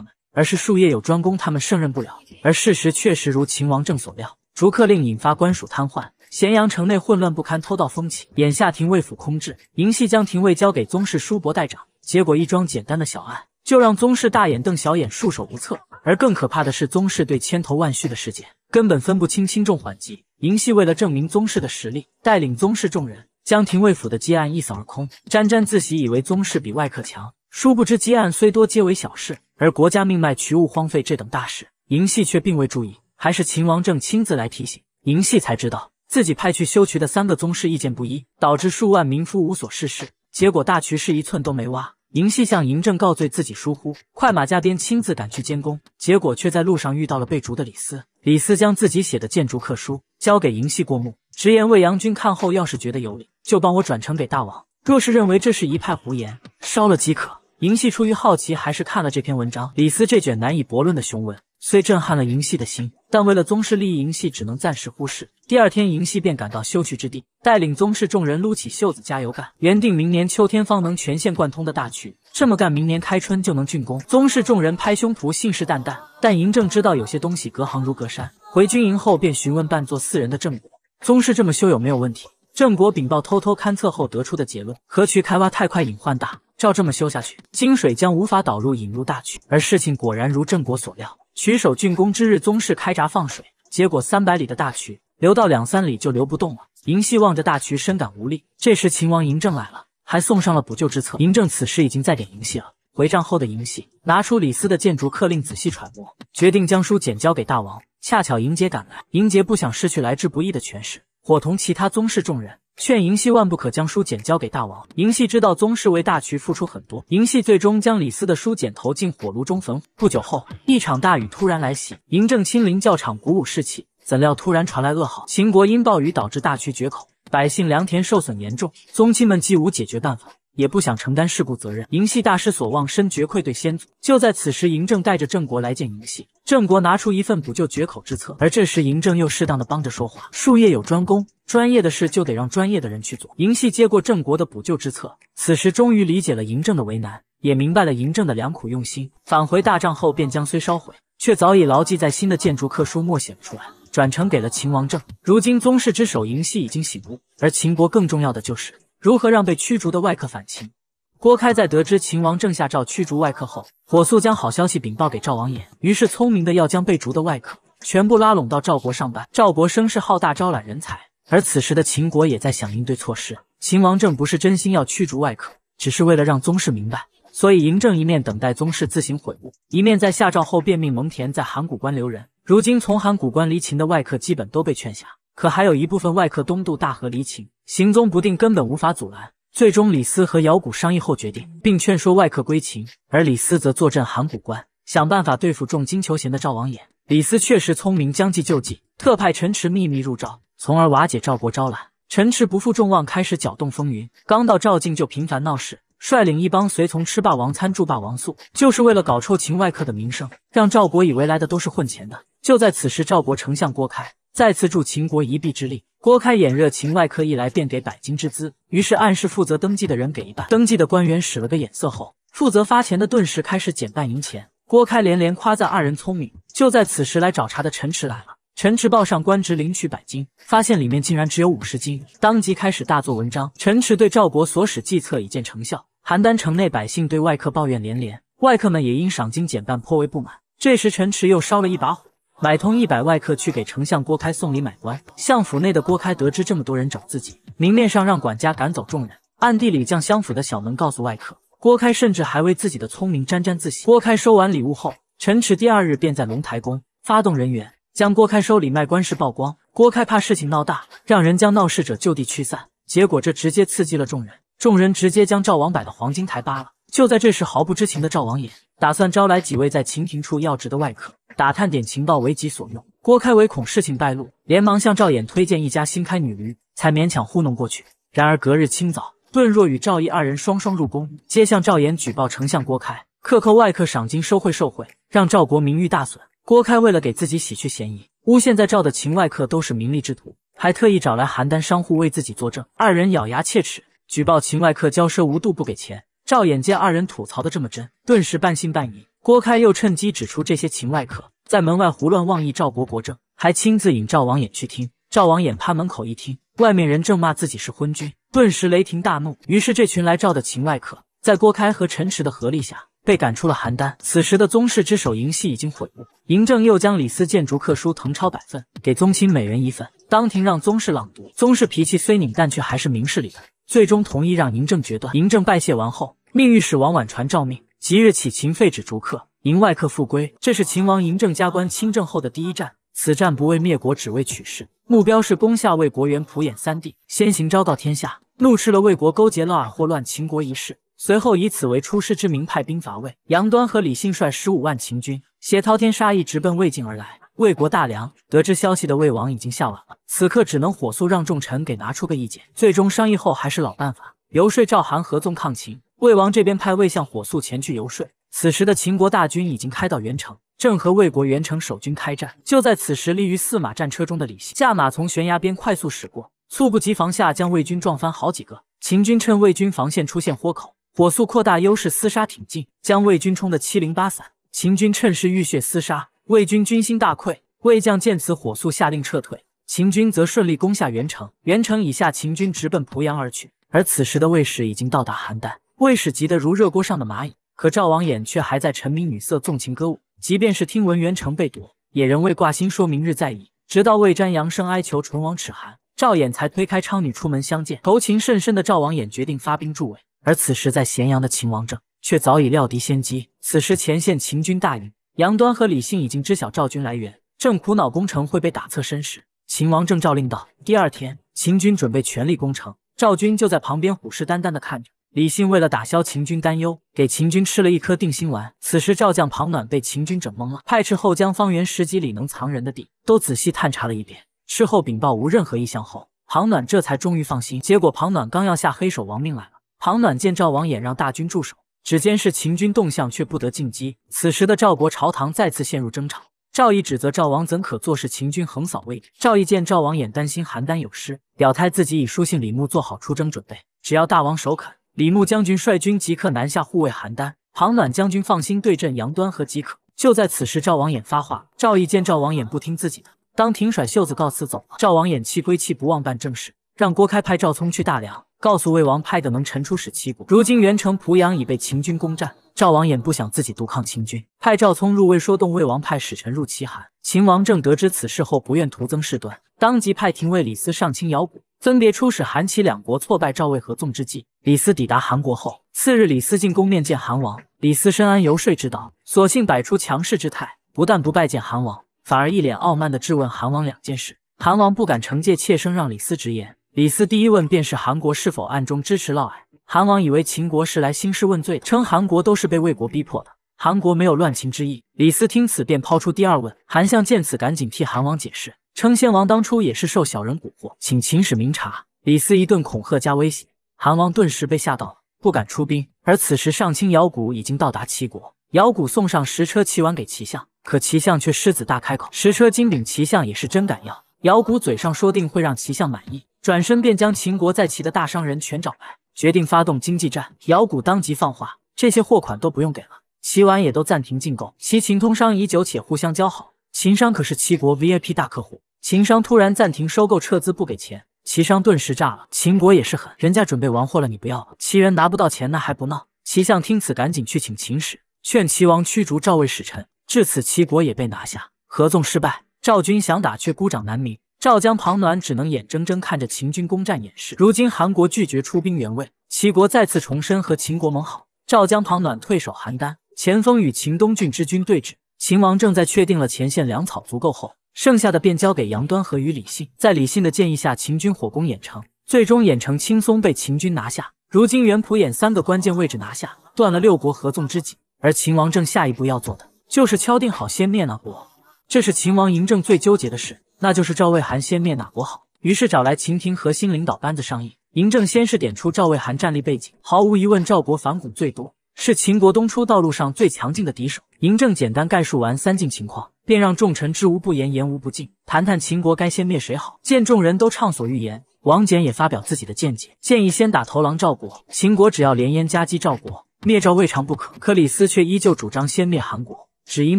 们。而是术业有专攻，他们胜任不了。而事实确实如秦王政所料，逐客令引发官署瘫痪，咸阳城内混乱不堪，偷盗风起。眼下廷尉府空置，嬴系将廷尉交给宗室叔伯代掌，结果一桩简单的小案，就让宗室大眼瞪小眼，束手无策。而更可怕的是，宗室对千头万绪的事件根本分不清轻重缓急。嬴系为了证明宗室的实力，带领宗室众人将廷尉府的积案一扫而空，沾沾自喜，以为宗室比外客强。殊不知积案虽多，皆为小事。而国家命脉渠务荒废这等大事，嬴系却并未注意，还是秦王政亲自来提醒，嬴系才知道自己派去修渠的三个宗室意见不一，导致数万民夫无所事事，结果大渠是一寸都没挖。嬴系向嬴政告罪自己疏忽，快马加鞭亲自赶去监工，结果却在路上遇到了被逐的李斯。李斯将自己写的谏逐客书交给嬴系过目，直言魏阳君看后要是觉得有理，就帮我转呈给大王；若是认为这是一派胡言，烧了即可。嬴系出于好奇，还是看了这篇文章。李斯这卷难以驳论的雄文，虽震撼了嬴系的心，但为了宗室利益，嬴系只能暂时忽视。第二天，嬴系便赶到修渠之地，带领宗室众人撸起袖子加油干。原定明年秋天方能全线贯通的大渠，这么干，明年开春就能竣工。宗室众人拍胸脯，信誓旦旦。但嬴政知道有些东西隔行如隔山，回军营后便询问扮作四人的郑国，宗室这么修有没有问题？郑国禀报偷偷勘测后得出的结论：河渠开挖太快，隐患大。照这么修下去，金水将无法导入引入大渠。而事情果然如郑国所料，渠首竣工之日，宗室开闸放水，结果三百里的大渠流到两三里就流不动了。嬴系望着大渠，深感无力。这时秦王嬴政来了，还送上了补救之策。嬴政此时已经在点嬴系了。回帐后的嬴系拿出李斯的建筑刻令，仔细揣摩，决定将书简交给大王。恰巧嬴杰赶来，嬴杰不想失去来之不易的权势，伙同其他宗室众人。劝嬴系万不可将书简交给大王。嬴系知道宗室为大渠付出很多，嬴系最终将李斯的书简投进火炉中焚。不久后，一场大雨突然来袭，嬴政亲临教场鼓舞士气，怎料突然传来噩耗：秦国因暴雨导致大渠决口，百姓良田受损严重，宗亲们既无解决办法，也不想承担事故责任。嬴系大失所望，深觉愧对先祖。就在此时，嬴政带着郑国来见嬴系，郑国拿出一份补救绝口之策。而这时，嬴政又适当的帮着说话。术业有专攻，专业的事就得让专业的人去做。嬴系接过郑国的补救之策，此时终于理解了嬴政的为难，也明白了嬴政的良苦用心。返回大帐后，便将虽烧毁，却早已牢记在心的建筑课书默写了出来。转呈给了秦王政。如今宗室之首嬴系已经醒悟，而秦国更重要的就是如何让被驱逐的外客反秦。郭开在得知秦王政下诏驱逐外客后，火速将好消息禀报给赵王爷，于是聪明的要将被逐的外客全部拉拢到赵国上班。赵国声势浩大，招揽人才，而此时的秦国也在想应对措施。秦王政不是真心要驱逐外客，只是为了让宗室明白，所以嬴政一面等待宗室自行悔悟，一面在下诏后便命蒙恬在函谷关留人。如今从函谷关离秦的外客基本都被劝下，可还有一部分外客东渡大河离秦，行踪不定，根本无法阻拦。最终，李斯和姚谷商议后决定，并劝说外客归秦，而李斯则坐镇函谷关，想办法对付重金求贤的赵王衍。李斯确实聪明，将计就计，特派陈池秘密入赵，从而瓦解赵国招揽。陈池不负众望，开始搅动风云，刚到赵境就频繁闹事。率领一帮随从吃霸王餐、住霸王宿，就是为了搞臭秦外客的名声，让赵国以为来的都是混钱的。就在此时，赵国丞相郭开再次助秦国一臂之力。郭开眼热秦外客一来，便给百金之资，于是暗示负责登记的人给一半。登记的官员使了个眼色后，负责发钱的顿时开始减半赢钱。郭开连连夸赞二人聪明。就在此时，来找茬的陈池来了。陈池报上官职领取百金，发现里面竟然只有五十金，当即开始大做文章。陈池对赵国所使计策已见成效。邯郸城内百姓对外客抱怨连连，外客们也因赏金减半颇为不满。这时陈池又烧了一把火，买通一百外客去给丞相郭开送礼买官。相府内的郭开得知这么多人找自己，明面上让管家赶走众人，暗地里将相府的小门告诉外客。郭开甚至还为自己的聪明沾沾自喜。郭开收完礼物后，陈池第二日便在龙台宫发动人员，将郭开收礼卖官事曝光。郭开怕事情闹大，让人将闹事者就地驱散，结果这直接刺激了众人。众人直接将赵王摆的黄金台扒了。就在这时，毫不知情的赵王爷打算招来几位在秦庭处要职的外客，打探点情报为己所用。郭开唯恐事情败露，连忙向赵衍推荐一家新开女驴，才勉强糊弄过去。然而隔日清早，顿若与赵毅二人双双入宫，皆向赵衍举报丞相郭开克扣外客赏金、收贿受贿，让赵国名誉大损。郭开为了给自己洗去嫌疑，诬陷在赵的秦外客都是名利之徒，还特意找来邯郸商户为自己作证。二人咬牙切齿。举报秦外客骄奢无度，不给钱。赵衍见二人吐槽的这么真，顿时半信半疑。郭开又趁机指出这些秦外客在门外胡乱妄议赵国国政，还亲自引赵王衍去听。赵王衍趴门口一听，外面人正骂自己是昏君，顿时雷霆大怒。于是这群来赵的秦外客，在郭开和陈池的合力下，被赶出了邯郸。此时的宗室之首嬴系已经悔悟，嬴政又将李斯建筑课书誊抄百份，给宗亲每人一份，当庭让宗室朗读。宗室脾气虽拧，但却还是明事理的。最终同意让嬴政决断。嬴政拜谢完后，命御史王婉传诏命，即日起秦废止逐客，迎外客复归。这是秦王嬴政加官亲政后的第一战。此战不为灭国，只为取势，目标是攻下魏国原蒲兖三地，先行昭告天下，怒斥了魏国勾结嫪毐祸乱秦国一事。随后以此为出师之名，派兵伐魏。杨端和李信率十五万秦军，携滔天杀意，直奔魏境而来。魏国大梁得知消息的魏王已经下晚了，此刻只能火速让众臣给拿出个意见。最终商议后，还是老办法，游说赵韩合纵抗秦。魏王这边派魏相火速前去游说。此时的秦国大军已经开到原城，正和魏国原城守军开战。就在此时，立于四马战车中的李信驾马从悬崖边快速驶过，猝不及防下将魏军撞翻好几个。秦军趁魏军防线出现豁口，火速扩大优势，厮杀挺进，将魏军冲得七零八散。秦军趁势浴血厮杀。魏军军心大溃，魏将见此，火速下令撤退。秦军则顺利攻下原城。原城以下，秦军直奔濮阳而去。而此时的魏使已经到达邯郸，卫使急得如热锅上的蚂蚁。可赵王衍却还在沉迷女色，纵情歌舞。即便是听闻元城被夺，也仍未挂心，说明日再议。直到魏瞻扬声哀求唇亡齿寒，赵衍才推开娼女出门相见。投情甚深的赵王衍决定发兵助魏。而此时在咸阳的秦王政却早已料敌先机。此时前线秦军大营。杨端和李信已经知晓赵军来援，正苦恼攻城会被打侧身时，秦王正诏令道：第二天，秦军准备全力攻城，赵军就在旁边虎视眈眈的看着。李信为了打消秦军担忧，给秦军吃了一颗定心丸。此时赵将庞暖被秦军整懵了，派斥后将方圆十几里能藏人的地都仔细探查了一遍，事后禀报无任何异象后，庞暖这才终于放心。结果庞暖刚要下黑手王命来了。庞暖见赵王衍让大军驻守，只监视秦军动向，却不得进击。此时的赵国朝堂再次陷入争吵。赵义指责赵王怎可坐视秦军横扫魏地。赵义见赵王衍担心邯郸有失，表态自己已书信李牧做好出征准备，只要大王首肯，李牧将军率军即刻南下护卫邯郸。庞暖将军放心对阵杨端和即可。就在此时，赵王衍发话。赵义见赵王衍不听自己的，当庭甩袖子告辞走了。赵王衍气归气，不忘办正事，让郭开派赵聪去大梁。告诉魏王，派的能臣出使齐国。如今元城濮阳已被秦军攻占，赵王衍不想自己独抗秦军，派赵聪入魏，说动魏王派使臣入齐韩。秦王政得知此事后，不愿徒增事端，当即派廷尉李斯上清瑶谷，分别出使韩齐两国，挫败赵魏合纵之计。李斯抵达韩国后，次日李斯进宫面见韩王。李斯深谙游说之道，索性摆出强势之态，不但不拜见韩王，反而一脸傲慢地质问韩王两件事。韩王不敢惩戒，怯生让李斯直言。李斯第一问便是韩国是否暗中支持嫪毐。韩王以为秦国是来兴师问罪的，称韩国都是被魏国逼迫的，韩国没有乱秦之意。李斯听此便抛出第二问。韩相见此赶紧替韩王解释，称先王当初也是受小人蛊惑，请秦使明察。李斯一顿恐吓加威胁，韩王顿时被吓到了，不敢出兵。而此时上清瑶谷已经到达齐国，瑶谷送上十车齐丸给齐相，可齐相却狮子大开口，十车金饼齐相也是真敢要。瑶谷嘴上说定会让齐相满意。转身便将秦国在齐的大商人全找来，决定发动经济战。姚谷当即放话，这些货款都不用给了，齐丸也都暂停进购。齐秦通商已久，且互相交好，秦商可是齐国 VIP 大客户。秦商突然暂停收购，撤资不给钱，齐商顿时炸了。秦国也是狠，人家准备完货了，你不要了。齐人拿不到钱，那还不闹？齐相听此，赶紧去请秦使，劝齐王驱逐赵魏使臣。至此，齐国也被拿下，合纵失败。赵军想打，却孤掌难鸣。赵江、庞暖只能眼睁睁看着秦军攻占偃师。如今韩国拒绝出兵援魏，齐国再次重申和秦国盟好。赵江、庞暖退守邯郸，前锋与秦东郡之军对峙。秦王正在确定了前线粮草足够后，剩下的便交给杨端和与李信。在李信的建议下，秦军火攻兖城，最终兖城轻松被秦军拿下。如今元普兖三个关键位置拿下，断了六国合纵之计。而秦王政下一步要做的，就是敲定好先灭哪国。这是秦王嬴政最纠结的事。那就是赵魏韩先灭哪国好？于是找来秦廷核心领导班子商议。嬴政先是点出赵魏韩战力背景，毫无疑问，赵国反巩最多，是秦国东出道路上最强劲的敌手。嬴政简单概述完三晋情况，便让众臣知无不言，言无不尽，谈谈秦国该先灭谁好。见众人都畅所欲言，王翦也发表自己的见解，建议先打头狼赵国。秦国只要连燕夹击赵国，灭赵未尝不可。可李斯却依旧主张先灭韩国，只因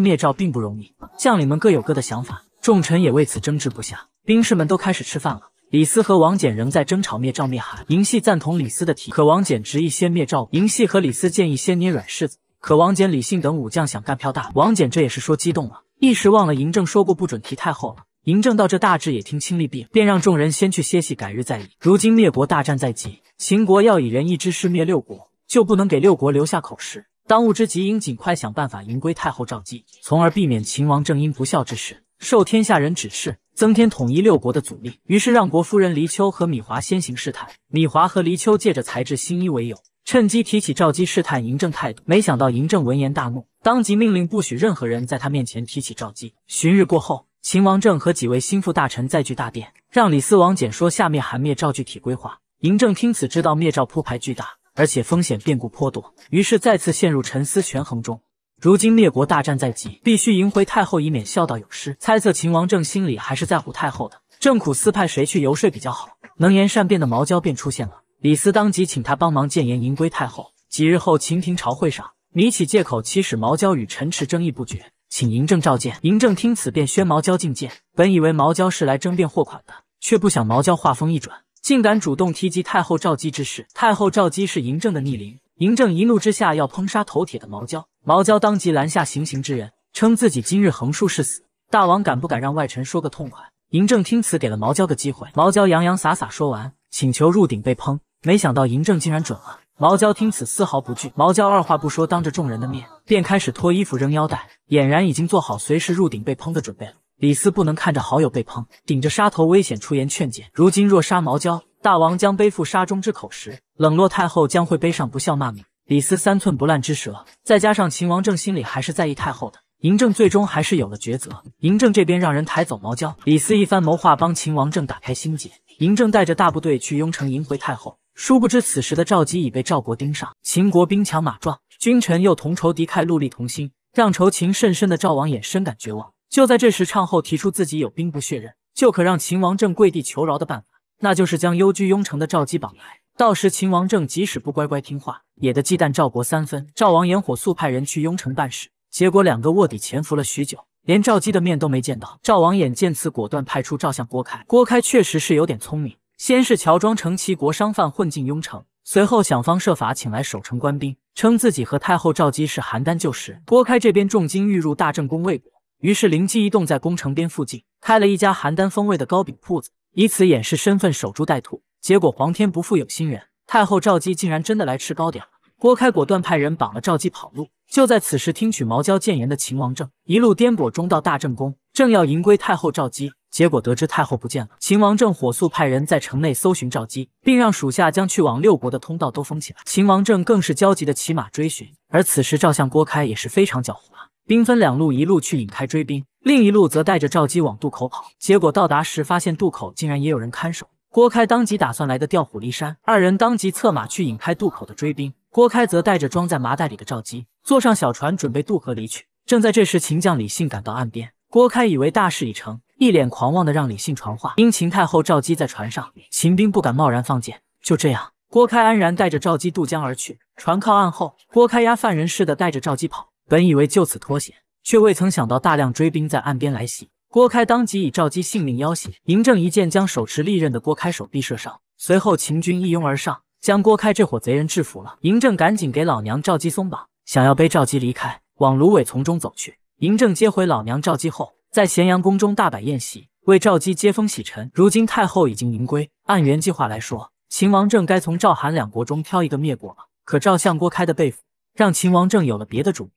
灭赵并不容易，将领们各有各的想法。众臣也为此争执不下，兵士们都开始吃饭了。李斯和王翦仍在争吵灭赵灭韩。嬴系赞同李斯的提议，可王翦执意先灭赵。嬴系和李斯建议先捏软柿子，可王翦、李信等武将想干票大。王翦这也是说激动了，一时忘了嬴政说过不准提太后了。嬴政到这大致也听亲力毙，便让众人先去歇息，改日再议。如今灭国大战在即，秦国要以仁义之师灭六国，就不能给六国留下口实。当务之急，应尽快想办法迎归太后赵姬，从而避免秦王正因不孝之事。受天下人指示，增添统一六国的阻力。于是让国夫人黎秋和米华先行试探。米华和黎秋借着才智新衣为由，趁机提起赵姬试探嬴政态度。没想到嬴政闻言大怒，当即命令不许任何人在他面前提起赵姬。旬日过后，秦王政和几位心腹大臣再聚大殿，让李斯、王翦说下面韩灭赵具体规划。嬴政听此知道灭赵铺排巨大，而且风险变故颇多，于是再次陷入沉思权衡中。如今灭国大战在即，必须迎回太后，以免孝道有失。猜测秦王政心里还是在乎太后的，正苦思派谁去游说比较好。能言善辩的毛娇便出现了，李斯当即请他帮忙谏言，迎归太后。几日后，秦廷朝会上，米起借口起使毛娇与陈池争议不决，请嬴政召见。嬴政听此便宣毛娇觐见。本以为毛娇是来争辩货款的，却不想毛娇话锋一转，竟敢主动提及太后赵姬之事。太后赵姬是嬴政的逆鳞。嬴政一怒之下要烹杀头铁的毛娇，毛娇当即拦下行刑之人，称自己今日横竖是死。大王敢不敢让外臣说个痛快？嬴政听此，给了毛娇个机会。毛娇洋洋洒洒说完，请求入鼎被烹。没想到嬴政竟然准了。毛娇听此丝毫不惧，毛娇二话不说，当着众人的面便开始脱衣服扔腰带，俨然已经做好随时入鼎被烹的准备了。李斯不能看着好友被烹，顶着杀头危险出言劝谏。如今若杀毛娇，大王将背负杀中之口实，冷落太后将会背上不孝骂名。李斯三寸不烂之舌，再加上秦王政心里还是在意太后的，嬴政最终还是有了抉择。嬴政这边让人抬走毛娇，李斯一番谋划帮秦王政打开心结。嬴政带着大部队去雍城迎回太后。殊不知此时的赵姬已被赵国盯上，秦国兵强马壮，君臣又同仇敌忾，戮力同心，让仇情甚深的赵王衍深感绝望。就在这时，唱后提出自己有兵不血刃，就可让秦王政跪地求饶的办法，那就是将幽居雍城的赵姬绑来。到时秦王政即使不乖乖听话，也得忌惮赵国三分。赵王衍火速派人去雍城办事，结果两个卧底潜伏了许久。连赵姬的面都没见到，赵王衍见此，果断派出赵相郭开。郭开确实是有点聪明，先是乔装成齐国商贩混进雍城，随后想方设法请来守城官兵，称自己和太后赵姬是邯郸旧识。郭开这边重金欲入大正宫未果，于是灵机一动，在宫城边附近开了一家邯郸风味的糕饼铺子，以此掩饰身份，守株待兔。结果皇天不负有心人，太后赵姬竟然真的来吃糕点了。郭开果断派人绑了赵姬跑路。就在此时，听取毛娇谏言的秦王政一路颠簸中到大正宫，正要迎归太后赵姬，结果得知太后不见了。秦王政火速派人在城内搜寻赵姬，并让属下将去往六国的通道都封起来。秦王政更是焦急的骑马追寻，而此时赵相郭开也是非常狡猾，兵分两路，一路去引开追兵，另一路则带着赵姬往渡口跑。结果到达时，发现渡口竟然也有人看守。郭开当即打算来个调虎离山，二人当即策马去引开渡口的追兵。郭开则带着装在麻袋里的赵姬，坐上小船准备渡河离去。正在这时，秦将李信赶到岸边。郭开以为大事已成，一脸狂妄的让李信传话。因秦太后赵姬在船上，秦兵不敢贸然放箭。就这样，郭开安然带着赵姬渡江而去。船靠岸后，郭开押犯人似的带着赵姬跑。本以为就此脱险，却未曾想到大量追兵在岸边来袭。郭开当即以赵姬性命要挟，嬴政一箭将手持利刃的郭开手臂射伤。随后秦军一拥而上。将郭开这伙贼人制服了，嬴政赶紧给老娘赵姬松绑，想要背赵姬离开，往芦苇丛中走去。嬴政接回老娘赵姬后，在咸阳宫中大摆宴席，为赵姬接风洗尘。如今太后已经迎归，按原计划来说，秦王政该从赵韩两国中挑一个灭国了。可赵相郭开的被俘，让秦王政有了别的主意。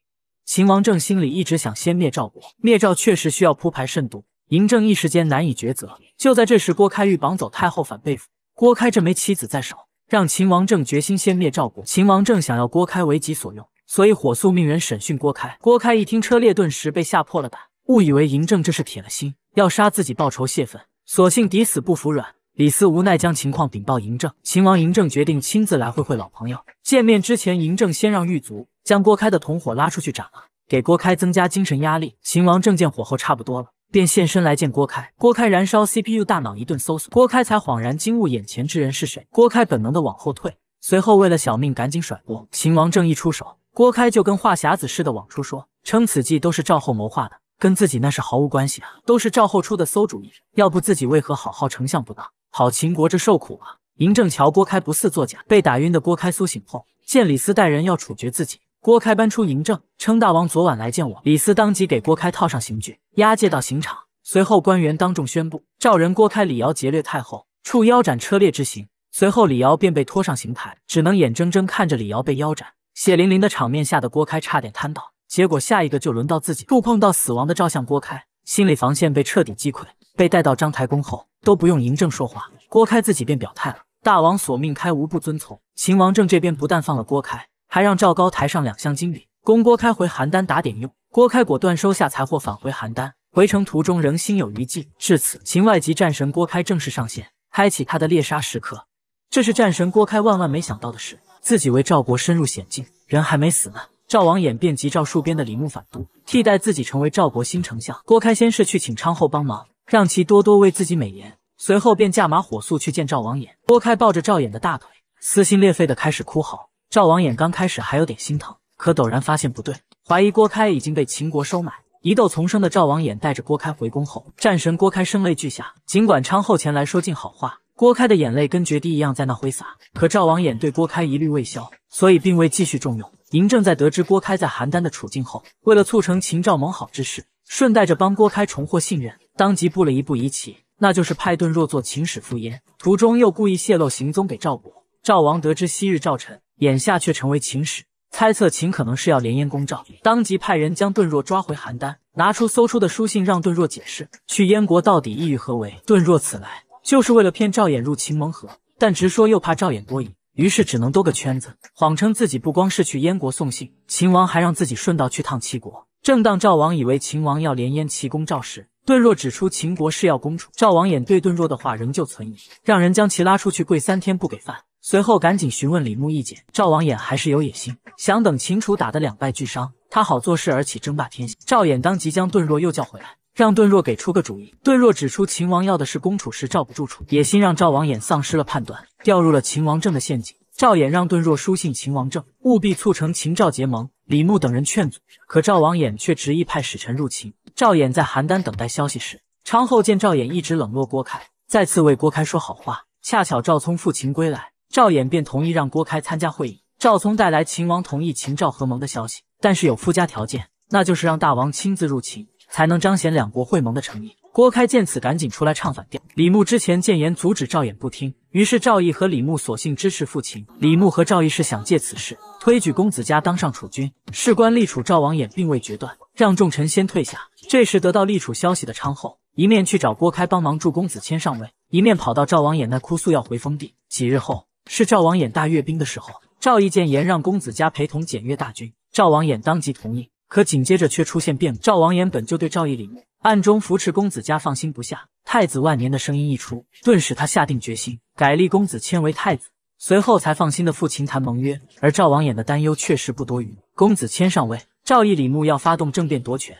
秦王政心里一直想先灭赵国，灭赵确实需要铺排慎独，嬴政一时间难以抉择。就在这时，郭开欲绑走太后，反被俘。郭开这枚棋子在手。让秦王政决心先灭赵国。秦王政想要郭开为己所用，所以火速命人审讯郭开。郭开一听车裂，顿时被吓破了胆，误以为嬴政这是铁了心要杀自己报仇泄愤，索性抵死不服软。李斯无奈将情况禀报嬴政，秦王嬴政决定亲自来会会老朋友。见面之前，嬴政先让狱卒将郭开的同伙拉出去斩了，给郭开增加精神压力。秦王正见火候差不多了。便现身来见郭开，郭开燃烧 CPU 大脑一顿搜索，郭开才恍然惊悟眼前之人是谁。郭开本能的往后退，随后为了小命赶紧甩锅。秦王正一出手，郭开就跟话匣子似的往出说，称此计都是赵后谋划的，跟自己那是毫无关系啊，都是赵后出的馊主意。要不自己为何好好丞相不当，好秦国这受苦啊？嬴政瞧郭开不似作假，被打晕的郭开苏醒后，见李斯带人要处决自己。郭开搬出嬴政，称大王昨晚来见我。李斯当即给郭开套上刑具，押解到刑场。随后官员当众宣布，赵人郭开、李瑶劫掠太后，处腰斩车裂之刑。随后李瑶便被拖上刑台，只能眼睁睁看着李瑶被腰斩，血淋淋的场面吓得郭开差点瘫倒。结果下一个就轮到自己，触碰到死亡的照相郭开，心理防线被彻底击溃。被带到章台宫后，都不用嬴政说话，郭开自己便表态了：大王所命，开无不遵从。秦王政这边不但放了郭开。还让赵高抬上两箱金礼，供郭开回邯郸打点用。郭开果断收下财货，返回邯郸。回程途中仍心有余悸。至此，秦外籍战神郭开正式上线，开启他的猎杀时刻。这是战神郭开万万没想到的事。自己为赵国深入险境，人还没死呢，赵王衍便急召戍边的李牧反渡，替代自己成为赵国新丞相。郭开先是去请昌后帮忙，让其多多为自己美言，随后便驾马火速去见赵王衍。郭开抱着赵衍的大腿，撕心裂肺的开始哭嚎。赵王衍刚开始还有点心疼，可陡然发现不对，怀疑郭开已经被秦国收买。疑窦丛生的赵王衍带着郭开回宫后，战神郭开声泪俱下。尽管昌后前来说尽好话，郭开的眼泪跟决堤一样在那挥洒。可赵王衍对郭开一律未消，所以并未继续重用。嬴政在得知郭开在邯郸的处境后，为了促成秦赵盟好之事，顺带着帮郭开重获信任，当即布了一步疑棋，那就是派顿若做秦使赴燕，途中又故意泄露行踪给赵国。赵王得知昔日赵臣。眼下却成为秦使，猜测秦可能是要联燕攻赵，当即派人将顿若抓回邯郸，拿出搜出的书信让顿若解释去燕国到底意欲何为。顿若此来就是为了骗赵衍入秦盟和，但直说又怕赵衍多疑，于是只能兜个圈子，谎称自己不光是去燕国送信，秦王还让自己顺道去趟齐国。正当赵王以为秦王要联燕齐攻赵时，顿若指出秦国是要攻楚。赵王衍对顿若的话仍旧存疑，让人将其拉出去跪三天不给饭。随后赶紧询问李牧意见。赵王衍还是有野心，想等秦楚打得两败俱伤，他好做事而起争霸天下。赵衍当即将顿若又叫回来。让顿若给出个主意。顿若指出，秦王要的是攻楚时罩不住楚，野心让赵王衍丧失了判断，掉入了秦王政的陷阱。赵衍让顿若书信秦王政，务必促成秦赵结盟。李牧等人劝阻，可赵王衍却执意派使臣入秦。赵衍在邯郸等待消息时，昌后见赵衍一直冷落郭开，再次为郭开说好话。恰巧赵聪赴秦归来，赵衍便同意让郭开参加会议。赵聪带来秦王同意秦赵合盟的消息，但是有附加条件，那就是让大王亲自入秦。才能彰显两国会盟的诚意。郭开见此，赶紧出来唱反调。李牧之前谏言阻止赵衍不听，于是赵毅和李牧索性支持父亲。李牧和赵毅是想借此事推举公子嘉当上储君。事关立储，赵王衍并未决断，让众臣先退下。这时得到立储消息的昌后，一面去找郭开帮忙助公子谦上位，一面跑到赵王衍那哭诉要回封地。几日后，是赵王衍大阅兵的时候，赵毅谏言让公子嘉陪同检阅大军，赵王衍当即同意。可紧接着却出现变故。赵王衍本就对赵义李牧暗中扶持公子嘉放心不下，太子万年的声音一出，顿时他下定决心改立公子谦为太子，随后才放心的赴秦谈盟约。而赵王衍的担忧确实不多余，公子谦上位，赵义李牧要发动政变夺权，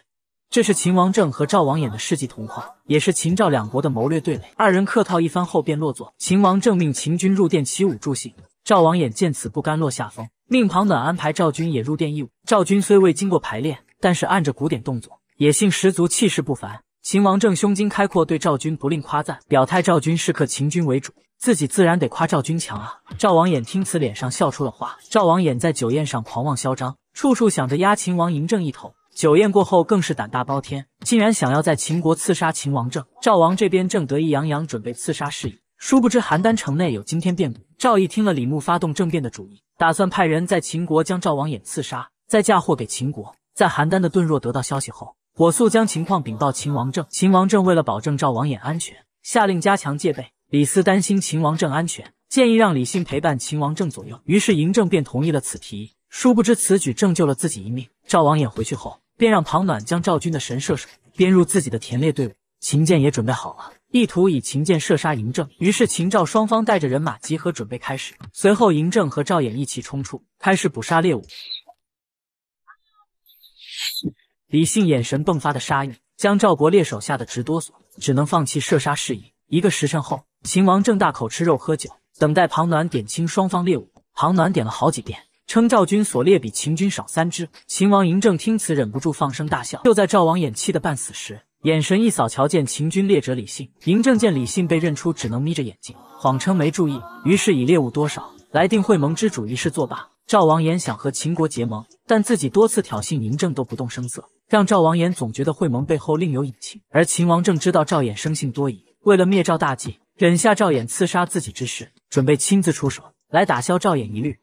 这是秦王政和赵王衍的世纪同框，也是秦赵两国的谋略对垒。二人客套一番后便落座。秦王政命秦军入殿起舞助兴，赵王衍见此不甘落下风。命庞暖安排赵军也入殿义舞。赵军虽未经过排练，但是按着古典动作，野性十足，气势不凡。秦王政胸襟开阔，对赵军不吝夸赞，表态赵军是克秦军为主，自己自然得夸赵军强啊。赵王衍听此，脸上笑出了花。赵王衍在酒宴上狂妄嚣张，处处想着压秦王嬴政一头。酒宴过后，更是胆大包天，竟然想要在秦国刺杀秦王政。赵王这边正得意洋洋，准备刺杀事宜。殊不知邯郸城内有惊天变故。赵义听了李牧发动政变的主意，打算派人在秦国将赵王衍刺杀，再嫁祸给秦国。在邯郸的顿若得到消息后，火速将情况禀报秦王政。秦王政为了保证赵王衍安全，下令加强戒备。李斯担心秦王政安全，建议让李信陪伴秦王政左右。于是嬴政便同意了此提议。殊不知此举正救了自己一命。赵王衍回去后，便让庞暖将赵军的神射手编入自己的田猎队伍。秦建也准备好了。意图以秦剑射杀嬴政，于是秦赵双方带着人马集合，准备开始。随后，嬴政和赵衍一起冲出，开始捕杀猎物。李信眼神迸发的杀意，将赵国猎手吓得直哆嗦，只能放弃射杀事宜。一个时辰后，秦王正大口吃肉喝酒，等待庞暖点清双方猎物。庞暖点了好几遍，称赵军所猎比秦军少三只。秦王嬴政听此，忍不住放声大笑。就在赵王衍气得半死时，眼神一扫，瞧见秦军猎者李信。嬴政见李信被认出，只能眯着眼睛，谎称没注意。于是以猎物多少来定会盟之主，一事作罢。赵王衍想和秦国结盟，但自己多次挑衅嬴政都不动声色，让赵王衍总觉得会盟背后另有隐情。而秦王政知道赵衍生性多疑，为了灭赵大计，忍下赵衍刺杀自己之事，准备亲自出手来打消赵衍疑虑。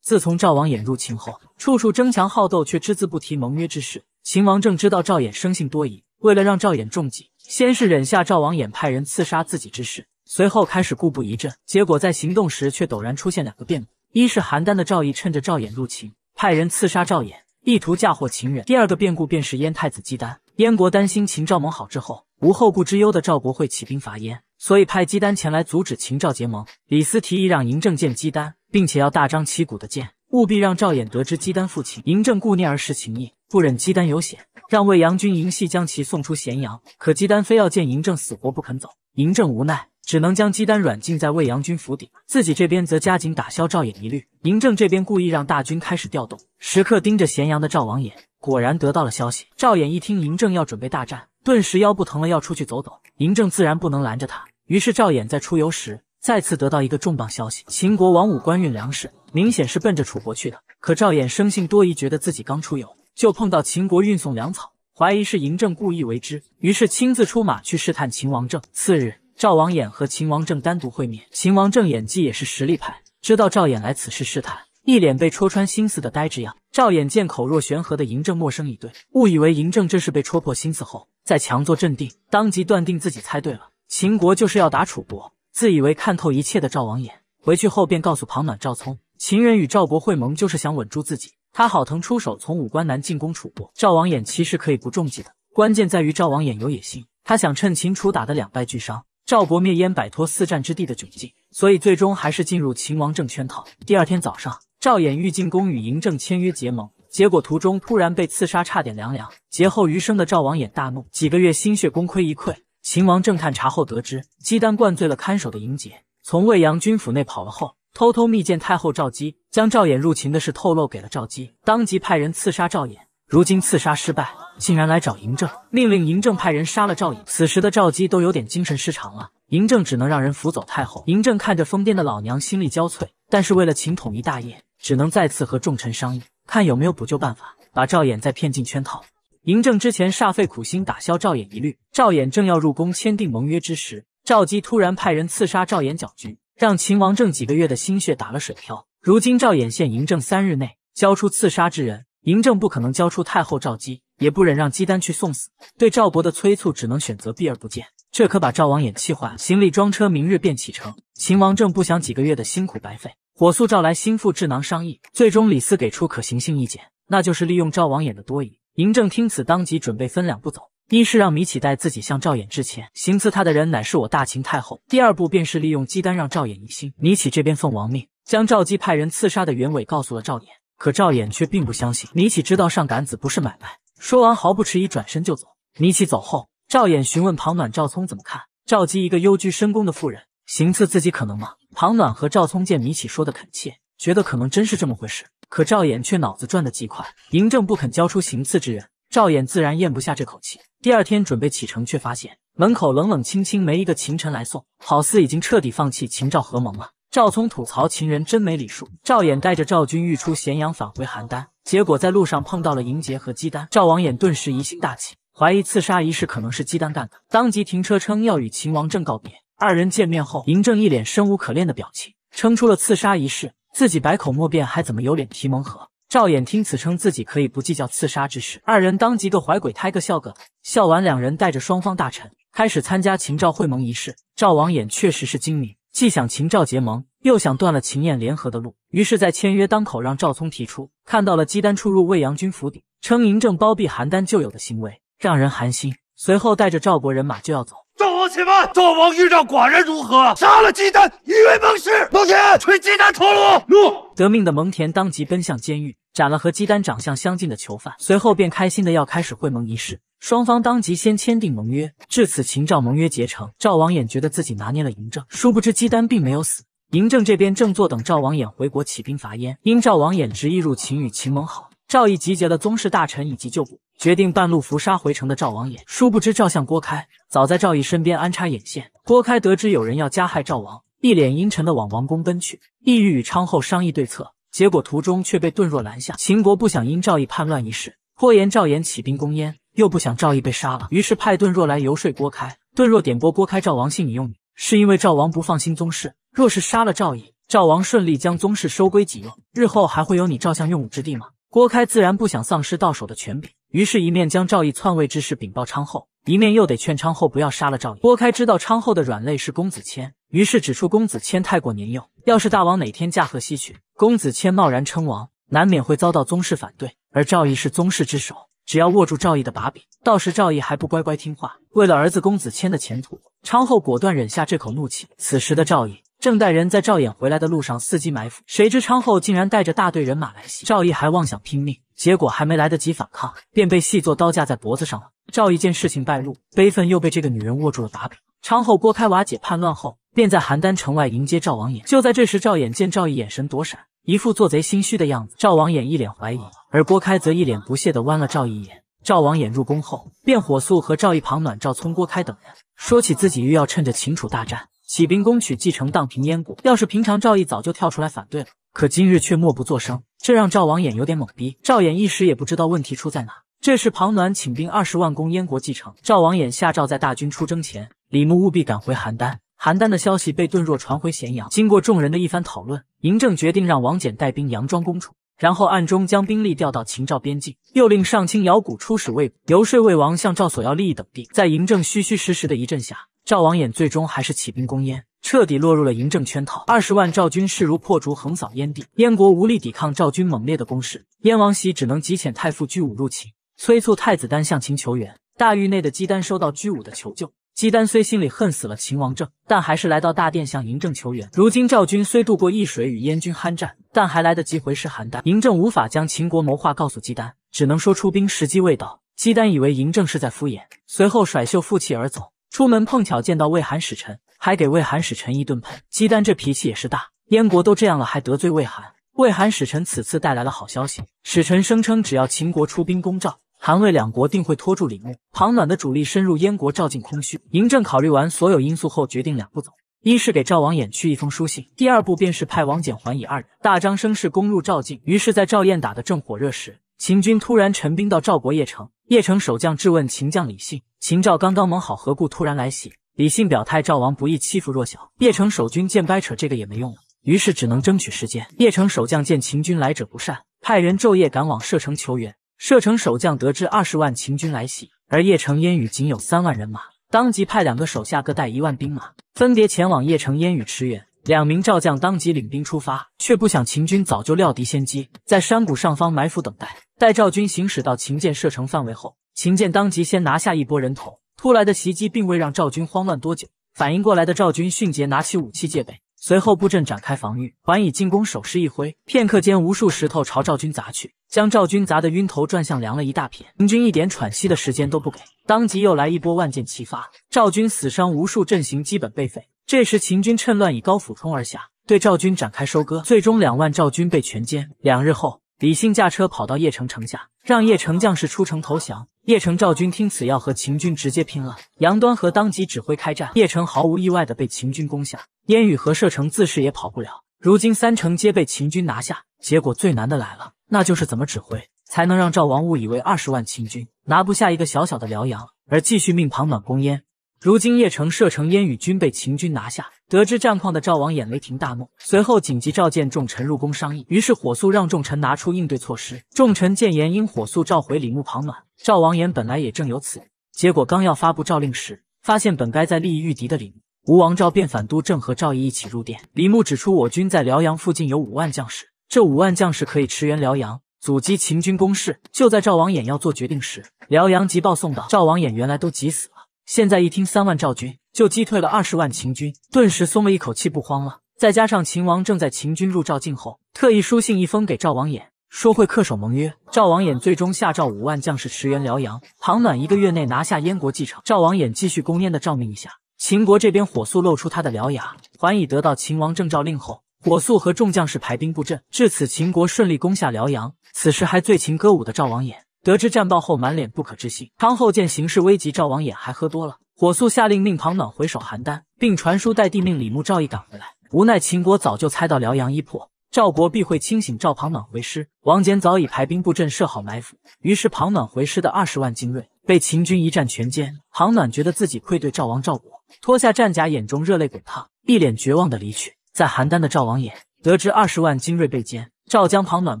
自从赵王衍入秦后，处处争强好斗，却只字不提盟约之事。秦王政知道赵衍生性多疑。为了让赵衍中计，先是忍下赵王衍派人刺杀自己之事，随后开始固布疑阵。结果在行动时却陡然出现两个变故：一是邯郸的赵义趁着赵衍入秦，派人刺杀赵衍，意图嫁祸秦人；第二个变故便是燕太子姬丹。燕国担心秦赵盟好之后无后顾之忧的赵国会起兵伐燕，所以派姬丹前来阻止秦赵结盟。李斯提议让嬴政见姬丹，并且要大张旗鼓的见，务必让赵衍得知姬丹父亲。嬴政顾念儿时情谊，不忍姬丹有险。让魏阳君嬴系将其送出咸阳，可姬丹非要见嬴政死活不肯走。嬴政无奈，只能将姬丹软禁在魏阳君府邸，自己这边则加紧打消赵衍疑虑。嬴政这边故意让大军开始调动，时刻盯着咸阳的赵王衍。果然得到了消息，赵衍一听嬴政要准备大战，顿时腰不疼了，要出去走走。嬴政自然不能拦着他，于是赵衍在出游时再次得到一个重磅消息：秦国王武官运粮食，明显是奔着楚国去的。可赵衍生性多疑，觉得自己刚出游。就碰到秦国运送粮草，怀疑是嬴政故意为之，于是亲自出马去试探秦王政。次日，赵王衍和秦王政单独会面。秦王政演技也是实力派，知道赵衍来此事试探，一脸被戳穿心思的呆滞样。赵衍见口若悬河的嬴政陌生以对，误以为嬴政这是被戳破心思后，再强作镇定，当即断定自己猜对了，秦国就是要打楚国。自以为看透一切的赵王衍回去后便告诉庞暖、赵聪，秦人与赵国会盟就是想稳住自己。他好腾出手，从武关南进攻楚国。赵王衍其实可以不中计的，关键在于赵王衍有野心。他想趁秦楚打得两败俱伤，赵国灭燕，摆脱四战之地的窘境。所以最终还是进入秦王政圈套。第二天早上，赵衍欲进宫与嬴政签约结盟，结果途中突然被刺杀，差点凉凉。劫后余生的赵王衍大怒，几个月心血功亏一篑。秦王正探查后得知，姬丹灌醉了看守的嬴杰，从魏阳军府内跑了后，偷偷密见太后赵姬，将赵衍入秦的事透露给了赵姬，当即派人刺杀赵衍。如今刺杀失败，竟然来找嬴政，命令嬴政派人杀了赵衍。此时的赵姬都有点精神失常了。嬴政只能让人扶走太后。嬴政看着疯癫的老娘，心力交瘁。但是为了秦统一大业，只能再次和众臣商议，看有没有补救办法，把赵衍再骗进圈套。嬴政之前煞费苦心打消赵衍疑虑，赵衍正要入宫签订盟约之时，赵姬突然派人刺杀赵衍搅局，让秦王政几个月的心血打了水漂。如今赵衍限嬴政三日内交出刺杀之人，嬴政不可能交出太后赵姬，也不忍让姬丹去送死，对赵国的催促只能选择避而不见。这可把赵王衍气坏了，行李装车，明日便启程。秦王政不想几个月的辛苦白费，火速召来心腹智囊商议。最终李斯给出可行性意见，那就是利用赵王衍的多疑。嬴政听此，当即准备分两步走：一是让米启代自己向赵衍致歉，行刺他的人乃是我大秦太后；第二步便是利用姬丹让赵衍疑心。米启这边奉王命，将赵姬派人刺杀的原委告诉了赵衍，可赵衍却并不相信。米启知道上杆子不是买卖，说完毫不迟疑，转身就走。米启走后。赵衍询问庞暖、赵聪怎么看？赵姬一个幽居深宫的妇人，行刺自己可能吗？庞暖和赵聪见米启说的恳切，觉得可能真是这么回事。可赵衍却脑子转得极快，嬴政不肯交出行刺之人，赵衍自然咽不下这口气。第二天准备启程，却发现门口冷冷清清，没一个秦臣来送，好似已经彻底放弃秦赵合盟了。赵聪吐槽秦人真没礼数。赵衍带着赵军欲出咸阳，返回邯郸，结果在路上碰到了嬴杰和姬丹，赵王衍顿时疑心大起。怀疑刺杀一事可能是姬丹干的，当即停车称要与秦王政告别。二人见面后，嬴政一脸生无可恋的表情，称出了刺杀一事，自己百口莫辩，还怎么有脸提盟和？赵衍听此称自己可以不计较刺杀之事。二人当即个怀鬼胎个笑个，笑完两人带着双方大臣开始参加秦赵会盟仪式。赵王衍确实是精明，既想秦赵结盟，又想断了秦燕联合的路，于是，在签约当口让赵聪提出看到了姬丹出入魏阳军府邸，称嬴政包庇邯郸旧友的行为。让人寒心。随后带着赵国人马就要走。赵王且慢，赵王欲让寡人如何？杀了姬丹，以为盟誓。蒙恬，催姬丹头颅。怒！得命的蒙恬当即奔向监狱，斩了和姬丹长相相近的囚犯。随后便开心的要开始会盟仪式。双方当即先签订盟约。至此，秦赵盟约结成。赵王衍觉得自己拿捏了嬴政，殊不知姬丹并没有死。嬴政这边正坐等赵王衍回国起兵伐燕，因赵王衍执意入秦与秦盟好，赵毅集结了宗室大臣以及旧部。决定半路伏杀回城的赵王衍，殊不知赵相郭开早在赵毅身边安插眼线。郭开得知有人要加害赵王，一脸阴沉的往王宫奔去，意欲与昌后商议对策。结果途中却被顿若拦下。秦国不想因赵毅叛乱一事，拖延赵衍起兵攻燕，又不想赵毅被杀了，于是派顿若来游说郭开。顿若点拨郭开，赵王信你用你，是因为赵王不放心宗室，若是杀了赵毅，赵王顺利将宗室收归己用，日后还会有你赵相用武之地吗？郭开自然不想丧失到手的权柄。于是，一面将赵义篡位之事禀报昌后，一面又得劝昌后不要杀了赵义。郭开知道昌后的软肋是公子谦，于是指出公子谦太过年幼，要是大王哪天驾鹤西去，公子谦贸然称王，难免会遭到宗室反对。而赵义是宗室之首，只要握住赵义的把柄，到时赵义还不乖乖听话？为了儿子公子谦的前途，昌后果断忍下这口怒气。此时的赵义。正带人在赵衍回来的路上伺机埋伏，谁知昌后竟然带着大队人马来袭，赵毅还妄想拼命，结果还没来得及反抗，便被细作刀架在脖子上了。赵毅见事情败露，悲愤又被这个女人握住了把柄。昌后郭开瓦解叛乱后，便在邯郸城外迎接赵王衍。就在这时，赵衍见赵毅眼神躲闪，一副做贼心虚的样子，赵王衍一脸怀疑，而郭开则一脸不屑地剜了赵毅一眼。赵王衍入宫后，便火速和赵毅、庞暖、赵聪、郭开等人说起自己欲要趁着秦楚大战。起兵攻取继承，荡平燕国。要是平常，赵义早就跳出来反对了，可今日却默不作声，这让赵王衍有点懵逼。赵衍一时也不知道问题出在哪。这时，庞暖请兵二十万攻燕国继承。赵王衍下诏，在大军出征前，李牧务必赶回邯郸。邯郸的消息被顿若传回咸阳。经过众人的一番讨论，嬴政决定让王翦带兵佯装攻楚，然后暗中将兵力调到秦赵边境，又令上卿姚贾出使魏国，游说魏王向赵索要利益等地。在嬴政虚虚实实的一阵下。赵王衍最终还是起兵攻燕，彻底落入了嬴政圈套。二十万赵军势如破竹，横扫燕地，燕国无力抵抗赵军猛烈的攻势。燕王喜只能急遣太傅居武入秦，催促太子丹向秦求援。大狱内的姬丹收到居武的求救，姬丹虽心里恨死了秦王政，但还是来到大殿向嬴政求援。如今赵军虽渡过易水与燕军酣战，但还来得及回师邯郸。嬴政无法将秦国谋划告诉姬丹，只能说出兵时机未到。姬丹以为嬴政是在敷衍，随后甩袖负气而走。出门碰巧见到魏韩使臣，还给魏韩使臣一顿喷。姬丹这脾气也是大，燕国都这样了，还得罪魏韩。魏韩使臣此次带来了好消息，使臣声称只要秦国出兵攻赵。韩魏两国定会拖住李牧、庞暖的主力深入燕国，赵境空虚。嬴政考虑完所有因素后，决定两步走：一是给赵王衍去一封书信，第二步便是派王翦、桓乙二人大张声势攻入赵境。于是，在赵燕打得正火热时，秦军突然陈兵到赵国邺城。邺城守将质问秦将李信：“秦赵刚刚盟好，何故突然来袭？”李信表态：“赵王不易欺负弱小。”邺城守军见掰扯这个也没用了，于是只能争取时间。邺城守将见秦军来者不善，派人昼夜赶往射城求援。射城守将得知二十万秦军来袭，而邺城烟雨仅有三万人马，当即派两个手下各带一万兵马，分别前往邺城烟雨驰援。两名赵将当即领兵出发，却不想秦军早就料敌先机，在山谷上方埋伏等待。待赵军行驶到秦建射程范围后，秦建当即先拿下一波人头。突来的袭击并未让赵军慌乱多久，反应过来的赵军迅捷拿起武器戒备。随后布阵展开防御，还以进攻手势一挥，片刻间无数石头朝赵军砸去，将赵军砸得晕头转向，凉了一大片。秦军一点喘息的时间都不给，当即又来一波万箭齐发，赵军死伤无数，阵型基本被废。这时秦军趁乱以高俯冲而下，对赵军展开收割，最终两万赵军被全歼。两日后，李信驾车跑到邺城城下，让邺城将士出城投降。邺城赵军听此要和秦军直接拼了，杨端和当即指挥开战，邺城毫无意外的被秦军攻下。燕羽和射程自是也跑不了，如今三城皆被秦军拿下。结果最难的来了，那就是怎么指挥才能让赵王误以为二十万秦军拿不下一个小小的辽阳，而继续命庞暖攻燕。如今邺城、射程、燕羽均被秦军拿下，得知战况的赵王衍雷霆大怒，随后紧急召见众臣入宫商议。于是火速让众臣拿出应对措施。众臣谏言应火速召回李牧、庞暖。赵王衍本来也正有此意，结果刚要发布诏令时，发现本该在利益御敌的李牧、吴王赵便反都正和赵义一起入殿。李牧指出，我军在辽阳附近有五万将士，这五万将士可以驰援辽阳，阻击秦军攻势。就在赵王衍要做决定时，辽阳急报送到，赵王衍原来都急死了，现在一听三万赵军就击退了二十万秦军，顿时松了一口气，不慌了。再加上秦王正在秦军入赵境后，特意书信一封给赵王衍。说会恪守盟约，赵王衍最终下诏五万将士驰援辽阳，庞暖一个月内拿下燕国继承。赵王衍继续攻燕的诏命一下，秦国这边火速露出他的獠牙。桓乙得到秦王正诏令后，火速和众将士排兵布阵。至此，秦国顺利攻下辽阳。此时还醉情歌舞的赵王衍，得知战报后满脸不可置信。汤后见形势危急，赵王衍还喝多了，火速下令命庞暖回守邯郸，并传书代帝命李牧、赵义赶回来。无奈秦国早就猜到辽阳一破。赵国必会清醒，赵庞暖回师。王翦早已排兵布阵，设好埋伏。于是庞暖回师的二十万精锐被秦军一战全歼。庞暖觉得自己愧对赵王赵国，脱下战甲，眼中热泪滚烫，一脸绝望的离去。在邯郸的赵王衍得知二十万精锐被歼，赵将庞暖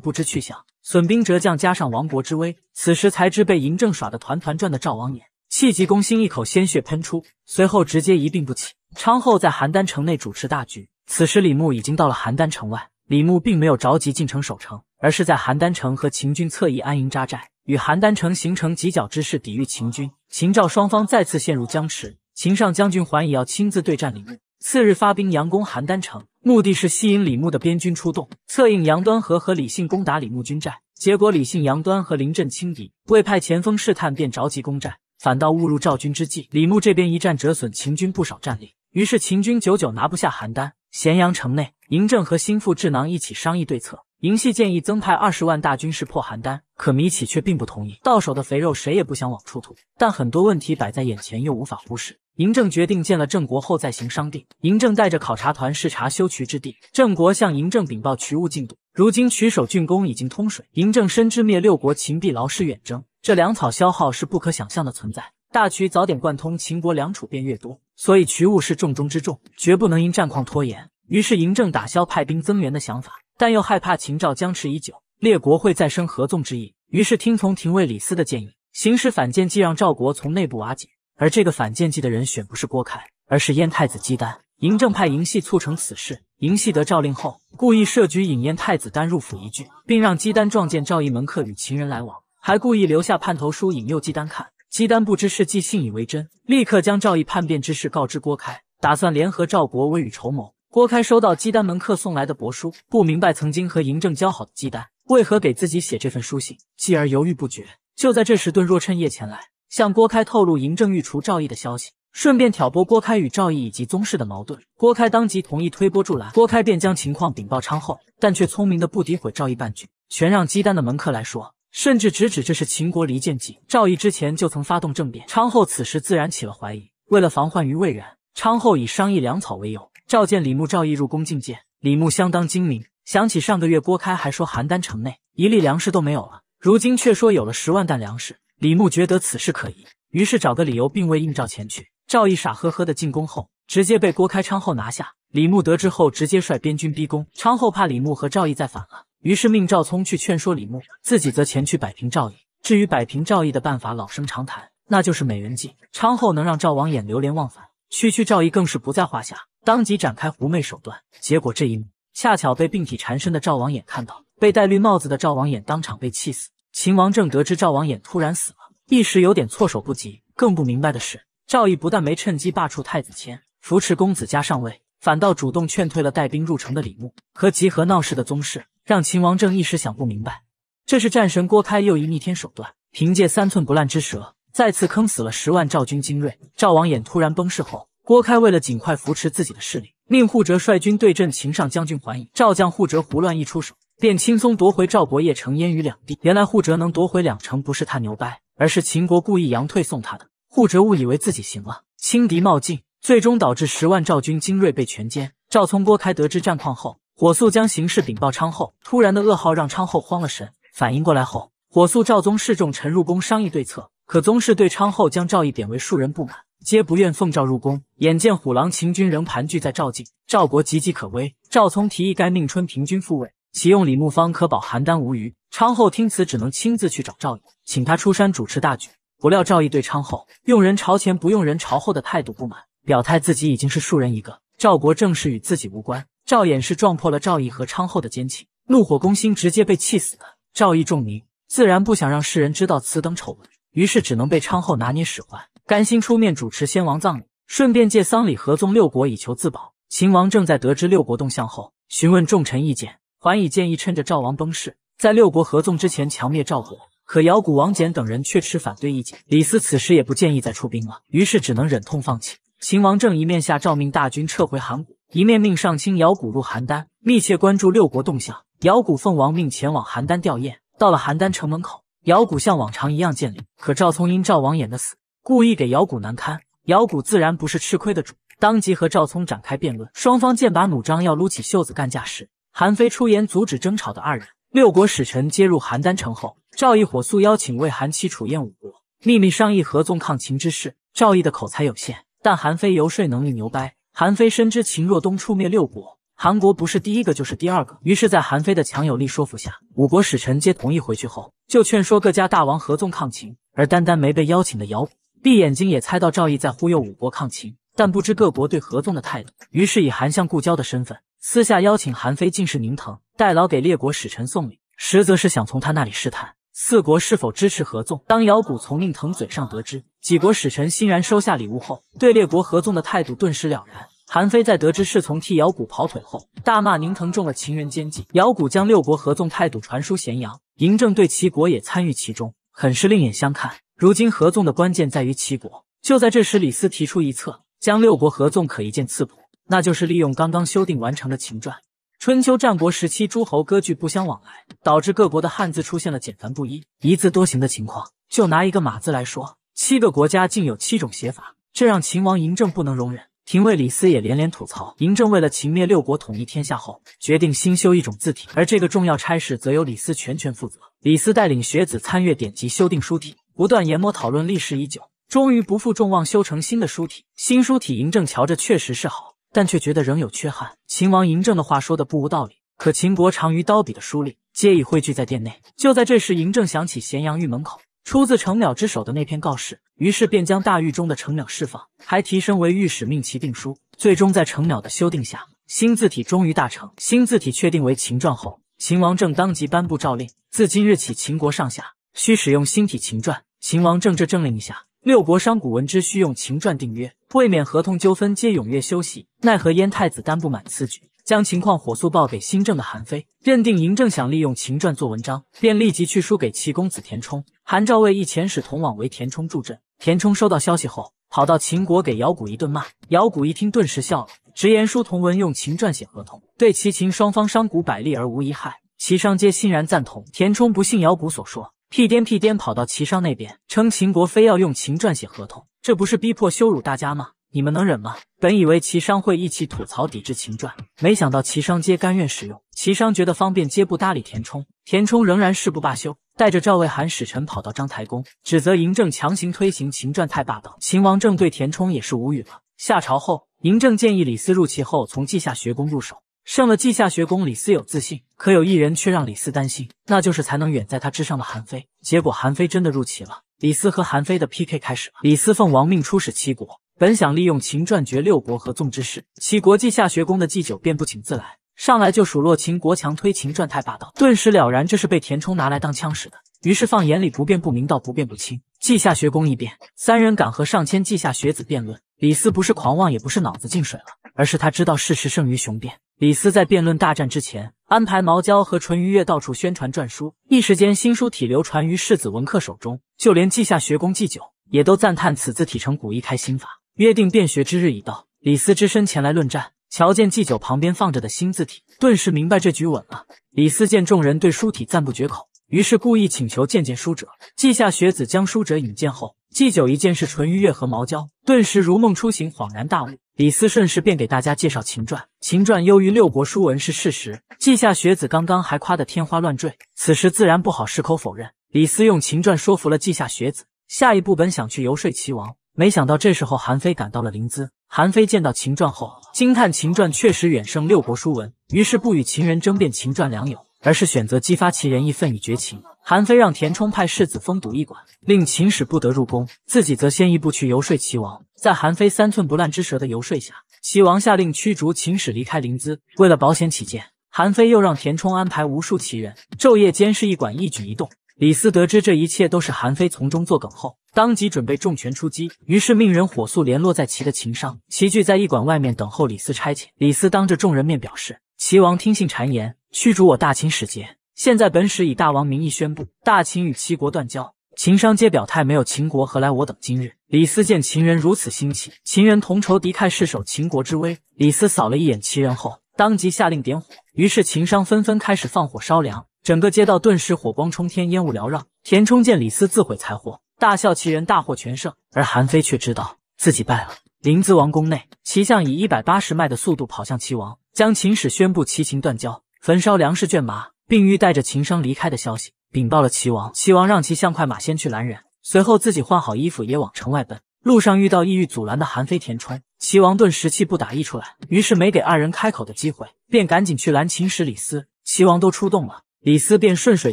不知去向，损兵折将，加上亡国之危，此时才知被嬴政耍得团团转的赵王衍气急攻心，一口鲜血喷出，随后直接一病不起。昌后在邯郸城内主持大局。此时李牧已经到了邯郸城外。李牧并没有着急进城守城，而是在邯郸城和秦军侧翼安营扎寨，与邯郸城形成犄角之势，抵御秦军。秦赵双方再次陷入僵持。秦上将军桓乙要亲自对战李牧，次日发兵佯攻邯郸城，目的是吸引李牧的边军出动，策应杨端和和李信攻打李牧军寨。结果李信、杨端和临阵轻敌，未派前锋试探，便着急攻寨，反倒误入赵军之计。李牧这边一战折损秦军不少战力，于是秦军久久拿不下邯郸。咸阳城内，嬴政和心腹智囊一起商议对策。嬴系建议增派二十万大军势破邯郸，可米启却并不同意。到手的肥肉谁也不想往出吐，但很多问题摆在眼前又无法忽视。嬴政决定见了郑国后再行商定。嬴政带着考察团视察修渠之地，郑国向嬴政禀报渠务进度。如今渠首竣工已经通水。嬴政深知灭六国秦必劳师远征，这粮草消耗是不可想象的存在。大渠早点贯通，秦国粮储便越多，所以渠务是重中之重，绝不能因战况拖延。于是嬴政打消派兵增援的想法，但又害怕秦赵僵持已久，列国会再生合纵之意，于是听从廷尉李斯的建议，行使反间计，让赵国从内部瓦解。而这个反间计的人选不是郭开，而是燕太子姬丹。嬴政派嬴系促成此事，嬴系得诏令后，故意设局引燕太子丹入府一聚，并让姬丹撞见赵义门客与秦人来往，还故意留下叛头书引诱姬丹看。姬丹不知是计信以为真，立刻将赵义叛变之事告知郭开，打算联合赵国未雨绸缪。郭开收到姬丹门客送来的帛书，不明白曾经和嬴政交好的姬丹为何给自己写这份书信，继而犹豫不决。就在这时，顿若趁夜前来，向郭开透露嬴政欲除赵毅的消息，顺便挑拨郭开与赵毅以及宗室的矛盾。郭开当即同意推波助澜，郭开便将情况禀报昌后，但却聪明的不诋毁赵毅半句，全让姬丹的门客来说。甚至直指这是秦国离间计。赵毅之前就曾发动政变，昌后此时自然起了怀疑。为了防患于未然，昌后以商议粮草为由，召见李牧、赵毅入宫觐见。李牧相当精明，想起上个月郭开还说邯郸城内一粒粮食都没有了，如今却说有了十万担粮食。李牧觉得此事可疑，于是找个理由，并未应召前去。赵毅傻呵呵的进宫后，直接被郭开、昌后拿下。李牧得知后，直接率边军逼宫。昌后怕李牧和赵毅再反了。于是命赵聪去劝说李牧，自己则前去摆平赵毅。至于摆平赵毅的办法，老生常谈，那就是美人计。昌后能让赵王衍流连忘返，区区赵毅更是不在话下，当即展开狐媚手段。结果这一幕恰巧被病体缠身的赵王衍看到，被戴绿帽子的赵王衍当场被气死。秦王政得知赵王衍突然死了，一时有点措手不及。更不明白的是，赵毅不但没趁机罢黜太子谦，扶持公子家上位，反倒主动劝退了带兵入城的李牧和集合闹事的宗室。让秦王政一时想不明白，这是战神郭开又一逆天手段，凭借三寸不烂之舌，再次坑死了十万赵军精锐。赵王衍突然崩逝后，郭开为了尽快扶持自己的势力，命护哲率军对阵秦上将军桓乙。赵将护哲胡乱一出手，便轻松夺回赵国邺城、燕于两地。原来护哲能夺回两城，不是他牛掰，而是秦国故意阳退送他的。护哲误以为自己行了，轻敌冒进，最终导致十万赵军精锐被全歼。赵聪、郭开得知战况后。火速将形势禀报昌后，突然的噩耗让昌后慌了神。反应过来后，火速召宗室众臣入宫商议对策。可宗室对昌后将赵毅贬为庶人不满，皆不愿奉诏入宫。眼见虎狼秦军仍盘踞在赵境，赵国岌岌可危。赵聪提议该命春平君复位，启用李牧方可保邯郸无虞。昌后听此，只能亲自去找赵毅，请他出山主持大局。不料赵毅对昌后用人朝前不用人朝后的态度不满，表态自己已经是庶人一个，赵国政事与自己无关。赵衍是撞破了赵毅和昌后的奸情，怒火攻心，直接被气死的。赵毅重名，自然不想让世人知道此等丑闻，于是只能被昌后拿捏使唤，甘心出面主持先王葬礼，顺便借丧礼合纵六国以求自保。秦王正在得知六国动向后，询问众臣意见，桓乙建议趁着赵王崩逝，在六国合纵之前强灭赵国。可姚古、王翦等人却持反对意见。李斯此时也不建议再出兵了，于是只能忍痛放弃。秦王政一面下诏命大军撤回函谷。一面命上卿姚古入邯郸，密切关注六国动向。姚古奉王命前往邯郸吊唁。到了邯郸城门口，姚古像往常一样见礼。可赵聪因赵王衍的死，故意给姚古难堪。姚古自然不是吃亏的主，当即和赵聪展开辩论。双方剑拔弩张，要撸起袖子干架时，韩非出言阻止争吵的二人。六国使臣接入邯郸城后，赵毅火速邀请魏、韩、齐、楚、燕五国秘密商议合纵抗秦之事。赵毅的口才有限，但韩非游说能力牛掰。韩非深知秦若东出灭六国，韩国不是第一个就是第二个。于是，在韩非的强有力说服下，五国使臣皆同意回去后，就劝说各家大王合纵抗秦。而单单没被邀请的姚古，闭眼睛也猜到赵毅在忽悠五国抗秦，但不知各国对合纵的态度。于是以韩相故交的身份，私下邀请韩非进士宁腾，代劳给列国使臣送礼，实则是想从他那里试探四国是否支持合纵。当姚古从宁腾嘴上得知几国使臣欣然收下礼物后，对列国合纵的态度顿时了然。韩非在得知侍从替姚古跑腿后，大骂宁腾中了秦人奸计。姚古将六国合纵态度传输咸阳，嬴政对齐国也参与其中，很是另眼相看。如今合纵的关键在于齐国。就在这时，李斯提出一策，将六国合纵可一剑刺破，那就是利用刚刚修订完成的秦传。春秋战国时期，诸侯割据不相往来，导致各国的汉字出现了简繁不一、一字多形的情况。就拿一个马字来说，七个国家竟有七种写法，这让秦王嬴政不能容忍。廷尉李斯也连连吐槽，嬴政为了秦灭六国、统一天下后，决定新修一种字体，而这个重要差事则由李斯全权负责。李斯带领学子参阅典籍，修订书体，不断研磨讨论历史已久，终于不负众望，修成新的书体。新书体嬴政瞧着确实是好，但却觉得仍有缺憾。秦王嬴政的话说的不无道理，可秦国长于刀笔的书吏皆已汇聚在殿内。就在这时，嬴政想起咸阳狱门口。出自程邈之手的那篇告示，于是便将大狱中的程邈释放，还提升为御史，命其定书。最终在程邈的修订下，新字体终于大成。新字体确定为秦篆后，秦王政当即颁布诏令：自今日起，秦国上下需使用新体秦篆。秦王正这政令一下，六国商贾闻之，须用秦传订约，为免合同纠纷，皆踊跃休息。奈何燕太子丹不满此举，将情况火速报给新政的韩非，认定嬴政想利用秦传做文章，便立即去书给齐公子田冲。韩赵魏一遣使同往为田冲助阵。田冲收到消息后，跑到秦国给姚谷一顿骂。姚谷一听，顿时笑了，直言书同文用秦传写合同，对齐秦双方商贾百利而无一害。齐商皆欣然赞同。田冲不信姚谷所说，屁颠屁颠跑到齐商那边，称秦国非要用秦篆写合同，这不是逼迫羞辱大家吗？你们能忍吗？本以为齐商会一起吐槽抵制秦传，没想到齐商皆甘愿使用。齐商觉得方便，皆不搭理田冲。田冲仍然誓不罢休，带着赵魏韩使臣跑到章台宫，指责嬴政强行推行秦传太霸道。秦王政对田冲也是无语了。下朝后，嬴政建议李斯入齐后从稷下学宫入手，胜了稷下学宫，李斯有自信。可有一人却让李斯担心，那就是才能远在他之上的韩非。结果韩非真的入齐了，李斯和韩非的 PK 开始了。李斯奉王命出使齐国。本想利用秦传绝六国合纵之势，齐国稷下学宫的祭酒便不请自来，上来就数落秦国强推秦传太霸道，顿时了然这是被田冲拿来当枪使的。于是放眼里不辩不明道不辩不清。稷下学宫一变，三人敢和上千稷下学子辩论。李斯不是狂妄，也不是脑子进水了，而是他知道事实胜于雄辩。李斯在辩论大战之前，安排毛娇和淳于越到处宣传篆书，一时间新书体流传于世子文客手中，就连稷下学宫祭酒也都赞叹此字体成古一开新法。约定辩学之日已到，李斯只身前来论战。瞧见祭酒旁边放着的新字体，顿时明白这局稳了。李斯见众人对书体赞不绝口，于是故意请求见见书者。稷下学子将书者引荐后，祭酒一见是淳于越和毛娇，顿时如梦初醒，恍然大悟。李斯顺势便给大家介绍秦传。秦传优于六国书文是事实。稷下学子刚刚还夸得天花乱坠，此时自然不好矢口否认。李斯用秦传说服了稷下学子，下一步本想去游说齐王。没想到这时候韩非赶到了临淄。韩非见到秦传后，惊叹秦传确实远胜六国书文，于是不与秦人争辩秦传良友，而是选择激发其人义愤以绝秦。韩非让田冲派世子封堵驿馆，令秦使不得入宫，自己则先一步去游说齐王。在韩非三寸不烂之舌的游说下，齐王下令驱逐秦使离开临淄。为了保险起见，韩非又让田冲安排无数齐人昼夜监视驿馆一举一动。李斯得知这一切都是韩非从中作梗后，当即准备重拳出击，于是命人火速联络在齐的情商，齐聚在驿馆外面等候李斯差遣。李斯当着众人面表示，齐王听信谗言，驱逐我大秦使节。现在本使以大王名义宣布，大秦与齐国断交。秦商皆表态，没有秦国何来我等今日？李斯见秦人如此兴起，秦人同仇敌忾，誓守秦国之威。李斯扫了一眼齐人后，当即下令点火，于是秦商纷纷开始放火烧粮。整个街道顿时火光冲天，烟雾缭绕。田冲见李斯自毁财货，大笑其人大获全胜，而韩非却知道自己败了。临淄王宫内，齐相以一百八十迈的速度跑向齐王，将秦使宣布齐秦断交，焚烧粮食卷麻，并欲带着秦商离开的消息禀报了齐王。齐王让其相快马先去拦人，随后自己换好衣服也往城外奔。路上遇到意欲阻拦的韩非、田冲，齐王顿时气不打一处来，于是没给二人开口的机会，便赶紧去拦秦使李斯。齐王都出动了。李斯便顺水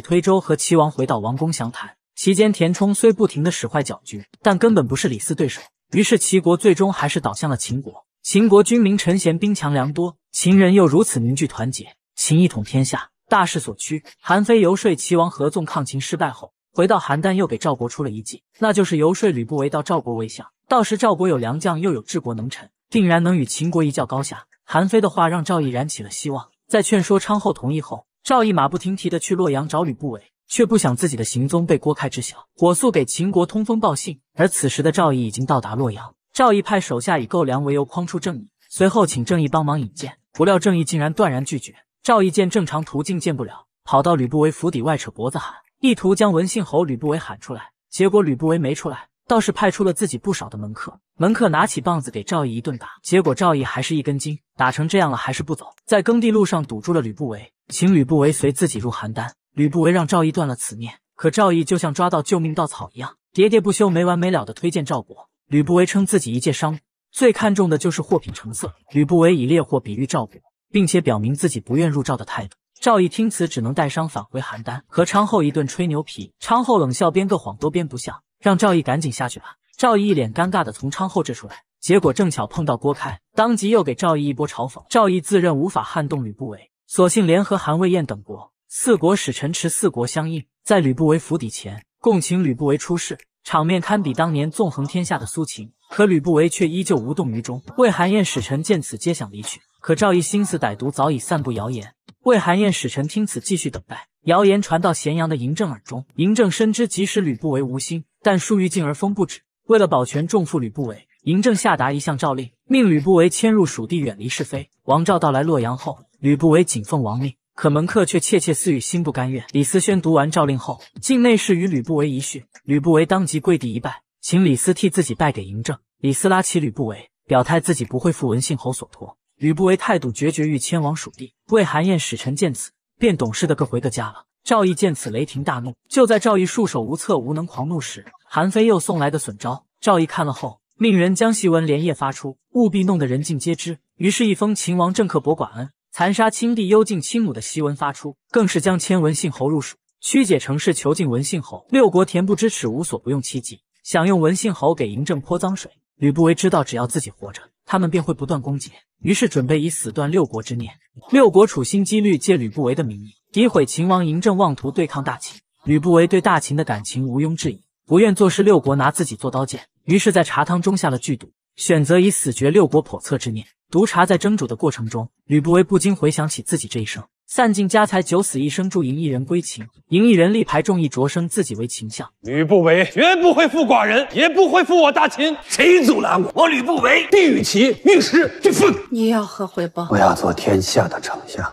推舟和齐王回到王宫详谈。期间，田冲虽不停的使坏搅局，但根本不是李斯对手。于是齐国最终还是倒向了秦国。秦国军民臣贤，兵强粮多，秦人又如此凝聚团结，秦一统天下，大势所趋。韩非游说齐王合纵抗秦失败后，回到邯郸，又给赵国出了一计，那就是游说吕不韦到赵国为相。到时赵国有良将，又有治国能臣，定然能与秦国一较高下。韩非的话让赵毅燃起了希望，在劝说昌后同意后。赵毅马不停蹄的去洛阳找吕不韦，却不想自己的行踪被郭开知晓，火速给秦国通风报信。而此时的赵毅已经到达洛阳，赵毅派手下以购粮为由诓出郑义，随后请郑义帮忙引荐，不料郑义竟然断然拒绝。赵毅见正常途径见不了，跑到吕不韦府邸外扯脖子喊，意图将文信侯吕不韦喊出来。结果吕不韦没出来，倒是派出了自己不少的门客，门客拿起棒子给赵毅一顿打，结果赵毅还是一根筋，打成这样了还是不走，在耕地路上堵住了吕不韦。请吕不韦随自己入邯郸。吕不韦让赵毅断了此念，可赵毅就像抓到救命稻草一样，喋喋不休，没完没了的推荐赵国。吕不韦称自己一介商，最看重的就是货品成色。吕不韦以猎货比喻赵国，并且表明自己不愿入赵的态度。赵毅听此，只能带伤返回邯郸，和昌后一顿吹牛皮。昌后冷笑，编个谎都编不像，让赵毅赶紧下去吧。赵毅一脸尴尬的从昌后这出来，结果正巧碰到郭开，当即又给赵毅一波嘲讽。赵毅自认无法撼动吕不韦。索性联合韩魏燕等国，四国使臣持四国相应，在吕不韦府邸前，共请吕不韦出事。场面堪比当年纵横天下的苏秦。可吕不韦却依旧无动于衷。魏韩燕使臣见此，皆想离去。可赵义心思歹毒，早已散布谣言。魏韩燕使臣听此，继续等待。谣言传到咸阳的嬴政耳中，嬴政深知即使吕不韦无心，但树欲静而风不止。为了保全重负吕不韦，嬴政下达一项诏令，命吕不韦迁入蜀地，远离是非。王赵到来洛阳后，吕不韦谨奉王命，可门客却窃窃私语，心不甘愿。李思宣读完诏令后，进内侍与吕不韦一叙，吕不韦当即跪地一拜，请李斯替自己拜给嬴政。李斯拉起吕不韦，表态自己不会负文信侯所托。吕不韦态度决绝，欲迁往蜀地。魏韩燕使臣见此，便懂事的各回各家了。赵义见此，雷霆大怒。就在赵义束手无策、无能狂怒时，韩非又送来个损招。赵义看了后，命人将檄文连夜发出，务必弄得人尽皆知。于是，一封秦王政客博寡恩、残杀亲弟、幽禁亲母的檄文发出，更是将迁文信侯入蜀，曲解成是囚禁文信侯。六国恬不知耻，无所不用其极，想用文信侯给嬴政泼脏水。吕不韦知道，只要自己活着，他们便会不断攻讦。于是准备以死断六国之念。六国处心积虑借吕不韦的名义诋毁秦王嬴政，妄图对抗大秦。吕不韦对大秦的感情毋庸置疑，不愿坐视六国拿自己做刀剑，于是，在茶汤中下了剧毒，选择以死绝六国叵测之念。毒茶在蒸煮的过程中，吕不韦不禁回想起自己这一生，散尽家财，九死一生，助赢一人归秦。赢一人力排众议，擢升自己为秦相。吕不韦绝不会负寡人，也不会负我大秦。谁阻拦我？我吕不韦必与其玉石俱焚。你要何回报？我要做天下的丞相。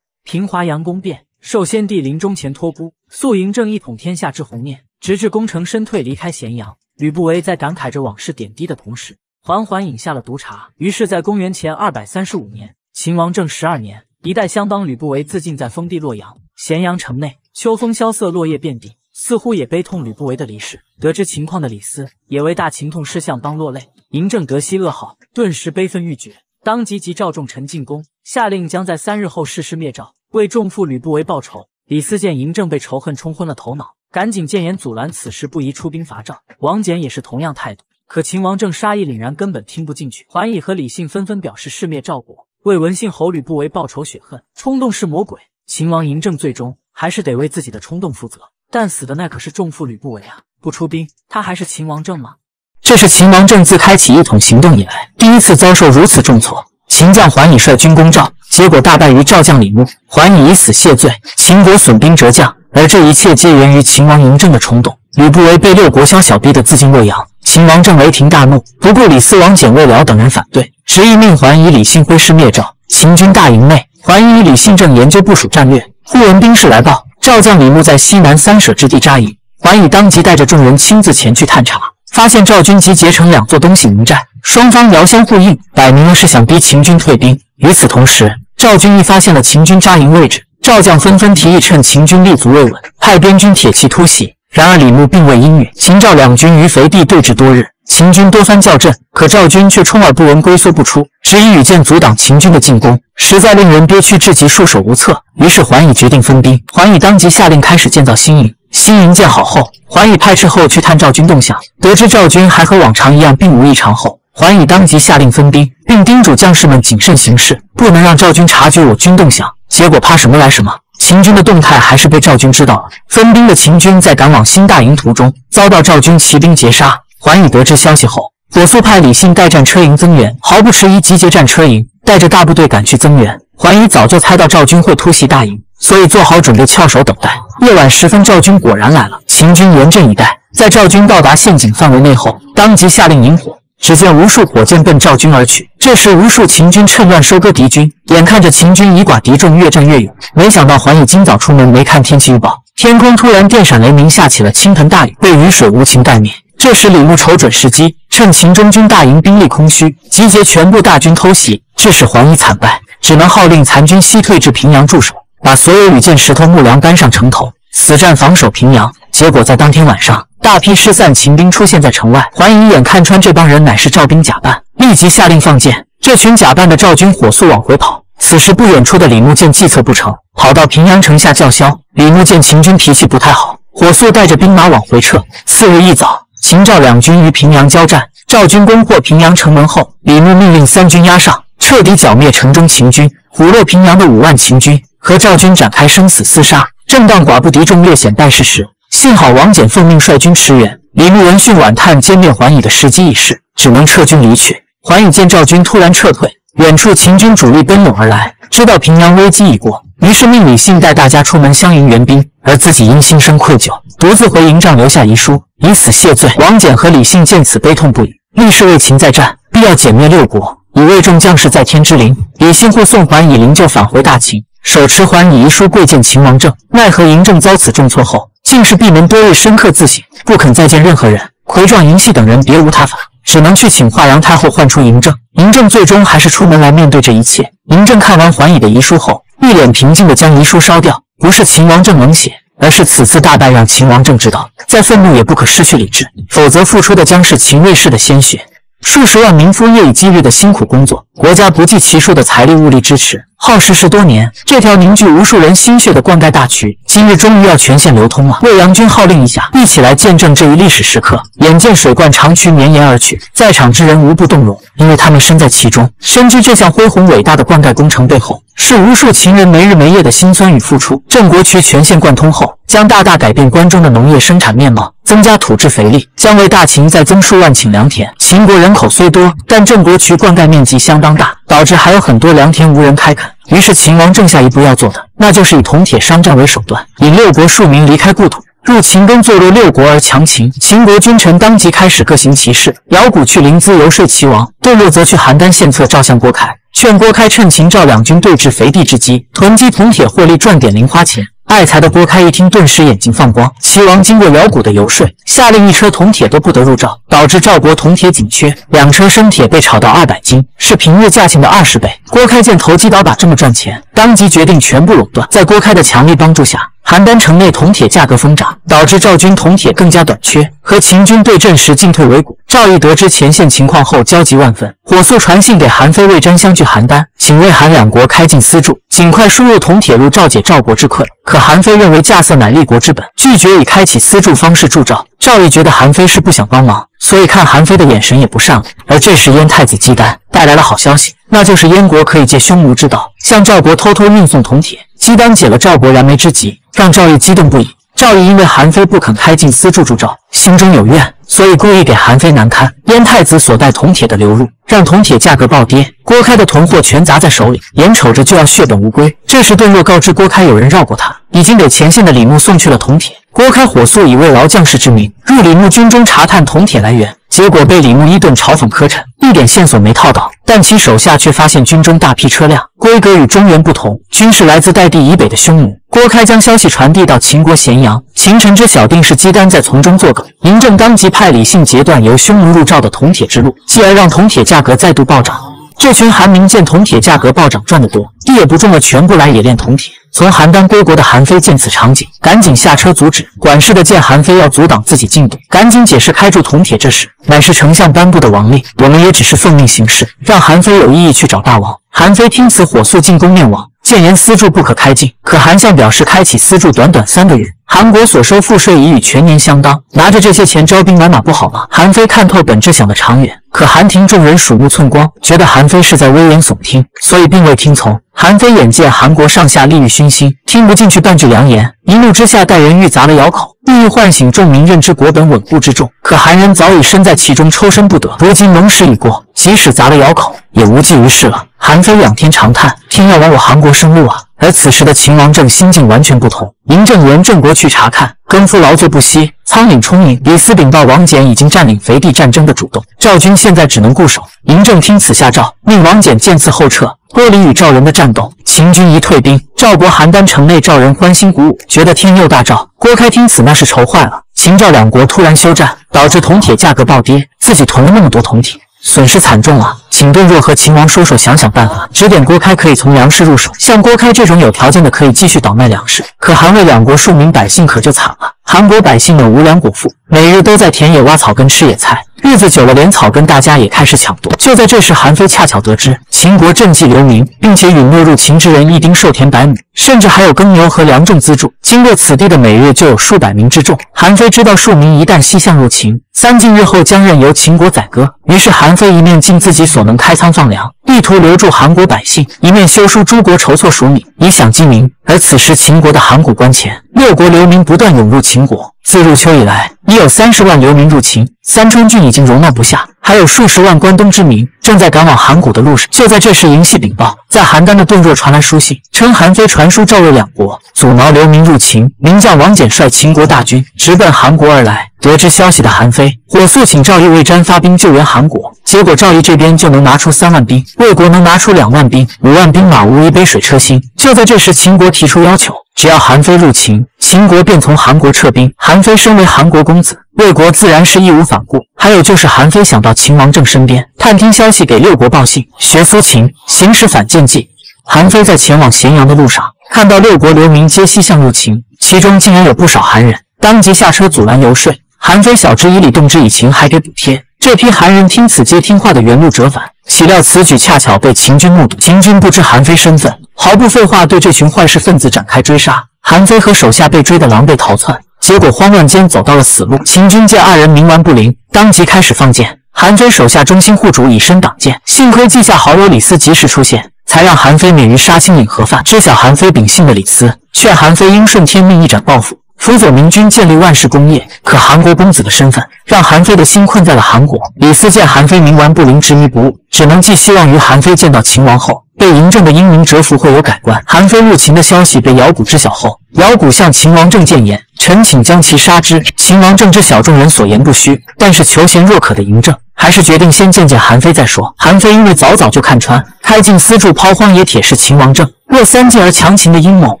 平华阳宫变，受先帝临终前托孤，素嬴政一统天下之宏念，直至功成身退，离开咸阳。吕不韦在感慨着往事点滴的同时。缓缓饮下了毒茶，于是，在公元前二百三十五年，秦王政十二年，一代相邦吕不韦自尽在封地洛阳。咸阳城内，秋风萧瑟，落叶遍地，似乎也悲痛吕不韦的离世。得知情况的李斯也为大秦痛失相邦落泪。嬴政得悉噩耗，顿时悲愤欲绝，当即急召众臣进宫，下令将在三日后誓师灭赵，为重负吕不韦报仇。李斯见嬴政被仇恨冲昏了头脑，赶紧谏言阻拦此事，不宜出兵伐赵。王翦也是同样态度。可秦王政杀意凛然，根本听不进去。桓乙和李信纷纷表示誓灭赵国，为文信侯吕不韦报仇雪恨。冲动是魔鬼，秦王嬴政最终还是得为自己的冲动负责。但死的那可是重负吕不韦啊！不出兵，他还是秦王政吗？这是秦王政自开启一统行动以来第一次遭受如此重挫。秦将桓乙率军攻赵，结果大败于赵将李牧，桓乙以死谢罪，秦国损兵折将。而这一切皆源于秦王嬴政的冲动。吕不韦被六国萧小逼得自尽洛阳。秦王政雷霆大怒，不顾李斯、王翦、魏辽等人反对，执意命桓以李信挥师灭赵。秦军大营内，桓以李信正研究部署战略，忽闻兵士来报，赵将李牧在西南三舍之地扎营。桓以当即带着众人亲自前去探查，发现赵军集结成两座东西营寨，双方遥相呼应，摆明了是想逼秦军退兵。与此同时，赵军亦发现了秦军扎营位置，赵将纷纷提议趁秦军立足未稳，派边军铁骑突袭。然而李牧并未应允，秦赵两军于肥地对峙多日，秦军多番叫阵，可赵军却充耳不闻，龟缩不出，只以羽箭阻挡秦军的进攻，实在令人憋屈至极，束手无策。于是桓乙决定分兵，桓乙当即下令开始建造新营。新营建好后，桓乙派斥候去探赵军动向，得知赵军还和往常一样，并无异常后，桓乙当即下令分兵，并叮嘱将士们谨慎行事，不能让赵军察觉我军动向。结果怕什么来什么。秦军的动态还是被赵军知道了。分兵的秦军在赶往新大营途中，遭到赵军骑兵截杀。桓宇得知消息后，火速派李信带战车营增援，毫不迟疑集结战车营，带着大部队赶去增援。桓宇早就猜到赵军会突袭大营，所以做好准备，翘首等待。夜晚时分，赵军果然来了。秦军严阵以待，在赵军到达陷阱范围内后，当即下令引火。只见无数火箭奔赵军而去。这时，无数秦军趁乱收割敌军。眼看着秦军以寡敌众，越战越勇。没想到桓乙今早出门没看天气预报，天空突然电闪雷鸣，下起了倾盆大雨，被雨水无情带灭。这时，李牧瞅准时机，趁秦中军大营兵力空虚，集结全部大军偷袭，致使桓乙惨败，只能号令残军西退至平阳驻守，把所有羽箭、石头、木梁搬上城头，死战防守平阳。结果在当天晚上。大批失散秦兵出现在城外，桓乙眼看穿这帮人乃是赵兵假扮，立即下令放箭。这群假扮的赵军火速往回跑。此时不远处的李牧见计策不成，跑到平阳城下叫嚣。李牧见秦军脾气不太好，火速带着兵马往回撤。次日一早，秦赵两军于平阳交战，赵军攻破平阳城门后，李牧命令三军压上，彻底剿灭城中秦军，虎落平阳的五万秦军和赵军展开生死厮杀。正当寡不敌众，略显败势时，幸好王翦奉命率军驰援，李牧闻讯晚叹歼灭桓乙的时机已逝，只能撤军离去。桓乙见赵军突然撤退，远处秦军主力奔涌而来，知道平阳危机已过，于是命李信带大家出门相迎援兵，而自己因心生愧疚，独自回营帐留下遗书，以死谢罪。王翦和李信见此悲痛不已，立誓为秦再战，必要歼灭六国，以卫众将士在天之灵。李信护送桓乙灵柩返回大秦。手持桓乙遗书跪见秦王政，奈何嬴政遭此重挫后，竟是闭门多日，深刻自省，不肯再见任何人。魁壮、嬴系等人别无他法，只能去请华阳太后唤出嬴政。嬴政最终还是出门来面对这一切。嬴政看完桓乙的遗书后，一脸平静地将遗书烧掉。不是秦王政冷血，而是此次大败让秦王政知道，再愤怒也不可失去理智，否则付出的将是秦卫士的鲜血。数十万民夫夜以继日的辛苦工作，国家不计其数的财力物力支持，耗时十多年。这条凝聚无数人心血的灌溉大渠，今日终于要全线流通了。魏阳君号令一下，一起来见证这一历史时刻。眼见水灌长渠绵延而去，在场之人无不动容，因为他们身在其中，深知这项恢宏伟大的灌溉工程背后，是无数秦人没日没夜的辛酸与付出。郑国渠全线贯通后，将大大改变关中的农业生产面貌。增加土质肥力，将为大秦再增数万顷良田。秦国人口虽多，但郑国渠灌溉面积相当大，导致还有很多良田无人开垦。于是秦王正下一步要做的，那就是以铜铁商战为手段，引六国庶民离开故土，入秦耕作落六国而强秦。秦国君臣当即开始各行其事，姚贾去临淄游说齐王，段落则去邯郸献策照相郭开，劝郭开趁秦赵两军对峙肥地之机，囤积铜铁获利，赚点零花钱。爱财的郭开一听，顿时眼睛放光。齐王经过姚贾的游说，下令一车铜铁都不得入赵，导致赵国铜铁紧缺，两车生铁被炒到二百斤，是平日价钱的二十倍。郭开见投机倒把这么赚钱，当即决定全部垄断。在郭开的强力帮助下，邯郸城内铜铁价格疯涨，导致赵军铜铁更加短缺。和秦军对阵时进退维谷，赵毅得知前线情况后焦急万分，火速传信给韩非、魏征相聚邯郸，请魏韩两国开进私铸，尽快输入铜铁入赵解赵国之困。可韩非认为稼穑乃立国之本，拒绝以开启私铸方式铸赵。赵毅觉得韩非是不想帮忙，所以看韩非的眼神也不善了。而这时燕太子姬丹带来了好消息，那就是燕国可以借匈奴之道向赵国偷偷运送铜铁。姬丹解了赵国燃眉之急，让赵翼激动不已。赵翼因为韩非不肯开禁私铸铸赵，心中有怨，所以故意给韩非难堪。燕太子所带铜铁的流入，让铜铁价格暴跌。郭开的囤货全砸在手里，眼瞅着就要血本无归。这时段落告知郭开有人绕过他，已经给前线的李牧送去了铜铁。郭开火速以慰劳将士之名入李牧军中查探铜铁来源，结果被李牧一顿嘲讽磕碜，一点线索没套到。但其手下却发现军中大批车辆，规格与中原不同，均是来自代地以北的匈奴。郭开将消息传递到秦国咸阳，秦臣知晓定是姬丹在从中作梗。嬴政当即派李信截断由匈奴入赵的铜铁之路，继而让铜铁价格再度暴涨。这群韩民见铜铁价格暴涨，赚得多，地也不种了，全部来冶炼铜铁。从邯郸归国的韩非见此场景，赶紧下车阻止。管事的见韩非要阻挡自己进度，赶紧解释开铸铜铁这事乃是丞相颁布的王令，我们也只是奉命行事，让韩非有异议去找大王。韩非听此，火速进宫面王，谏言私铸不可开禁。可韩相表示，开启私铸短短三个月，韩国所收赋税已与全年相当，拿着这些钱招兵买马不好吗？韩非看透本质，想得长远。可韩廷众人鼠目寸光，觉得韩非是在危言耸听，所以并未听从。韩非眼见韩国上下利欲熏心，听不进去半句良言，一怒之下带人欲砸了窑口，意欲唤醒众民，认知国本稳固之重。可韩人早已身在其中，抽身不得。如今农时已过，即使砸了窑口，也无济于事了。韩非仰天长叹：天要亡我韩国生路啊！而此时的秦王政心境完全不同，嬴政沿郑国去查看，更夫劳作不息，苍廪充盈。李斯禀报王翦已经占领肥地，战争的主动，赵军现在只能固守。嬴政听此下诏，命王翦见次后撤，脱离与赵人的战斗。秦军一退兵，赵国邯郸城内赵人欢欣鼓舞，觉得天佑大赵。郭开听此那是愁坏了，秦赵两国突然休战，导致铜铁价格暴跌，自己囤了那么多铜铁。损失惨重啊！请顿若和秦王说说，想想办法，指点郭开可以从粮食入手。像郭开这种有条件的，可以继续倒卖粮食。可韩魏两国庶民百姓可就惨了，韩国百姓们无粮果腹，每日都在田野挖草根、吃野菜，日子久了，连草根大家也开始抢夺。就在这时，韩非恰巧得知秦国赈济流民，并且允诺入秦之人一丁授田百亩，甚至还有耕牛和粮种资助。经过此地的每日就有数百名之众。韩非知道庶民一旦西向入秦，三晋日后将任由秦国宰割。于是韩非一面尽自己所能开仓放粮，意图留住韩国百姓，一面修书诸国筹措赎米，以享饥民。而此时秦国的函谷关前，六国流民不断涌入秦国，自入秋以来，已有三十万流民入秦，三川郡已经容纳不下，还有数十万关东之民正在赶往函谷的路上。就在这时，营系禀报，在邯郸的顿若传来书信，称韩非传书赵魏两国阻挠流民入秦，名将王翦率秦国大军直奔韩国而来。得知消息的韩非火速请赵义、魏瞻发兵救援韩国，结果赵义这边就能拿出三万兵，魏国能拿出两万兵、五万兵马，无一杯水车薪。就在这时，秦国提出要求。只要韩非入秦，秦国便从韩国撤兵。韩非身为韩国公子，魏国自然是义无反顾。还有就是韩非想到秦王政身边探听消息，给六国报信，学苏秦，行使反间计。韩非在前往咸阳的路上，看到六国流民皆西向入秦，其中竟然有不少韩人，当即下车阻拦游说。韩非晓之以理，动之以情，还给补贴。这批韩人听此皆听话的原路折返。岂料此举恰巧被秦军目睹，秦军不知韩非身份。毫不废话，对这群坏事分子展开追杀。韩非和手下被追得狼狈逃窜，结果慌乱间走到了死路。秦军见二人冥顽不灵，当即开始放箭。韩非手下忠心护主以身挡箭，幸亏记下好友李斯及时出现，才让韩非免于杀青领盒饭。知晓韩非秉性的李斯劝韩非应顺天命，一展抱负。辅佐明君建立万世功业，可韩国公子的身份让韩非的心困在了韩国。李斯见韩非冥顽不灵、执迷不悟，只能寄希望于韩非见到秦王后被嬴政的英明折服会有改观。韩非入秦的消息被姚贾知晓后，姚贾向秦王政谏言，臣请将其杀之。秦王政知小众人所言不虚，但是求贤若渴的嬴政还是决定先见见韩非再说。韩非因为早早就看穿开进私铸抛荒野铁是秦王政若三晋而强秦的阴谋，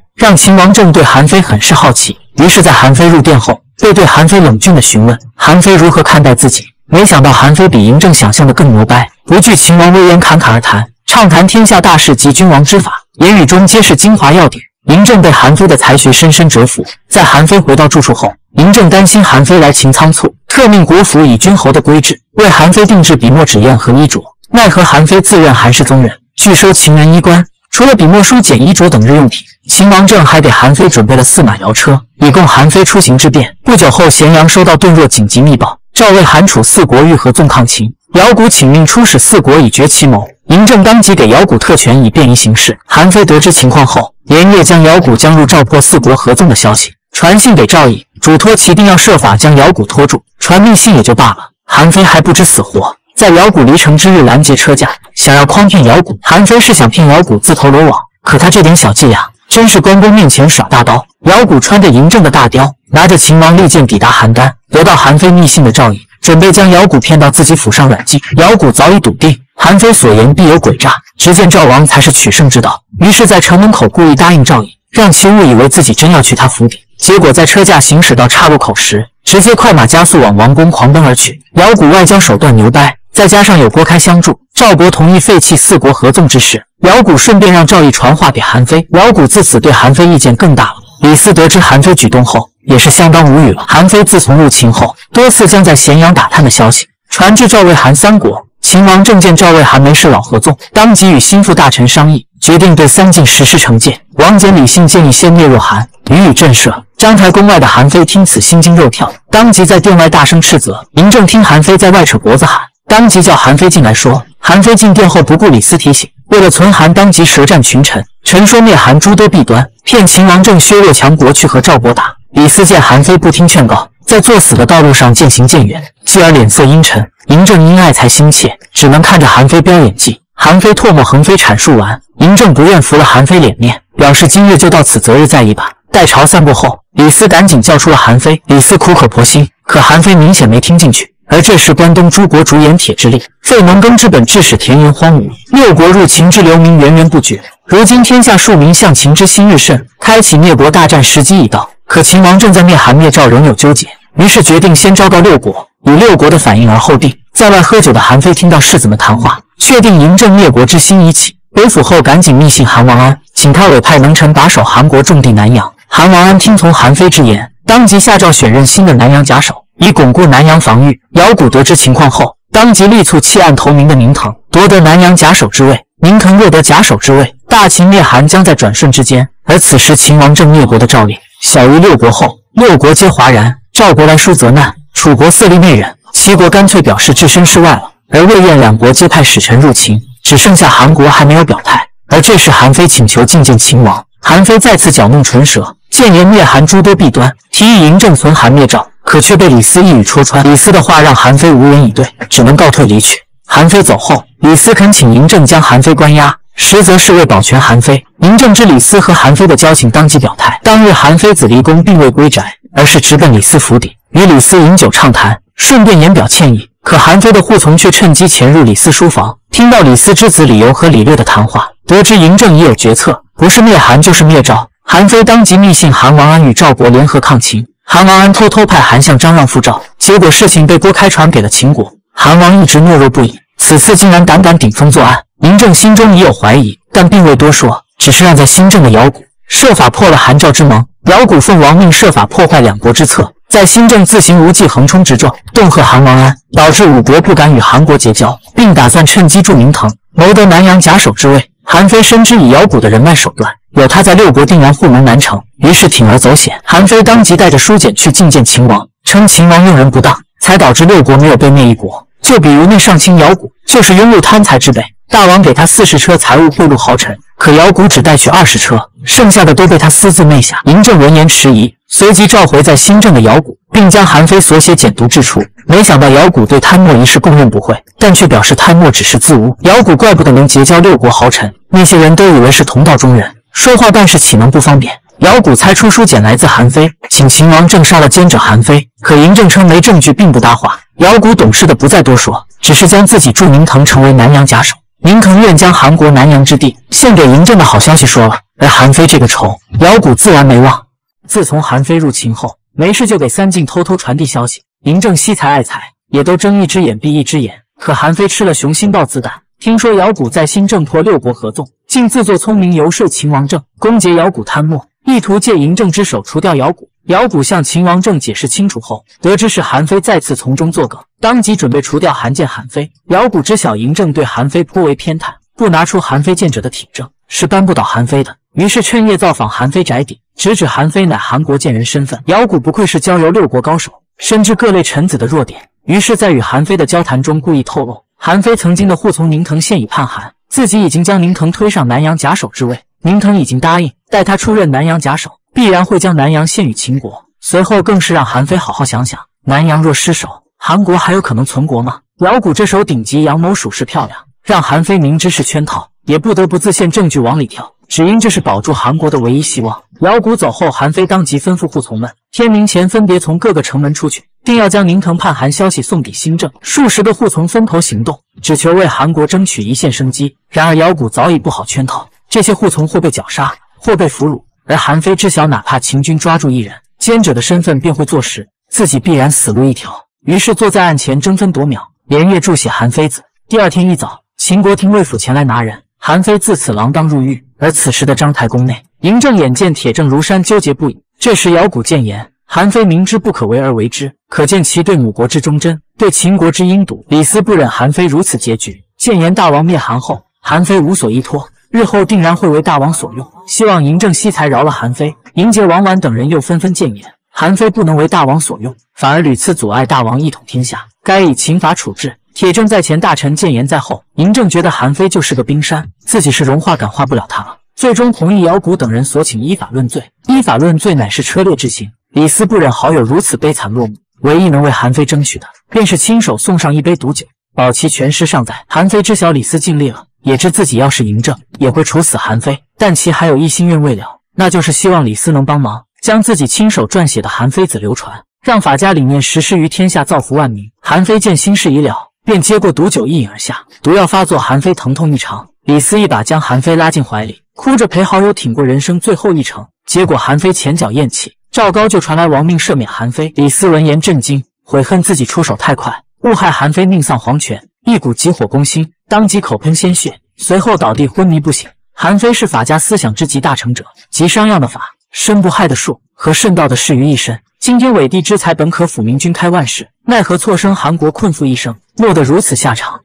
让秦王政对韩非很是好奇。于是，在韩非入殿后，被对韩非冷峻的询问韩非如何看待自己。没想到韩非比嬴政想象的更牛掰，不惧秦王威严，侃侃而谈，畅谈天下大事及君王之法，言语中皆是精华要点。嬴政被韩非的才学深深折服。在韩非回到住处后，嬴政担心韩非来秦仓促，特命国府以君侯的规制为韩非定制笔墨纸砚和衣着。奈何韩非自认韩氏宗人，拒收秦人衣冠，除了笔墨书简、衣着等日用品。秦王政还给韩非准备了四马摇车，以供韩非出行之便。不久后，咸阳收到顿若紧急密报，赵魏、韩、楚四国欲合纵抗秦，姚贾请命出使四国以决其谋。嬴政当即给姚贾特权，以便于行事。韩非得知情况后，连夜将姚贾将入赵破四国合纵的消息传信给赵义，嘱托其定要设法将姚贾拖住。传密信也就罢了，韩非还不知死活，在姚贾离城之日拦截车驾，想要诓骗姚贾。韩非是想骗姚贾自投罗网，可他这点小伎俩。真是关公面前耍大刀。姚贾穿着嬴政的大貂，拿着秦王利剑抵达邯郸，得到韩非密信的诏意，准备将姚贾骗到自己府上软禁。姚贾早已笃定韩非所言必有诡诈，只见赵王才是取胜之道，于是，在城门口故意答应诏意，让其误以为自己真要去他府邸。结果在车驾行驶到岔路口时，直接快马加速往王宫狂奔而去。姚贾外交手段牛掰，再加上有郭开相助，赵国同意废弃四国合纵之事。姚贾顺便让赵义传话给韩非，姚贾自此对韩非意见更大了。李斯得知韩非举动后，也是相当无语了。韩非自从入秦后，多次将在咸阳打探的消息传至赵魏韩三国。秦王正见赵魏韩没事老合纵，当即与心腹大臣商议，决定对三晋实施惩戒。王翦理性建议先灭若韩，予以震慑。章台宫外的韩非听此心惊肉跳，当即在殿外大声斥责。嬴政听韩非在外扯脖子喊，当即叫韩非进来说。韩非进殿后不顾李斯提醒。为了存韩，当即舌战群臣，陈说灭韩诸多弊端，骗秦王政削弱强国去和赵国打。李斯见韩非不听劝告，在作死的道路上渐行渐远，继而脸色阴沉。嬴政因爱才心切，只能看着韩非飙演技。韩非唾沫横飞阐述完，嬴政不愿服了韩非脸面，表示今日就到此，择日再议吧。待朝散过后，李斯赶紧叫出了韩非。李斯苦口婆心，可韩非明显没听进去。而这时，关东诸国主演铁之力，废农耕之本，致使田园荒芜；六国入秦之流民源源不绝。如今天下庶民向秦之心日甚，开启灭国大战时机已到。可秦王正在灭韩灭赵，仍有纠结，于是决定先昭告六国，以六国的反应而后定。在外喝酒的韩非听到世子们谈话，确定嬴政灭国之心已起。回府后，赶紧密信韩王安，请他委派能臣把守韩国重地南阳。韩王安听从韩非之言，当即下诏选任新的南阳假手。以巩固南阳防御。姚古得知情况后，当即力促弃暗投明的宁腾夺得南阳假手之位。宁腾若得假手之位，大秦灭韩将在转瞬之间。而此时秦王正灭国的诏令小于六国后，六国皆哗然。赵国来书责难，楚国色厉内荏，齐国干脆表示置身事外了。而魏燕两国皆派使臣入秦，只剩下韩国还没有表态。而这时韩非请求觐见秦王，韩非再次搅弄唇舌，谏言灭韩诸多弊端，提议嬴政存韩灭赵，可却被李斯一语戳穿。李斯的话让韩非无言以对，只能告退离去。韩非走后，李斯恳请嬴政将韩非关押，实则是为保全韩非。嬴政知李斯和韩非的交情，当即表态。当日韩非子离宫并未归宅，而是直奔李斯府邸，与李斯饮酒畅谈，顺便言表歉意。可韩非的护从却趁机潜入李斯书房，听到李斯之子李由和李略的谈话，得知嬴政已有决策，不是灭韩就是灭赵。韩非当即密信韩王安与赵国联合抗秦。韩王安偷偷派韩相张让赴赵，结果事情被郭开传给了秦国。韩王一直懦弱不已，此次竟然胆敢顶风作案。嬴政心中已有怀疑，但并未多说，只是让在新郑的姚贾设法破了韩赵之盟。姚贾奉王命设法破坏两国之策。在新郑自行无忌横冲直撞，恫吓韩王安，导致五国不敢与韩国结交，并打算趁机助明腾，谋得南阳假手之位。韩非深知以姚贾的人脉手段，有他在六国定然护门难成，于是铤而走险。韩非当即带着书简去觐见秦王，称秦王用人不当，才导致六国没有被灭一国。就比如那上卿姚贾，就是拥有贪财之辈。大王给他四十车财物贿赂豪臣，可姚贾只带去二十车，剩下的都被他私自昧下。嬴政闻言迟疑。随即召回在新郑的姚贾，并将韩非所写简牍掷出。没想到姚贾对贪墨一事供认不讳，但却表示贪墨只是自污。姚贾怪不得能结交六国豪臣，那些人都以为是同道中人，说话办事岂能不方便？姚贾猜出书简来自韩非，请秦王正杀了奸者韩非。可嬴政称没证据，并不搭话。姚贾懂事的不再多说，只是将自己助宁腾成为南阳假手。宁腾愿将韩国南阳之地献给嬴政的好消息说了，而韩非这个仇，姚贾自然没忘。自从韩非入秦后，没事就给三晋偷偷传递消息。嬴政惜才爱才，也都睁一只眼闭一只眼。可韩非吃了雄心豹子胆，听说姚贾在新郑破六国合纵，竟自作聪明游说秦王政攻讦姚贾贪墨，意图借嬴政之手除掉姚贾。姚贾向秦王政解释清楚后，得知是韩非再次从中作梗，当即准备除掉韩建、韩非。姚贾知晓嬴政对韩非颇为偏袒，不拿出韩非见者的体证，是扳不倒韩非的。于是趁夜造访韩非宅邸。直指韩非乃韩国贱人身份，姚贾不愧是交游六国高手，深知各类臣子的弱点，于是，在与韩非的交谈中故意透露，韩非曾经的护从宁腾现已叛韩，自己已经将宁腾推上南阳假手之位，宁腾已经答应待他出任南阳假手，必然会将南阳献与秦国。随后更是让韩非好好想想，南阳若失守，韩国还有可能存国吗？姚谷这手顶级阳谋属实漂亮，让韩非明知是圈套，也不得不自陷证据往里跳。只因这是保住韩国的唯一希望。姚谷走后，韩非当即吩咐护从们，天明前分别从各个城门出去，定要将宁腾叛韩消息送抵新政。数十个护从分头行动，只求为韩国争取一线生机。然而姚谷早已布好圈套，这些护从或被绞杀，或被俘虏。而韩非知晓，哪怕秦军抓住一人，奸者的身份便会坐实，自己必然死路一条。于是坐在案前争分夺秒，连夜注写韩非子。第二天一早，秦国廷尉府前来拿人，韩非自此锒铛入狱。而此时的章台宫内，嬴政眼见铁证如山，纠结不已。这时姚谷谏言：“韩非明知不可为而为之，可见其对母国之忠贞，对秦国之阴毒。李斯不忍韩非如此结局，谏言大王灭韩后，韩非无所依托，日后定然会为大王所用。希望嬴政惜才饶了韩非。”嬴杰、王绾等人又纷纷谏言：“韩非不能为大王所用，反而屡次阻碍大王一统天下，该以刑罚处置。”铁证在前，大臣谏言在后。嬴政觉得韩非就是个冰山，自己是融化感化不了他了，最终同意姚贾等人所请依法论罪。依法论罪乃是车裂之刑。李斯不忍好友如此悲惨落幕，唯一能为韩非争取的，便是亲手送上一杯毒酒，保其全尸尚在。韩非知晓李斯尽力了，也知自己要是嬴政，也会处死韩非，但其还有一心愿未了，那就是希望李斯能帮忙，将自己亲手撰写的《韩非子》流传，让法家理念实施于天下，造福万民。韩非见心事已了。便接过毒酒一饮而下，毒药发作，韩非疼痛异常。李斯一把将韩非拉进怀里，哭着陪好友挺过人生最后一程。结果韩非前脚咽气，赵高就传来亡命赦免韩非。李斯闻言震惊，悔恨自己出手太快，误害韩非命丧黄泉，一股急火攻心，当即口喷鲜血，随后倒地昏迷不醒。韩非是法家思想之集大成者，集商鞅的法、生不害的术和圣道的事于一身。今天伟帝之才，本可抚明君开万世，奈何错生韩国，困缚一生。落得如此下场，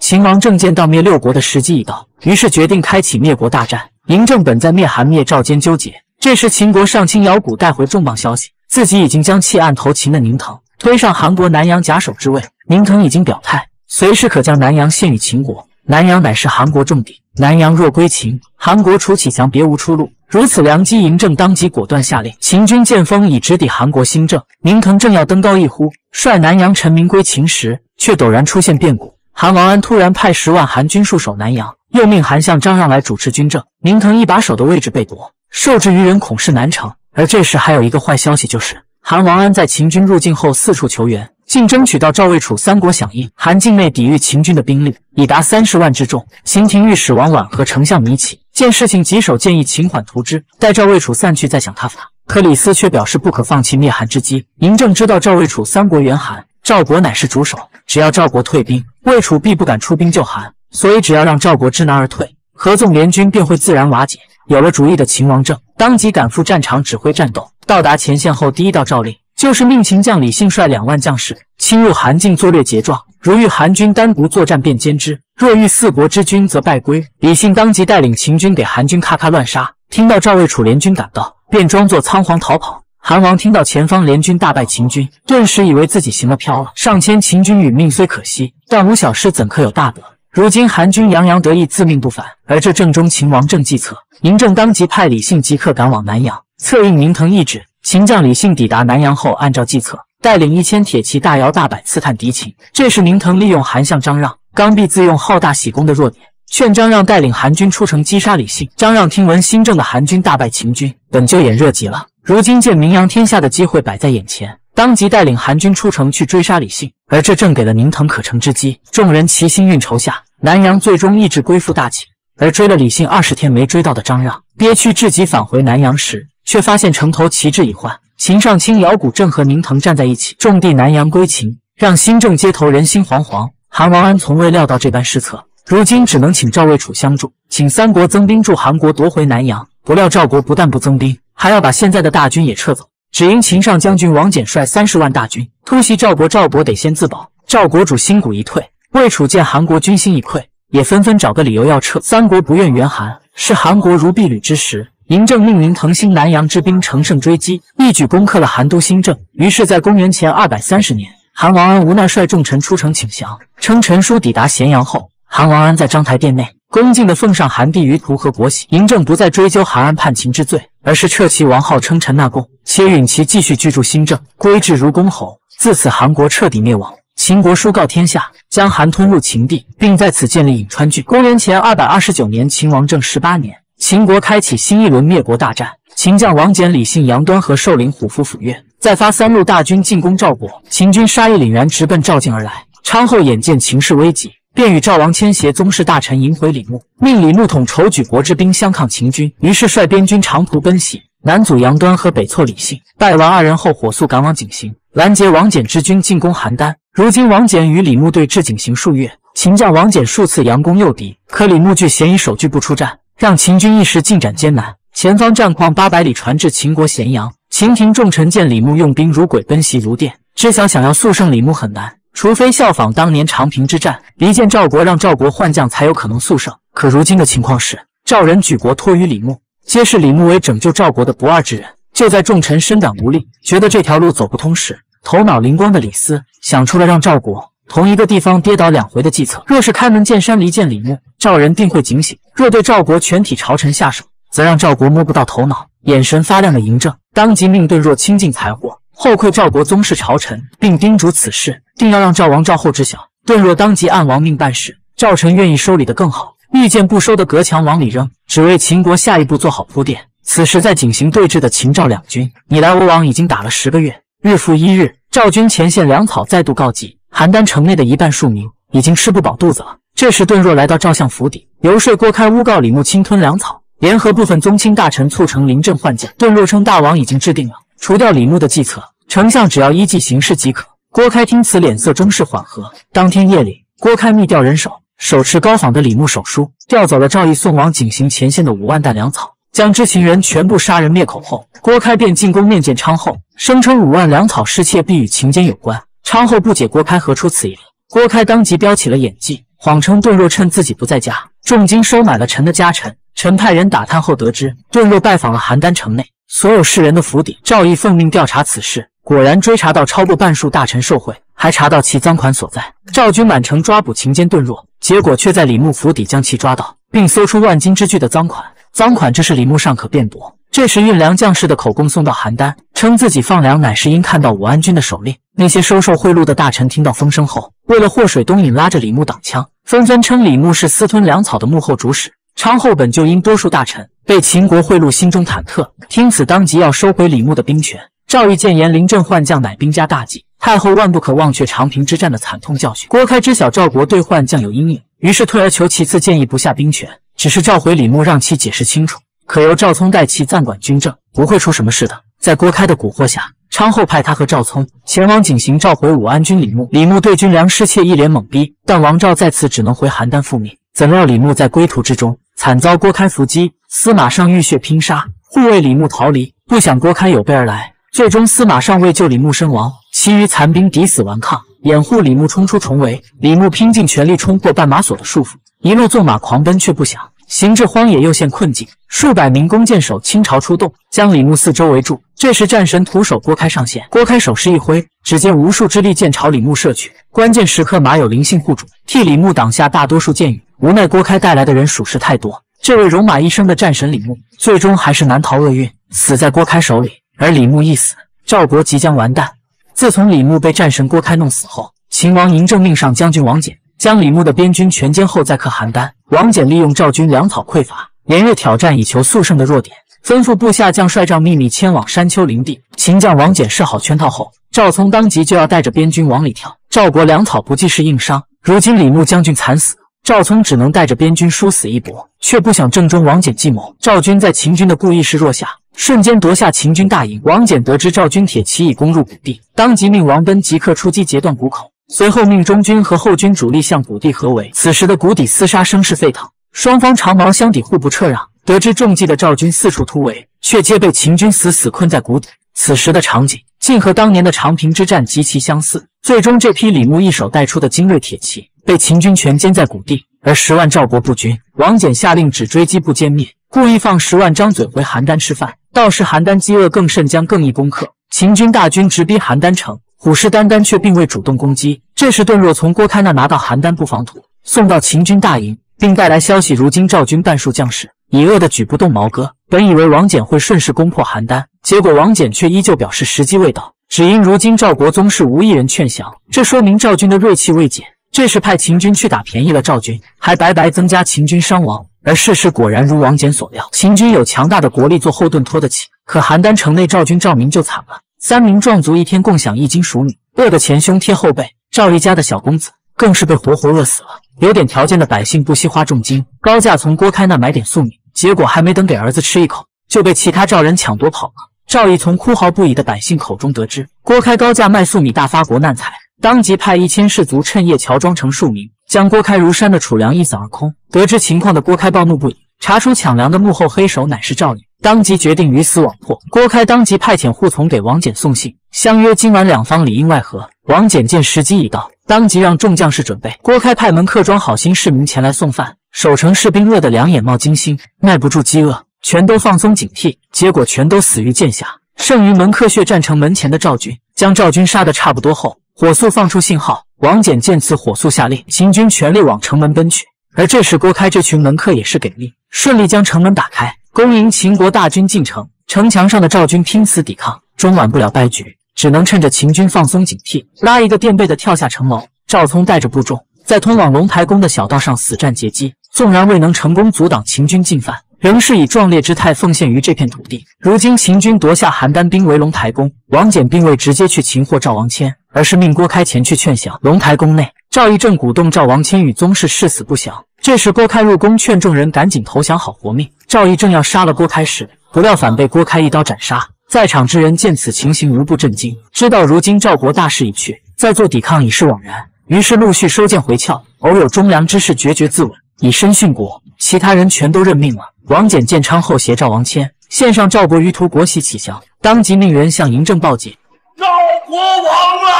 秦王政见到灭六国的时机已到，于是决定开启灭国大战。嬴政本在灭韩灭赵间纠结，这时秦国上卿姚贾带回重磅消息，自己已经将弃暗投秦的宁腾推上韩国南阳假手之位。宁腾已经表态，随时可将南阳献与秦国。南阳乃是韩国重地，南阳若归秦，韩国除启强别无出路。如此良机，嬴政当即果断下令，秦军见风以直抵韩国新政。宁腾正要登高一呼，率南阳臣民归秦时，却陡然出现变故。韩王安突然派十万韩军戍守南阳，又命韩相张让来主持军政。宁腾一把手的位置被夺，受制于人，恐是难成。而这时还有一个坏消息，就是韩王安在秦军入境后四处求援。竟争取到赵魏楚三国响应，韩境内抵御秦军的兵力已达三十万之众。秦廷御史王绾和丞相糜启见事情棘手，建议秦缓图之，待赵魏楚散去再想他法。可李斯却表示不可放弃灭韩之机。嬴政知道赵魏楚三国援韩，赵国乃是主手，只要赵国退兵，魏楚必不敢出兵救韩，所以只要让赵国知难而退，合纵联军便会自然瓦解。有了主意的秦王政当即赶赴战场指挥战斗。到达前线后，第一道诏令。就是命秦将李信率两万将士侵入韩境作掠劫状，如遇韩军单独作战，便歼之；若遇四国之军，则败归。李信当即带领秦军给韩军咔咔乱杀。听到赵魏楚联军赶到，便装作仓皇逃跑。韩王听到前方联军大败秦军，顿时以为自己行了飘了。上千秦军殒命虽可惜，但无小事怎可有大德？如今韩军洋洋得意，自命不凡，而这正中秦王政计策。嬴政当即派李信即刻赶往南阳，策应宁腾意志。秦将李信抵达南阳后，按照计策，带领一千铁骑大摇大摆刺探敌情。这时，宁腾利用韩相张让刚愎自用、好大喜功的弱点，劝张让带领韩军出城击杀李信。张让听闻新政的韩军大败秦军，本就眼热极了，如今见名扬天下的机会摆在眼前，当即带领韩军出城去追杀李信。而这正给了宁腾可乘之机。众人齐心运筹下，南阳最终意志归附大秦。而追了李信二十天没追到的张让，憋屈至极，返回南阳时。却发现城头旗帜已换，秦上卿姚谷正和宁腾站在一起，重地南阳归秦，让新政街头人心惶惶。韩王安从未料到这般失策，如今只能请赵魏楚相助，请三国增兵助韩国夺回南阳。不料赵国不但不增兵，还要把现在的大军也撤走。只因秦上将军王翦率三十万大军突袭赵国，赵国得先自保。赵国主心骨一退，魏楚见韩国军心已溃，也纷纷找个理由要撤。三国不愿援韩，是韩国如敝履之时。嬴政命令腾兴南阳之兵乘胜追击，一举攻克了韩都新郑。于是，在公元前二百三十年，韩王安无奈率众臣出城请降。称陈书抵达咸阳后，韩王安在章台殿内恭敬地奉上韩帝舆图和国玺。嬴政不再追究韩安叛秦之罪，而是撤其王号，称臣纳贡，且允其继续居住新郑，规制如公侯。自此，韩国彻底灭亡。秦国书告天下，将韩吞入秦地，并在此建立颍川郡。公元前二百二十九年，秦王政十八年。秦国开启新一轮灭国大战，秦将王翦、李信、杨端和寿陵虎符府岳再发三路大军进攻赵国。秦军杀意凛然，直奔赵境而来。昌后眼见情势危急，便与赵王牵携宗室大臣迎回李牧，命李牧统筹举国之兵相抗秦军。于是率边军长途奔袭，南阻杨端和北挫李信。败完二人后，火速赶往井陉，拦截王翦之军进攻邯郸。如今王翦与李牧对峙井陉数月，秦将王翦数次佯攻诱敌，可李牧据咸以守据不出战。让秦军一时进展艰难，前方战况八百里传至秦国咸阳。秦廷众臣见李牧用兵如鬼，奔袭如电，知晓想要速胜李牧很难，除非效仿当年长平之战，离间赵国，让赵国换将，才有可能速胜。可如今的情况是，赵人举国托于李牧，皆视李牧为拯救赵国的不二之人。就在众臣深感无力，觉得这条路走不通时，头脑灵光的李斯想出了让赵国。同一个地方跌倒两回的计策，若是开门见山离间李牧，赵人定会警醒；若对赵国全体朝臣下手，则让赵国摸不到头脑。眼神发亮的嬴政当即命顿若倾尽财货，后馈赵国宗室朝臣，并叮嘱此事定要让赵王赵后知晓。顿若当即按王命办事，赵臣愿意收礼的更好，遇见不收的隔墙往里扔，只为秦国下一步做好铺垫。此时在井陉对峙的秦赵两军，你来我往已经打了十个月，日复一日，赵军前线粮草再度告急。邯郸城内的一半庶民已经吃不饱肚子了。这时，顿若来到赵相府邸，游说郭开诬告李牧侵吞粮草，联合部分宗亲大臣促成临阵换将。顿若称大王已经制定了除掉李牧的计策，丞相只要依计行事即可。郭开听此，脸色终是缓和。当天夜里，郭开密调人手，手持高仿的李牧手书，调走了赵义送往井陉前线的五万担粮草，将知情人全部杀人灭口后，郭开便进宫面见昌后，声称五万粮草失窃必与秦奸有关。昌后不解郭开何出此言，郭开当即飙起了演技，谎称顿若趁自己不在家，重金收买了臣的家臣。臣派人打探后得知，顿若拜访了邯郸城内所有士人的府邸。赵义奉命调查此事，果然追查到超过半数大臣受贿，还查到其赃款所在。赵军满城抓捕秦奸顿若，结。果却在李牧府邸将其抓到，并搜出万金之巨的赃款。赃款这是李牧尚可辩驳。这时运粮将士的口供送到邯郸，称自己放粮乃是因看到武安君的手令。那些收受贿赂的大臣听到风声后，为了祸水东引，拉着李牧挡枪，纷纷称李牧是私吞粮草的幕后主使。昌后本就因多数大臣被秦国贿赂，心中忐忑，听此当即要收回李牧的兵权。赵义谏言临阵换将乃兵家大忌，太后万不可忘却长平之战的惨痛教训。郭开知晓赵国对换将有阴影，于是退而求其次，建议不下兵权，只是召回李牧，让其解释清楚。可由赵聪代其暂管军政，不会出什么事的。在郭开的蛊惑下，昌后派他和赵聪前往景行召回武安君李牧。李牧对军粮失窃，一脸懵逼。但王赵在此只能回邯郸复命。怎料李牧在归途之中惨遭郭开伏击，司马尚浴血拼杀，护卫李牧逃离。不想郭开有备而来，最终司马尚为救李牧身亡，其余残兵抵死顽抗，掩护李牧冲出重围。李牧拼尽全力冲破绊马索的束缚，一路纵马狂奔，却不想。行至荒野，又陷困境，数百名弓箭手倾巢出动，将李牧四周围住。这时，战神徒手郭开上线。郭开手势一挥，只见无数支利箭朝李牧射去。关键时刻，马有灵性护主，替李牧挡下大多数箭雨。无奈郭开带来的人属实太多，这位戎马一生的战神李牧，最终还是难逃厄运，死在郭开手里。而李牧一死，赵国即将完蛋。自从李牧被战神郭开弄死后，秦王嬴政命上将军王翦。将李牧的边军全歼后，再克邯郸。王翦利用赵军粮草匮乏，连日挑战以求速胜的弱点，吩咐部下将帅帐秘密迁往山丘林地。秦将王翦设好圈套后，赵聪当即就要带着边军往里跳。赵国粮草不济是硬伤，如今李牧将军惨死，赵聪只能带着边军殊死一搏，却不想正中王翦计谋。赵军在秦军的故意示弱下，瞬间夺下秦军大营。王翦得知赵军铁骑已攻入谷地，当即命王奔即刻出击截断谷口。随后命中军和后军主力向谷地合围。此时的谷底厮杀声势沸腾，双方长矛相抵，互不撤让。得知中计的赵军四处突围，却皆被秦军死死困在谷底。此时的场景竟和当年的长平之战极其相似。最终，这批李牧一手带出的精锐铁骑被秦军全歼在谷地，而十万赵国步军，王翦下令只追击不歼灭，故意放十万张嘴回邯郸吃饭。倒是邯郸饥饿更甚，将更易攻克。秦军大军直逼邯郸城。虎视眈眈，却并未主动攻击。这时，段若从郭开那拿到邯郸布防图，送到秦军大营，并带来消息：如今赵军半数将士已饿得举不动毛戈。本以为王翦会顺势攻破邯郸，结果王翦却依旧表示时机未到，只因如今赵国宗室无一人劝降。这说明赵军的锐气未减。这时派秦军去打，便宜了赵军，还白白增加秦军伤亡。而事实果然如王翦所料，秦军有强大的国力做后盾，拖得起。可邯郸城内赵军赵明就惨了。三名壮族一天共享一斤熟米，饿得前胸贴后背。赵一家的小公子更是被活活饿死了。有点条件的百姓不惜花重金高价从郭开那买点粟米，结果还没等给儿子吃一口，就被其他赵人抢夺跑了。赵义从哭嚎不已的百姓口中得知郭开高价卖粟米，大发国难财，当即派一千士卒趁夜乔装成庶民，将郭开如山的储粮一扫而空。得知情况的郭开暴怒不已，查出抢粮的幕后黑手乃是赵云。当即决定鱼死网破。郭开当即派遣护从给王翦送信，相约今晚两方里应外合。王翦见时机已到，当即让众将士准备。郭开派门客装好心市民前来送饭，守城士兵饿得两眼冒金星，耐不住饥饿，全都放松警惕，结果全都死于剑下。剩余门客血战城门前的赵军，将赵军杀得差不多后，火速放出信号。王翦见此，火速下令，秦军全力往城门奔去。而这时，郭开这群门客也是给力，顺利将城门打开。恭迎秦国大军进城，城墙上的赵军拼死抵抗，终挽不了败局，只能趁着秦军放松警惕，拉一个垫背的跳下城楼。赵聪带着部众在通往龙台宫的小道上死战截击，纵然未能成功阻挡秦军进犯，仍是以壮烈之态奉献于这片土地。如今秦军夺下邯郸，兵围龙台宫，王翦并未直接去擒获赵王谦，而是命郭开前去劝降。龙台宫内，赵义正鼓动赵王谦与宗室誓死不降。这时，郭开入宫劝众人赶紧投降，好活命。赵义正要杀了郭开时，不料反被郭开一刀斩杀。在场之人见此情形，无不震惊，知道如今赵国大势已去，再做抵抗已是枉然，于是陆续收剑回鞘。偶有忠良之士决绝自刎，以身殉国。其他人全都认命了。王翦建昌后携赵王谦献上赵国于图国玺启降，当即命人向嬴政报捷。赵国亡了。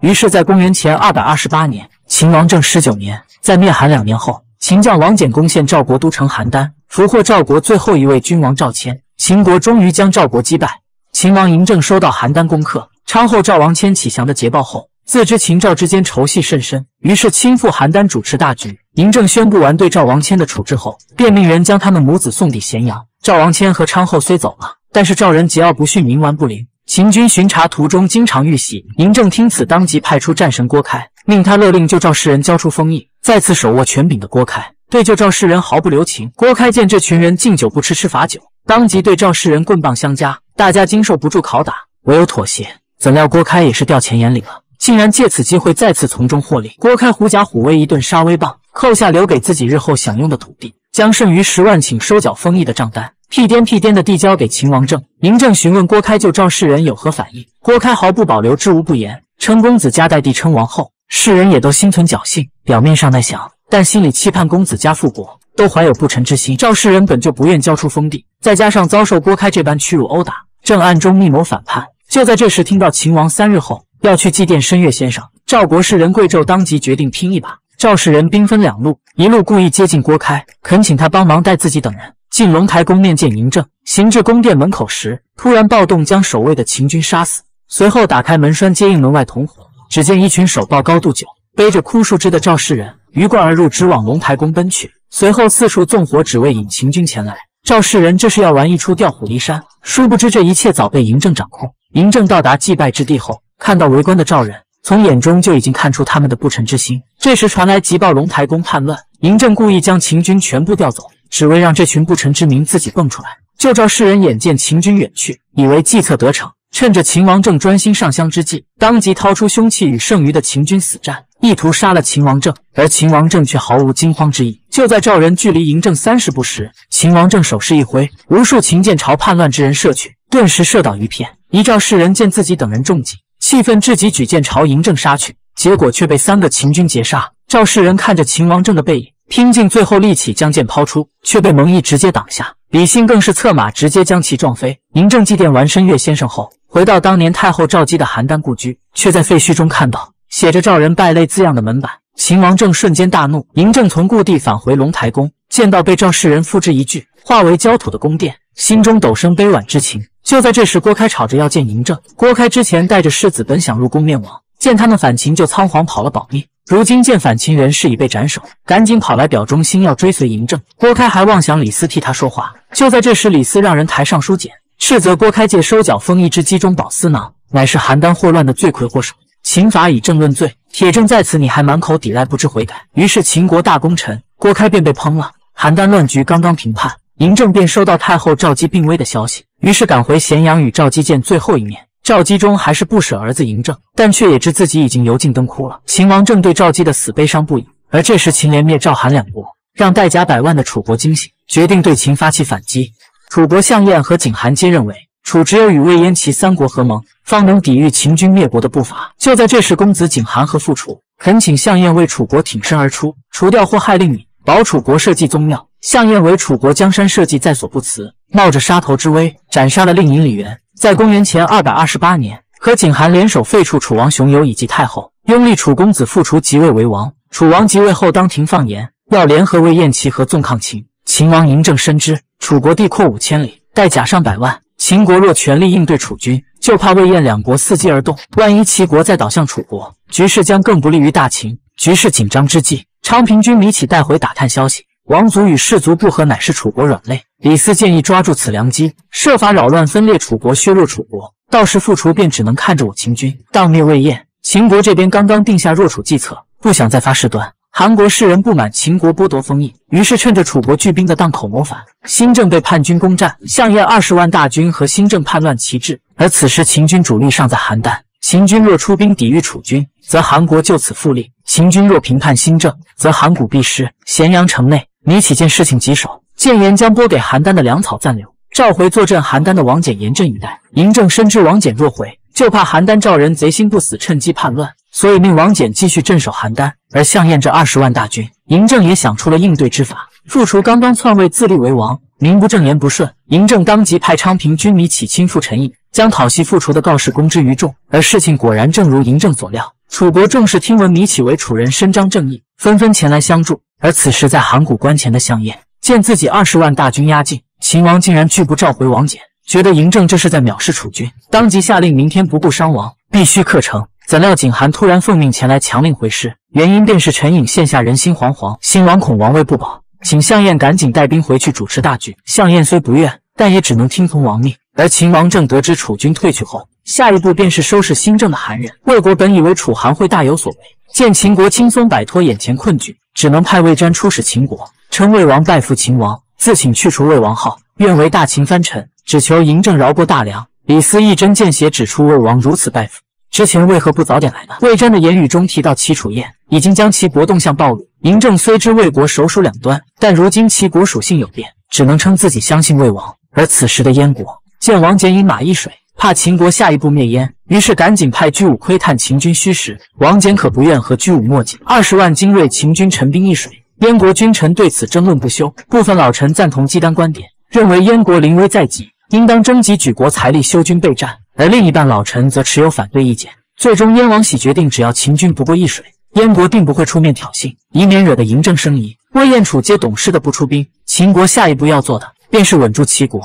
于是，在公元前二百二十八年，秦王政十九年，在灭韩两年后，秦将王翦攻陷赵国都城邯郸，俘获赵国最后一位君王赵谦。秦国终于将赵国击败。秦王嬴政收到邯郸攻克昌后赵王迁启降的捷报后，自知秦赵之间仇隙甚深，于是亲赴邯郸主持大局。嬴政宣布完对赵王迁的处置后，便命人将他们母子送抵咸阳。赵王迁和昌后虽走了，但是赵人桀骜不驯，冥顽不灵。秦军巡查途中经常遇袭。嬴政听此，当即派出战神郭开，命他勒令救赵世人交出封印。再次手握权柄的郭开，对救赵世人毫不留情。郭开见这群人敬酒不吃吃罚酒，当即对赵世人棍棒相加。大家经受不住拷打，唯有妥协。怎料郭开也是掉钱眼里了，竟然借此机会再次从中获利。郭开狐假虎威，一顿杀威棒，扣下留给自己日后享用的土地，将剩余十万请收缴封邑的账单屁颠屁颠的递交给秦王政。嬴政询问郭开救赵世人有何反应，郭开毫不保留，知无不言，称公子家代帝称王后。世人也都心存侥幸，表面上在想，但心里期盼公子家复国，都怀有不臣之心。赵世人本就不愿交出封地，再加上遭受郭开这般屈辱殴打。正暗中密谋反叛，就在这时，听到秦王三日后要去祭奠申月先生，赵国士人贵胄当即决定拼一把。赵氏人兵分两路，一路故意接近郭开，恳请他帮忙带自己等人进龙台宫面见嬴政。行至宫殿门口时，突然暴动，将守卫的秦军杀死。随后打开门栓接应门外同伙，只见一群手抱高度酒、背着枯树枝的赵氏人鱼贯而入，直往龙台宫奔去。随后四处纵火，只为引秦军前来。赵世人这是要玩一出调虎离山，殊不知这一切早被嬴政掌控。嬴政到达祭拜之地后，看到围观的赵人，从眼中就已经看出他们的不臣之心。这时传来急报，龙台宫叛乱，嬴政故意将秦军全部调走，只为让这群不臣之民自己蹦出来。就赵世人眼见秦军远去，以为计策得逞，趁着秦王政专心上香之际，当即掏出凶器与剩余的秦军死战。意图杀了秦王政，而秦王政却毫无惊慌之意。就在赵人距离嬴政三十步时，秦王政手势一挥，无数秦箭朝叛乱之人射去，顿时射倒一片。一赵世人见自己等人中计，气愤至极，举剑朝嬴政杀去，结果却被三个秦军截杀。赵世人看着秦王政的背影，拼尽最后力气将剑抛出，却被蒙毅直接挡下。李信更是策马直接将其撞飞。嬴政祭奠完申月先生后，回到当年太后赵姬的邯郸故居，却在废墟中看到。写着“赵人败类”字样的门板，秦王政瞬间大怒。嬴政从故地返回龙台宫，见到被赵世人复制一炬、化为焦土的宫殿，心中陡生悲惋之情。就在这时，郭开吵着要见嬴政。郭开之前带着世子本想入宫面王，见他们反秦，就仓皇跑了保命。如今见反秦人士已被斩首，赶紧跑来表忠心，要追随嬴政。郭开还妄想李斯替他说话。就在这时，李斯让人抬上书简，斥责郭开借收缴封邑之机中宝丝囊，乃是邯郸祸乱的罪魁祸首。秦法以正论罪，铁证在此，你还满口抵赖，不知悔改。于是秦国大功臣郭开便被烹了。邯郸乱局刚刚平叛，嬴政便收到太后赵姬病危的消息，于是赶回咸阳与赵姬见最后一面。赵姬中还是不舍儿子嬴政，但却也知自己已经油尽灯枯了。秦王正对赵姬的死悲伤不已，而这时秦连灭赵韩两国，让带甲百万的楚国惊醒，决定对秦发起反击。楚国项燕和景韩皆认为。楚只有与魏燕齐三国合盟，方能抵御秦军灭国的步伐。就在这时，公子景韩和父楚恳请项燕为楚国挺身而出，除掉祸害令尹，保楚国社稷宗庙。项燕为楚国江山社稷在所不辞，冒着杀头之危，斩杀了令尹李元。在公元前二百二十八年，和景韩联手废黜楚王熊友以及太后，拥立楚公子父楚即位为王。楚王即位后，当庭放言要联合魏燕齐合纵抗秦。秦王嬴政深知楚国地阔五千里，带甲上百万。秦国若全力应对楚军，就怕魏燕两国伺机而动。万一齐国再倒向楚国，局势将更不利于大秦。局势紧张之际，昌平君米启带回打探消息，王族与士族不和，乃是楚国软肋。李斯建议抓住此良机，设法扰乱分裂楚国，削弱楚国。到时复楚便只能看着我秦军荡灭魏燕。秦国这边刚刚定下弱楚计策，不想再发事端。韩国士人不满秦国剥夺封邑，于是趁着楚国聚兵的档口谋反。新郑被叛军攻占，项燕二十万大军和新郑叛乱齐至。而此时秦军主力尚在邯郸，秦军若出兵抵御楚军，则韩国就此复立；秦军若平叛新郑，则函谷必失。咸阳城内，米启见事情棘手，谏言将拨给邯郸的粮草暂留，召回坐镇邯郸的王翦严阵以待。嬴政深知王翦若回，就怕邯郸赵人贼心不死，趁机叛乱。所以命王翦继续镇守邯郸，而项燕这二十万大军，嬴政也想出了应对之法。傅楚刚刚篡位自立为王，名不正言不顺，嬴政当即派昌平君米启亲赴陈邑，将讨袭傅楚的告示公之于众。而事情果然正如嬴政所料，楚国众士听闻米启为楚人，伸张正义，纷纷前来相助。而此时在函谷关前的项燕，见自己二十万大军压境，秦王竟然拒不召回王翦，觉得嬴政这是在藐视楚军，当即下令明天不顾伤亡，必须克城。怎料景寒突然奉命前来强令回师，原因便是陈颖现下人心惶惶，新王恐王位不保，请项燕赶紧带兵回去主持大局。项燕虽不愿，但也只能听从王命。而秦王政得知楚军退去后，下一步便是收拾新政的韩人。魏国本以为楚韩会大有所为，见秦国轻松摆脱眼前困局，只能派魏瞻出使秦国，称魏王拜服秦王，自请去除魏王号，愿为大秦藩臣，只求嬴政饶过大梁。李斯一针见血指出魏王如此拜服。之前为何不早点来呢？魏瞻的言语中提到齐楚燕已经将齐国动向暴露。嬴政虽知魏国首鼠两端，但如今齐国属性有变，只能称自己相信魏王。而此时的燕国见王翦饮马一水，怕秦国下一步灭燕，于是赶紧派居武窥探秦军虚实。王翦可不愿和居武墨迹，二十万精锐秦军陈兵易水，燕国君臣对此争论不休。部分老臣赞同姬丹观点，认为燕国临危在即，应当征集举国财力修军备战。而另一半老臣则持有反对意见，最终燕王喜决定，只要秦军不过易水，燕国定不会出面挑衅，以免惹得嬴政生疑。魏燕楚皆懂事的不出兵，秦国下一步要做的便是稳住齐国。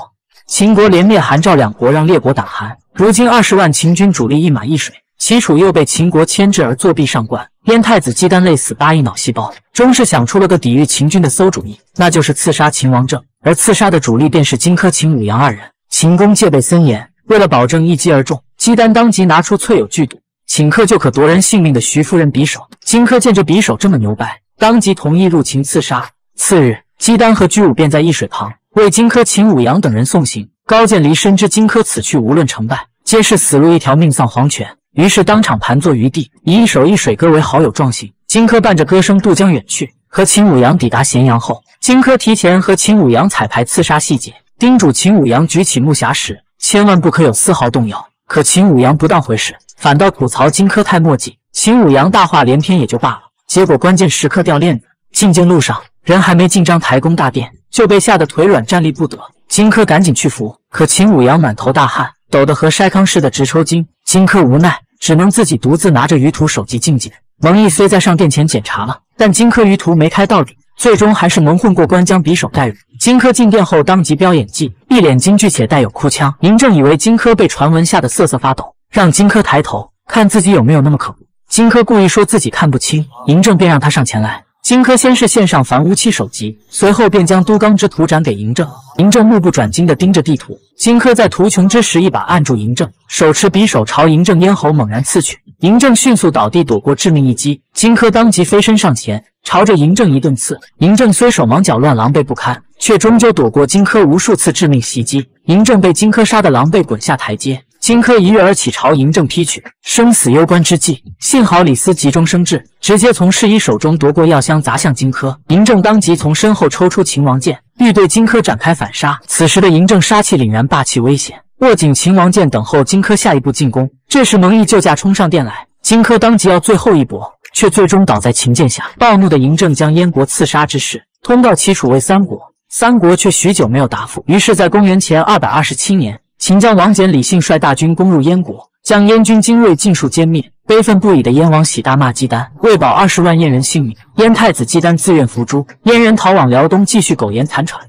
秦国连灭韩赵两国，让列国胆寒。如今二十万秦军主力一马一水，齐楚又被秦国牵制而作壁上观，燕太子姬丹累死八亿脑细胞，终是想出了个抵御秦军的馊主意，那就是刺杀秦王政。而刺杀的主力便是荆轲、秦舞阳二人。秦公戒备森严。为了保证一击而中，姬丹当即拿出淬有剧毒，顷刻就可夺人性命的徐夫人匕首。荆轲见这匕首这么牛掰，当即同意入秦刺杀。次日，姬丹和居武便在易水旁为荆轲、秦舞阳等人送行。高渐离深知荆轲此去无论成败，皆是死路一条，命丧黄泉，于是当场盘坐于地，以一首一水歌为好友状行。荆轲伴着歌声渡江远去。和秦舞阳抵达咸阳后，荆轲提前和秦舞阳彩排刺杀细节，叮嘱秦舞阳举起木匣时。千万不可有丝毫动摇。可秦舞阳不当回事，反倒吐槽荆轲太墨迹。秦舞阳大话连篇也就罢了，结果关键时刻掉链子。进京路上，人还没进章台宫大殿，就被吓得腿软站立不得。荆轲赶紧去扶，可秦舞阳满头大汗，抖得和筛糠似的直抽筋。荆轲无奈，只能自己独自拿着鱼图手机进谏。蒙毅虽在上殿前检查了，但荆轲鱼图没开到底。最终还是蒙混过关，将匕首带入。荆轲进殿后，当即飙演技，一脸惊惧且带有哭腔。嬴政以为荆轲被传闻吓得瑟瑟发抖，让荆轲抬头看自己有没有那么可恶。荆轲故意说自己看不清，嬴政便让他上前来。荆轲先是献上凡乌漆首级，随后便将都纲之图展给嬴政。嬴政目不转睛地盯着地图。荆轲在图穷之时，一把按住嬴政，手持匕首朝嬴政咽喉猛然刺去。嬴政迅速倒地，躲过致命一击。荆轲当即飞身上前，朝着嬴政一顿刺。嬴政虽手忙脚乱、狼狈不堪，却终究躲过荆轲无数次致命袭击。嬴政被荆轲杀得狼狈，滚下台阶。荆轲一跃而起，朝嬴政劈去。生死攸关之际，幸好李斯急中生智，直接从侍医手中夺过药箱，砸向荆轲。嬴政当即从身后抽出秦王剑，欲对荆轲展开反杀。此时的嬴政杀气凛然，霸气危险，握紧秦王剑，等候荆轲下一步进攻。这时蒙毅救驾冲上殿来，荆轲当即要最后一搏，却最终倒在秦剑下。暴怒的嬴政将燕国刺杀之事通告齐、楚、魏三国，三国却许久没有答复。于是，在公元前二百二十七年。秦将王翦、李信率大军攻入燕国，将燕军精锐尽数歼灭。悲愤不已的燕王喜大骂姬丹，为保二十万燕人性命，燕太子姬丹自愿伏诛，燕人逃往辽东，继续苟延残喘。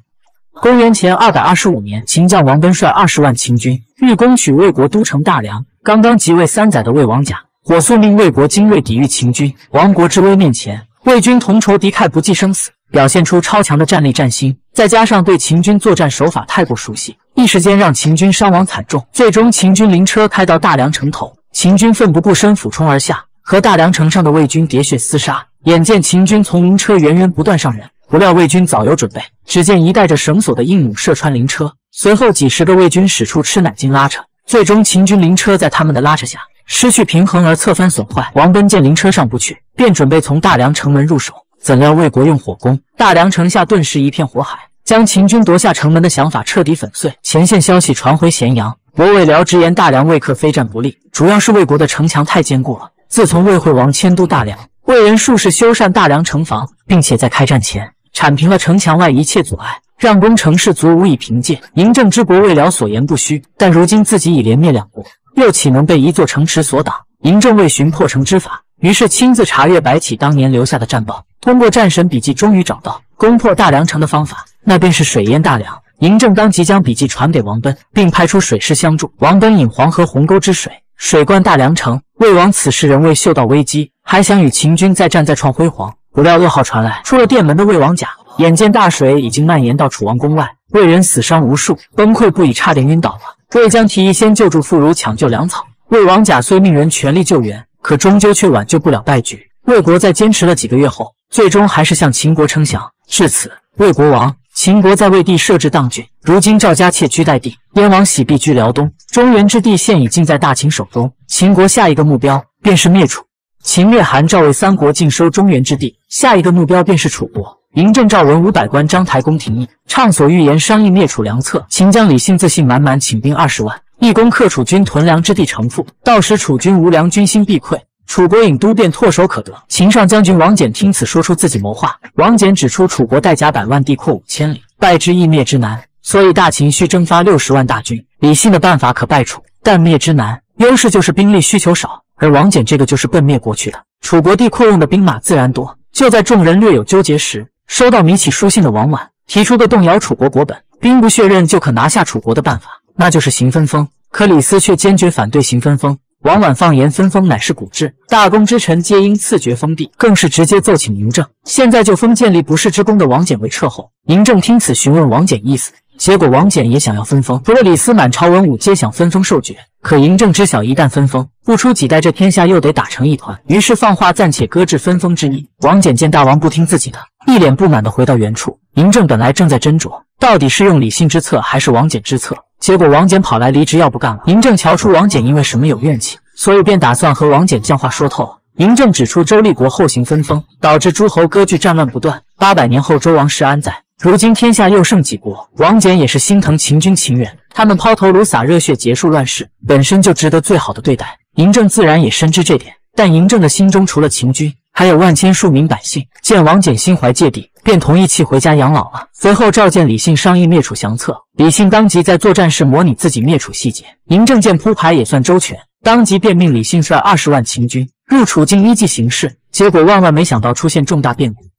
公元前二百二十五年，秦将王贲率二十万秦军欲攻取魏国都城大梁。刚刚即位三载的魏王甲火速命魏国精锐抵御秦军。亡国之危面前，魏军同仇敌忾，不计生死。表现出超强的战力战心，再加上对秦军作战手法太过熟悉，一时间让秦军伤亡惨重。最终，秦军灵车开到大梁城头，秦军奋不顾身俯冲而下，和大梁城上的魏军喋血厮杀。眼见秦军从灵车源源不断上人，不料魏军早有准备。只见一带着绳索的硬弩射穿灵车，随后几十个魏军使出吃奶劲拉扯，最终秦军灵车在他们的拉扯下失去平衡而侧翻损坏。王贲见灵车上不去，便准备从大梁城门入手。怎料魏国用火攻大梁城下，顿时一片火海，将秦军夺下城门的想法彻底粉碎。前线消息传回咸阳，国魏辽直言大梁魏克非战不利，主要是魏国的城墙太坚固了。自从魏惠王迁都大梁，魏人数世修缮大梁城防，并且在开战前铲平了城墙外一切阻碍，让攻城士卒无以凭借。嬴政之国魏辽所言不虚，但如今自己已连灭两国，又岂能被一座城池所挡？嬴政为寻破城之法，于是亲自查阅白起当年留下的战报。通过战神笔记，终于找到攻破大梁城的方法，那便是水淹大梁。嬴政当即将笔记传给王奔，并派出水师相助。王奔引黄河鸿沟之水，水灌大梁城。魏王此时仍未嗅到危机，还想与秦军再战再创辉煌。不料噩耗传来，出了殿门的魏王甲，眼见大水已经蔓延到楚王宫外，魏人死伤无数，崩溃不已，差点晕倒了。魏将提议先救助妇孺，抢救粮草。魏王甲虽命人全力救援，可终究却挽救不了败局。魏国在坚持了几个月后，最终还是向秦国称降。至此，魏国亡。秦国在魏地设置当郡，如今赵家妾居代地，燕王喜必居辽东，中原之地现已尽在大秦手中。秦国下一个目标便是灭楚。秦灭韩、赵、魏三国尽收中原之地，下一个目标便是楚国。嬴政赵文武百官章台宫廷议，畅所欲言，商议灭楚良策。秦将李信自信满满，请兵二十万，一攻克楚军屯粮之地城父，到时楚军无粮，军心必溃。楚国郢都便唾手可得。秦上将军王翦听此说出自己谋划。王翦指出，楚国带甲百万，地阔五千里，败之易，灭之难，所以大秦需征发六十万大军。李信的办法可败楚，但灭之难。优势就是兵力需求少，而王翦这个就是奔灭过去的。楚国地阔，用的兵马自然多。就在众人略有纠结时，收到米启书信的王绾提出个动摇楚国国本、兵不血刃就可拿下楚国的办法，那就是行分封。可李斯却坚决反对行分封。王绾放言分封乃是古制，大功之臣皆应赐爵封地，更是直接奏请嬴政，现在就封建立不世之功的王翦为彻后。嬴政听此询问王翦意思，结果王翦也想要分封，除了李斯满朝文武皆想分封受爵。可嬴政知晓，一旦分封，不出几代，这天下又得打成一团，于是放话暂且搁置分封之意。王翦见大王不听自己的，一脸不满地回到原处。嬴政本来正在斟酌，到底是用李信之策还是王翦之策。结果王翦跑来离职，要不干了。嬴政瞧出王翦因为什么有怨气，所以便打算和王翦将话说透了。嬴政指出，周立国后行分封，导致诸侯割据，战乱不断。八百年后，周王室安在？如今天下又剩几国？王翦也是心疼秦军秦人，他们抛头颅洒热血，结束乱世，本身就值得最好的对待。嬴政自然也深知这点，但嬴政的心中除了秦军，还有万千庶民百姓。见王翦心怀芥蒂。便同意弃回家养老了。随后召见李信商议灭楚降策。李信当即在作战时模拟自己灭楚细节。嬴政见铺排也算周全，当即便命李信率二十万秦军入楚境依计行事。结果万万没想到出现重大变故。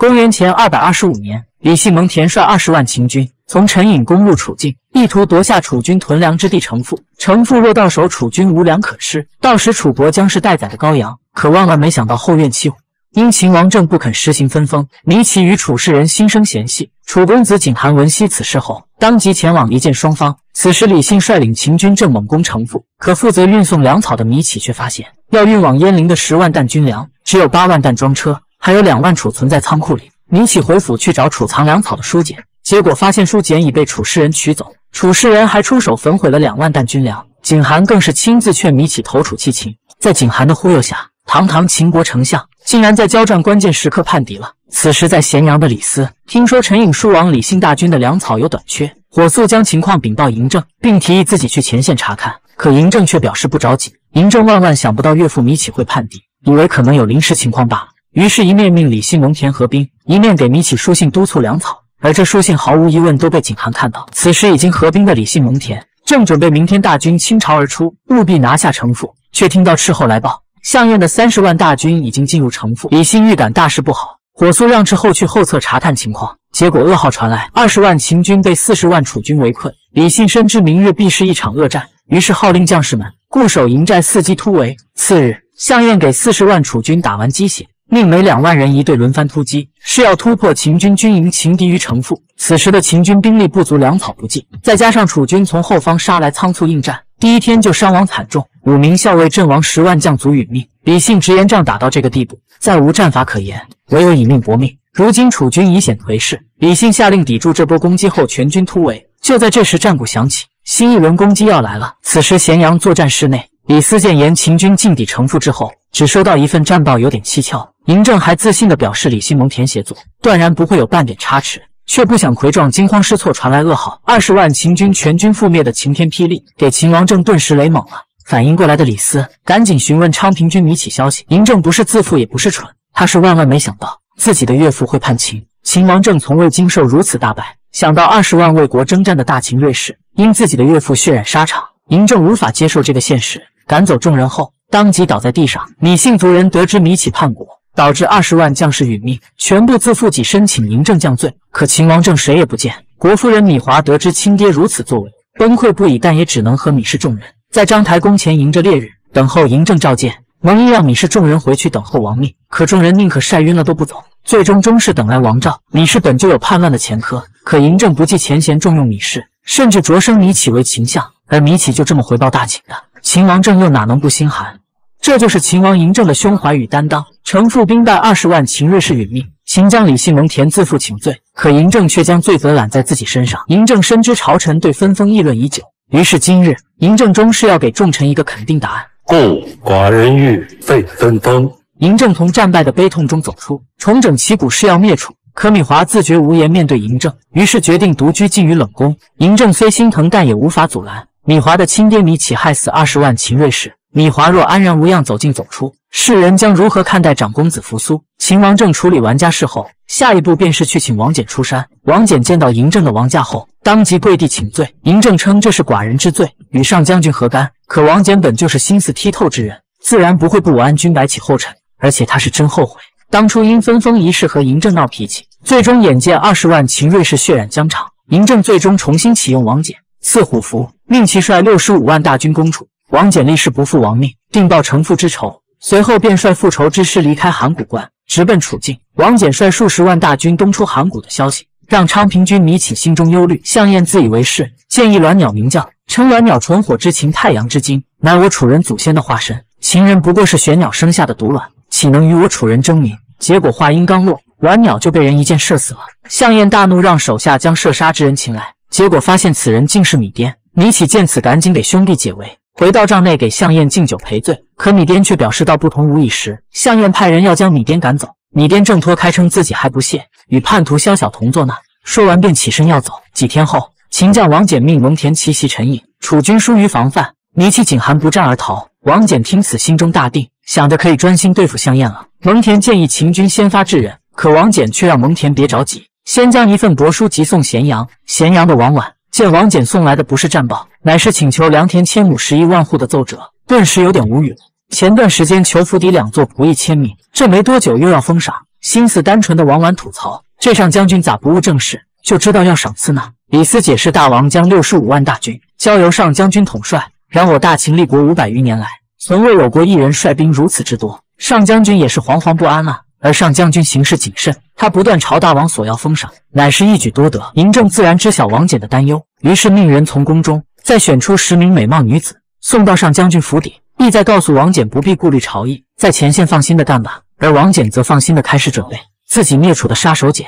公元前二百二十五年，李信蒙恬率二十万秦军从陈隐攻入楚境，意图夺下楚军屯粮之地城父。城父若到手，楚军无粮可吃，到时楚国将是待宰的羔羊。可万万没想到后院起火因秦王政不肯实行分封，弥其与楚世人心生嫌隙。楚公子景韩闻悉此事后，当即前往一见双方。此时李信率领秦军正猛攻城父，可负责运送粮草的弥启却发现，要运往鄢陵的十万担军粮，只有八万担装车，还有两万储存在仓库里。米启回府去找储藏粮草的书简，结果发现书简已被楚世人取走，楚世人还出手焚毁了两万担军粮。景韩更是亲自劝米启投楚弃秦，在景韩的忽悠下，堂堂秦国丞相。竟然在交战关键时刻叛敌了。此时在咸阳的李斯听说陈颖输往李信大军的粮草有短缺，火速将情况禀报嬴政，并提议自己去前线查看。可嬴政却表示不着急。嬴政万万想不到岳父米启会叛敌，以为可能有临时情况罢了，于是，一面命李信蒙恬合兵，一面给米启书信督促粮草。而这书信毫无疑问都被景韩看到。此时已经合兵的李信蒙恬正准备明天大军倾巢而出，务必拿下城府，却听到斥候来报。项燕的三十万大军已经进入城府，李信预感大事不好，火速让斥候去后侧查探情况。结果噩耗传来，二十万秦军被四十万楚军围困。李信深知明日必是一场恶战，于是号令将士们固守营寨，伺机突围。次日，项燕给四十万楚军打完鸡血，命每两万人一队轮番突击，是要突破秦军军营，擒敌于城父。此时的秦军兵力不足，粮草不济，再加上楚军从后方杀来，仓促应战。第一天就伤亡惨重，五名校尉阵亡，十万将卒殒命。李信直言，仗打到这个地步，再无战法可言，唯有以命搏命。如今楚军已显颓势，李信下令抵住这波攻击后，全军突围。就在这时，战鼓响起，新一轮攻击要来了。此时，咸阳作战室内，李斯见言秦军进抵城父之后，只收到一份战报，有点蹊跷。嬴政还自信地表示，李信蒙恬协作，断然不会有半点差池。却不想魁壮，惊慌失措，传来噩耗：二十万秦军全军覆灭的晴天霹雳，给秦王政顿时雷懵了。反应过来的李斯赶紧询问昌平君米启消息。嬴政不是自负，也不是蠢，他是万万没想到自己的岳父会叛秦。秦王政从未经受如此大败，想到二十万为国征战的大秦锐士因自己的岳父血染沙场，嬴政无法接受这个现实，赶走众人后当即倒在地上。米姓族人得知米启叛国。导致二十万将士殒命，全部自负己申请嬴政降罪。可秦王政谁也不见，国夫人米华得知亲爹如此作为，崩溃不已，但也只能和米氏众人在章台宫前迎着烈日，等候嬴政召见。蒙毅让米氏众人回去等候王命，可众人宁可晒晕了都不走，最终终是等来王诏。米氏本就有叛乱的前科，可嬴政不计前嫌，重用米氏，甚至擢升米启为秦相，而米启就这么回报大秦的，秦王政又哪能不心寒？这就是秦王嬴政的胸怀与担当。城父兵败二十万，秦瑞士殒命。秦将李信蒙恬自负请罪，可嬴政却将罪责揽在自己身上。嬴政深知朝臣对分封议论已久，于是今日嬴政终是要给众臣一个肯定答案。故寡人欲废分封。嬴政从战败的悲痛中走出，重整旗鼓是要灭楚。可米华自觉无颜面对嬴政，于是决定独居禁于冷宫。嬴政虽心疼，但也无法阻拦米华的亲爹米启害死二十万秦瑞士。米华若安然无恙走进走出，世人将如何看待长公子扶苏？秦王政处理完家事后，下一步便是去请王翦出山。王翦见到嬴政的王驾后，当即跪地请罪。嬴政称这是寡人之罪，与上将军何干？可王翦本就是心思剔透之人，自然不会不我安君白起后尘。而且他是真后悔当初因分封一事和嬴政闹脾气，最终眼见二十万秦瑞士血染疆场。嬴政最终重新启用王翦，赐虎符，命其率六十五万大军攻楚。王翦立誓不负王命，定报成父之仇。随后便率复仇之师离开函谷关，直奔楚境。王翦率数十万大军东出函谷的消息，让昌平君米启心中忧虑。项燕自以为是，建议鸾鸟鸣叫，称鸾鸟纯火之情，太阳之精，乃我楚人祖先的化身。秦人不过是玄鸟生下的毒卵，岂能与我楚人争鸣？结果话音刚落，鸾鸟就被人一箭射死了。项燕大怒，让手下将射杀之人擒来，结果发现此人竟是米颠。米启见此，赶紧给兄弟解围。回到帐内给项燕敬酒赔罪，可米颠却表示道不同无一时。项燕派人要将米颠赶走，米颠挣脱开，称自己还不屑与叛徒萧晓同坐那。说完便起身要走。几天后，秦将王翦命蒙恬奇袭陈邑，楚军疏于防范，米启仅含不战而逃。王翦听此，心中大定，想着可以专心对付项燕了。蒙恬建议秦军先发制人，可王翦却让蒙恬别着急，先将一份帛书急送咸阳。咸阳的王婉。见王翦送来的不是战报，乃是请求良田千亩十亿万户的奏折，顿时有点无语了。前段时间求府邸两座仆役签名，这没多久又要封赏。心思单纯的王婉吐槽：“这上将军咋不务正事，就知道要赏赐呢？”李斯解释：“大王将六十五万大军交由上将军统帅，然我大秦立国五百余年来，从未有过一人率兵如此之多，上将军也是惶惶不安啊。”而上将军行事谨慎，他不断朝大王索要封赏，乃是一举多得。嬴政自然知晓王翦的担忧，于是命人从宫中再选出十名美貌女子，送到上将军府邸，意在告诉王翦不必顾虑朝议，在前线放心的干吧。而王翦则放心的开始准备自己灭楚的杀手锏。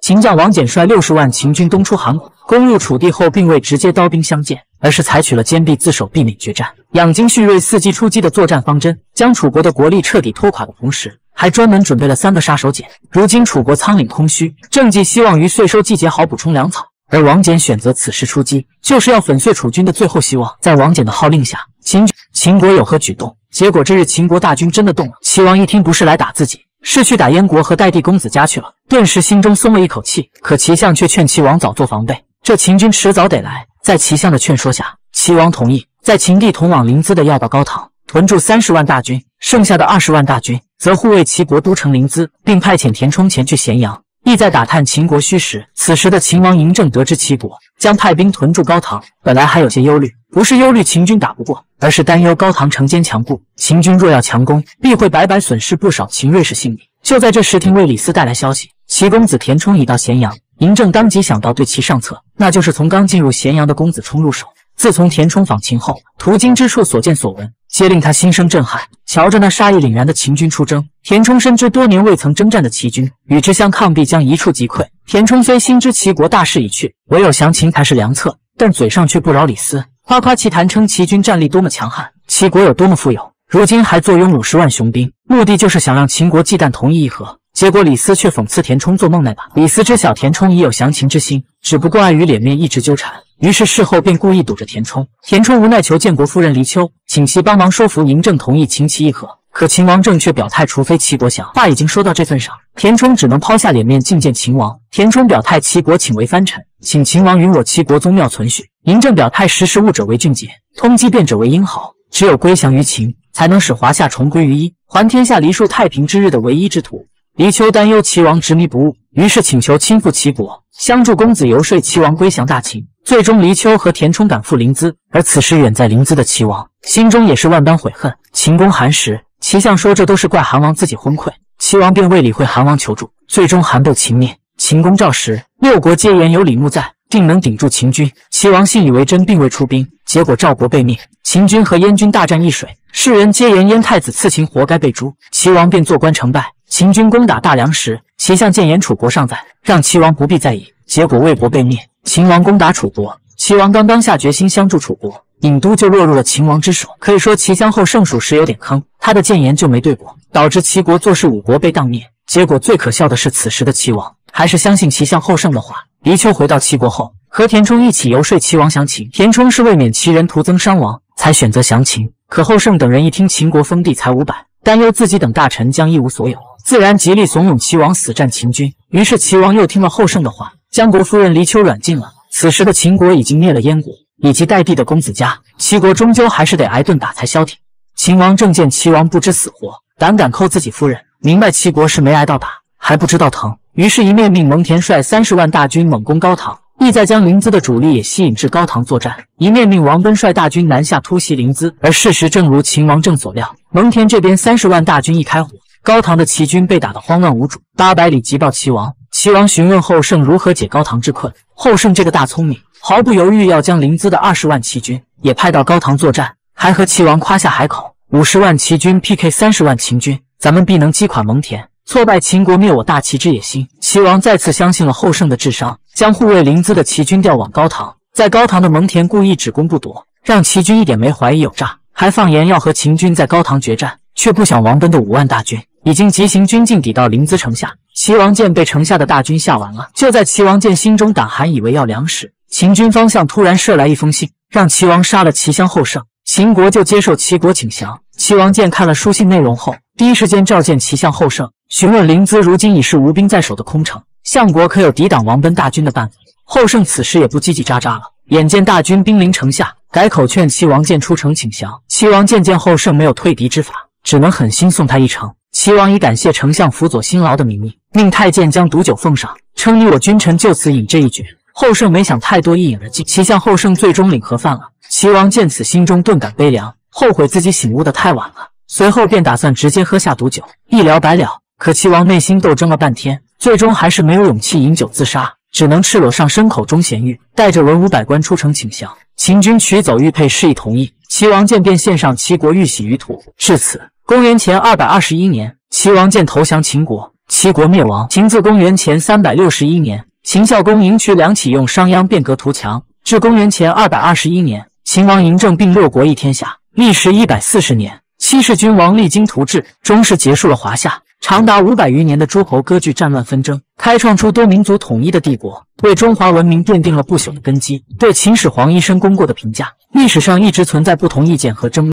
秦将王翦率六十万秦军东出函谷，攻入楚地后，并未直接刀兵相见，而是采取了坚壁自守、避免决战、养精蓄锐、伺机出击的作战方针，将楚国的国力彻底拖垮的同时。还专门准备了三个杀手锏。如今楚国仓廪空虚，正寄希望于岁收季节好补充粮草，而王翦选择此时出击，就是要粉碎楚军的最后希望。在王翦的号令下，秦秦国有何举动？结果这日秦国大军真的动了。齐王一听不是来打自己，是去打燕国和代地公子家去了，顿时心中松了一口气。可齐相却劝齐王早做防备，这秦军迟早得来。在齐相的劝说下，齐王同意在秦地同往临淄的要道高唐屯驻三十万大军，剩下的二十万大军。则护卫齐国都城临淄，并派遣田冲前去咸阳，意在打探秦国虚实。此时的秦王嬴政得知齐国将派兵屯驻高唐，本来还有些忧虑，不是忧虑秦军打不过，而是担忧高唐城坚强固，秦军若要强攻，必会白白损失不少秦瑞士性命。就在这时，廷尉李斯带来消息，齐公子田冲已到咸阳。嬴政当即想到对其上策，那就是从刚进入咸阳的公子冲入手。自从田冲访秦后，途经之处所见所闻。皆令他心生震撼。瞧着那杀意凛然的秦军出征，田冲深知多年未曾征战的齐军与之相抗，必将一触即溃。田冲虽心知齐国大势已去，唯有降秦才是良策，但嘴上却不饶李斯，夸夸其谈，称齐军战力多么强悍，齐国有多么富有，如今还坐拥五十万雄兵，目的就是想让秦国忌惮同意议和。结果李斯却讽刺田冲做梦呢吧。李斯知晓田冲已有降秦之心，只不过碍于脸面，一直纠缠。于是事后便故意堵着田冲，田冲无奈求建国夫人黎秋，请其帮忙说服嬴政同意秦齐议和。可秦王政却表态，除非齐国降。话已经说到这份上，田冲只能抛下脸面觐见秦王。田冲表态，齐国请为藩臣，请秦王允我齐国宗庙存续。嬴政表态，识时务者为俊杰，通机变者为英豪。只有归降于秦，才能使华夏重归于一，还天下黎庶太平之日的唯一之途。黎秋担忧齐王执迷不悟，于是请求亲赴齐国，相助公子游说齐王归降大秦。最终，黎丘和田冲赶赴临淄，而此时远在临淄的齐王心中也是万般悔恨。秦公韩时，齐相说这都是怪韩王自己昏聩，齐王便未理会韩王求助，最终韩斗秦灭。秦公召时，六国皆言有李牧在，定能顶住秦军。齐王信以为真，并未出兵，结果赵国被灭，秦军和燕军大战易水，世人皆言燕太子刺秦，活该被诛。齐王便坐观成败。秦军攻打大梁时，齐相谏言楚国尚在，让齐王不必在意。结果魏国被灭，秦王攻打楚国，齐王刚刚下决心相助楚国，郢都就落入了秦王之手。可以说齐襄后胜属实有点坑，他的谏言就没对过，导致齐国坐视五国被荡灭。结果最可笑的是，此时的齐王还是相信齐相后胜的话。黎丘回到齐国后，和田冲一起游说齐王降秦。田冲是为免齐人徒增伤亡，才选择降秦。可后胜等人一听秦国封地才五百，担忧自己等大臣将一无所有。自然极力怂恿齐王死战秦军，于是齐王又听了后胜的话，将国夫人黎秋软禁了。此时的秦国已经灭了燕国以及代地的公子家，齐国终究还是得挨顿打才消停。秦王正见齐王不知死活，胆敢扣自己夫人，明白齐国是没挨到打，还不知道疼，于是，一面命蒙恬率三十万大军猛攻高唐，意在将临淄的主力也吸引至高唐作战；一面命王贲率大军南下突袭临淄。而事实正如秦王正所料，蒙恬这边三十万大军一开火。高唐的齐军被打得慌乱无主，八百里急报齐王。齐王询问后胜如何解高唐之困。后胜这个大聪明，毫不犹豫要将临淄的二十万齐军也派到高唐作战，还和齐王夸下海口：五十万齐军 PK 三十万秦军，咱们必能击垮蒙恬，挫败秦国灭我大齐之野心。齐王再次相信了后胜的智商，将护卫临淄的齐军调往高唐。在高唐的蒙恬故意只攻不夺，让齐军一点没怀疑有诈，还放言要和秦军在高唐决战，却不想王贲的五万大军。已经急行军进抵到临淄城下，齐王建被城下的大军吓完了。就在齐王建心中胆寒，以为要粮食，秦军方向突然射来一封信，让齐王杀了齐襄后胜，秦国就接受齐国请降。齐王建看了书信内容后，第一时间召见齐襄后胜，询问临淄如今已是无兵在手的空城，相国可有抵挡王贲大军的办法？后胜此时也不叽叽喳喳了，眼见大军兵临城下，改口劝齐王建出城请降。齐王建见后胜没有退敌之法，只能狠心送他一程。齐王以感谢丞相辅佐辛劳的名义，命太监将毒酒奉上，称你我君臣就此饮这一爵。后胜没想太多，一饮而尽。齐相后胜最终领盒饭了。齐王见此，心中顿感悲凉，后悔自己醒悟的太晚了。随后便打算直接喝下毒酒，一了百了。可齐王内心斗争了半天，最终还是没有勇气饮酒自杀，只能赤裸上身口中衔玉，带着文武百官出城请降。秦军取走玉佩，示意同意。齐王见便献上齐国玉玺于土。至此。公元前二百二十一年，齐王建投降秦国，齐国灭亡。秦自公元前三百六十一年，秦孝公迎娶梁启用商鞅变革图强，至公元前二百二十一年，秦王嬴政并六国一天下，历时一百四十年。七世君王励精图治，终是结束了华夏长达五百余年的诸侯割据、战乱纷争，开创出多民族统一的帝国，为中华文明奠定了不朽的根基。对秦始皇一生功过的评价，历史上一直存在不同意见和争。论